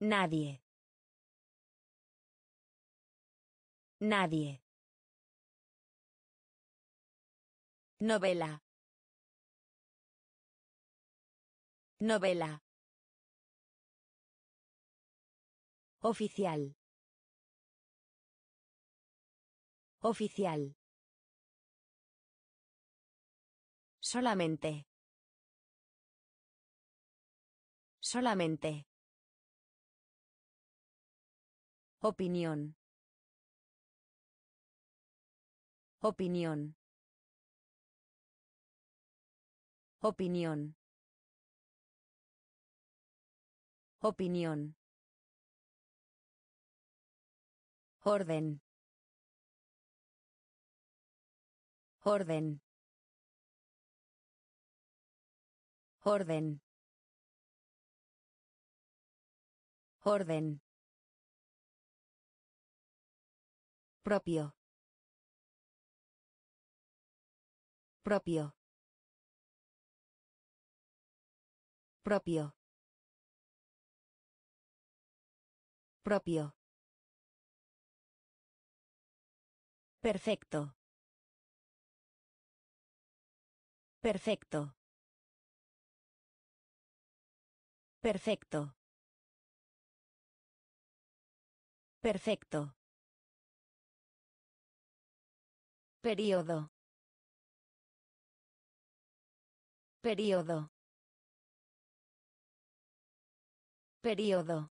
Nadie. Nadie. Novela. Novela. Oficial. Oficial. Solamente. Solamente. Opinión. Opinión. Opinión. Opinión. Orden. Orden. Orden. Orden. Propio. Propio. Propio. Propio. Perfecto. Perfecto. Perfecto. Perfecto. Período. Período. Período.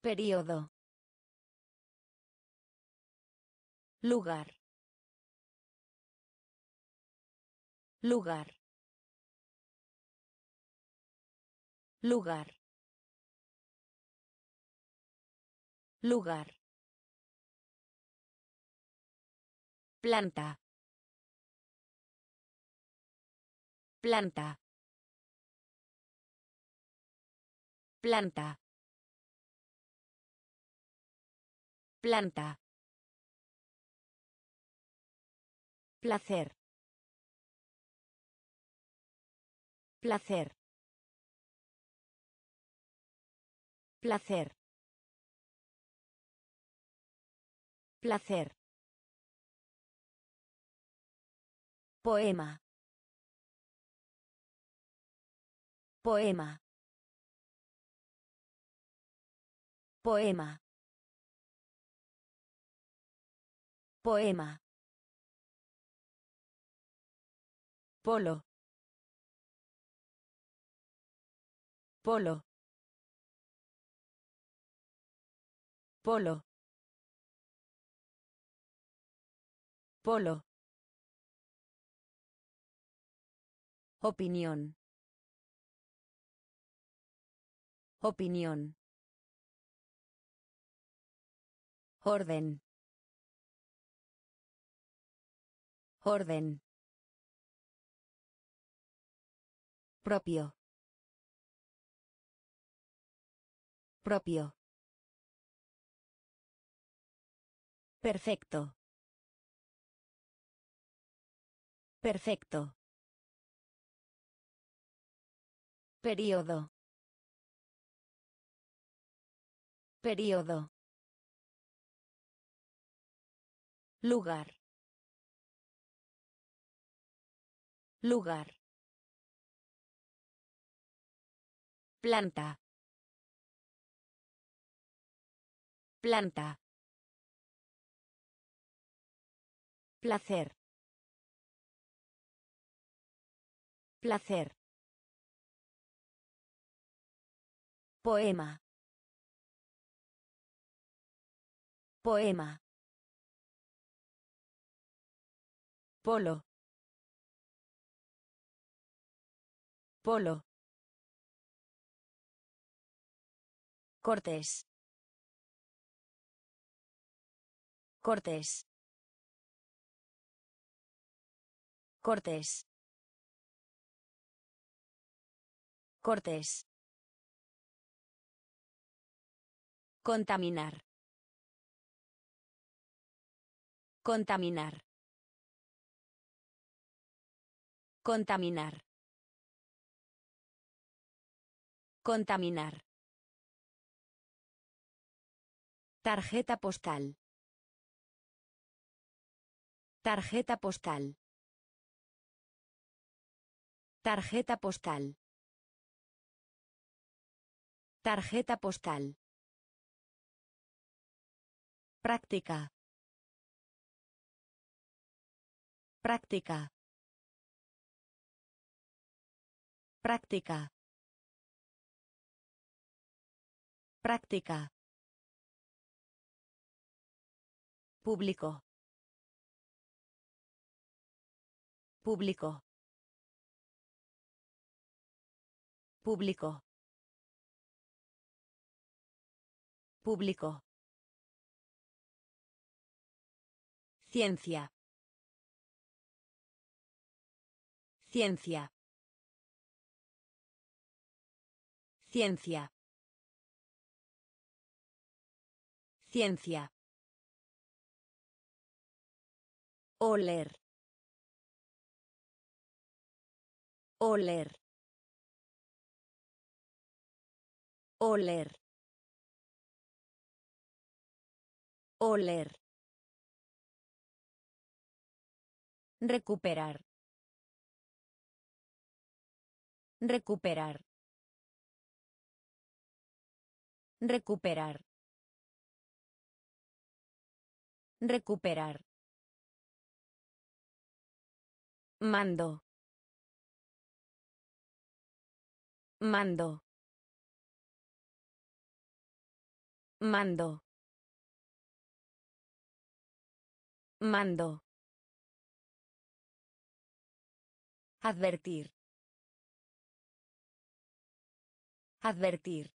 Período. Lugar. Lugar. Lugar. Lugar. Planta. Planta. Planta. Planta. Placer. Placer. Placer. Placer. Poema. Poema. Poema. Poema. Polo. Polo. Polo. Polo. Opinión. Opinión. Orden. Orden. Propio. Propio. Perfecto. Perfecto. Período. Período. Lugar. Lugar. Planta. Planta. Placer. Placer. Poema. Poema. Polo. Polo. Cortés. Cortés. Cortés. Cortés. Contaminar. Contaminar. Contaminar. Contaminar. Tarjeta postal. Tarjeta postal. Tarjeta postal. Tarjeta postal. Práctica. Práctica. Práctica. Práctica. Público. Público. Público. Público. Ciencia. Ciencia. Ciencia. Ciencia. Oler. Oler. Oler. Oler. Recuperar. Recuperar. Recuperar. Recuperar. Mando. Mando. Mando. Mando. Advertir. Advertir.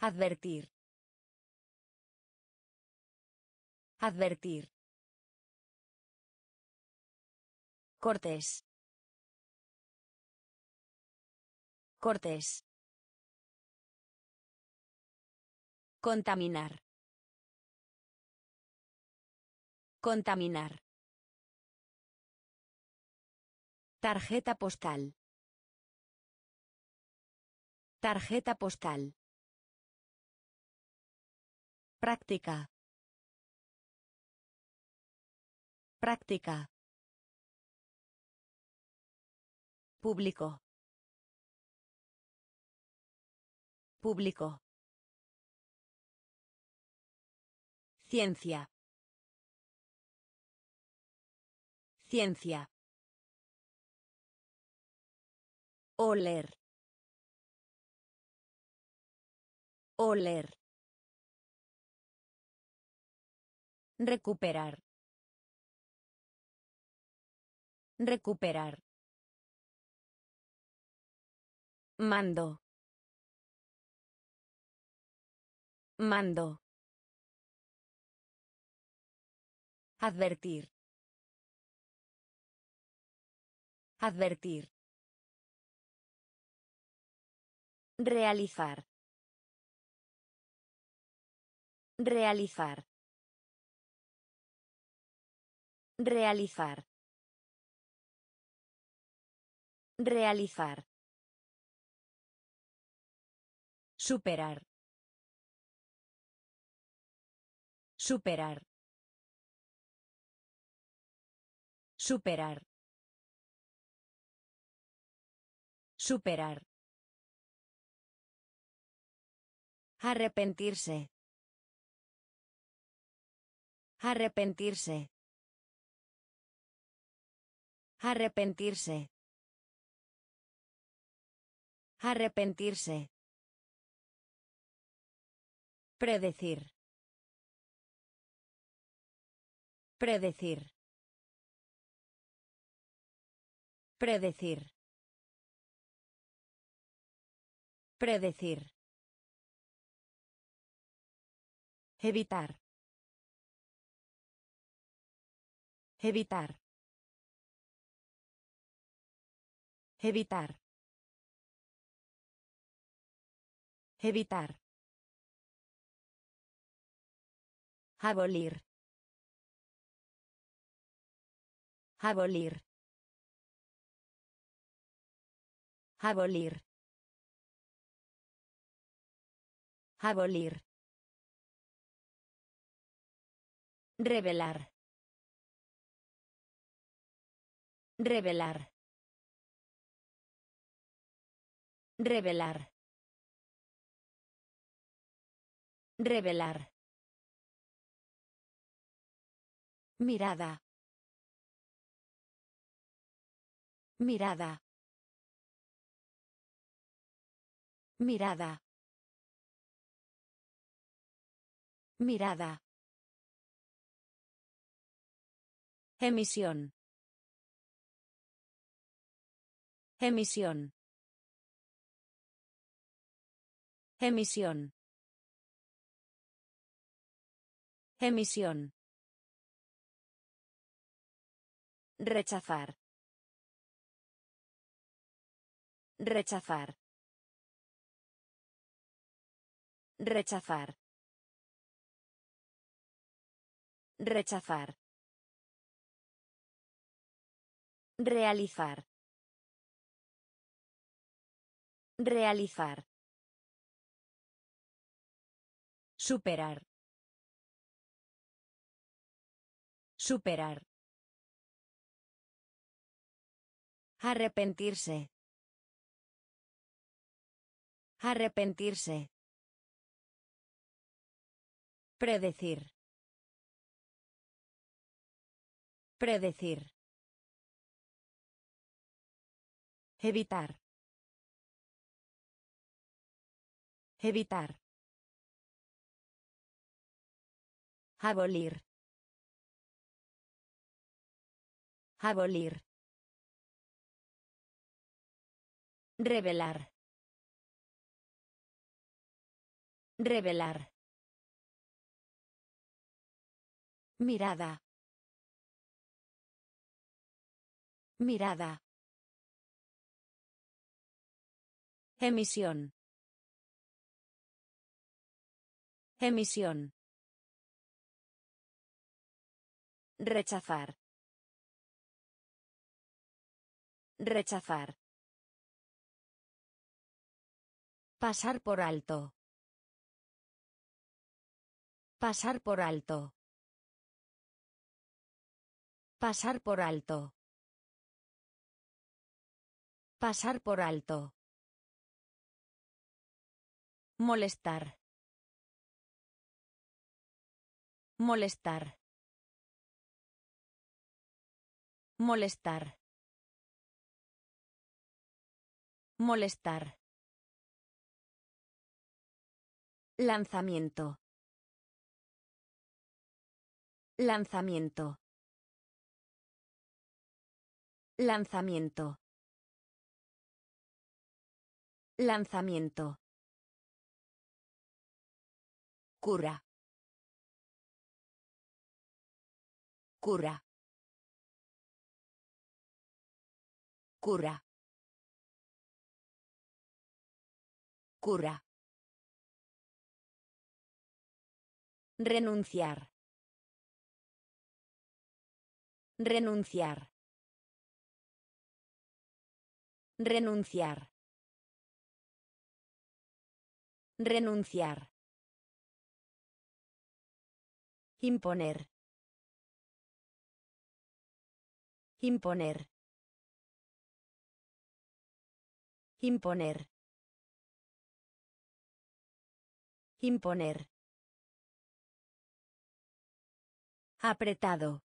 Advertir. Advertir. Cortés. Cortés. Contaminar. Contaminar. Tarjeta postal. Tarjeta postal. Práctica. Práctica. Público. Público. Ciencia. Ciencia. Oler. Oler. Recuperar. Recuperar. Mando. Mando. Advertir. Advertir. Realizar. Realizar. Realizar. Realizar. Superar. Superar. Superar. Superar. Arrepentirse. Arrepentirse. Arrepentirse. Arrepentirse. Predecir. Predecir. Predecir. Predecir. Evitar. Evitar. Evitar. Evitar. Abolir. Abolir. Abolir. Abolir. Revelar. Revelar. Revelar. Revelar. Mirada. Mirada. Mirada. Mirada. Emisión. Emisión. Emisión. Emisión. Rechazar. Rechazar. Rechazar. Rechazar. Realizar. Realizar. Superar. Superar. Arrepentirse. Arrepentirse. Predecir. Predecir. Evitar. Evitar. Abolir. Abolir. Revelar. Revelar. Mirada. Mirada. Emisión. Emisión. Rechazar. Rechazar. Pasar por alto. Pasar por alto. Pasar por alto. Pasar por alto. Molestar. Molestar. Molestar. Molestar. Lanzamiento. Lanzamiento. Lanzamiento. Lanzamiento. Cura. Cura. Cura. Cura. Renunciar. Renunciar. Renunciar. Renunciar. Imponer. Imponer. Imponer. Imponer. Apretado.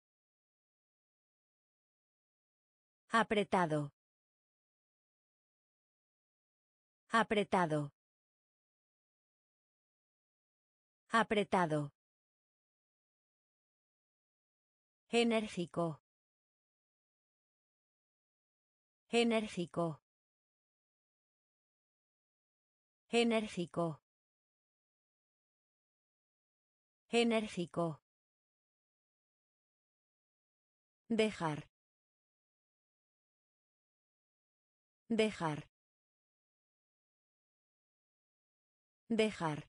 Apretado. Apretado. Apretado. Enérgico. Enérgico. Enérgico. Enérgico. Dejar. Dejar. Dejar.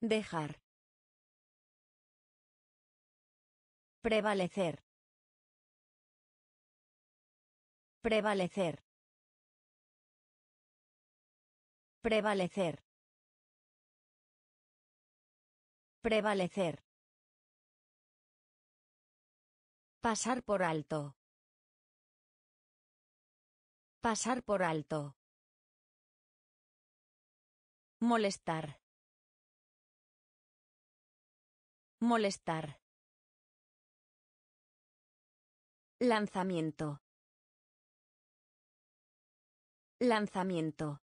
Dejar. Prevalecer. Prevalecer. Prevalecer. Prevalecer. Pasar por alto. Pasar por alto. Molestar. Molestar. Lanzamiento. Lanzamiento.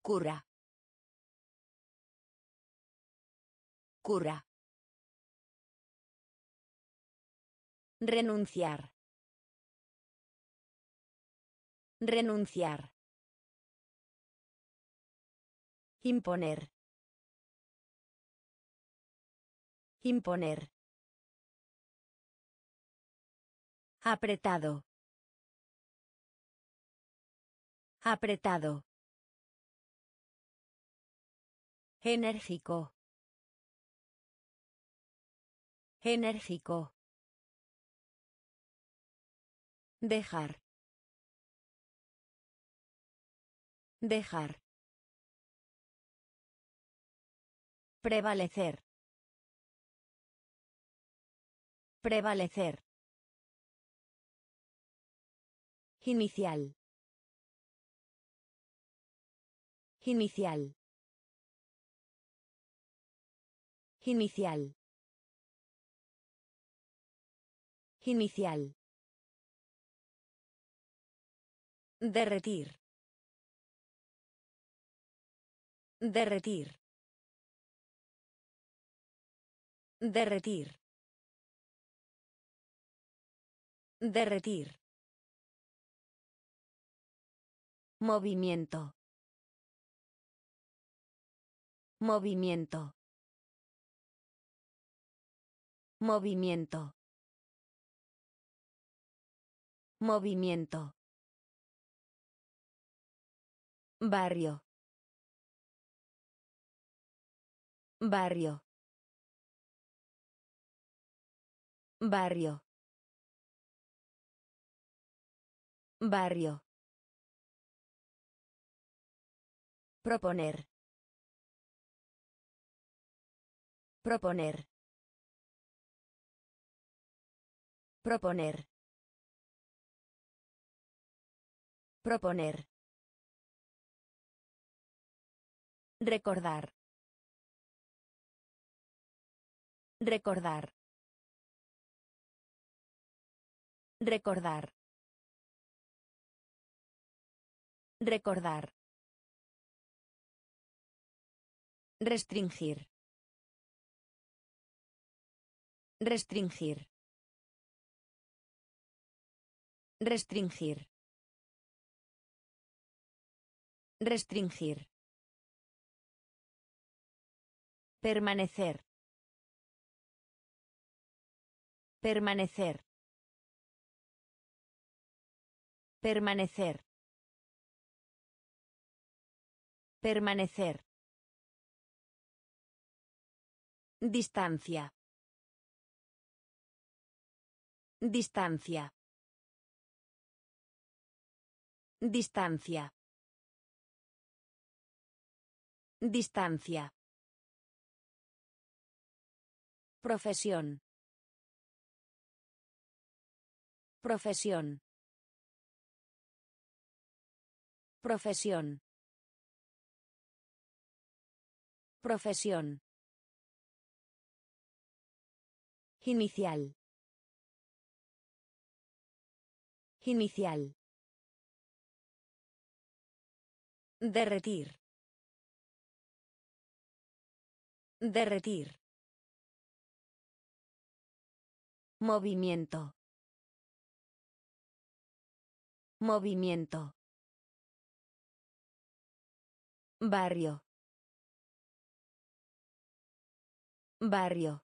Cura. Cura. Renunciar. Renunciar. Imponer. Imponer. Apretado. Apretado. Enérgico. Enérgico. Dejar. Dejar. Prevalecer. Prevalecer. Inicial. Inicial. Inicial. Inicial. Derretir. Derretir. Derretir. Derretir. Movimiento. Movimiento. Movimiento. Movimiento. Barrio. Barrio. Barrio. Barrio. Proponer. Proponer. Proponer. Proponer. Recordar. Recordar. Recordar. Recordar. Restringir. Restringir. Restringir. Restringir. Permanecer. Permanecer. Permanecer. Permanecer. Distancia. Distancia. Distancia. Distancia. Profesión. Profesión. Profesión. Profesión. Inicial. Inicial. Derretir. Derretir. Movimiento. Movimiento. Barrio. Barrio.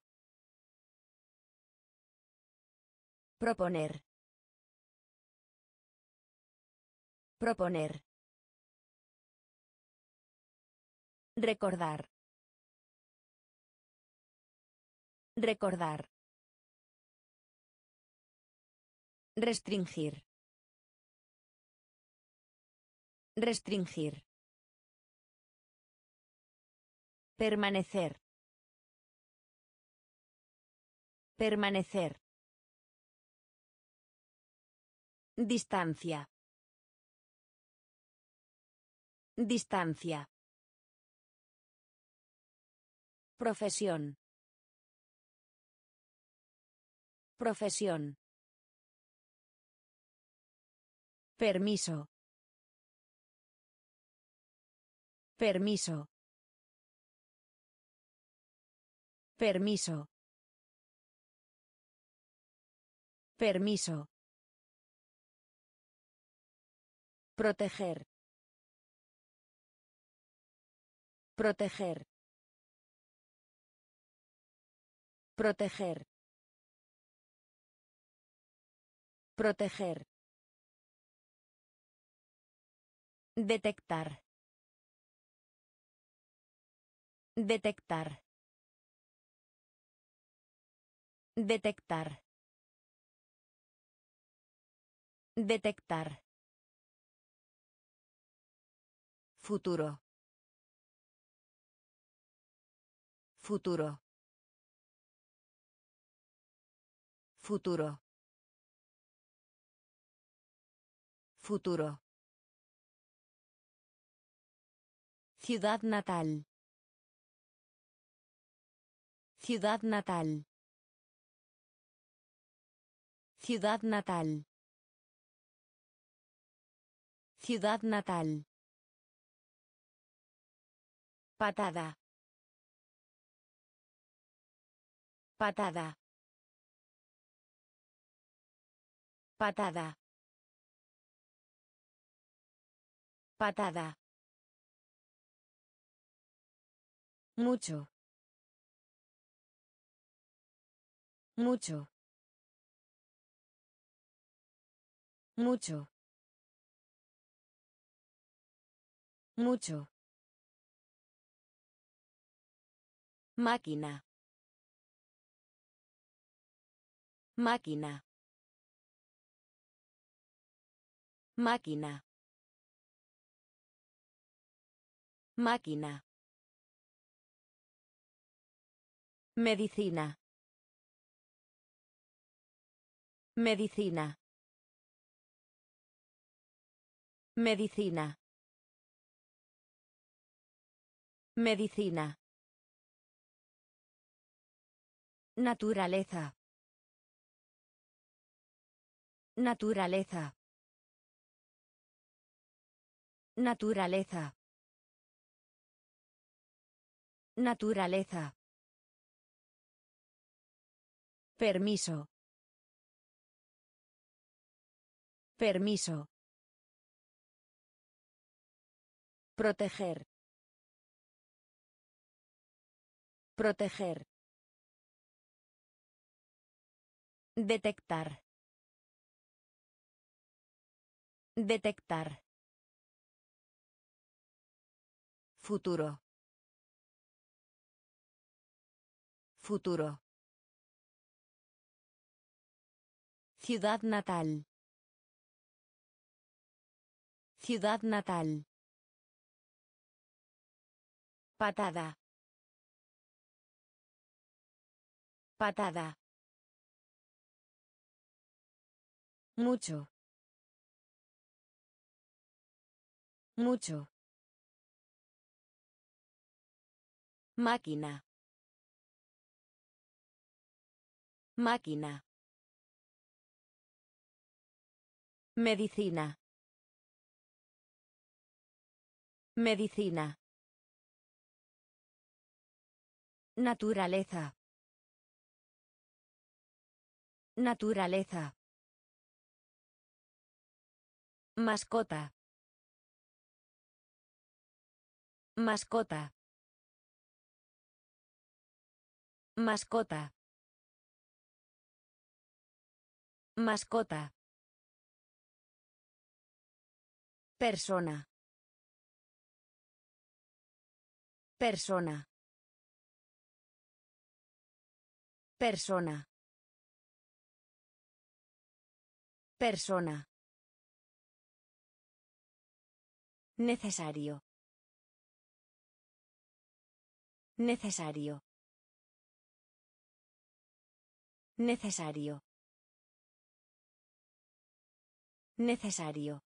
Proponer. Proponer. Recordar. Recordar. Restringir. Restringir. Permanecer. Permanecer. Distancia. Distancia. Profesión. Profesión. Permiso. Permiso. Permiso. Permiso. Proteger. Proteger. Proteger. Proteger. Detectar. Detectar. Detectar. Detectar. Futuro. Futuro. Futuro. Futuro. Ciudad natal. Ciudad natal. Ciudad natal. Ciudad natal. Patada. Patada. Patada. Patada. Mucho. Mucho. Mucho. Mucho. Máquina. Máquina. Máquina. Máquina. Medicina. Medicina. Medicina. Medicina. Naturaleza. Naturaleza. Naturaleza. Naturaleza. Permiso. Permiso. Proteger. Proteger. Detectar. Detectar. Futuro. Futuro. Ciudad natal. Ciudad natal. Patada. Patada. Mucho. Mucho. Máquina. Máquina. Medicina. Medicina. Naturaleza. Naturaleza. Mascota. Mascota. Mascota. Mascota. Persona. Persona. Persona. Persona. Necesario. Necesario. Necesario. Necesario.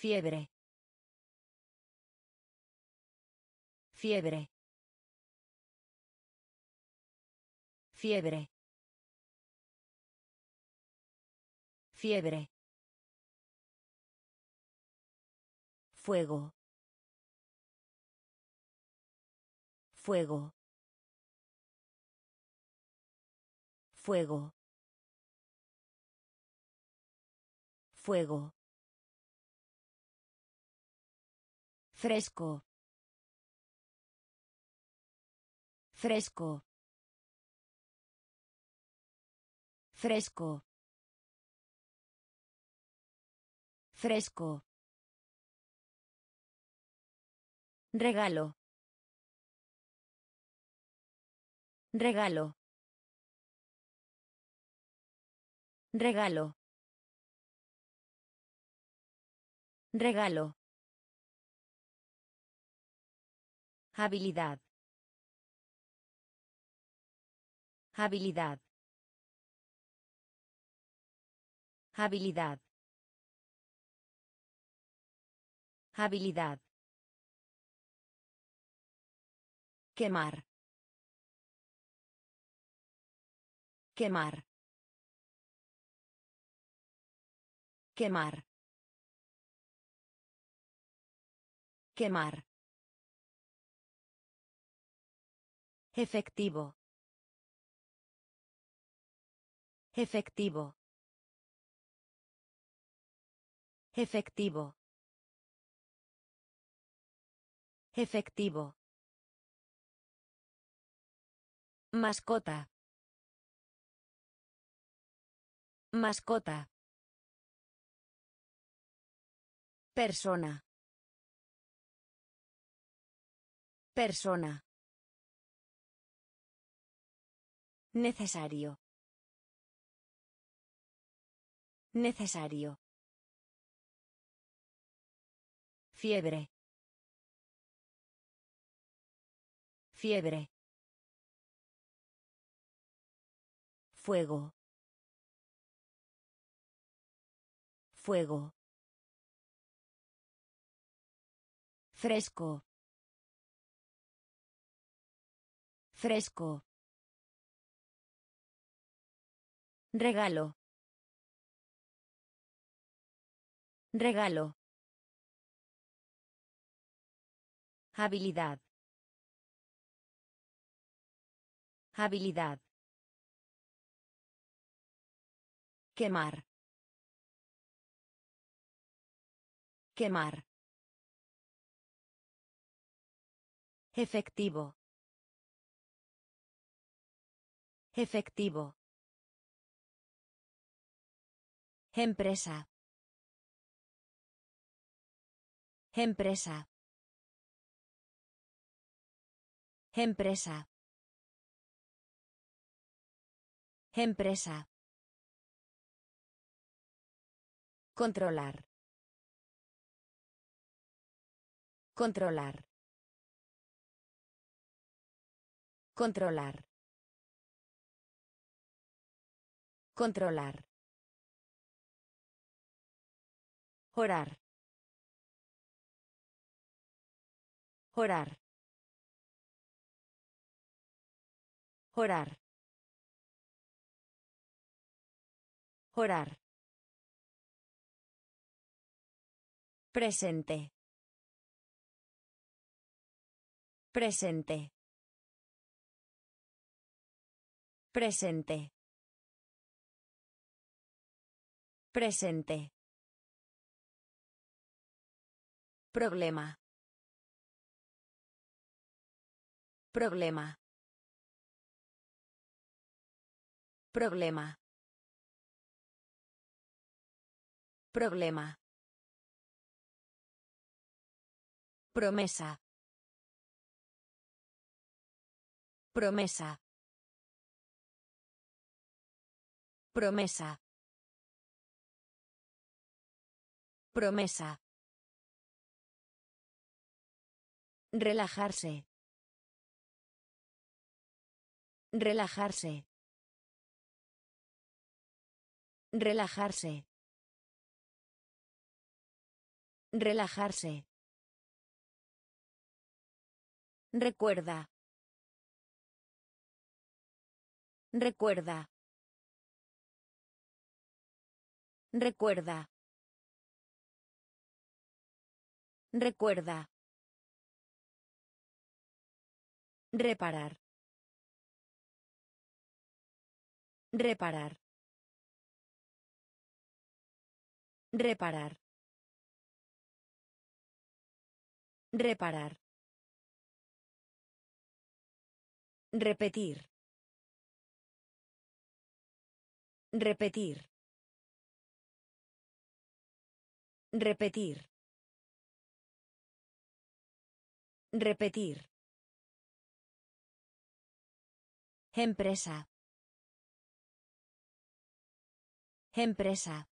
Fiebre. Fiebre. Fiebre. Fiebre. Fuego. Fuego. Fuego. Fuego. Fresco. Fresco. Fresco. Fresco. Regalo. Regalo. Regalo. Regalo. Habilidad. Habilidad. Habilidad. Habilidad. Quemar. Quemar. Quemar. Quemar. Efectivo. Efectivo. Efectivo. Efectivo. Mascota. Mascota. Persona. Persona. Necesario. Necesario. Fiebre. Fiebre. Fuego. Fuego. Fresco. Fresco. Regalo. Regalo. Habilidad. Habilidad. Quemar. Quemar. Efectivo. Efectivo. Empresa. Empresa. Empresa. Empresa. Controlar. Controlar. Controlar. Controlar. Orar. Orar. Orar. Orar. Presente. Presente. Presente. Presente. Problema. Problema. Problema. Problema. Promesa. Promesa. Promesa. Promesa. Relajarse. Relajarse. Relajarse. Relajarse. Recuerda. Recuerda. Recuerda. Recuerda. Reparar. Reparar. Reparar. Reparar. Repetir. Repetir. Repetir. Repetir. Empresa. Empresa.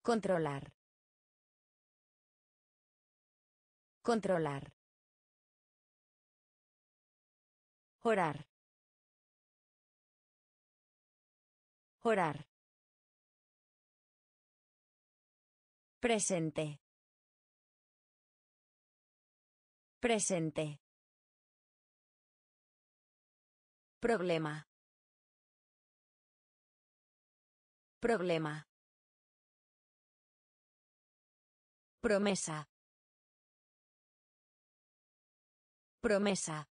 Controlar. Controlar. Orar. Orar. Presente. Presente. Problema. Problema. Promesa. Promesa.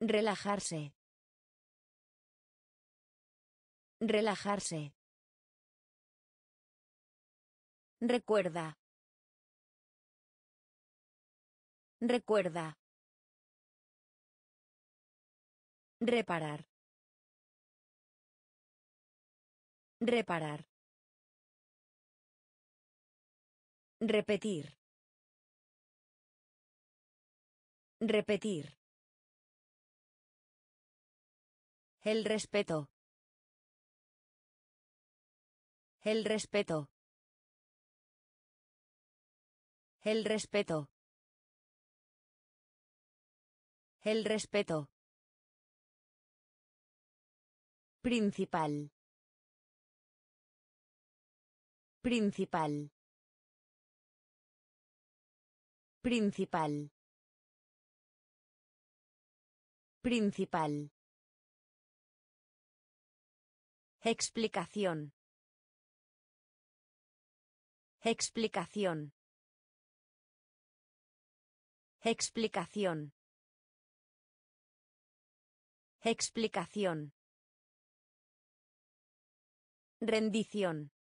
Relajarse. Relajarse. Recuerda. Recuerda. Reparar. Reparar. Repetir. Repetir. El respeto. El respeto. El respeto. El respeto. Principal. Principal. Principal. Principal. Explicación. Explicación. Explicación. Explicación. Rendición.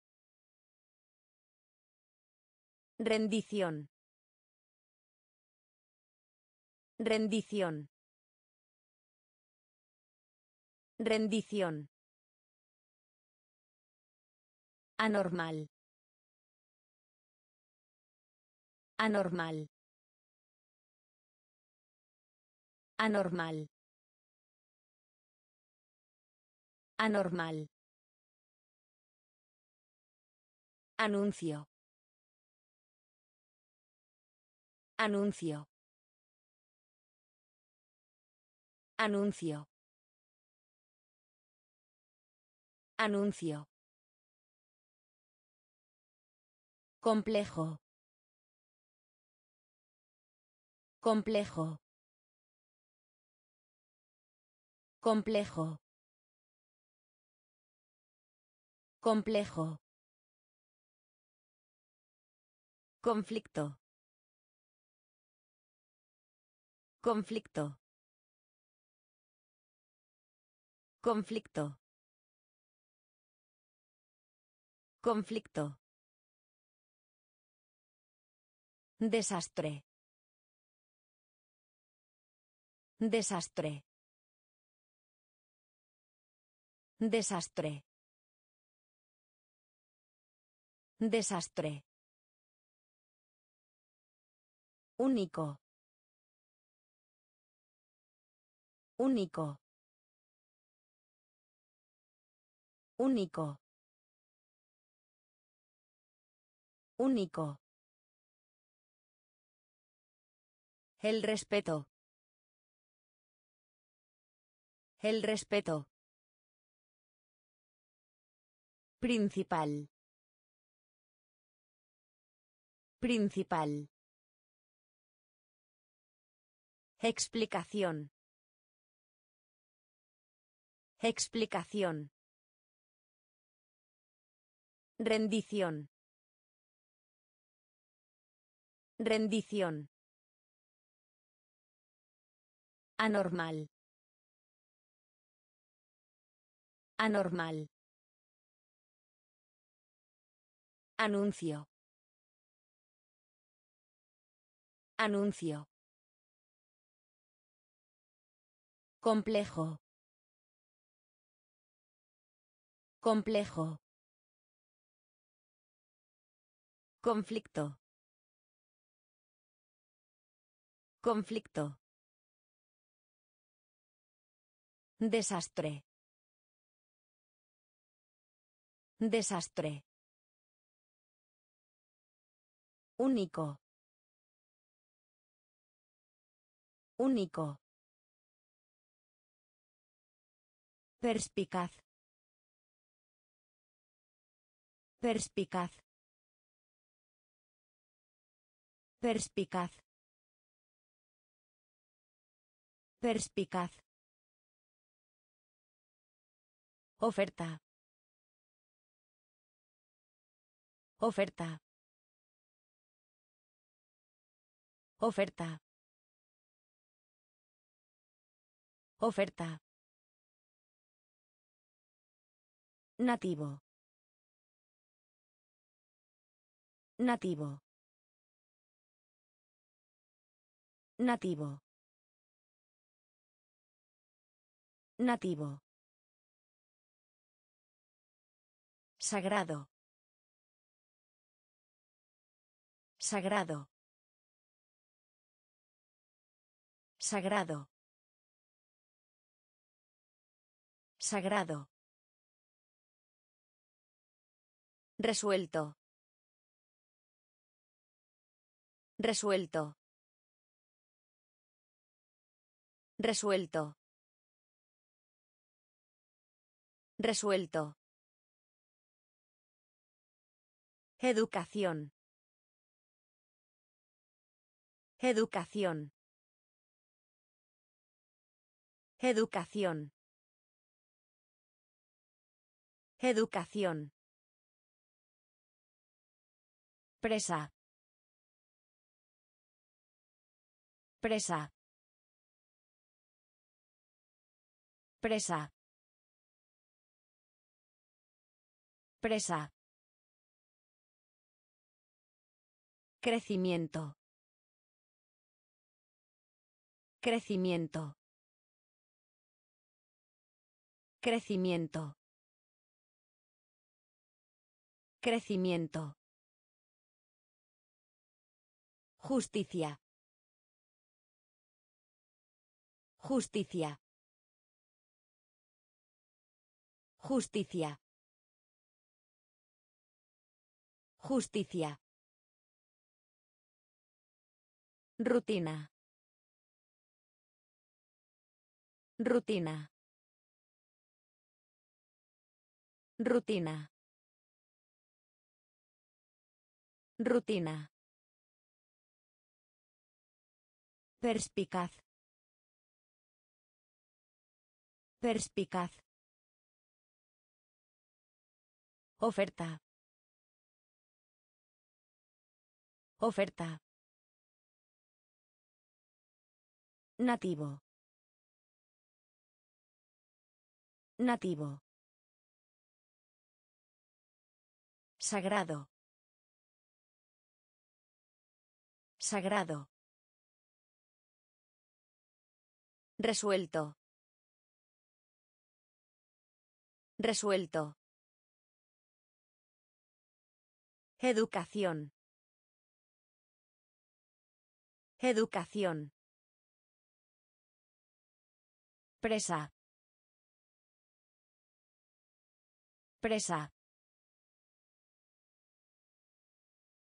Rendición. Rendición. Rendición. Anormal. Anormal. Anormal. Anormal. Anuncio. Anuncio. Anuncio. Anuncio. Complejo. Complejo. Complejo. Complejo. Conflicto. Conflicto. Conflicto. Conflicto. Desastre. Desastre. Desastre. Desastre. Único. Único. Único. Único. El respeto. El respeto. Principal. Principal. Explicación. Explicación. Rendición. Rendición. Anormal. Anormal. Anuncio. Anuncio. Complejo. Complejo. Conflicto. Conflicto. Desastre. Desastre. Único. Único. Perspicaz. Perspicaz. Perspicaz. Perspicaz. Oferta. Oferta. Oferta. Oferta. Nativo. Nativo. Nativo. Nativo. Sagrado. Sagrado. Sagrado. Sagrado. Resuelto. Resuelto. Resuelto. Resuelto. Educación. Educación. Educación. Educación. Presa. Presa. Presa. Presa. Crecimiento. Crecimiento. Crecimiento. Crecimiento. Justicia. Justicia. Justicia. Justicia. Rutina. Rutina. Rutina. Rutina. Perspicaz. Perspicaz. Oferta. Oferta. Nativo. Nativo. Sagrado. Sagrado. Resuelto. Resuelto. Educación. Educación. Presa. Presa.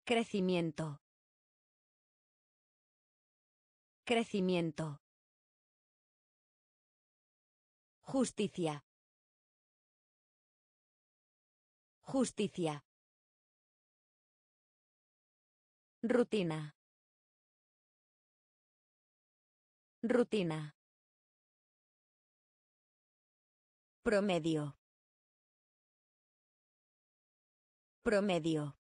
Crecimiento. Crecimiento. Justicia. Justicia. Rutina. Rutina. Promedio. Promedio.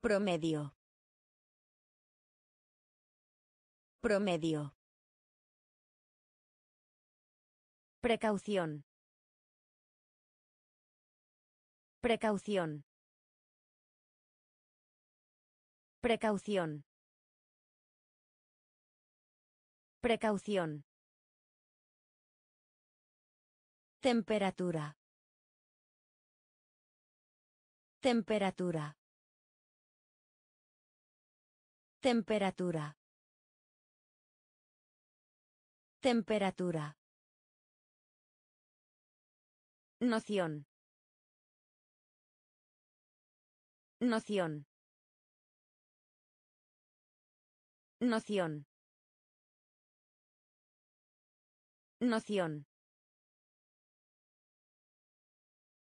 Promedio. Promedio. Precaución. Precaución. Precaución. Precaución. Temperatura. Temperatura. Temperatura. Temperatura. Noción. Noción. Noción. Noción.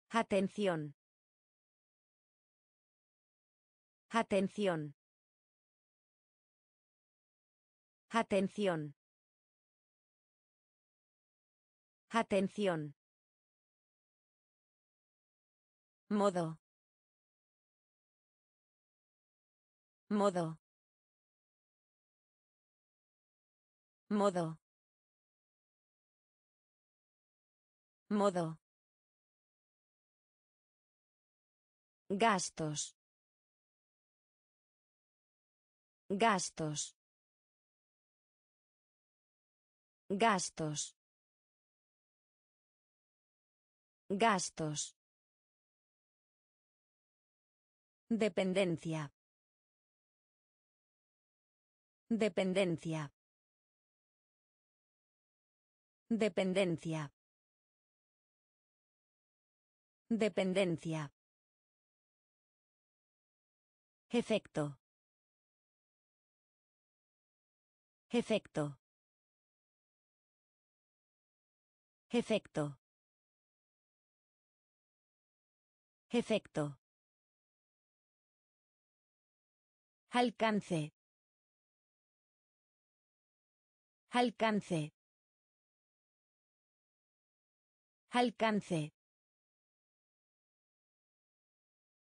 Atención. Atención. Atención. Atención. Modo. Modo. Modo. Modo. Gastos. Gastos. Gastos. Gastos. Dependencia. Dependencia. Dependencia. Dependencia. Efecto. Efecto. Efecto. Efecto. Alcance. Alcance. Alcance.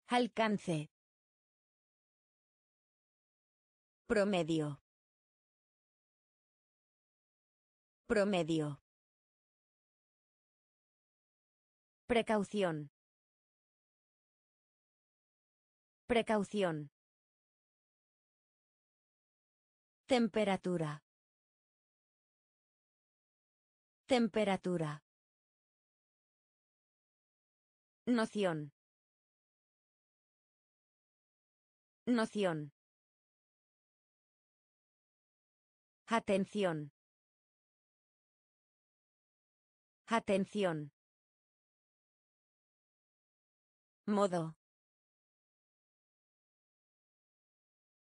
Alcance. Promedio. Promedio. Precaución. Precaución. Temperatura. Temperatura. Noción. Noción. Atención. Atención. Modo.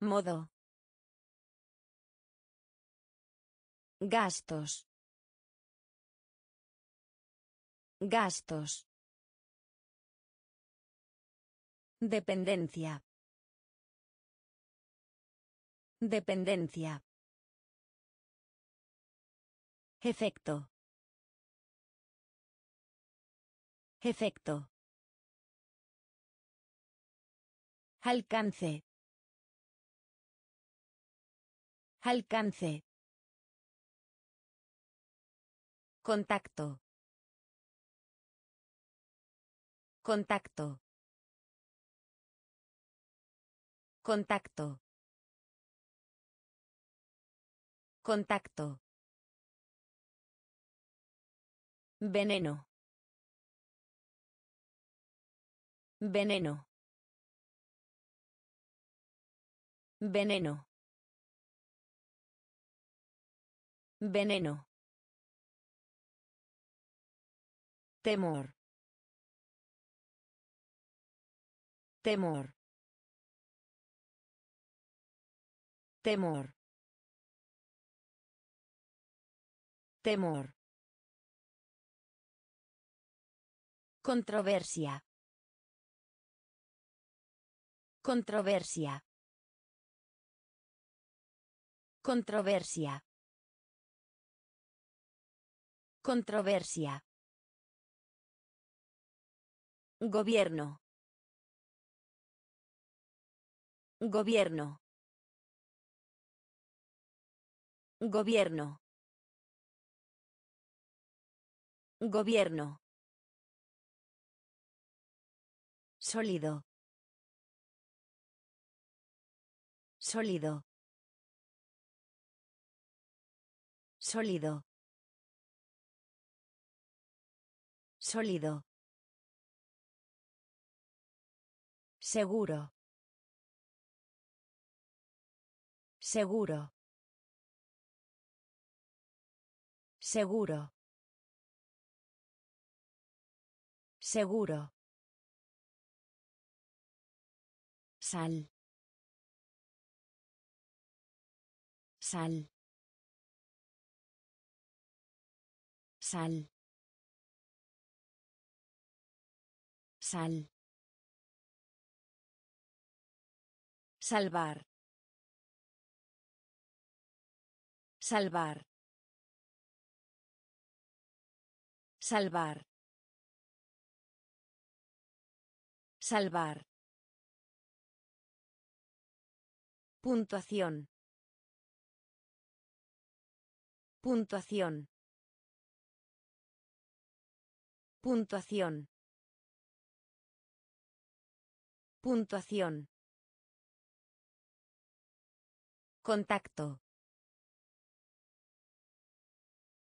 Modo. Gastos. Gastos. Dependencia. Dependencia. Efecto. Efecto. Alcance. Alcance. Contacto. Contacto. Contacto. Contacto. Veneno. Veneno. Veneno. Veneno. Temor. Temor. Temor. Temor. Controversia. Controversia. Controversia. Controversia. Gobierno. Gobierno. Gobierno. Gobierno. Sólido. Sólido. Sólido. Sólido. Seguro. Seguro. Seguro. Seguro. Sal. Sal. Sal. Sal. Salvar. Salvar. Salvar. Salvar. Puntuación. Puntuación. Puntuación. Puntuación. Contacto.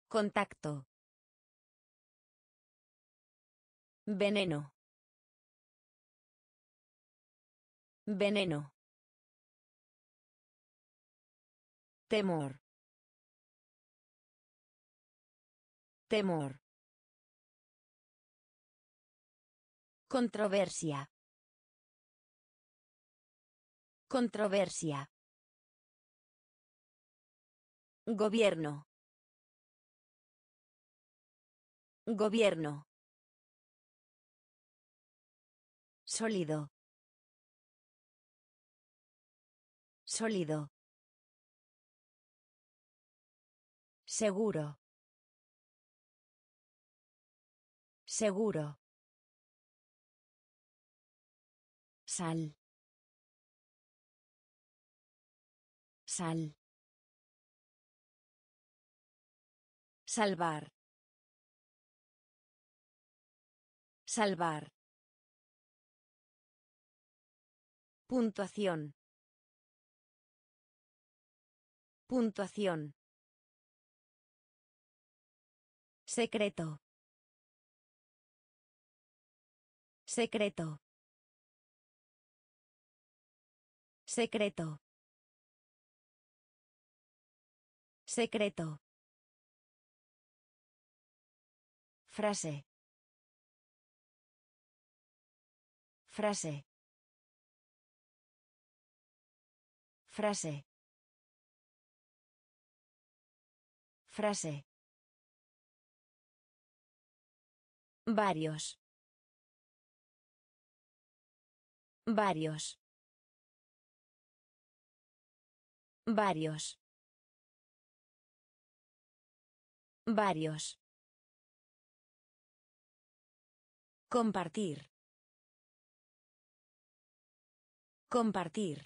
Contacto. Veneno. Veneno. Temor. Temor. Controversia. Controversia. Gobierno. Gobierno. Sólido. Sólido. Seguro. Seguro. Sal. Sal. Salvar. Salvar. Puntuación. Puntuación. Secreto. Secreto. Secreto. Secreto. Frase. Frase. Frase. Frase. Varios. Varios. Varios. Varios. Compartir. Compartir.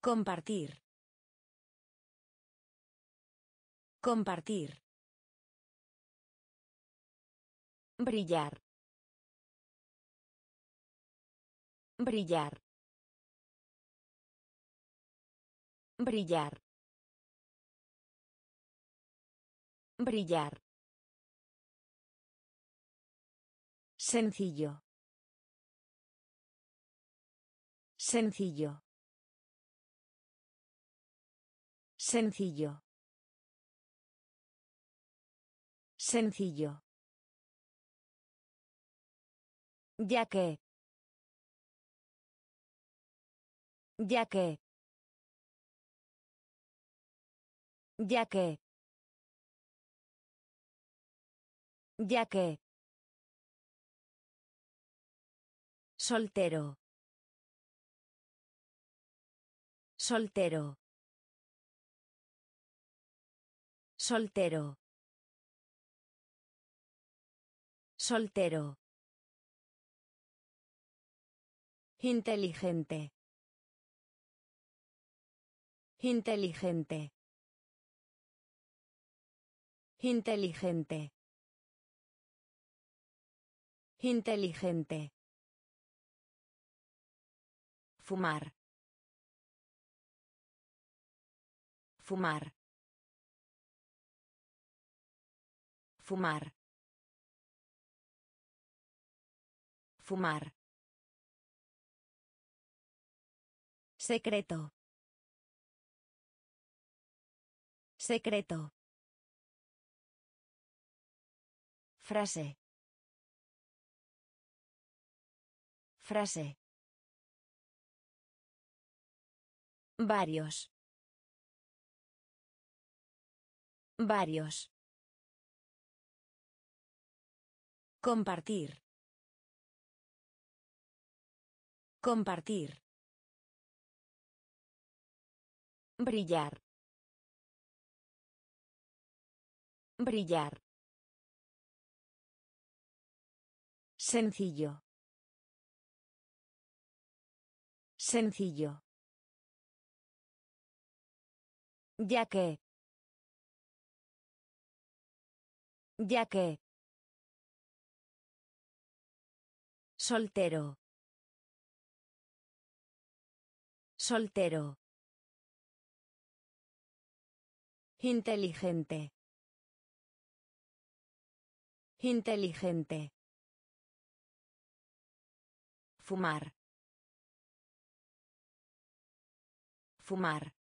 Compartir. Compartir. Brillar. Brillar. Brillar. Brillar. Sencillo. Sencillo. Sencillo. Sencillo. Ya que. Ya que. Ya que. Ya que. Soltero. Soltero. Soltero. Soltero. Inteligente. Inteligente. Inteligente. Inteligente. Fumar. Fumar. Fumar. Fumar. Secreto. Secreto. Frase. Frase. Varios. Varios. Compartir. Compartir. Brillar. Brillar. Sencillo. Sencillo. Ya que. Ya que. Soltero. Soltero. Inteligente. Inteligente. Fumar. Fumar.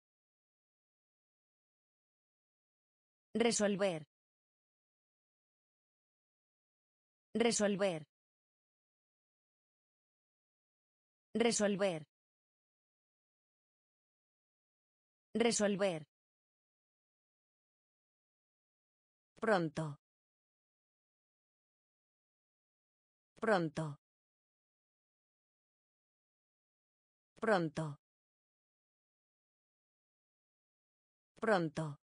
Resolver. Resolver. Resolver. Resolver. Pronto. Pronto. Pronto. Pronto.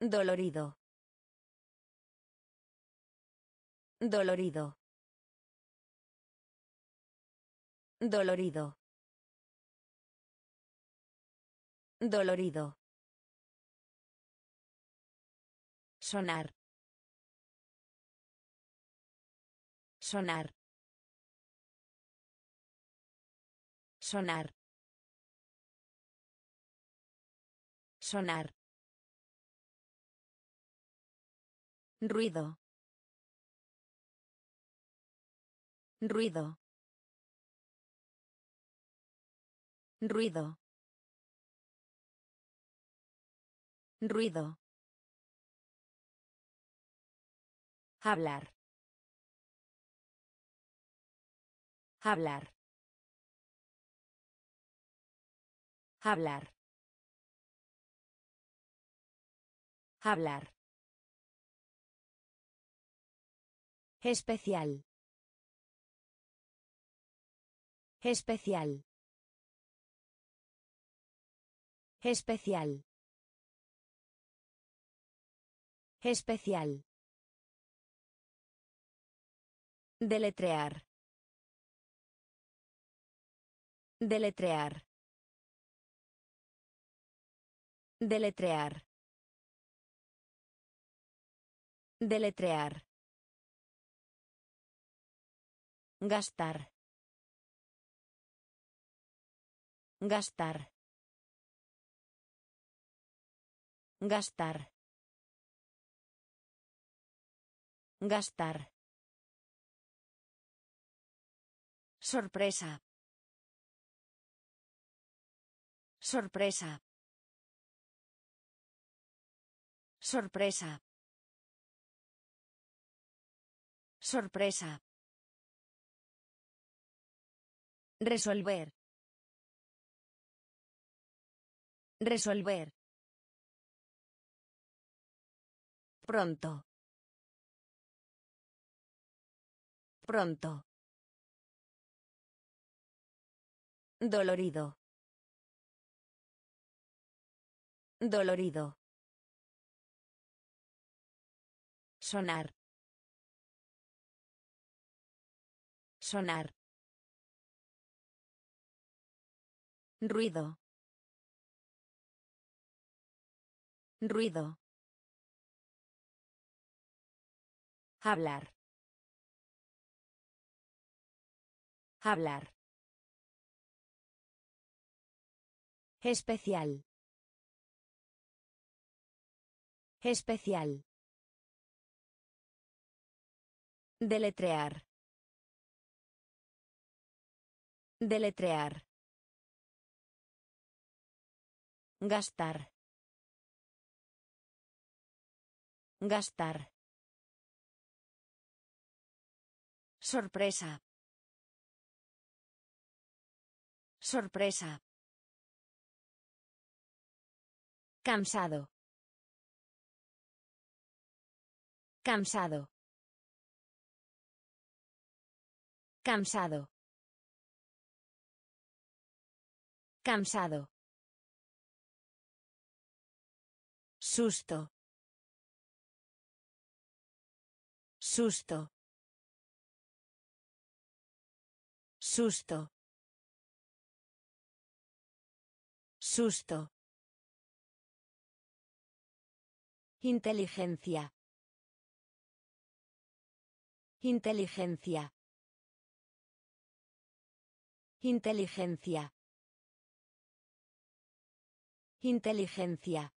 Dolorido. Dolorido. Dolorido. Dolorido. Sonar. Sonar. Sonar. Sonar. Ruido. Ruido. Ruido. Ruido. Hablar. Hablar. Hablar. Hablar. Especial. Especial. Especial. Especial. Deletrear. Deletrear. Deletrear. Deletrear. Gastar. Gastar. Gastar. Gastar. Sorpresa. Sorpresa. Sorpresa. Sorpresa. Resolver. Resolver. Pronto. Pronto. Dolorido. Dolorido. Sonar. Sonar. Ruido. Ruido. Hablar. Hablar. Especial. Especial. Deletrear. Deletrear. Gastar. Gastar. Sorpresa. Sorpresa. Cansado. Cansado. Cansado. Cansado. Susto. Susto. Susto. Susto. Inteligencia. Inteligencia. Inteligencia. Inteligencia.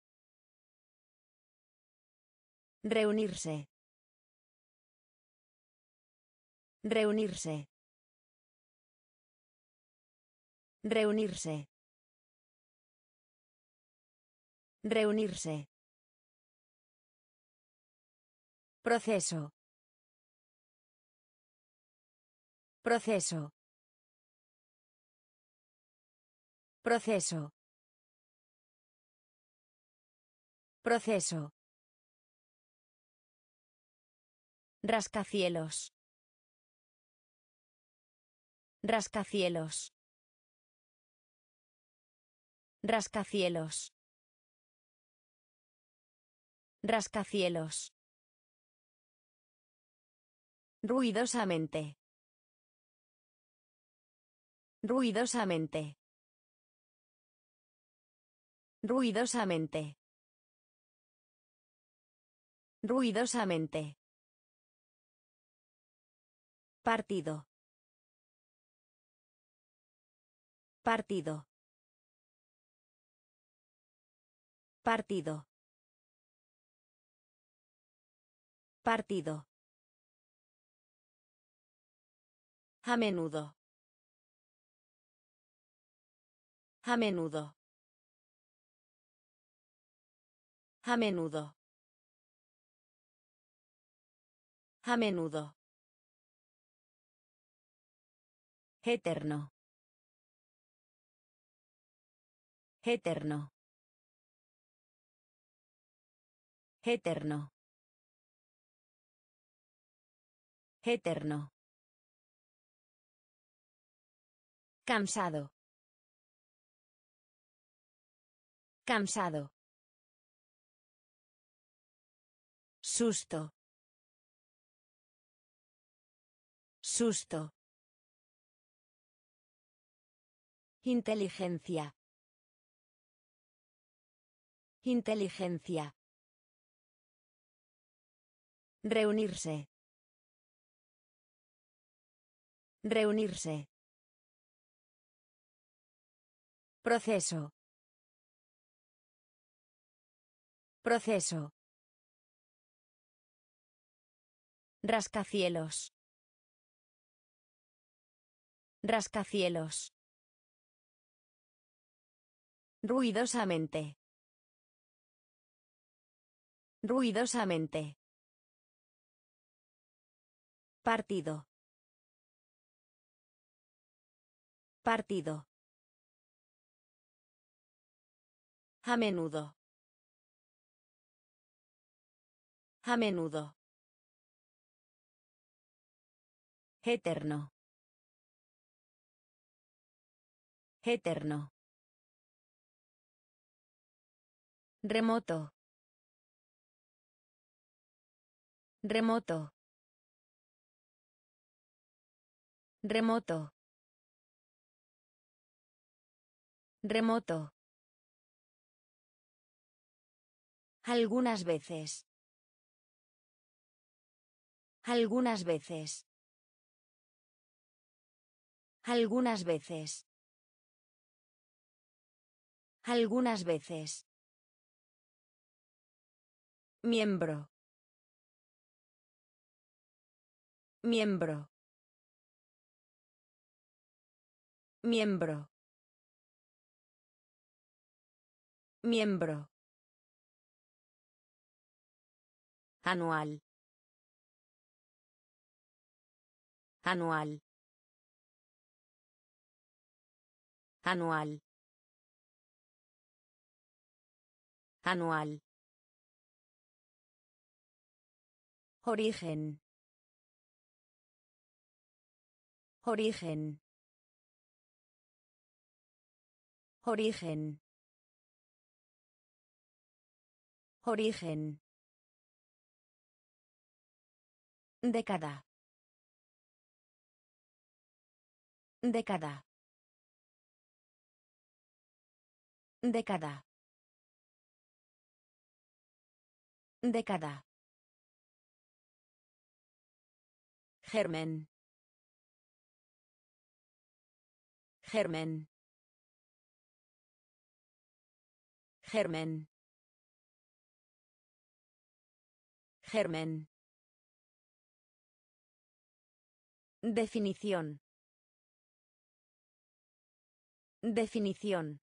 Reunirse. Reunirse. Reunirse. Reunirse. Proceso. Proceso. Proceso. Proceso. Rascacielos. Rascacielos. Rascacielos. Rascacielos. Ruidosamente. Ruidosamente. Ruidosamente. Ruidosamente. Partido. Partido. Partido. Partido. A menudo. A menudo. A menudo. A menudo. Eterno. Eterno. Eterno. Eterno. Cansado. Cansado. Susto. Susto. Inteligencia. Inteligencia. Reunirse. Reunirse. Proceso. Proceso. Rascacielos. Rascacielos. Ruidosamente. Ruidosamente. Partido. Partido. A menudo. A menudo. Eterno. Eterno. Remoto. Remoto. Remoto. Remoto. Algunas veces. Algunas veces. Algunas veces. Algunas veces. Miembro. Miembro. Miembro. Miembro. Anual. Anual. Anual. Anual. Origen. Origen. Origen. Origen. Década. Década. Década. Década. Germen. Germen. Germen. Germen. Definición. Definición.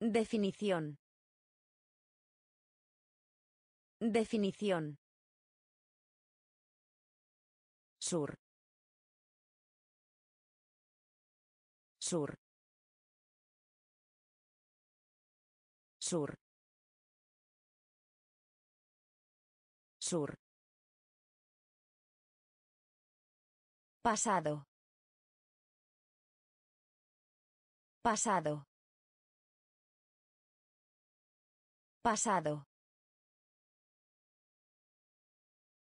Definición. Definición. Sur. Sur. Sur. Sur. Pasado. Pasado. Pasado.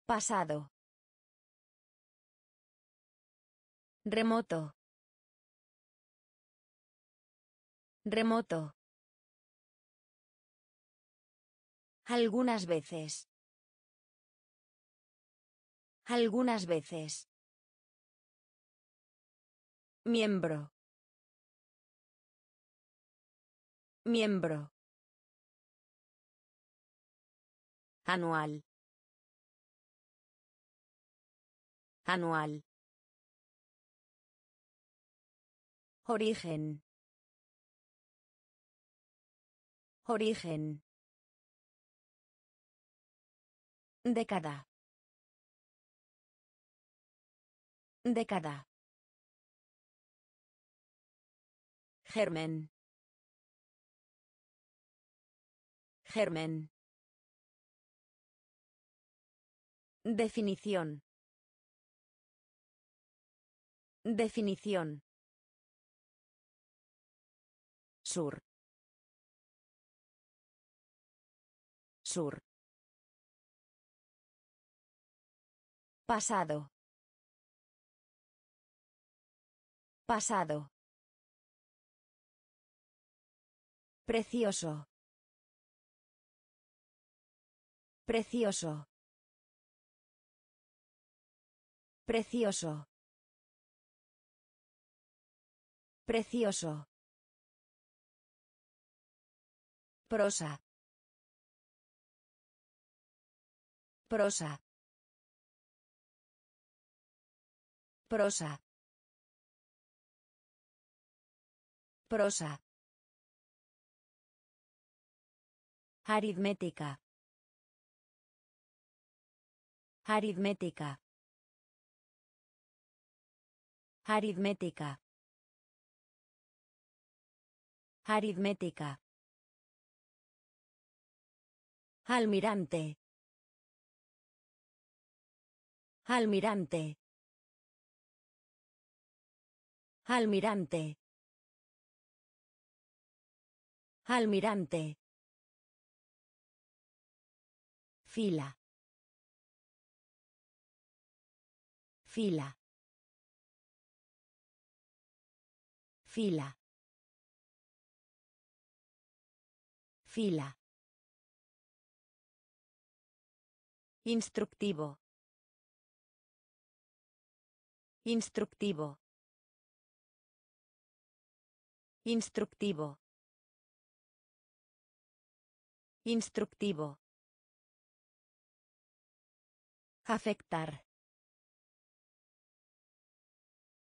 Pasado. Remoto. Remoto. Algunas veces. Algunas veces. Miembro. Miembro. Anual. Anual. Origen. Origen. Década. Década. Germen. Germen. Definición. Definición. Sur. Sur. Pasado. Pasado. Precioso. Precioso. Precioso. Precioso. Prosa. Prosa. Prosa. Prosa. Aritmética. Aritmética. Aritmética. Aritmética. Almirante. Almirante. Almirante. Almirante. Fila. Fila. Fila. Fila. Instructivo. Instructivo. Instructivo. Instructivo. Afectar.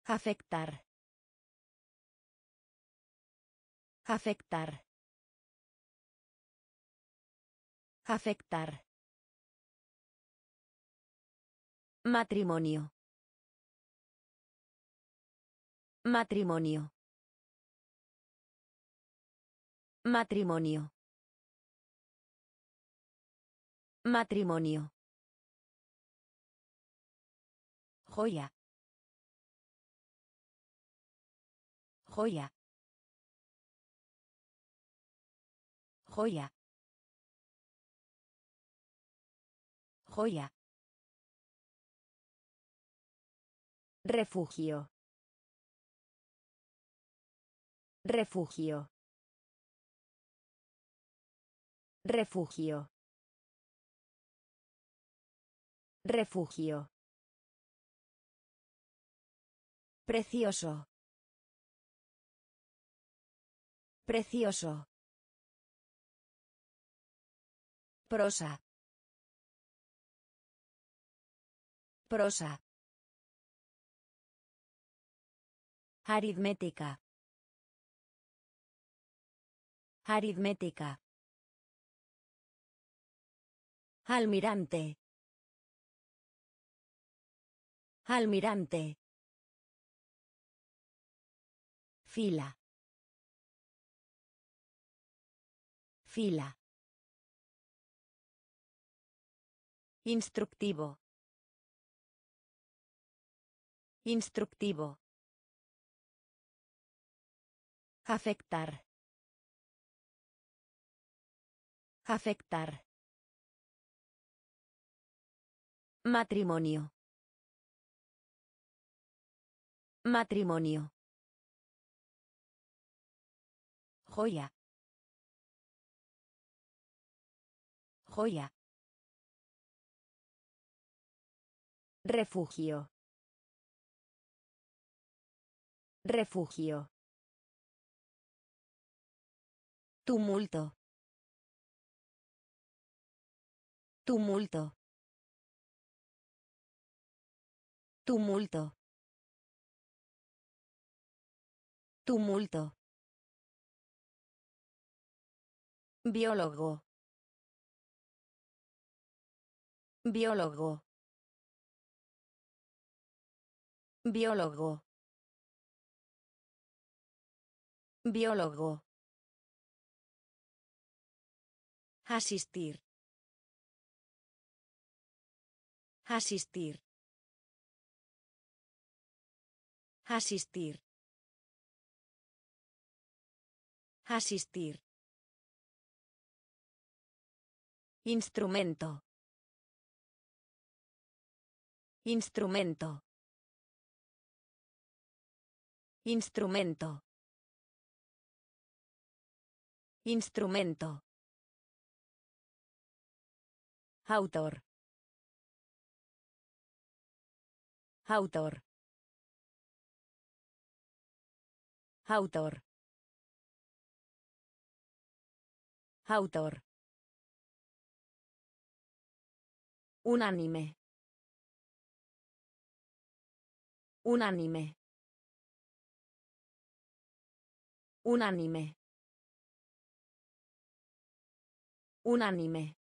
Afectar. Afectar. Afectar. Matrimonio. Matrimonio. Matrimonio. Matrimonio. Joya. Joya. Joya. Joya. Refugio. Refugio. Refugio. Refugio. Precioso. Precioso. Prosa. Prosa. Aritmética. Aritmética. Almirante. Almirante. Fila. Fila. Instructivo. Instructivo. Afectar. Afectar. Matrimonio. Matrimonio. Joya. Joya. Refugio. Refugio. Tumulto. Tumulto. Tumulto. Tumulto. Biólogo. Biólogo. Biólogo. Biólogo. Asistir. Asistir. Asistir. Asistir. Instrumento. Instrumento. Instrumento. Instrumento. Autor. Autor. Autor. Autor. Unánime. Unánime. Unánime. Unánime.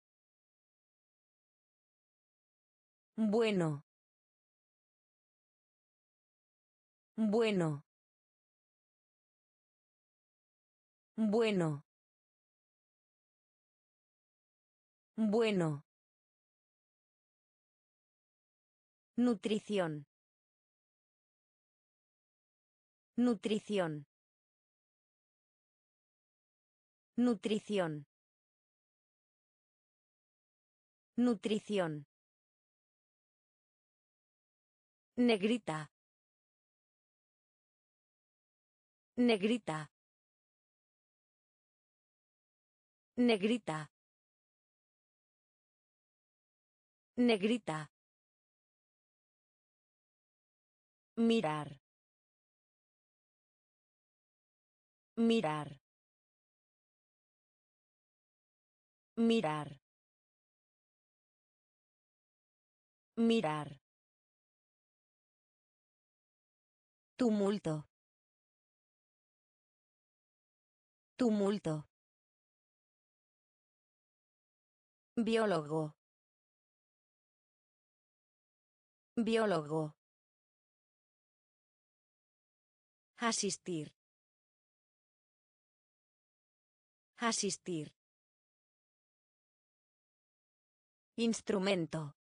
Bueno. Bueno. Bueno. Bueno. Nutrición. Nutrición. Nutrición. Nutrición. Negrita. Negrita. Negrita. Negrita. Mirar. Mirar. Mirar. Mirar. Tumulto. Tumulto. Biólogo. Biólogo. Asistir. Asistir. Instrumento.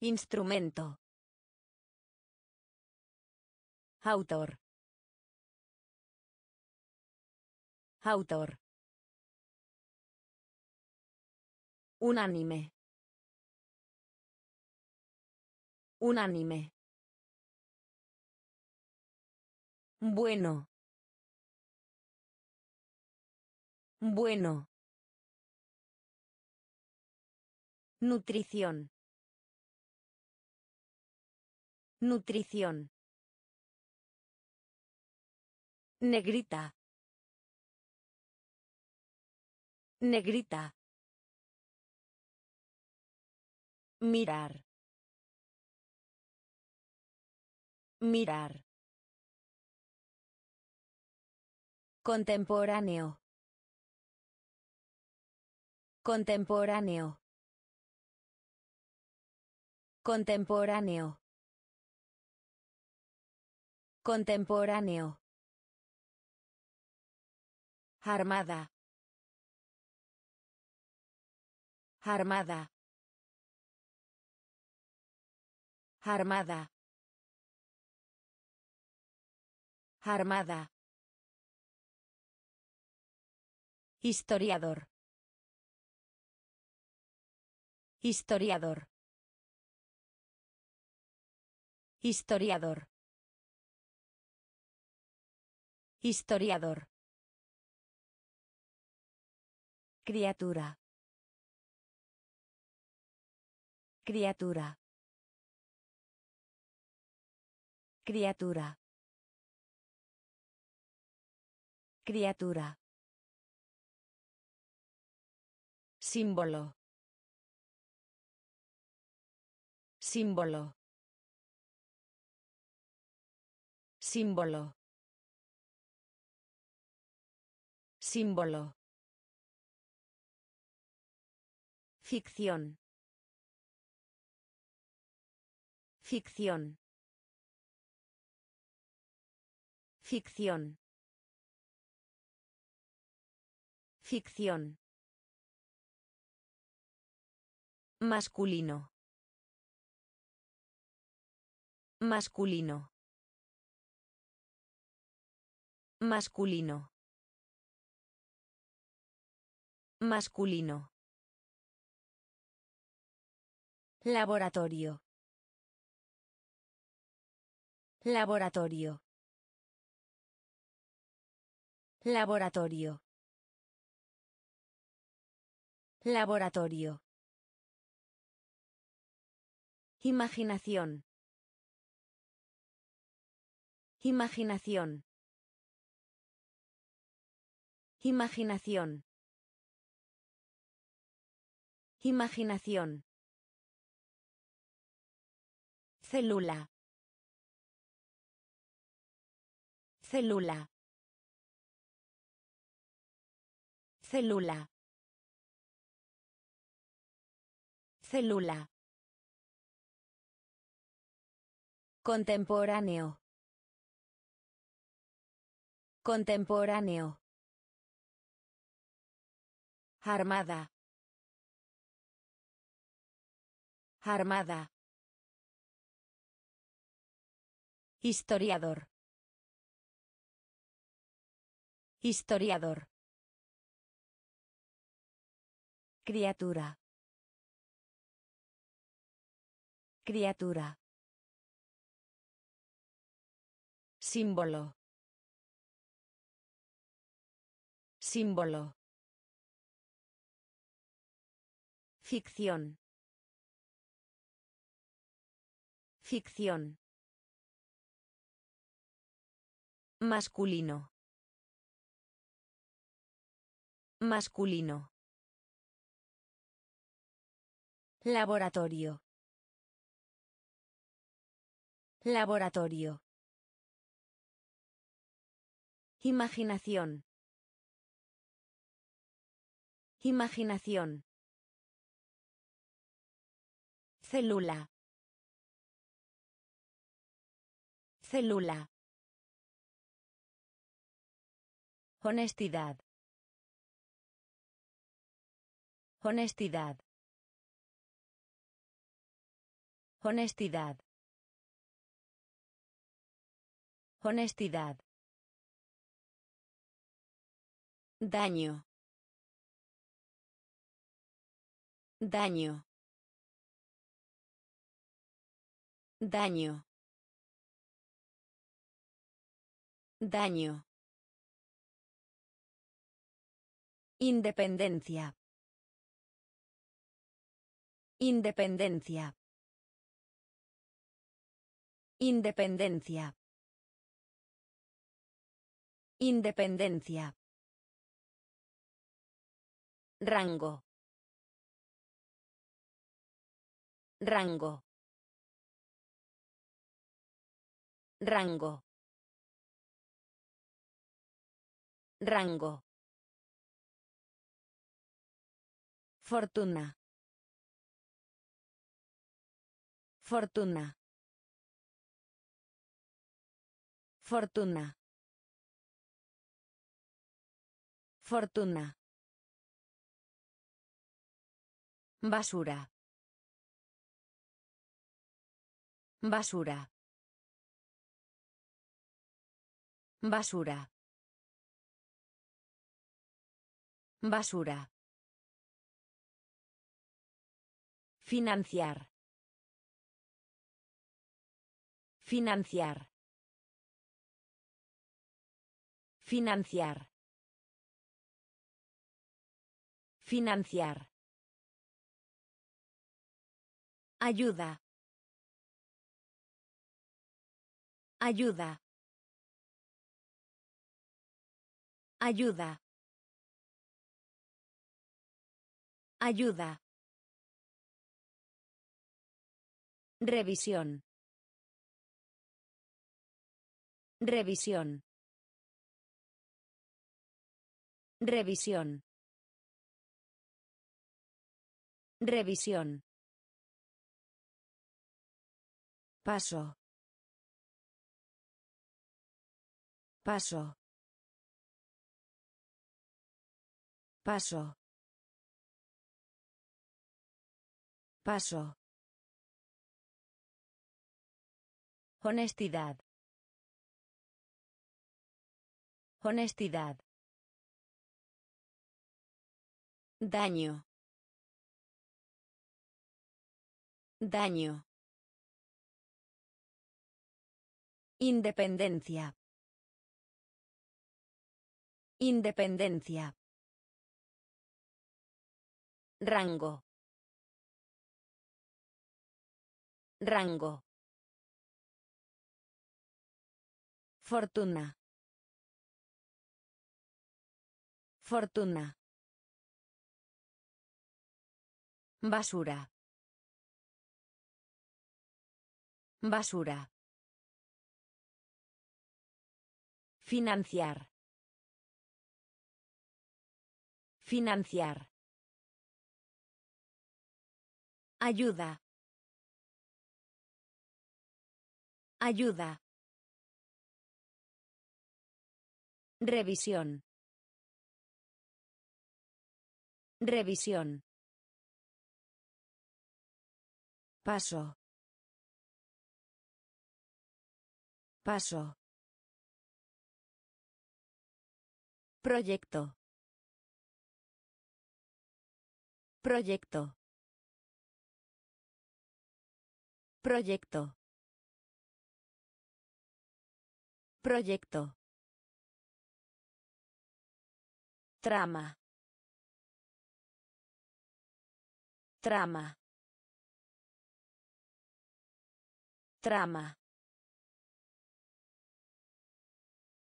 Instrumento. Autor. Autor. Unánime. Unánime. Bueno. Bueno. Nutrición. Nutrición. Negrita. Negrita. Mirar. Mirar. Contemporáneo. Contemporáneo. Contemporáneo. Contemporáneo. Armada. Armada. Armada. Armada. Historiador. Historiador. Historiador. Historiador. Criatura. Criatura. Criatura. Criatura. Símbolo. Símbolo. Símbolo. Símbolo. Ficción. Ficción. Ficción. Ficción. Masculino. Masculino. Masculino. Masculino. Laboratorio. Laboratorio. Laboratorio. Laboratorio. Imaginación. Imaginación. Imaginación. Imaginación. Célula. Célula. Célula. Célula. Contemporáneo. Contemporáneo. Armada. Armada. Historiador. Historiador. Criatura. Criatura. Símbolo. Símbolo. Ficción. Ficción. Masculino. Masculino. Laboratorio. Laboratorio. Imaginación. Imaginación. Célula. Célula. Honestidad. Honestidad. Honestidad. Honestidad. Daño. Daño. Daño. Daño. Independencia. Independencia. Independencia. Independencia. Rango. Rango. Rango. Rango. Fortuna. Fortuna. Fortuna. Fortuna. Basura. Basura. Basura. Basura. Financiar. Financiar. Financiar. Financiar. Ayuda. Ayuda. Ayuda. Ayuda. Revisión. Revisión. Revisión. Revisión. Paso. Paso. Paso. Paso. Honestidad. Honestidad. Daño. Daño. Independencia. Independencia. Rango. Rango. Fortuna. Fortuna. Basura. Basura. Financiar. Financiar. Ayuda. Ayuda. Revisión. Revisión. Paso. Paso. Proyecto. Proyecto. Proyecto. Proyecto. Trama. Trama. Trama.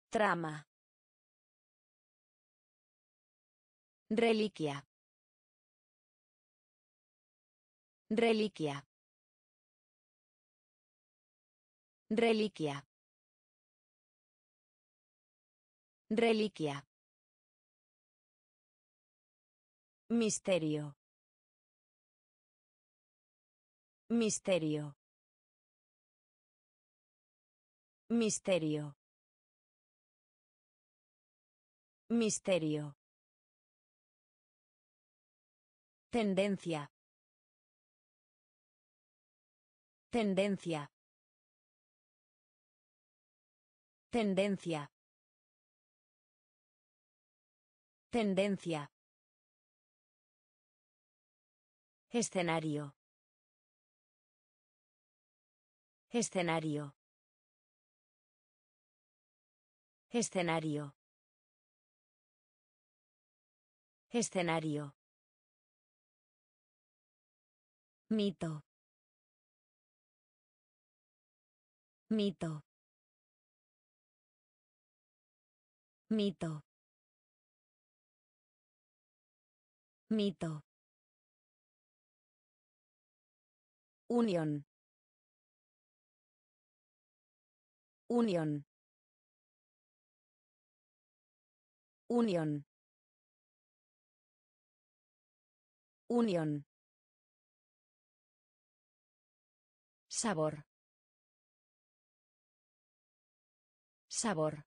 Trama. Reliquia. Reliquia. Reliquia. Reliquia. Misterio. Misterio. Misterio. Misterio. Tendencia. Tendencia. Tendencia. Tendencia. Escenario. Escenario. Escenario. Escenario. Mito. Mito. Mito. Mito. Unión. Unión. Unión. Unión. Sabor. Sabor.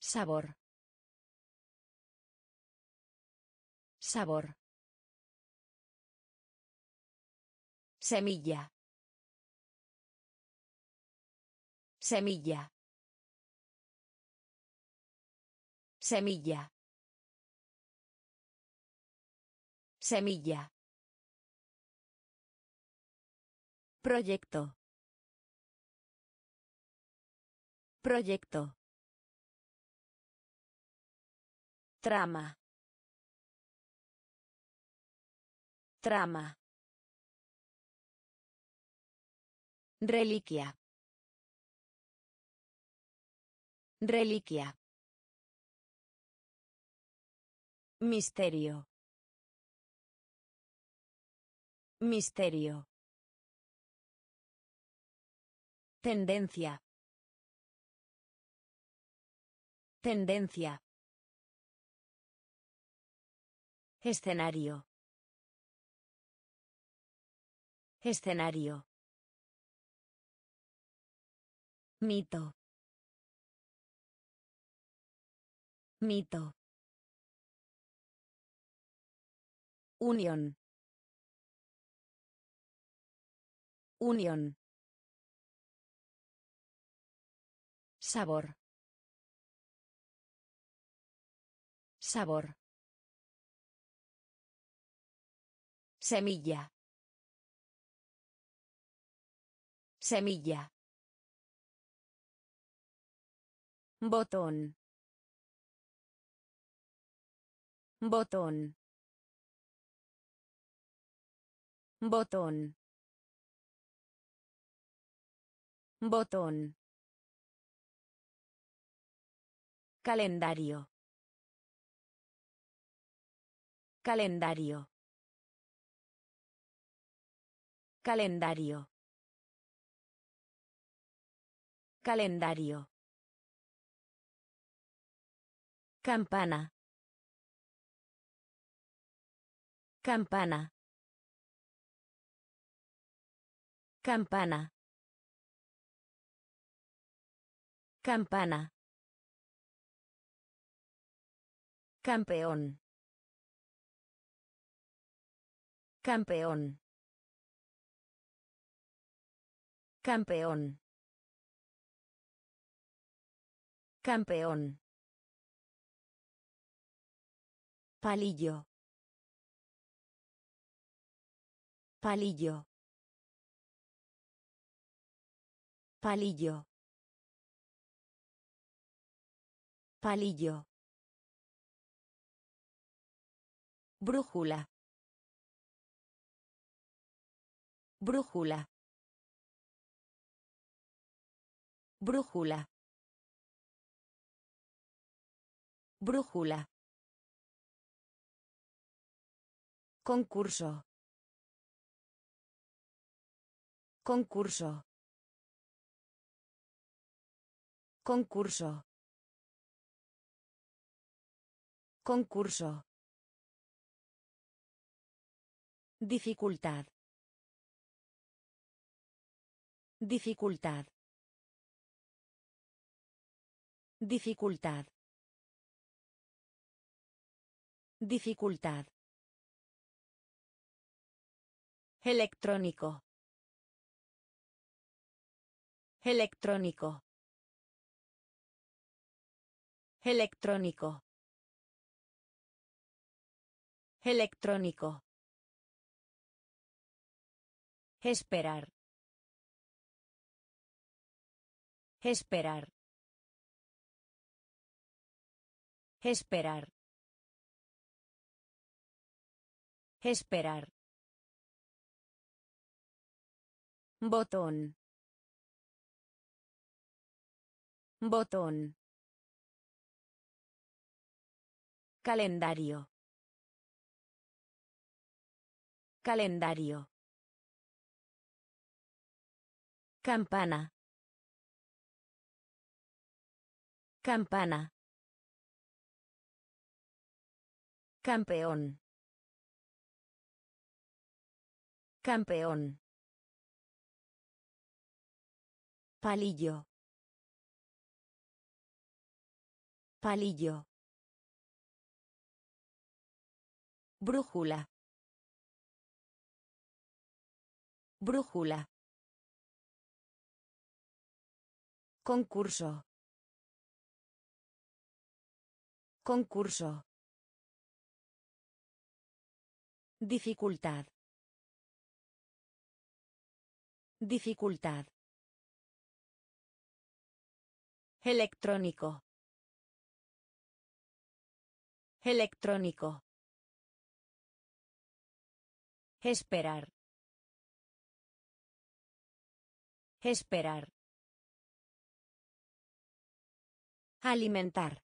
Sabor. Sabor. Semilla. Semilla. Semilla. Semilla. Proyecto. Proyecto. Trama. Trama. Reliquia. Reliquia. Misterio. Misterio. Tendencia. Tendencia. Escenario. Escenario. Mito. Mito. Unión. Unión. Sabor. Sabor. Semilla. Semilla. Botón. Botón. Botón. Botón. Calendario. Calendario. Calendario. Calendario. Campana. Campana. Campana. Campana. Campeón. Campeón. Campeón. Campeón. Palillo. Palillo. Palillo. Palillo. Brújula. Brújula. Brújula. Brújula. Concurso. Concurso. Concurso. Concurso. Dificultad. Dificultad. Dificultad. Dificultad. Electrónico. Electrónico. Electrónico. Electrónico. Esperar. Esperar. Esperar. Esperar. Botón. Botón. Calendario. Calendario. Campana. Campana. Campeón. Campeón. Palillo. Palillo. Brújula. Brújula. Concurso. Concurso. Dificultad. Dificultad. Electrónico. Electrónico. Esperar. Esperar. Alimentar.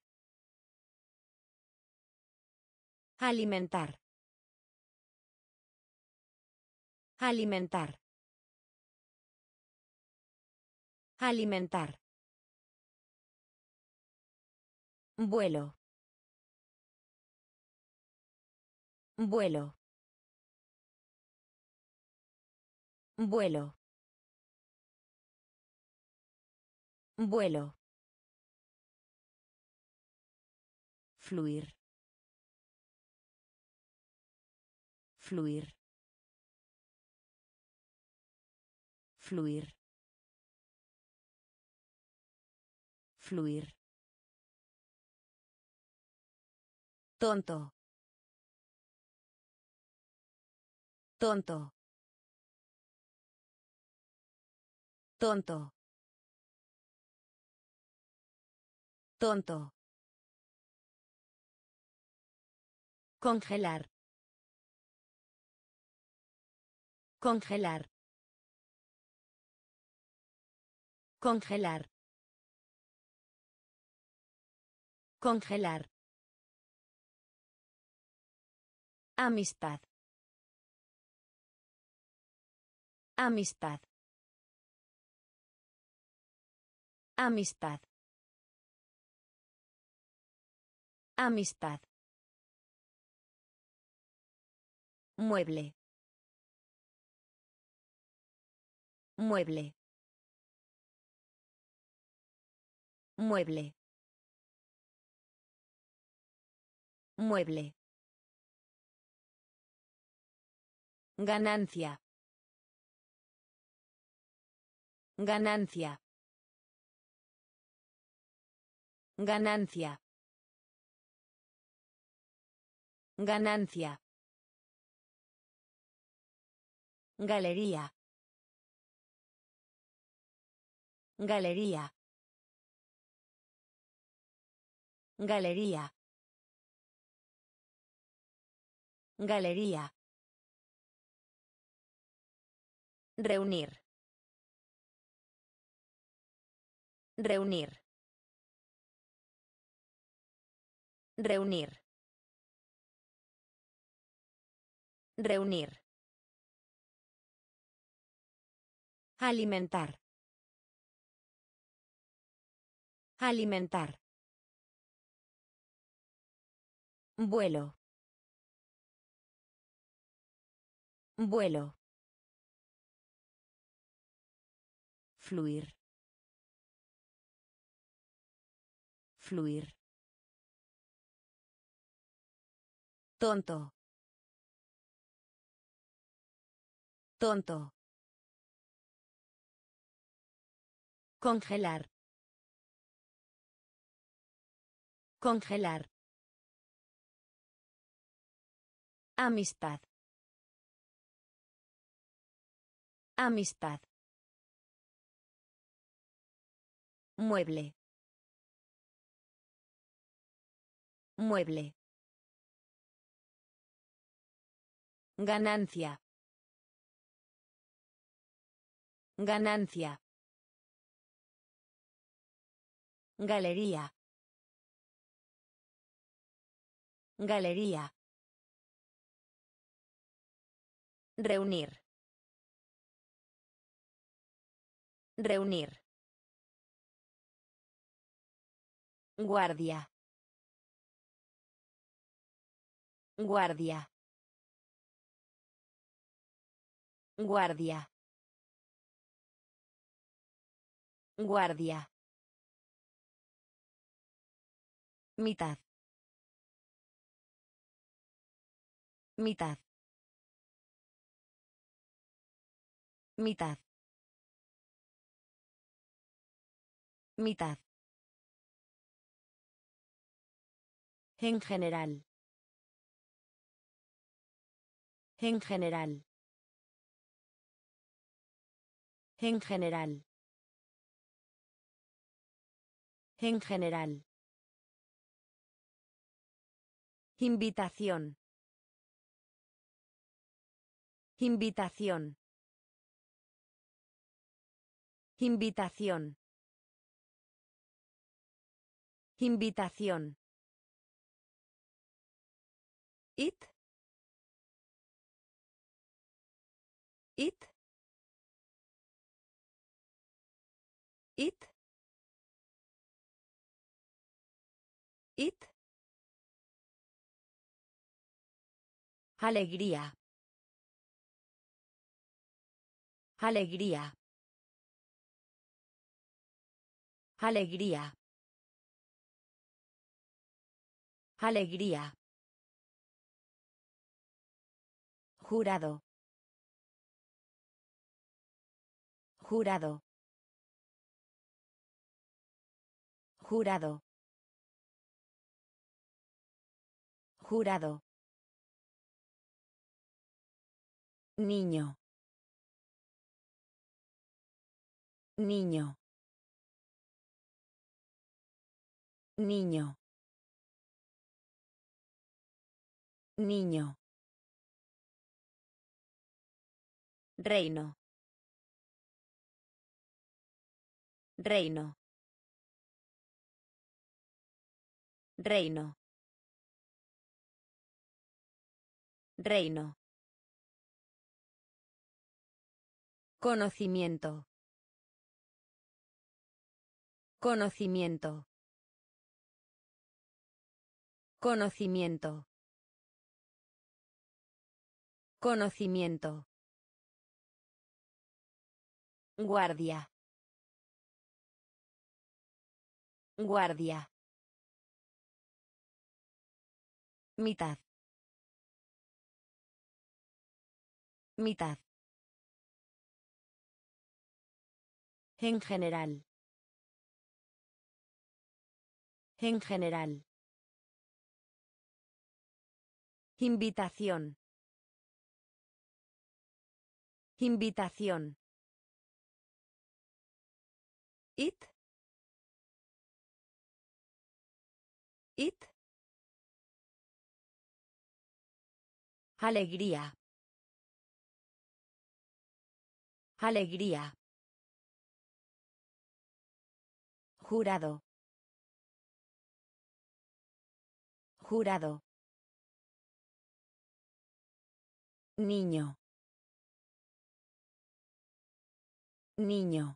Alimentar. Alimentar. Alimentar. Vuelo. Vuelo. Vuelo. Vuelo. Fluir. Fluir. Fluir. Fluir. Tonto. Tonto. Tonto. Tonto. Congelar. Congelar. Congelar. Congelar. Amistad. Amistad. Amistad. Amistad. Mueble. Mueble. Mueble. Mueble. Ganancia. Ganancia. Ganancia. Ganancia. Galería. Galería. Galería. Galería. Reunir. Reunir. Reunir. Reunir. Alimentar. Alimentar. Vuelo. Vuelo. Fluir. Fluir. Tonto. Tonto. Congelar. Congelar. Amistad. Amistad. Mueble. Mueble. Ganancia. Ganancia. Galería. Galería. Reunir. Reunir. Guardia. Guardia. Guardia. Guardia. Mitad. Mitad. Mitad. Mitad. En general. En general. En general. En general. Invitación. Invitación. Invitación. Invitación. It. It. It. It. Alegría. Alegría. Alegría. Alegría. Jurado. Jurado. Jurado. Jurado. Niño. Niño. Niño. Niño. Reino. Reino. Reino. Reino. Conocimiento. Conocimiento. Conocimiento. Conocimiento. Guardia. Guardia. Mitad. Mitad. En general. En general. Invitación. Invitación. It. It. Alegría. Alegría. Jurado. Jurado. Niño. Niño.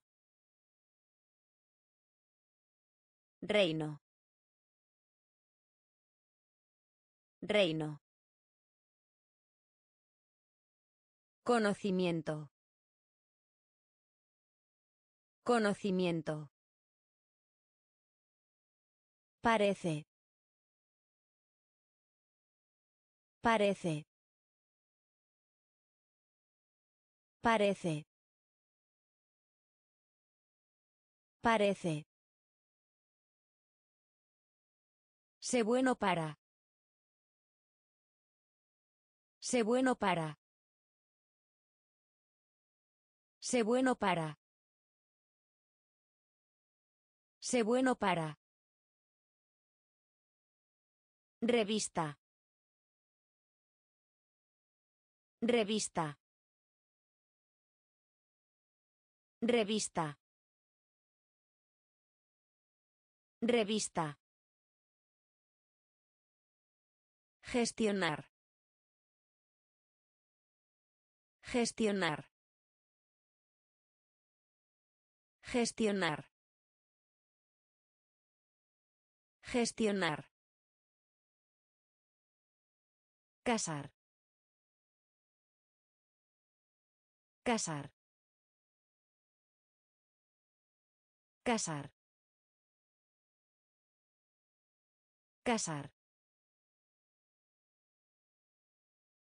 Reino. Reino. Conocimiento. Conocimiento. Parece. Parece. Parece. Parece. Sé bueno para. Sé bueno para. Sé bueno para. Sé bueno para. Revista. Revista. Revista. Revista. Gestionar. Gestionar. Gestionar. Gestionar. Casar. Casar. Casar. Casar.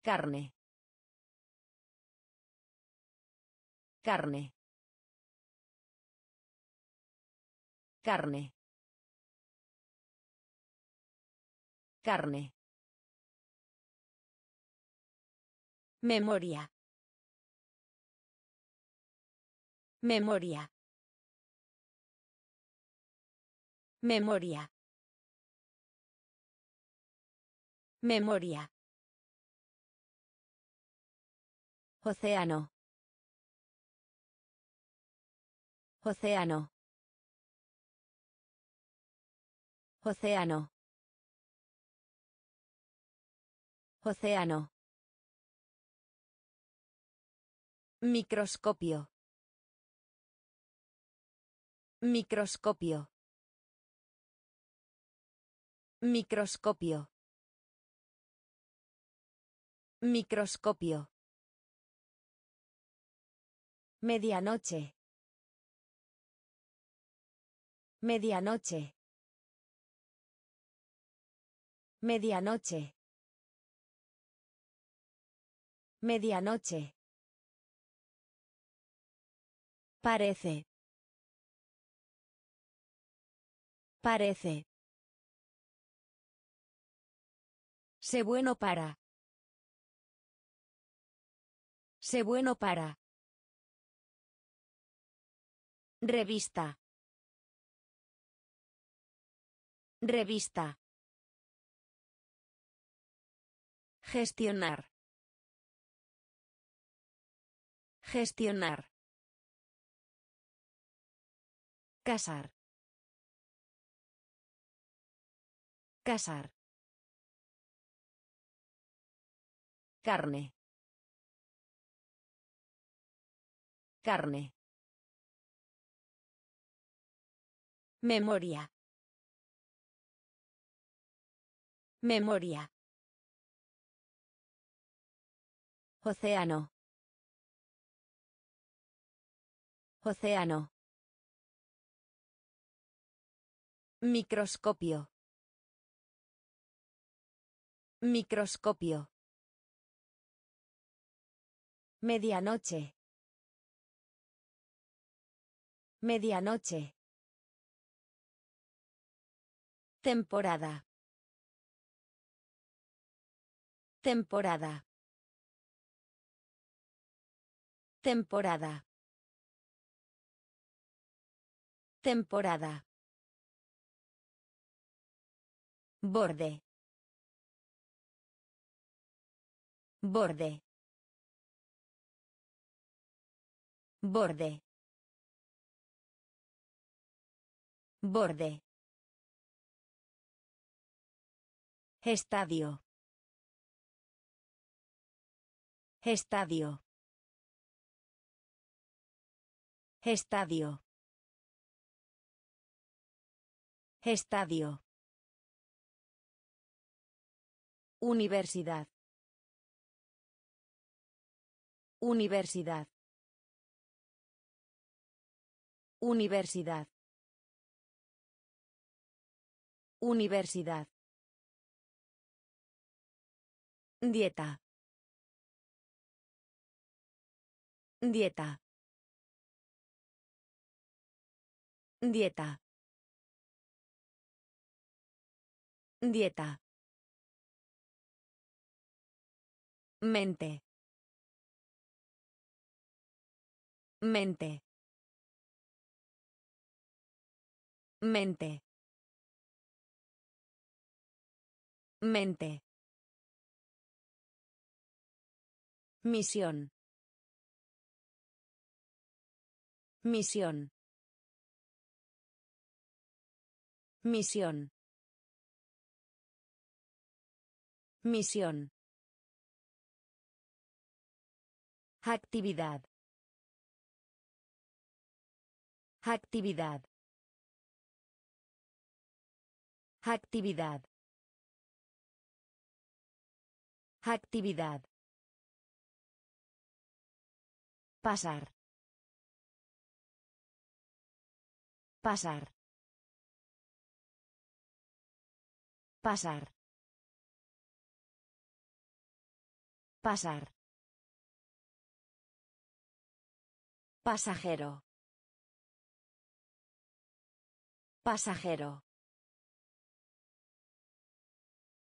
Carne. Carne. Carne. Carne. Memoria. Memoria. Memoria. Memoria. Océano. Océano. Océano. Océano. Microscopio. Microscopio. Microscopio. Microscopio. Medianoche. Medianoche. Medianoche. Medianoche. Parece. Parece. Sé bueno para. Sé bueno para. Revista. Revista. Gestionar. Gestionar. Casar. Casar. Carne. Carne. Memoria. Memoria. Océano. Océano. Microscopio. Microscopio. Medianoche. Medianoche. Temporada. Temporada. Temporada. Temporada. Borde. Borde. Borde. Borde. Estadio. Estadio. Estadio. Estadio. Universidad. Universidad. Universidad. Universidad. Dieta. Dieta. Dieta. Dieta. Mente. Mente. Mente. Mente. Misión. Misión. Misión. Misión. Actividad. Actividad. Actividad. Actividad. Pasar. Pasar. Pasar. Pasar. Pasajero. Pasajero.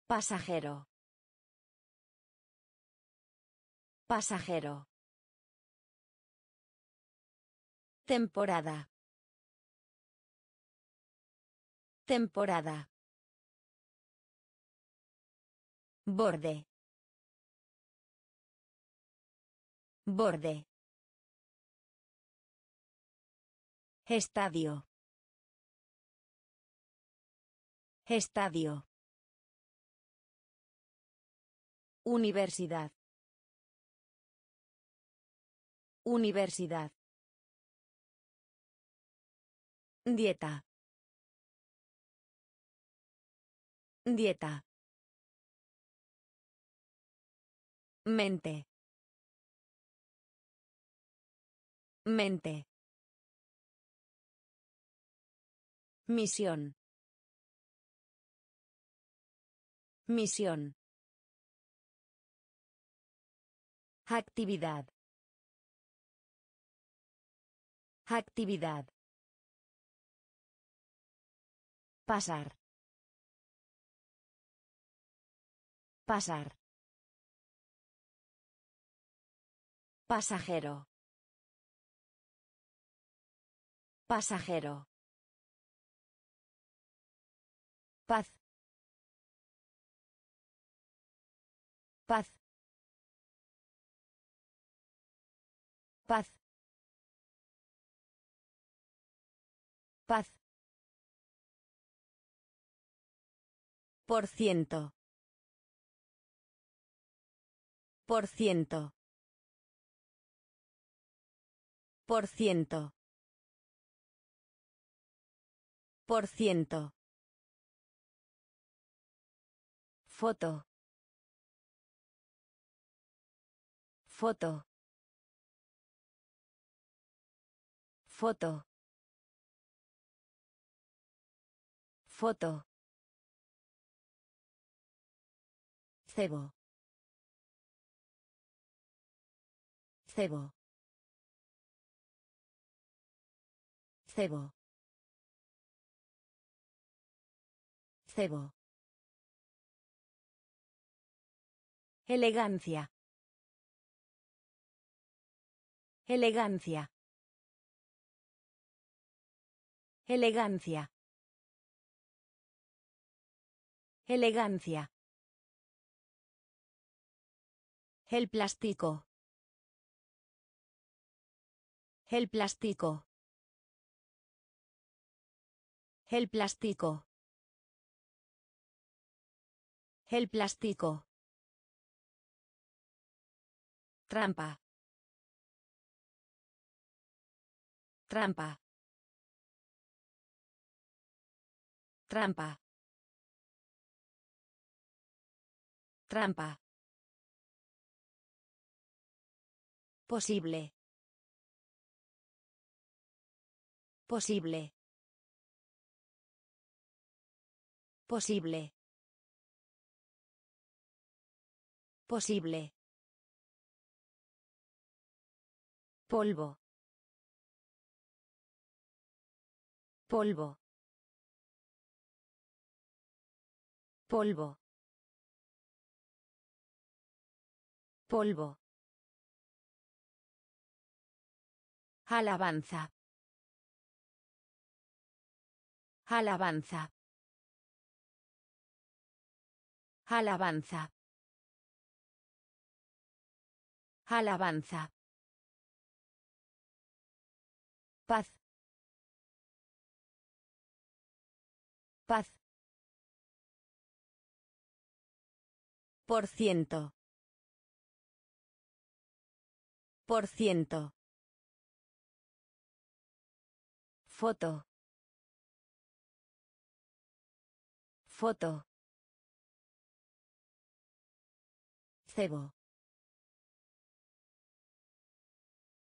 Pasajero. Pasajero. Temporada. Temporada. Borde. Borde. Estadio. Estadio. Universidad. Universidad. Dieta. Dieta. Mente. Mente. Misión. Misión. Actividad. Actividad. Pasar. Pasar. Pasajero. Pasajero. Paz. Paz. Paz. Paz. Por ciento. Por ciento. Por ciento. Por ciento. Foto. Foto. Foto. Foto. Cebo. Cebo. Cebo. Cebo. Elegancia. Elegancia. Elegancia. Elegancia. El plástico. El plástico. El plástico. El plástico. Trampa. Trampa. Trampa. Trampa. Posible. Posible. Posible. Posible. Polvo. Polvo. Polvo. Polvo. Alabanza. Alabanza. Alabanza. Alabanza. Paz. Paz. Por ciento. Por ciento. Foto. Foto. Cebo.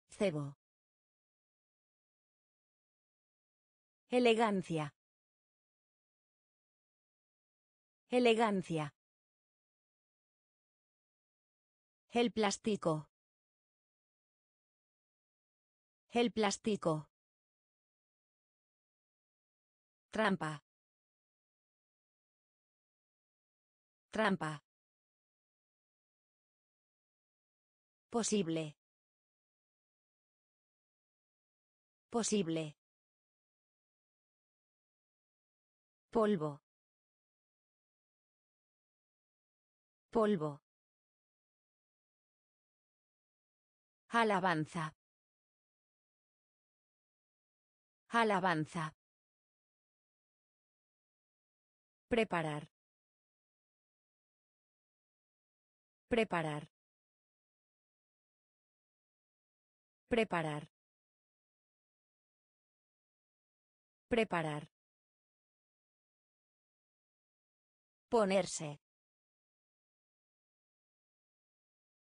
Cebo. Elegancia. Elegancia. El plástico. El plástico. Trampa. Trampa. Posible. Posible. Polvo. Polvo. Alabanza. Alabanza. Preparar. Preparar. Preparar. Preparar. Ponerse.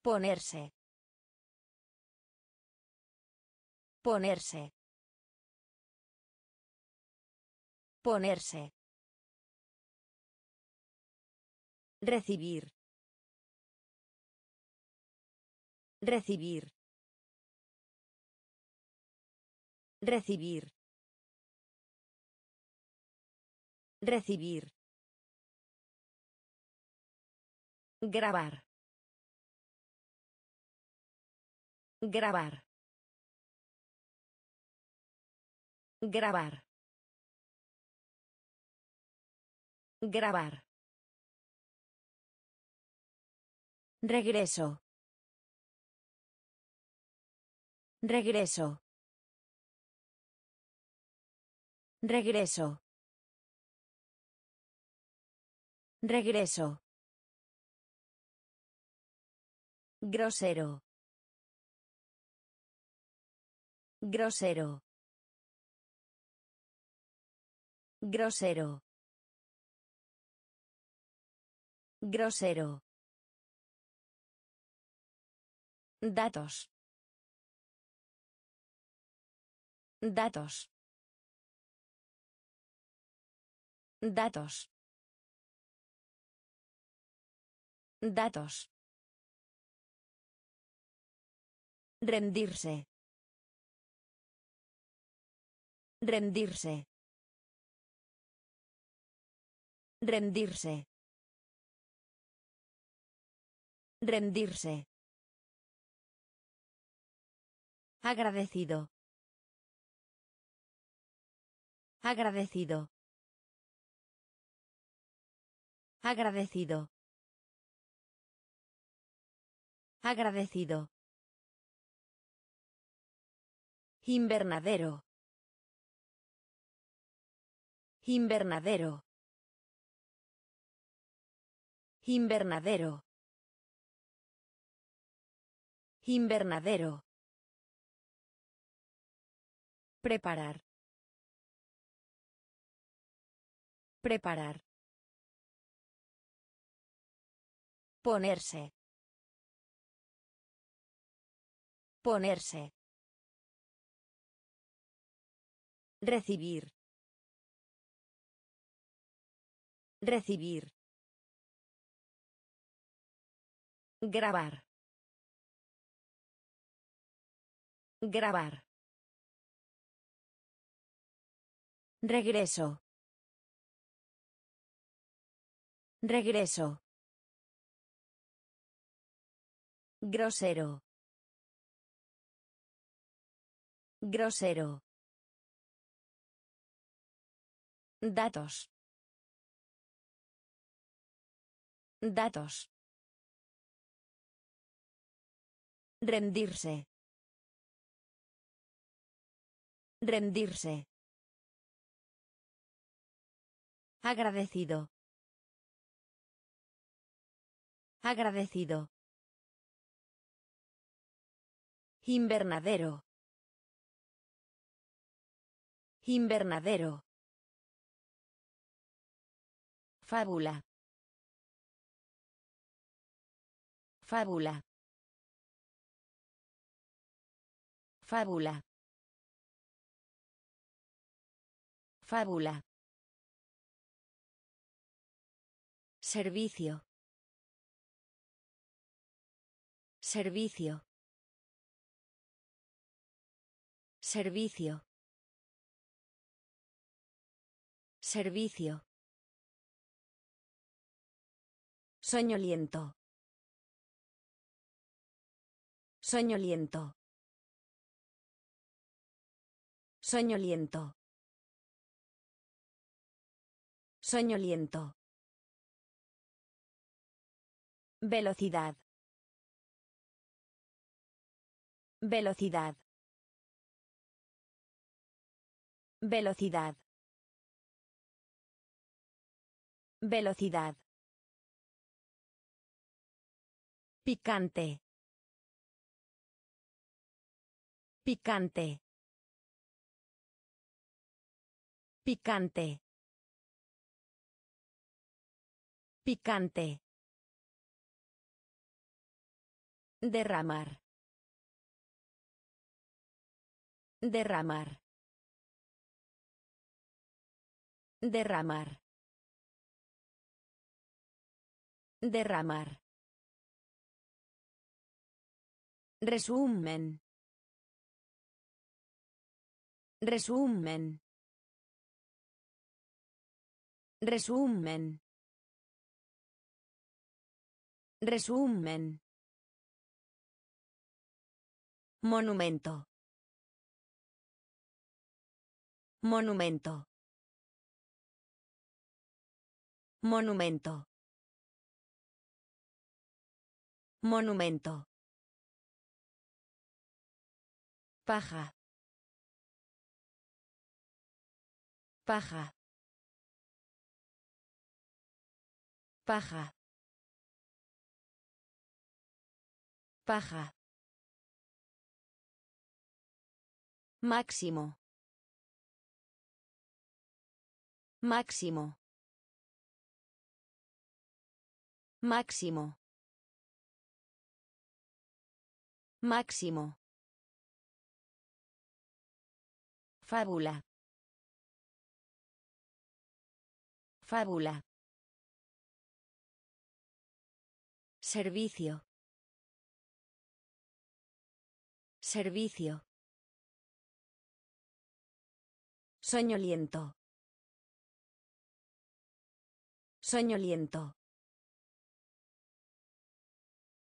Ponerse. Ponerse. Ponerse. Recibir. Recibir. Recibir. Recibir. Grabar. Grabar. Grabar. Grabar. Regreso. Regreso. Regreso. Regreso. Grosero. Grosero. Grosero. Grosero. Datos. Datos. Datos. Datos. Rendirse. Rendirse. Rendirse. Rendirse. Agradecido. Agradecido. Agradecido. Agradecido. Invernadero. Invernadero. Invernadero. Invernadero. Preparar. Preparar. Ponerse. Ponerse. Recibir. Recibir. Grabar. Grabar. Regreso. Regreso. Grosero. Grosero. Datos. Datos. Rendirse. Rendirse. Agradecido. Agradecido. Invernadero. Invernadero. Fábula. Fábula. Fábula. Fábula. Servicio. Servicio. Servicio. Servicio. Soñoliento. Soñoliento. Soñoliento. Soñoliento. Velocidad. Velocidad. Velocidad. Velocidad. Picante. Picante. Picante. Picante. Derramar. Derramar. Derramar. Derramar. Resumen. Resumen. Resumen. Resumen. Monumento. Monumento. Monumento. Monumento. Paja. Paja. Paja. Paja. Máximo. Máximo. Máximo. Máximo. Fábula. Fábula. Servicio. Servicio. Soñoliento. Soñoliento.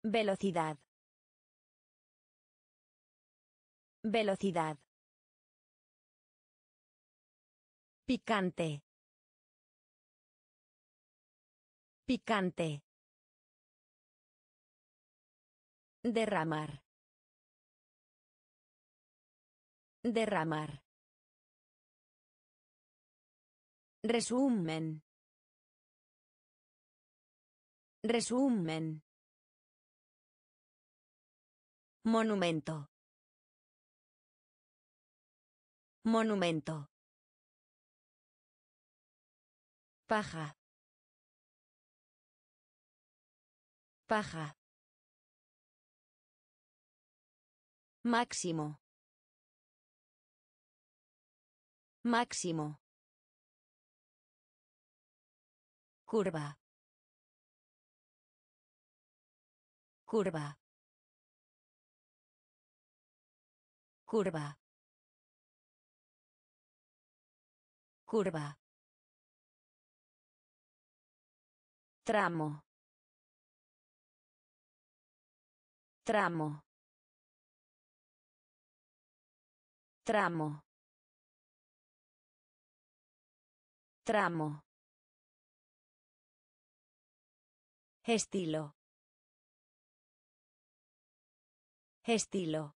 Velocidad. Velocidad. Picante. Picante. Derramar. Derramar. Resumen. Resumen. Monumento. Monumento. Paja. Paja. Máximo. Máximo. Curva. Curva. Curva. Curva. Tramo. Tramo. Tramo. Tramo. Estilo. Estilo.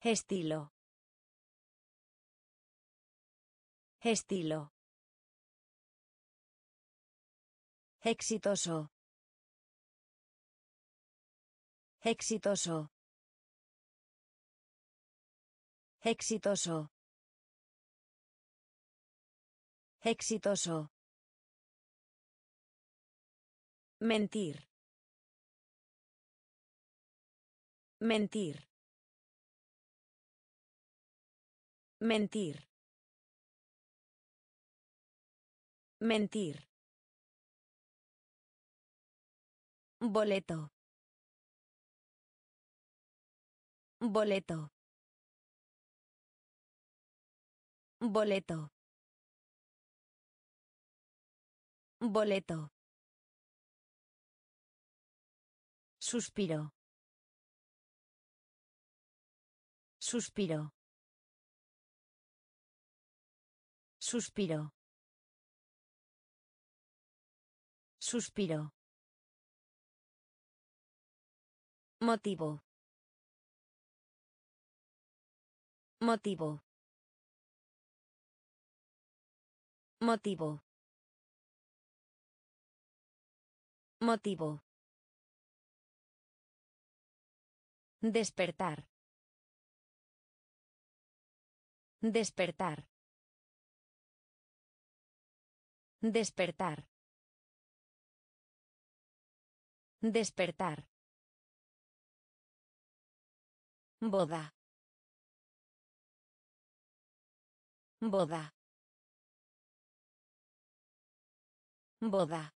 Estilo. Estilo. Exitoso. Exitoso. Exitoso. Exitoso. Mentir. Mentir. Mentir. Mentir. Boleto. Boleto. Boleto. Boleto. Suspiro. Suspiro. Suspiro. Suspiro. Motivo. Motivo. Motivo. Motivo. Despertar. Despertar. Despertar. Despertar. Boda. Boda. Boda.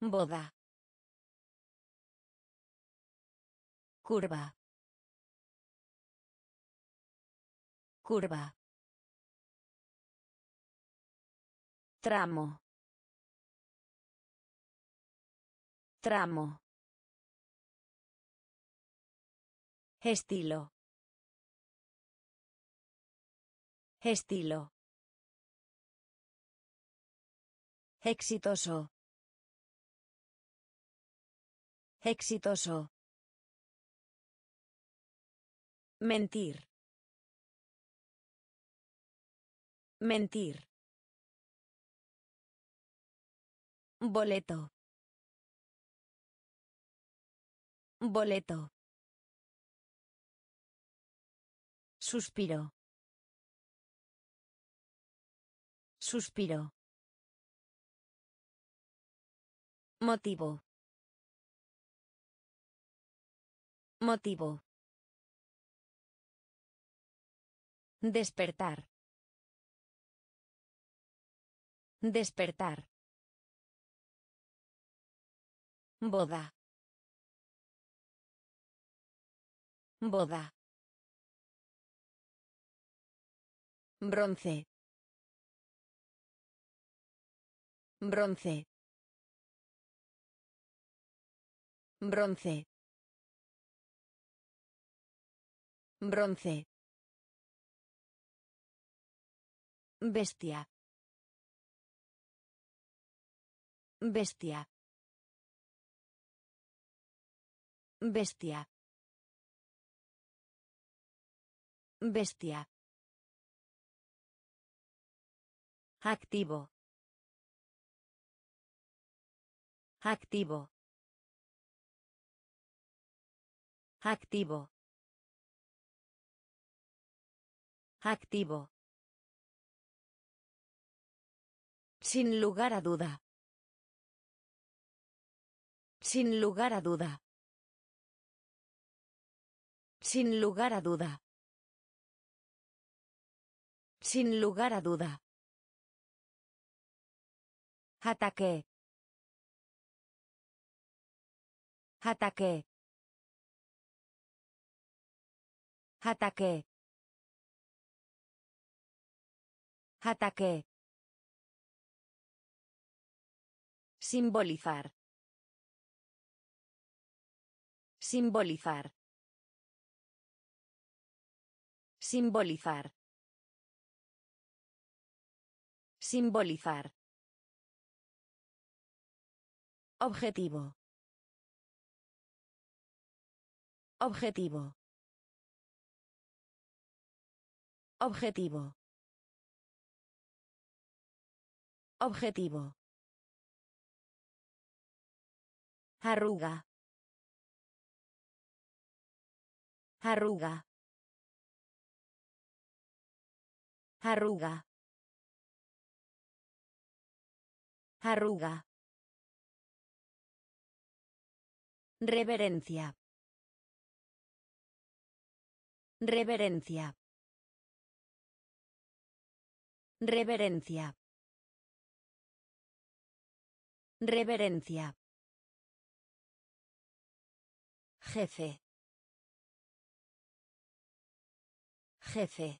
Boda. Curva. Curva. Tramo. Tramo. Estilo. Estilo. Exitoso. Exitoso. Mentir. Mentir. Boleto. Boleto. Suspiro. Suspiro. Motivo. Motivo. Despertar. Despertar. Boda. Boda. Bronce. Bronce. Bronce. Bronce. Bestia. Bestia. Bestia. Bestia. Activo. Activo. Activo. Activo. Sin lugar a duda. Sin lugar a duda. Sin lugar a duda. Sin lugar a duda. Ataque. Ataque. Ataque. Ataque. Simbolizar. Simbolizar. Simbolizar. Simbolizar. Objetivo. Objetivo. Objetivo. Objetivo. Arruga. Arruga. Arruga. Arruga. Reverencia. Reverencia. Reverencia. Reverencia. Jefe. Jefe.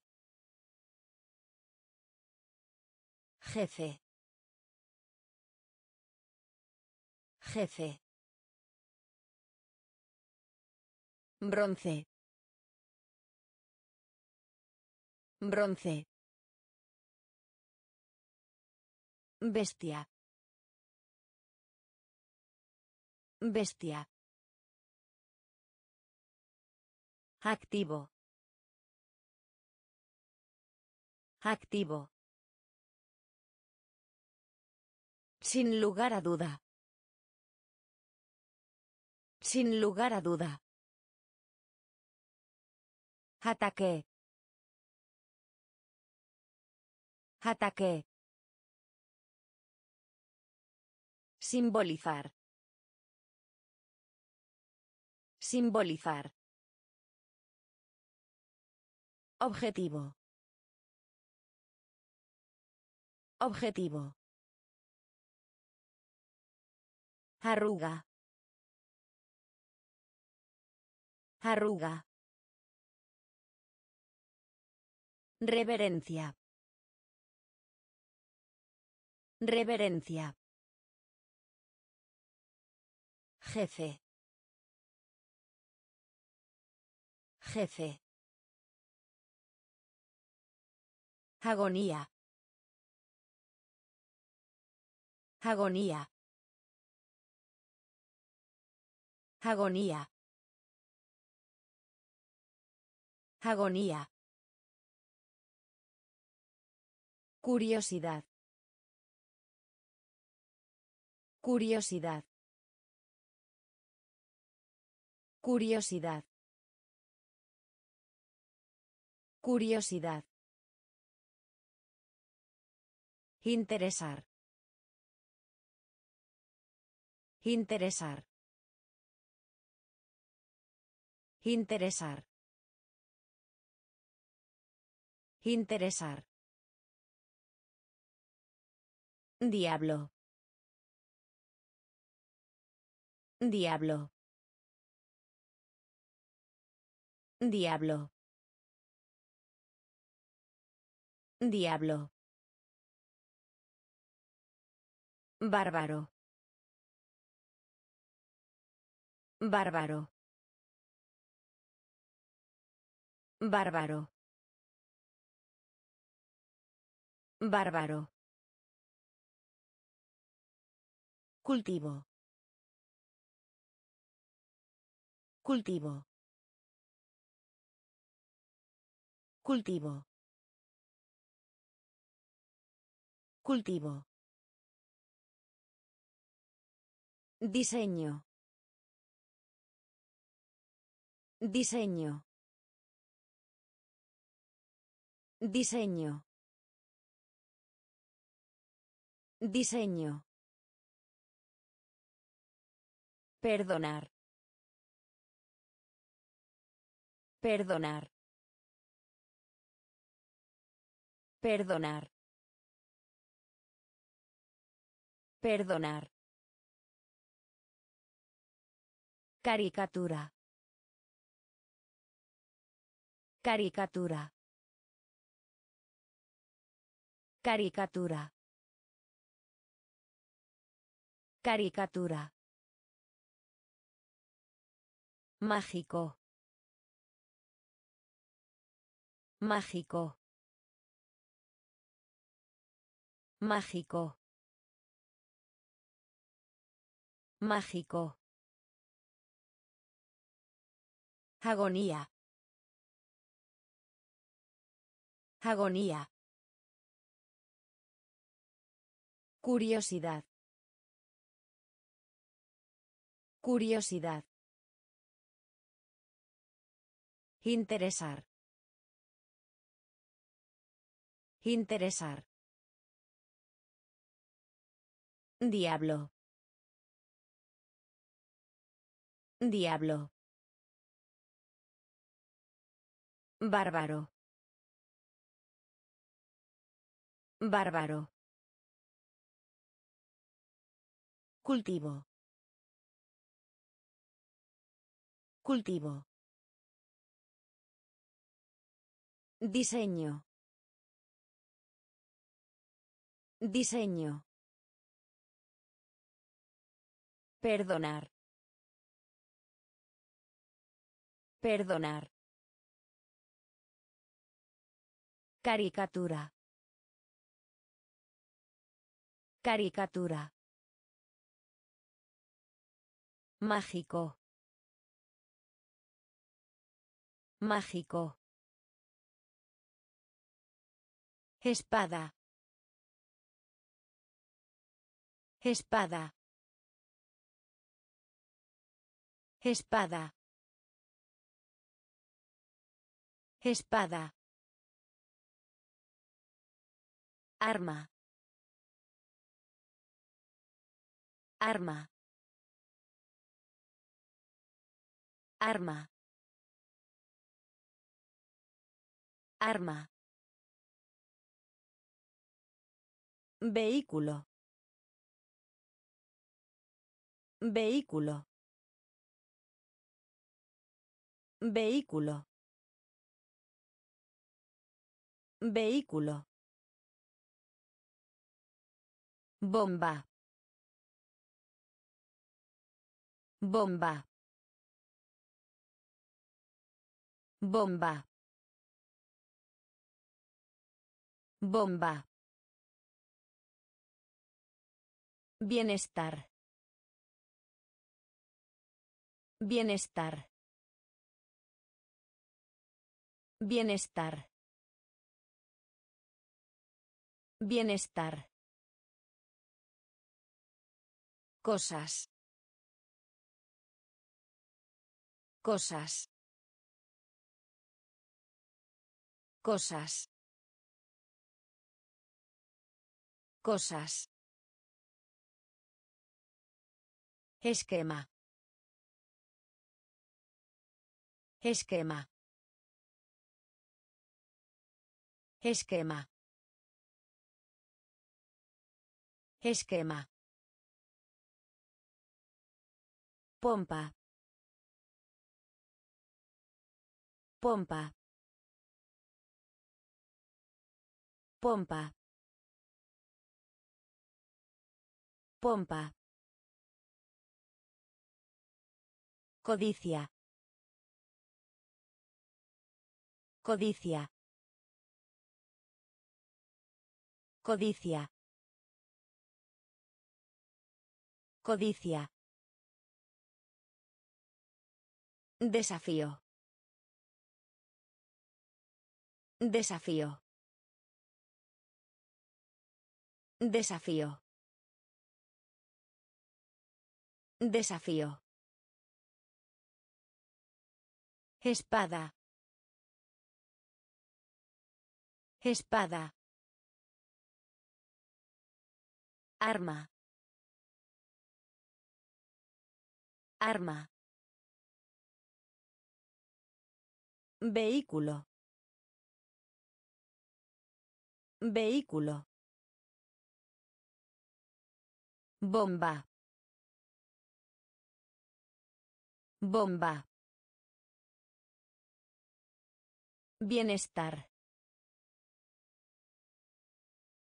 Jefe. Jefe. Bronce. Bronce. Bestia. Bestia. Activo. Activo. Sin lugar a duda. Sin lugar a duda. Ataque. Ataque. Simbolizar. Simbolizar. Objetivo. Objetivo. Arruga. Arruga. Reverencia. Reverencia. Jefe. Jefe. Agonía. Agonía. Agonía. Agonía. Curiosidad. Curiosidad. Curiosidad. Curiosidad. Interesar. Interesar. Interesar. Interesar. Diablo. Diablo. Diablo. Diablo. Bárbaro. Bárbaro. Bárbaro. Bárbaro. Cultivo. Cultivo. Cultivo. Cultivo. Diseño. Diseño. Diseño. Diseño. Perdonar. Perdonar. Perdonar. Perdonar. Caricatura. Caricatura. Caricatura. Caricatura. Mágico. Mágico. Mágico. Mágico. Agonía. Agonía. Curiosidad. Curiosidad. Interesar. Interesar. Diablo. Diablo. Bárbaro. Bárbaro. Cultivo. Cultivo. Diseño. Diseño. Perdonar. Perdonar. Caricatura. Caricatura. Mágico. Mágico. Espada. Espada. Espada. Espada. Arma. Arma. Arma. Arma. Vehículo. Vehículo. Vehículo. Vehículo. Bomba. Bomba. Bomba. Bomba. Bienestar. Bienestar. Bienestar. Bienestar. Cosas. Cosas. Cosas. Cosas. Esquema. Esquema. Esquema. Esquema. Pompa. Pompa. Pompa. Pompa. Codicia. Codicia. Codicia. Codicia. Desafío. Desafío. Desafío. Desafío. Espada. Espada. Arma. Arma. Vehículo. Vehículo. Bomba. Bomba. Bienestar.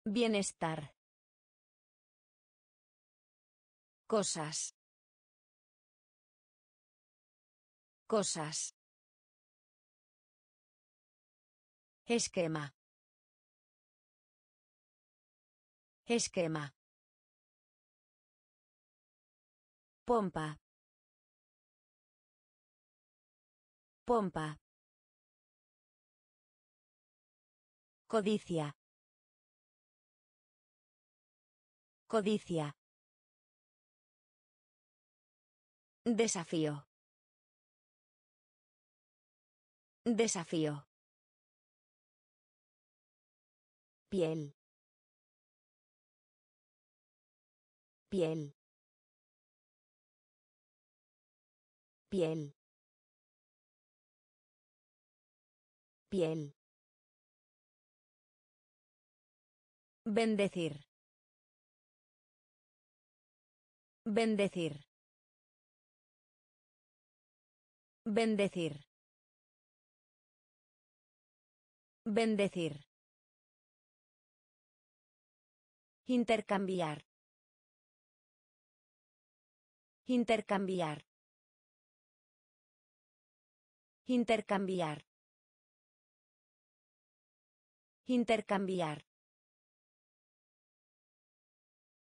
Bienestar. Cosas. Cosas. Esquema. Esquema. Pompa. Pompa. Codicia. Codicia. Desafío. Desafío. Piel. Piel. Piel. Piel. Bendecir. Bendecir. Bendecir. Bendecir. Intercambiar. Intercambiar. Intercambiar. Intercambiar.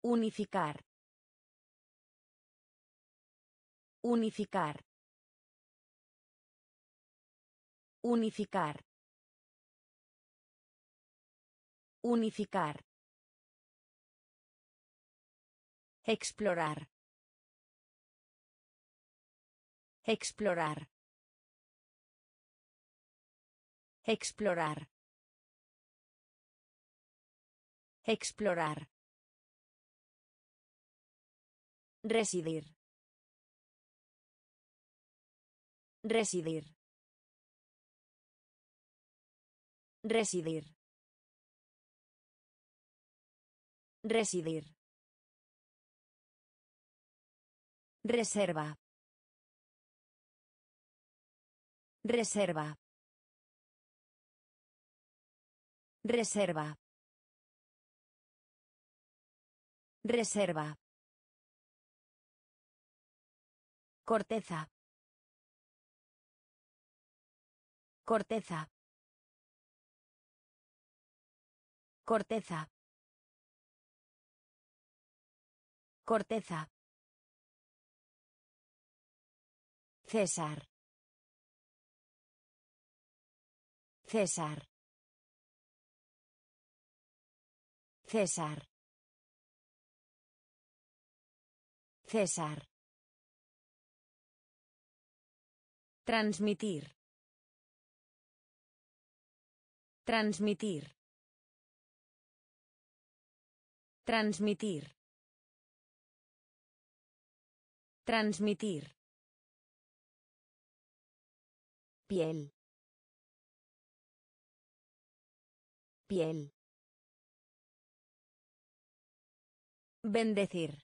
Unificar. Unificar. Unificar. Unificar. Explorar. Explorar. Explorar. Explorar. Residir. Residir. Residir. Residir. Reserva. Reserva. Reserva. Reserva. Corteza. Corteza. Corteza. Corteza. César. César. César. César. Transmitir. Transmitir. Transmitir. Transmitir. Piel. Piel. Bendecir.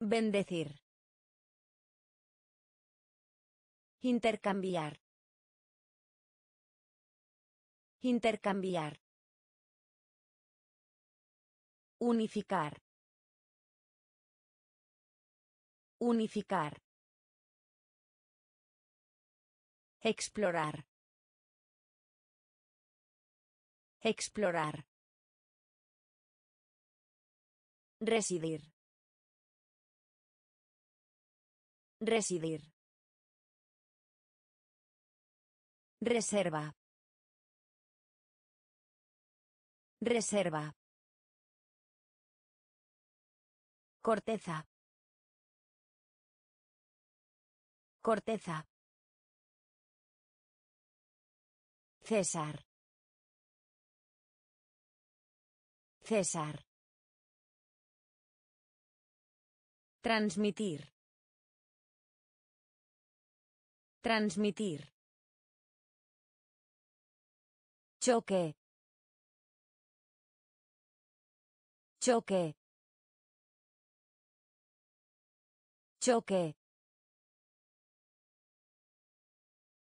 Bendecir. Intercambiar. Intercambiar. Unificar. Unificar. Explorar. Explorar. Residir. Residir. Reserva. Reserva. Corteza. Corteza. César. César. Transmitir. Transmitir. Choque. Choque. Choque.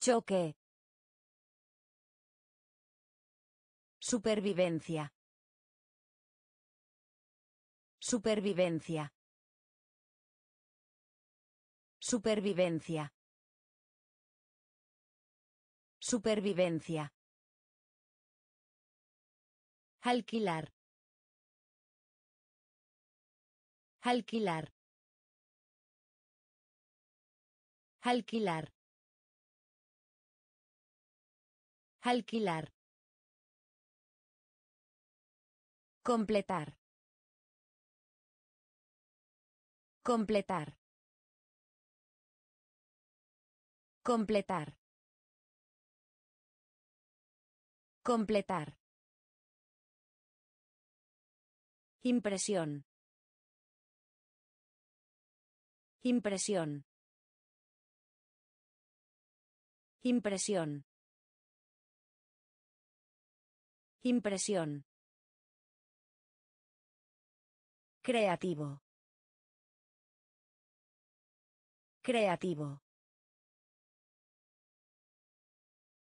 Choque. Supervivencia. Supervivencia. Supervivencia. Supervivencia. Alquilar. Alquilar. Alquilar. Alquilar. Completar. Completar. Completar. Completar. Impresión. Impresión. Impresión. Impresión. Creativo. Creativo.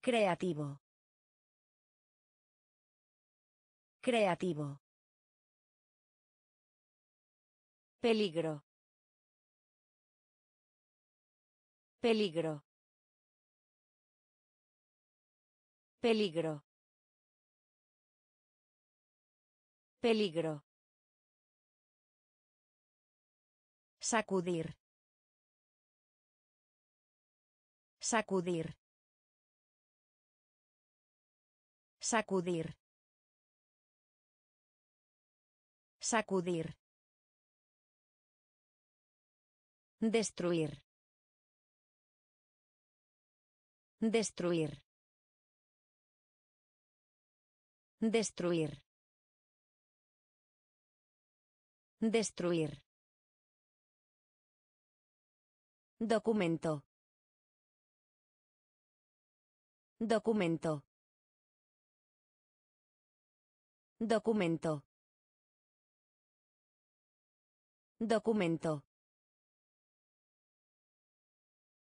Creativo. Creativo. Peligro. Peligro. Peligro. Peligro. Sacudir. Sacudir. Sacudir. Sacudir. Destruir. Destruir. Destruir. Destruir. Documento. Documento. Documento. Documento.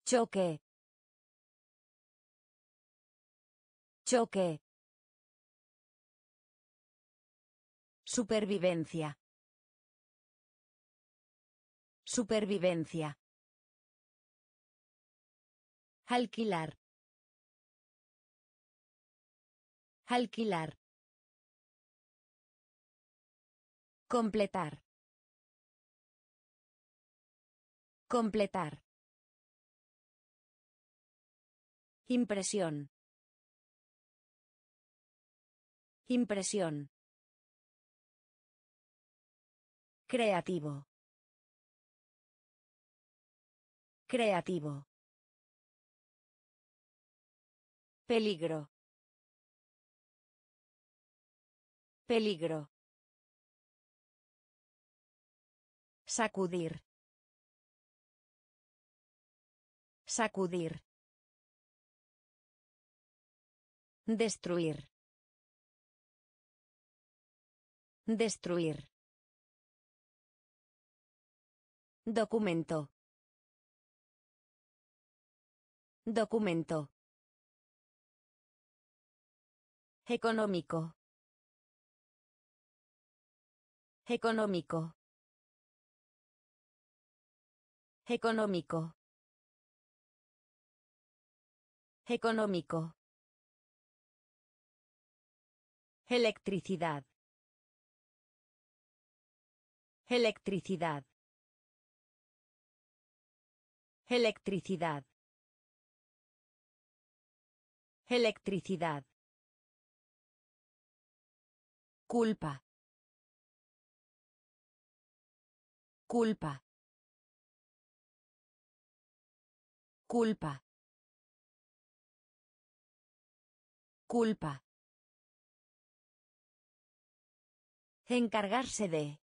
Choque. Choque. Supervivencia. Supervivencia. Alquilar. Alquilar. Completar. Completar. Impresión. Impresión. Creativo. Creativo. Peligro. Peligro. Sacudir. Sacudir. Destruir. Destruir. Documento. Documento. Económico. Económico. Económico. Económico. Electricidad. Electricidad. Electricidad. Electricidad. Culpa. Culpa. Culpa. Culpa. Encargarse de.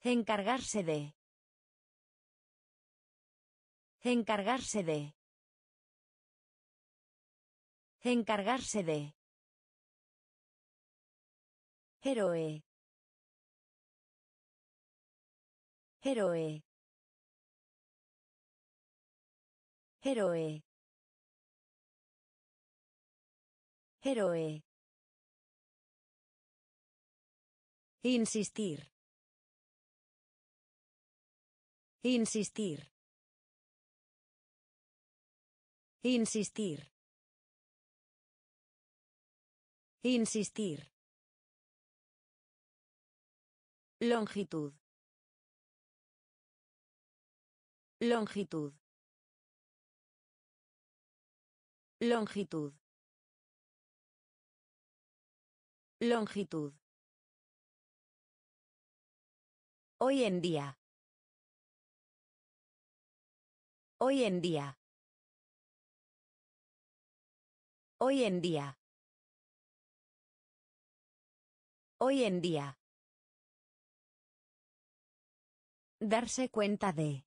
Encargarse de. Encargarse de. Encargarse de. Héroe. Héroe. Héroe. Héroe. Insistir. Insistir. Insistir. Insistir. Longitud. Longitud. Longitud. Longitud. Hoy en día. Hoy en día. Hoy en día. Hoy en día. Darse cuenta de.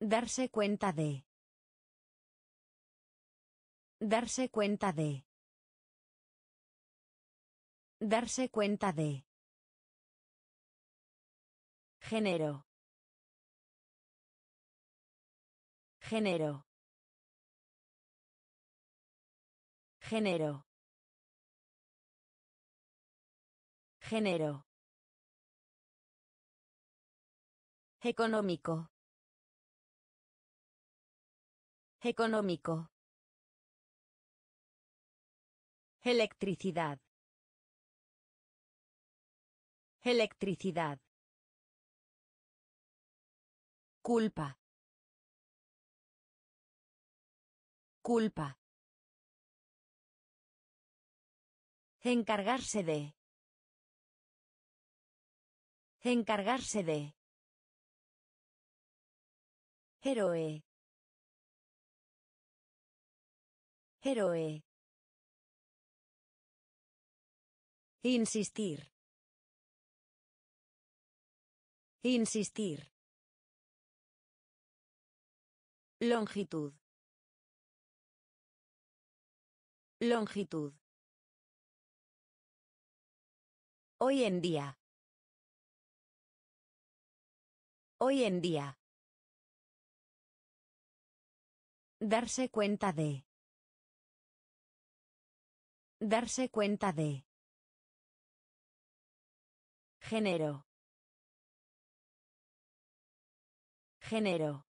Darse cuenta de. Darse cuenta de. Darse cuenta de. Género. Género. Género. Género. Económico. Económico. Electricidad. Electricidad. Culpa. Culpa. Encargarse de. Encargarse de. Héroe. Héroe. Insistir. Insistir. Longitud. Longitud. Hoy en día. Hoy en día. Darse cuenta de. Darse cuenta de. Género. Género.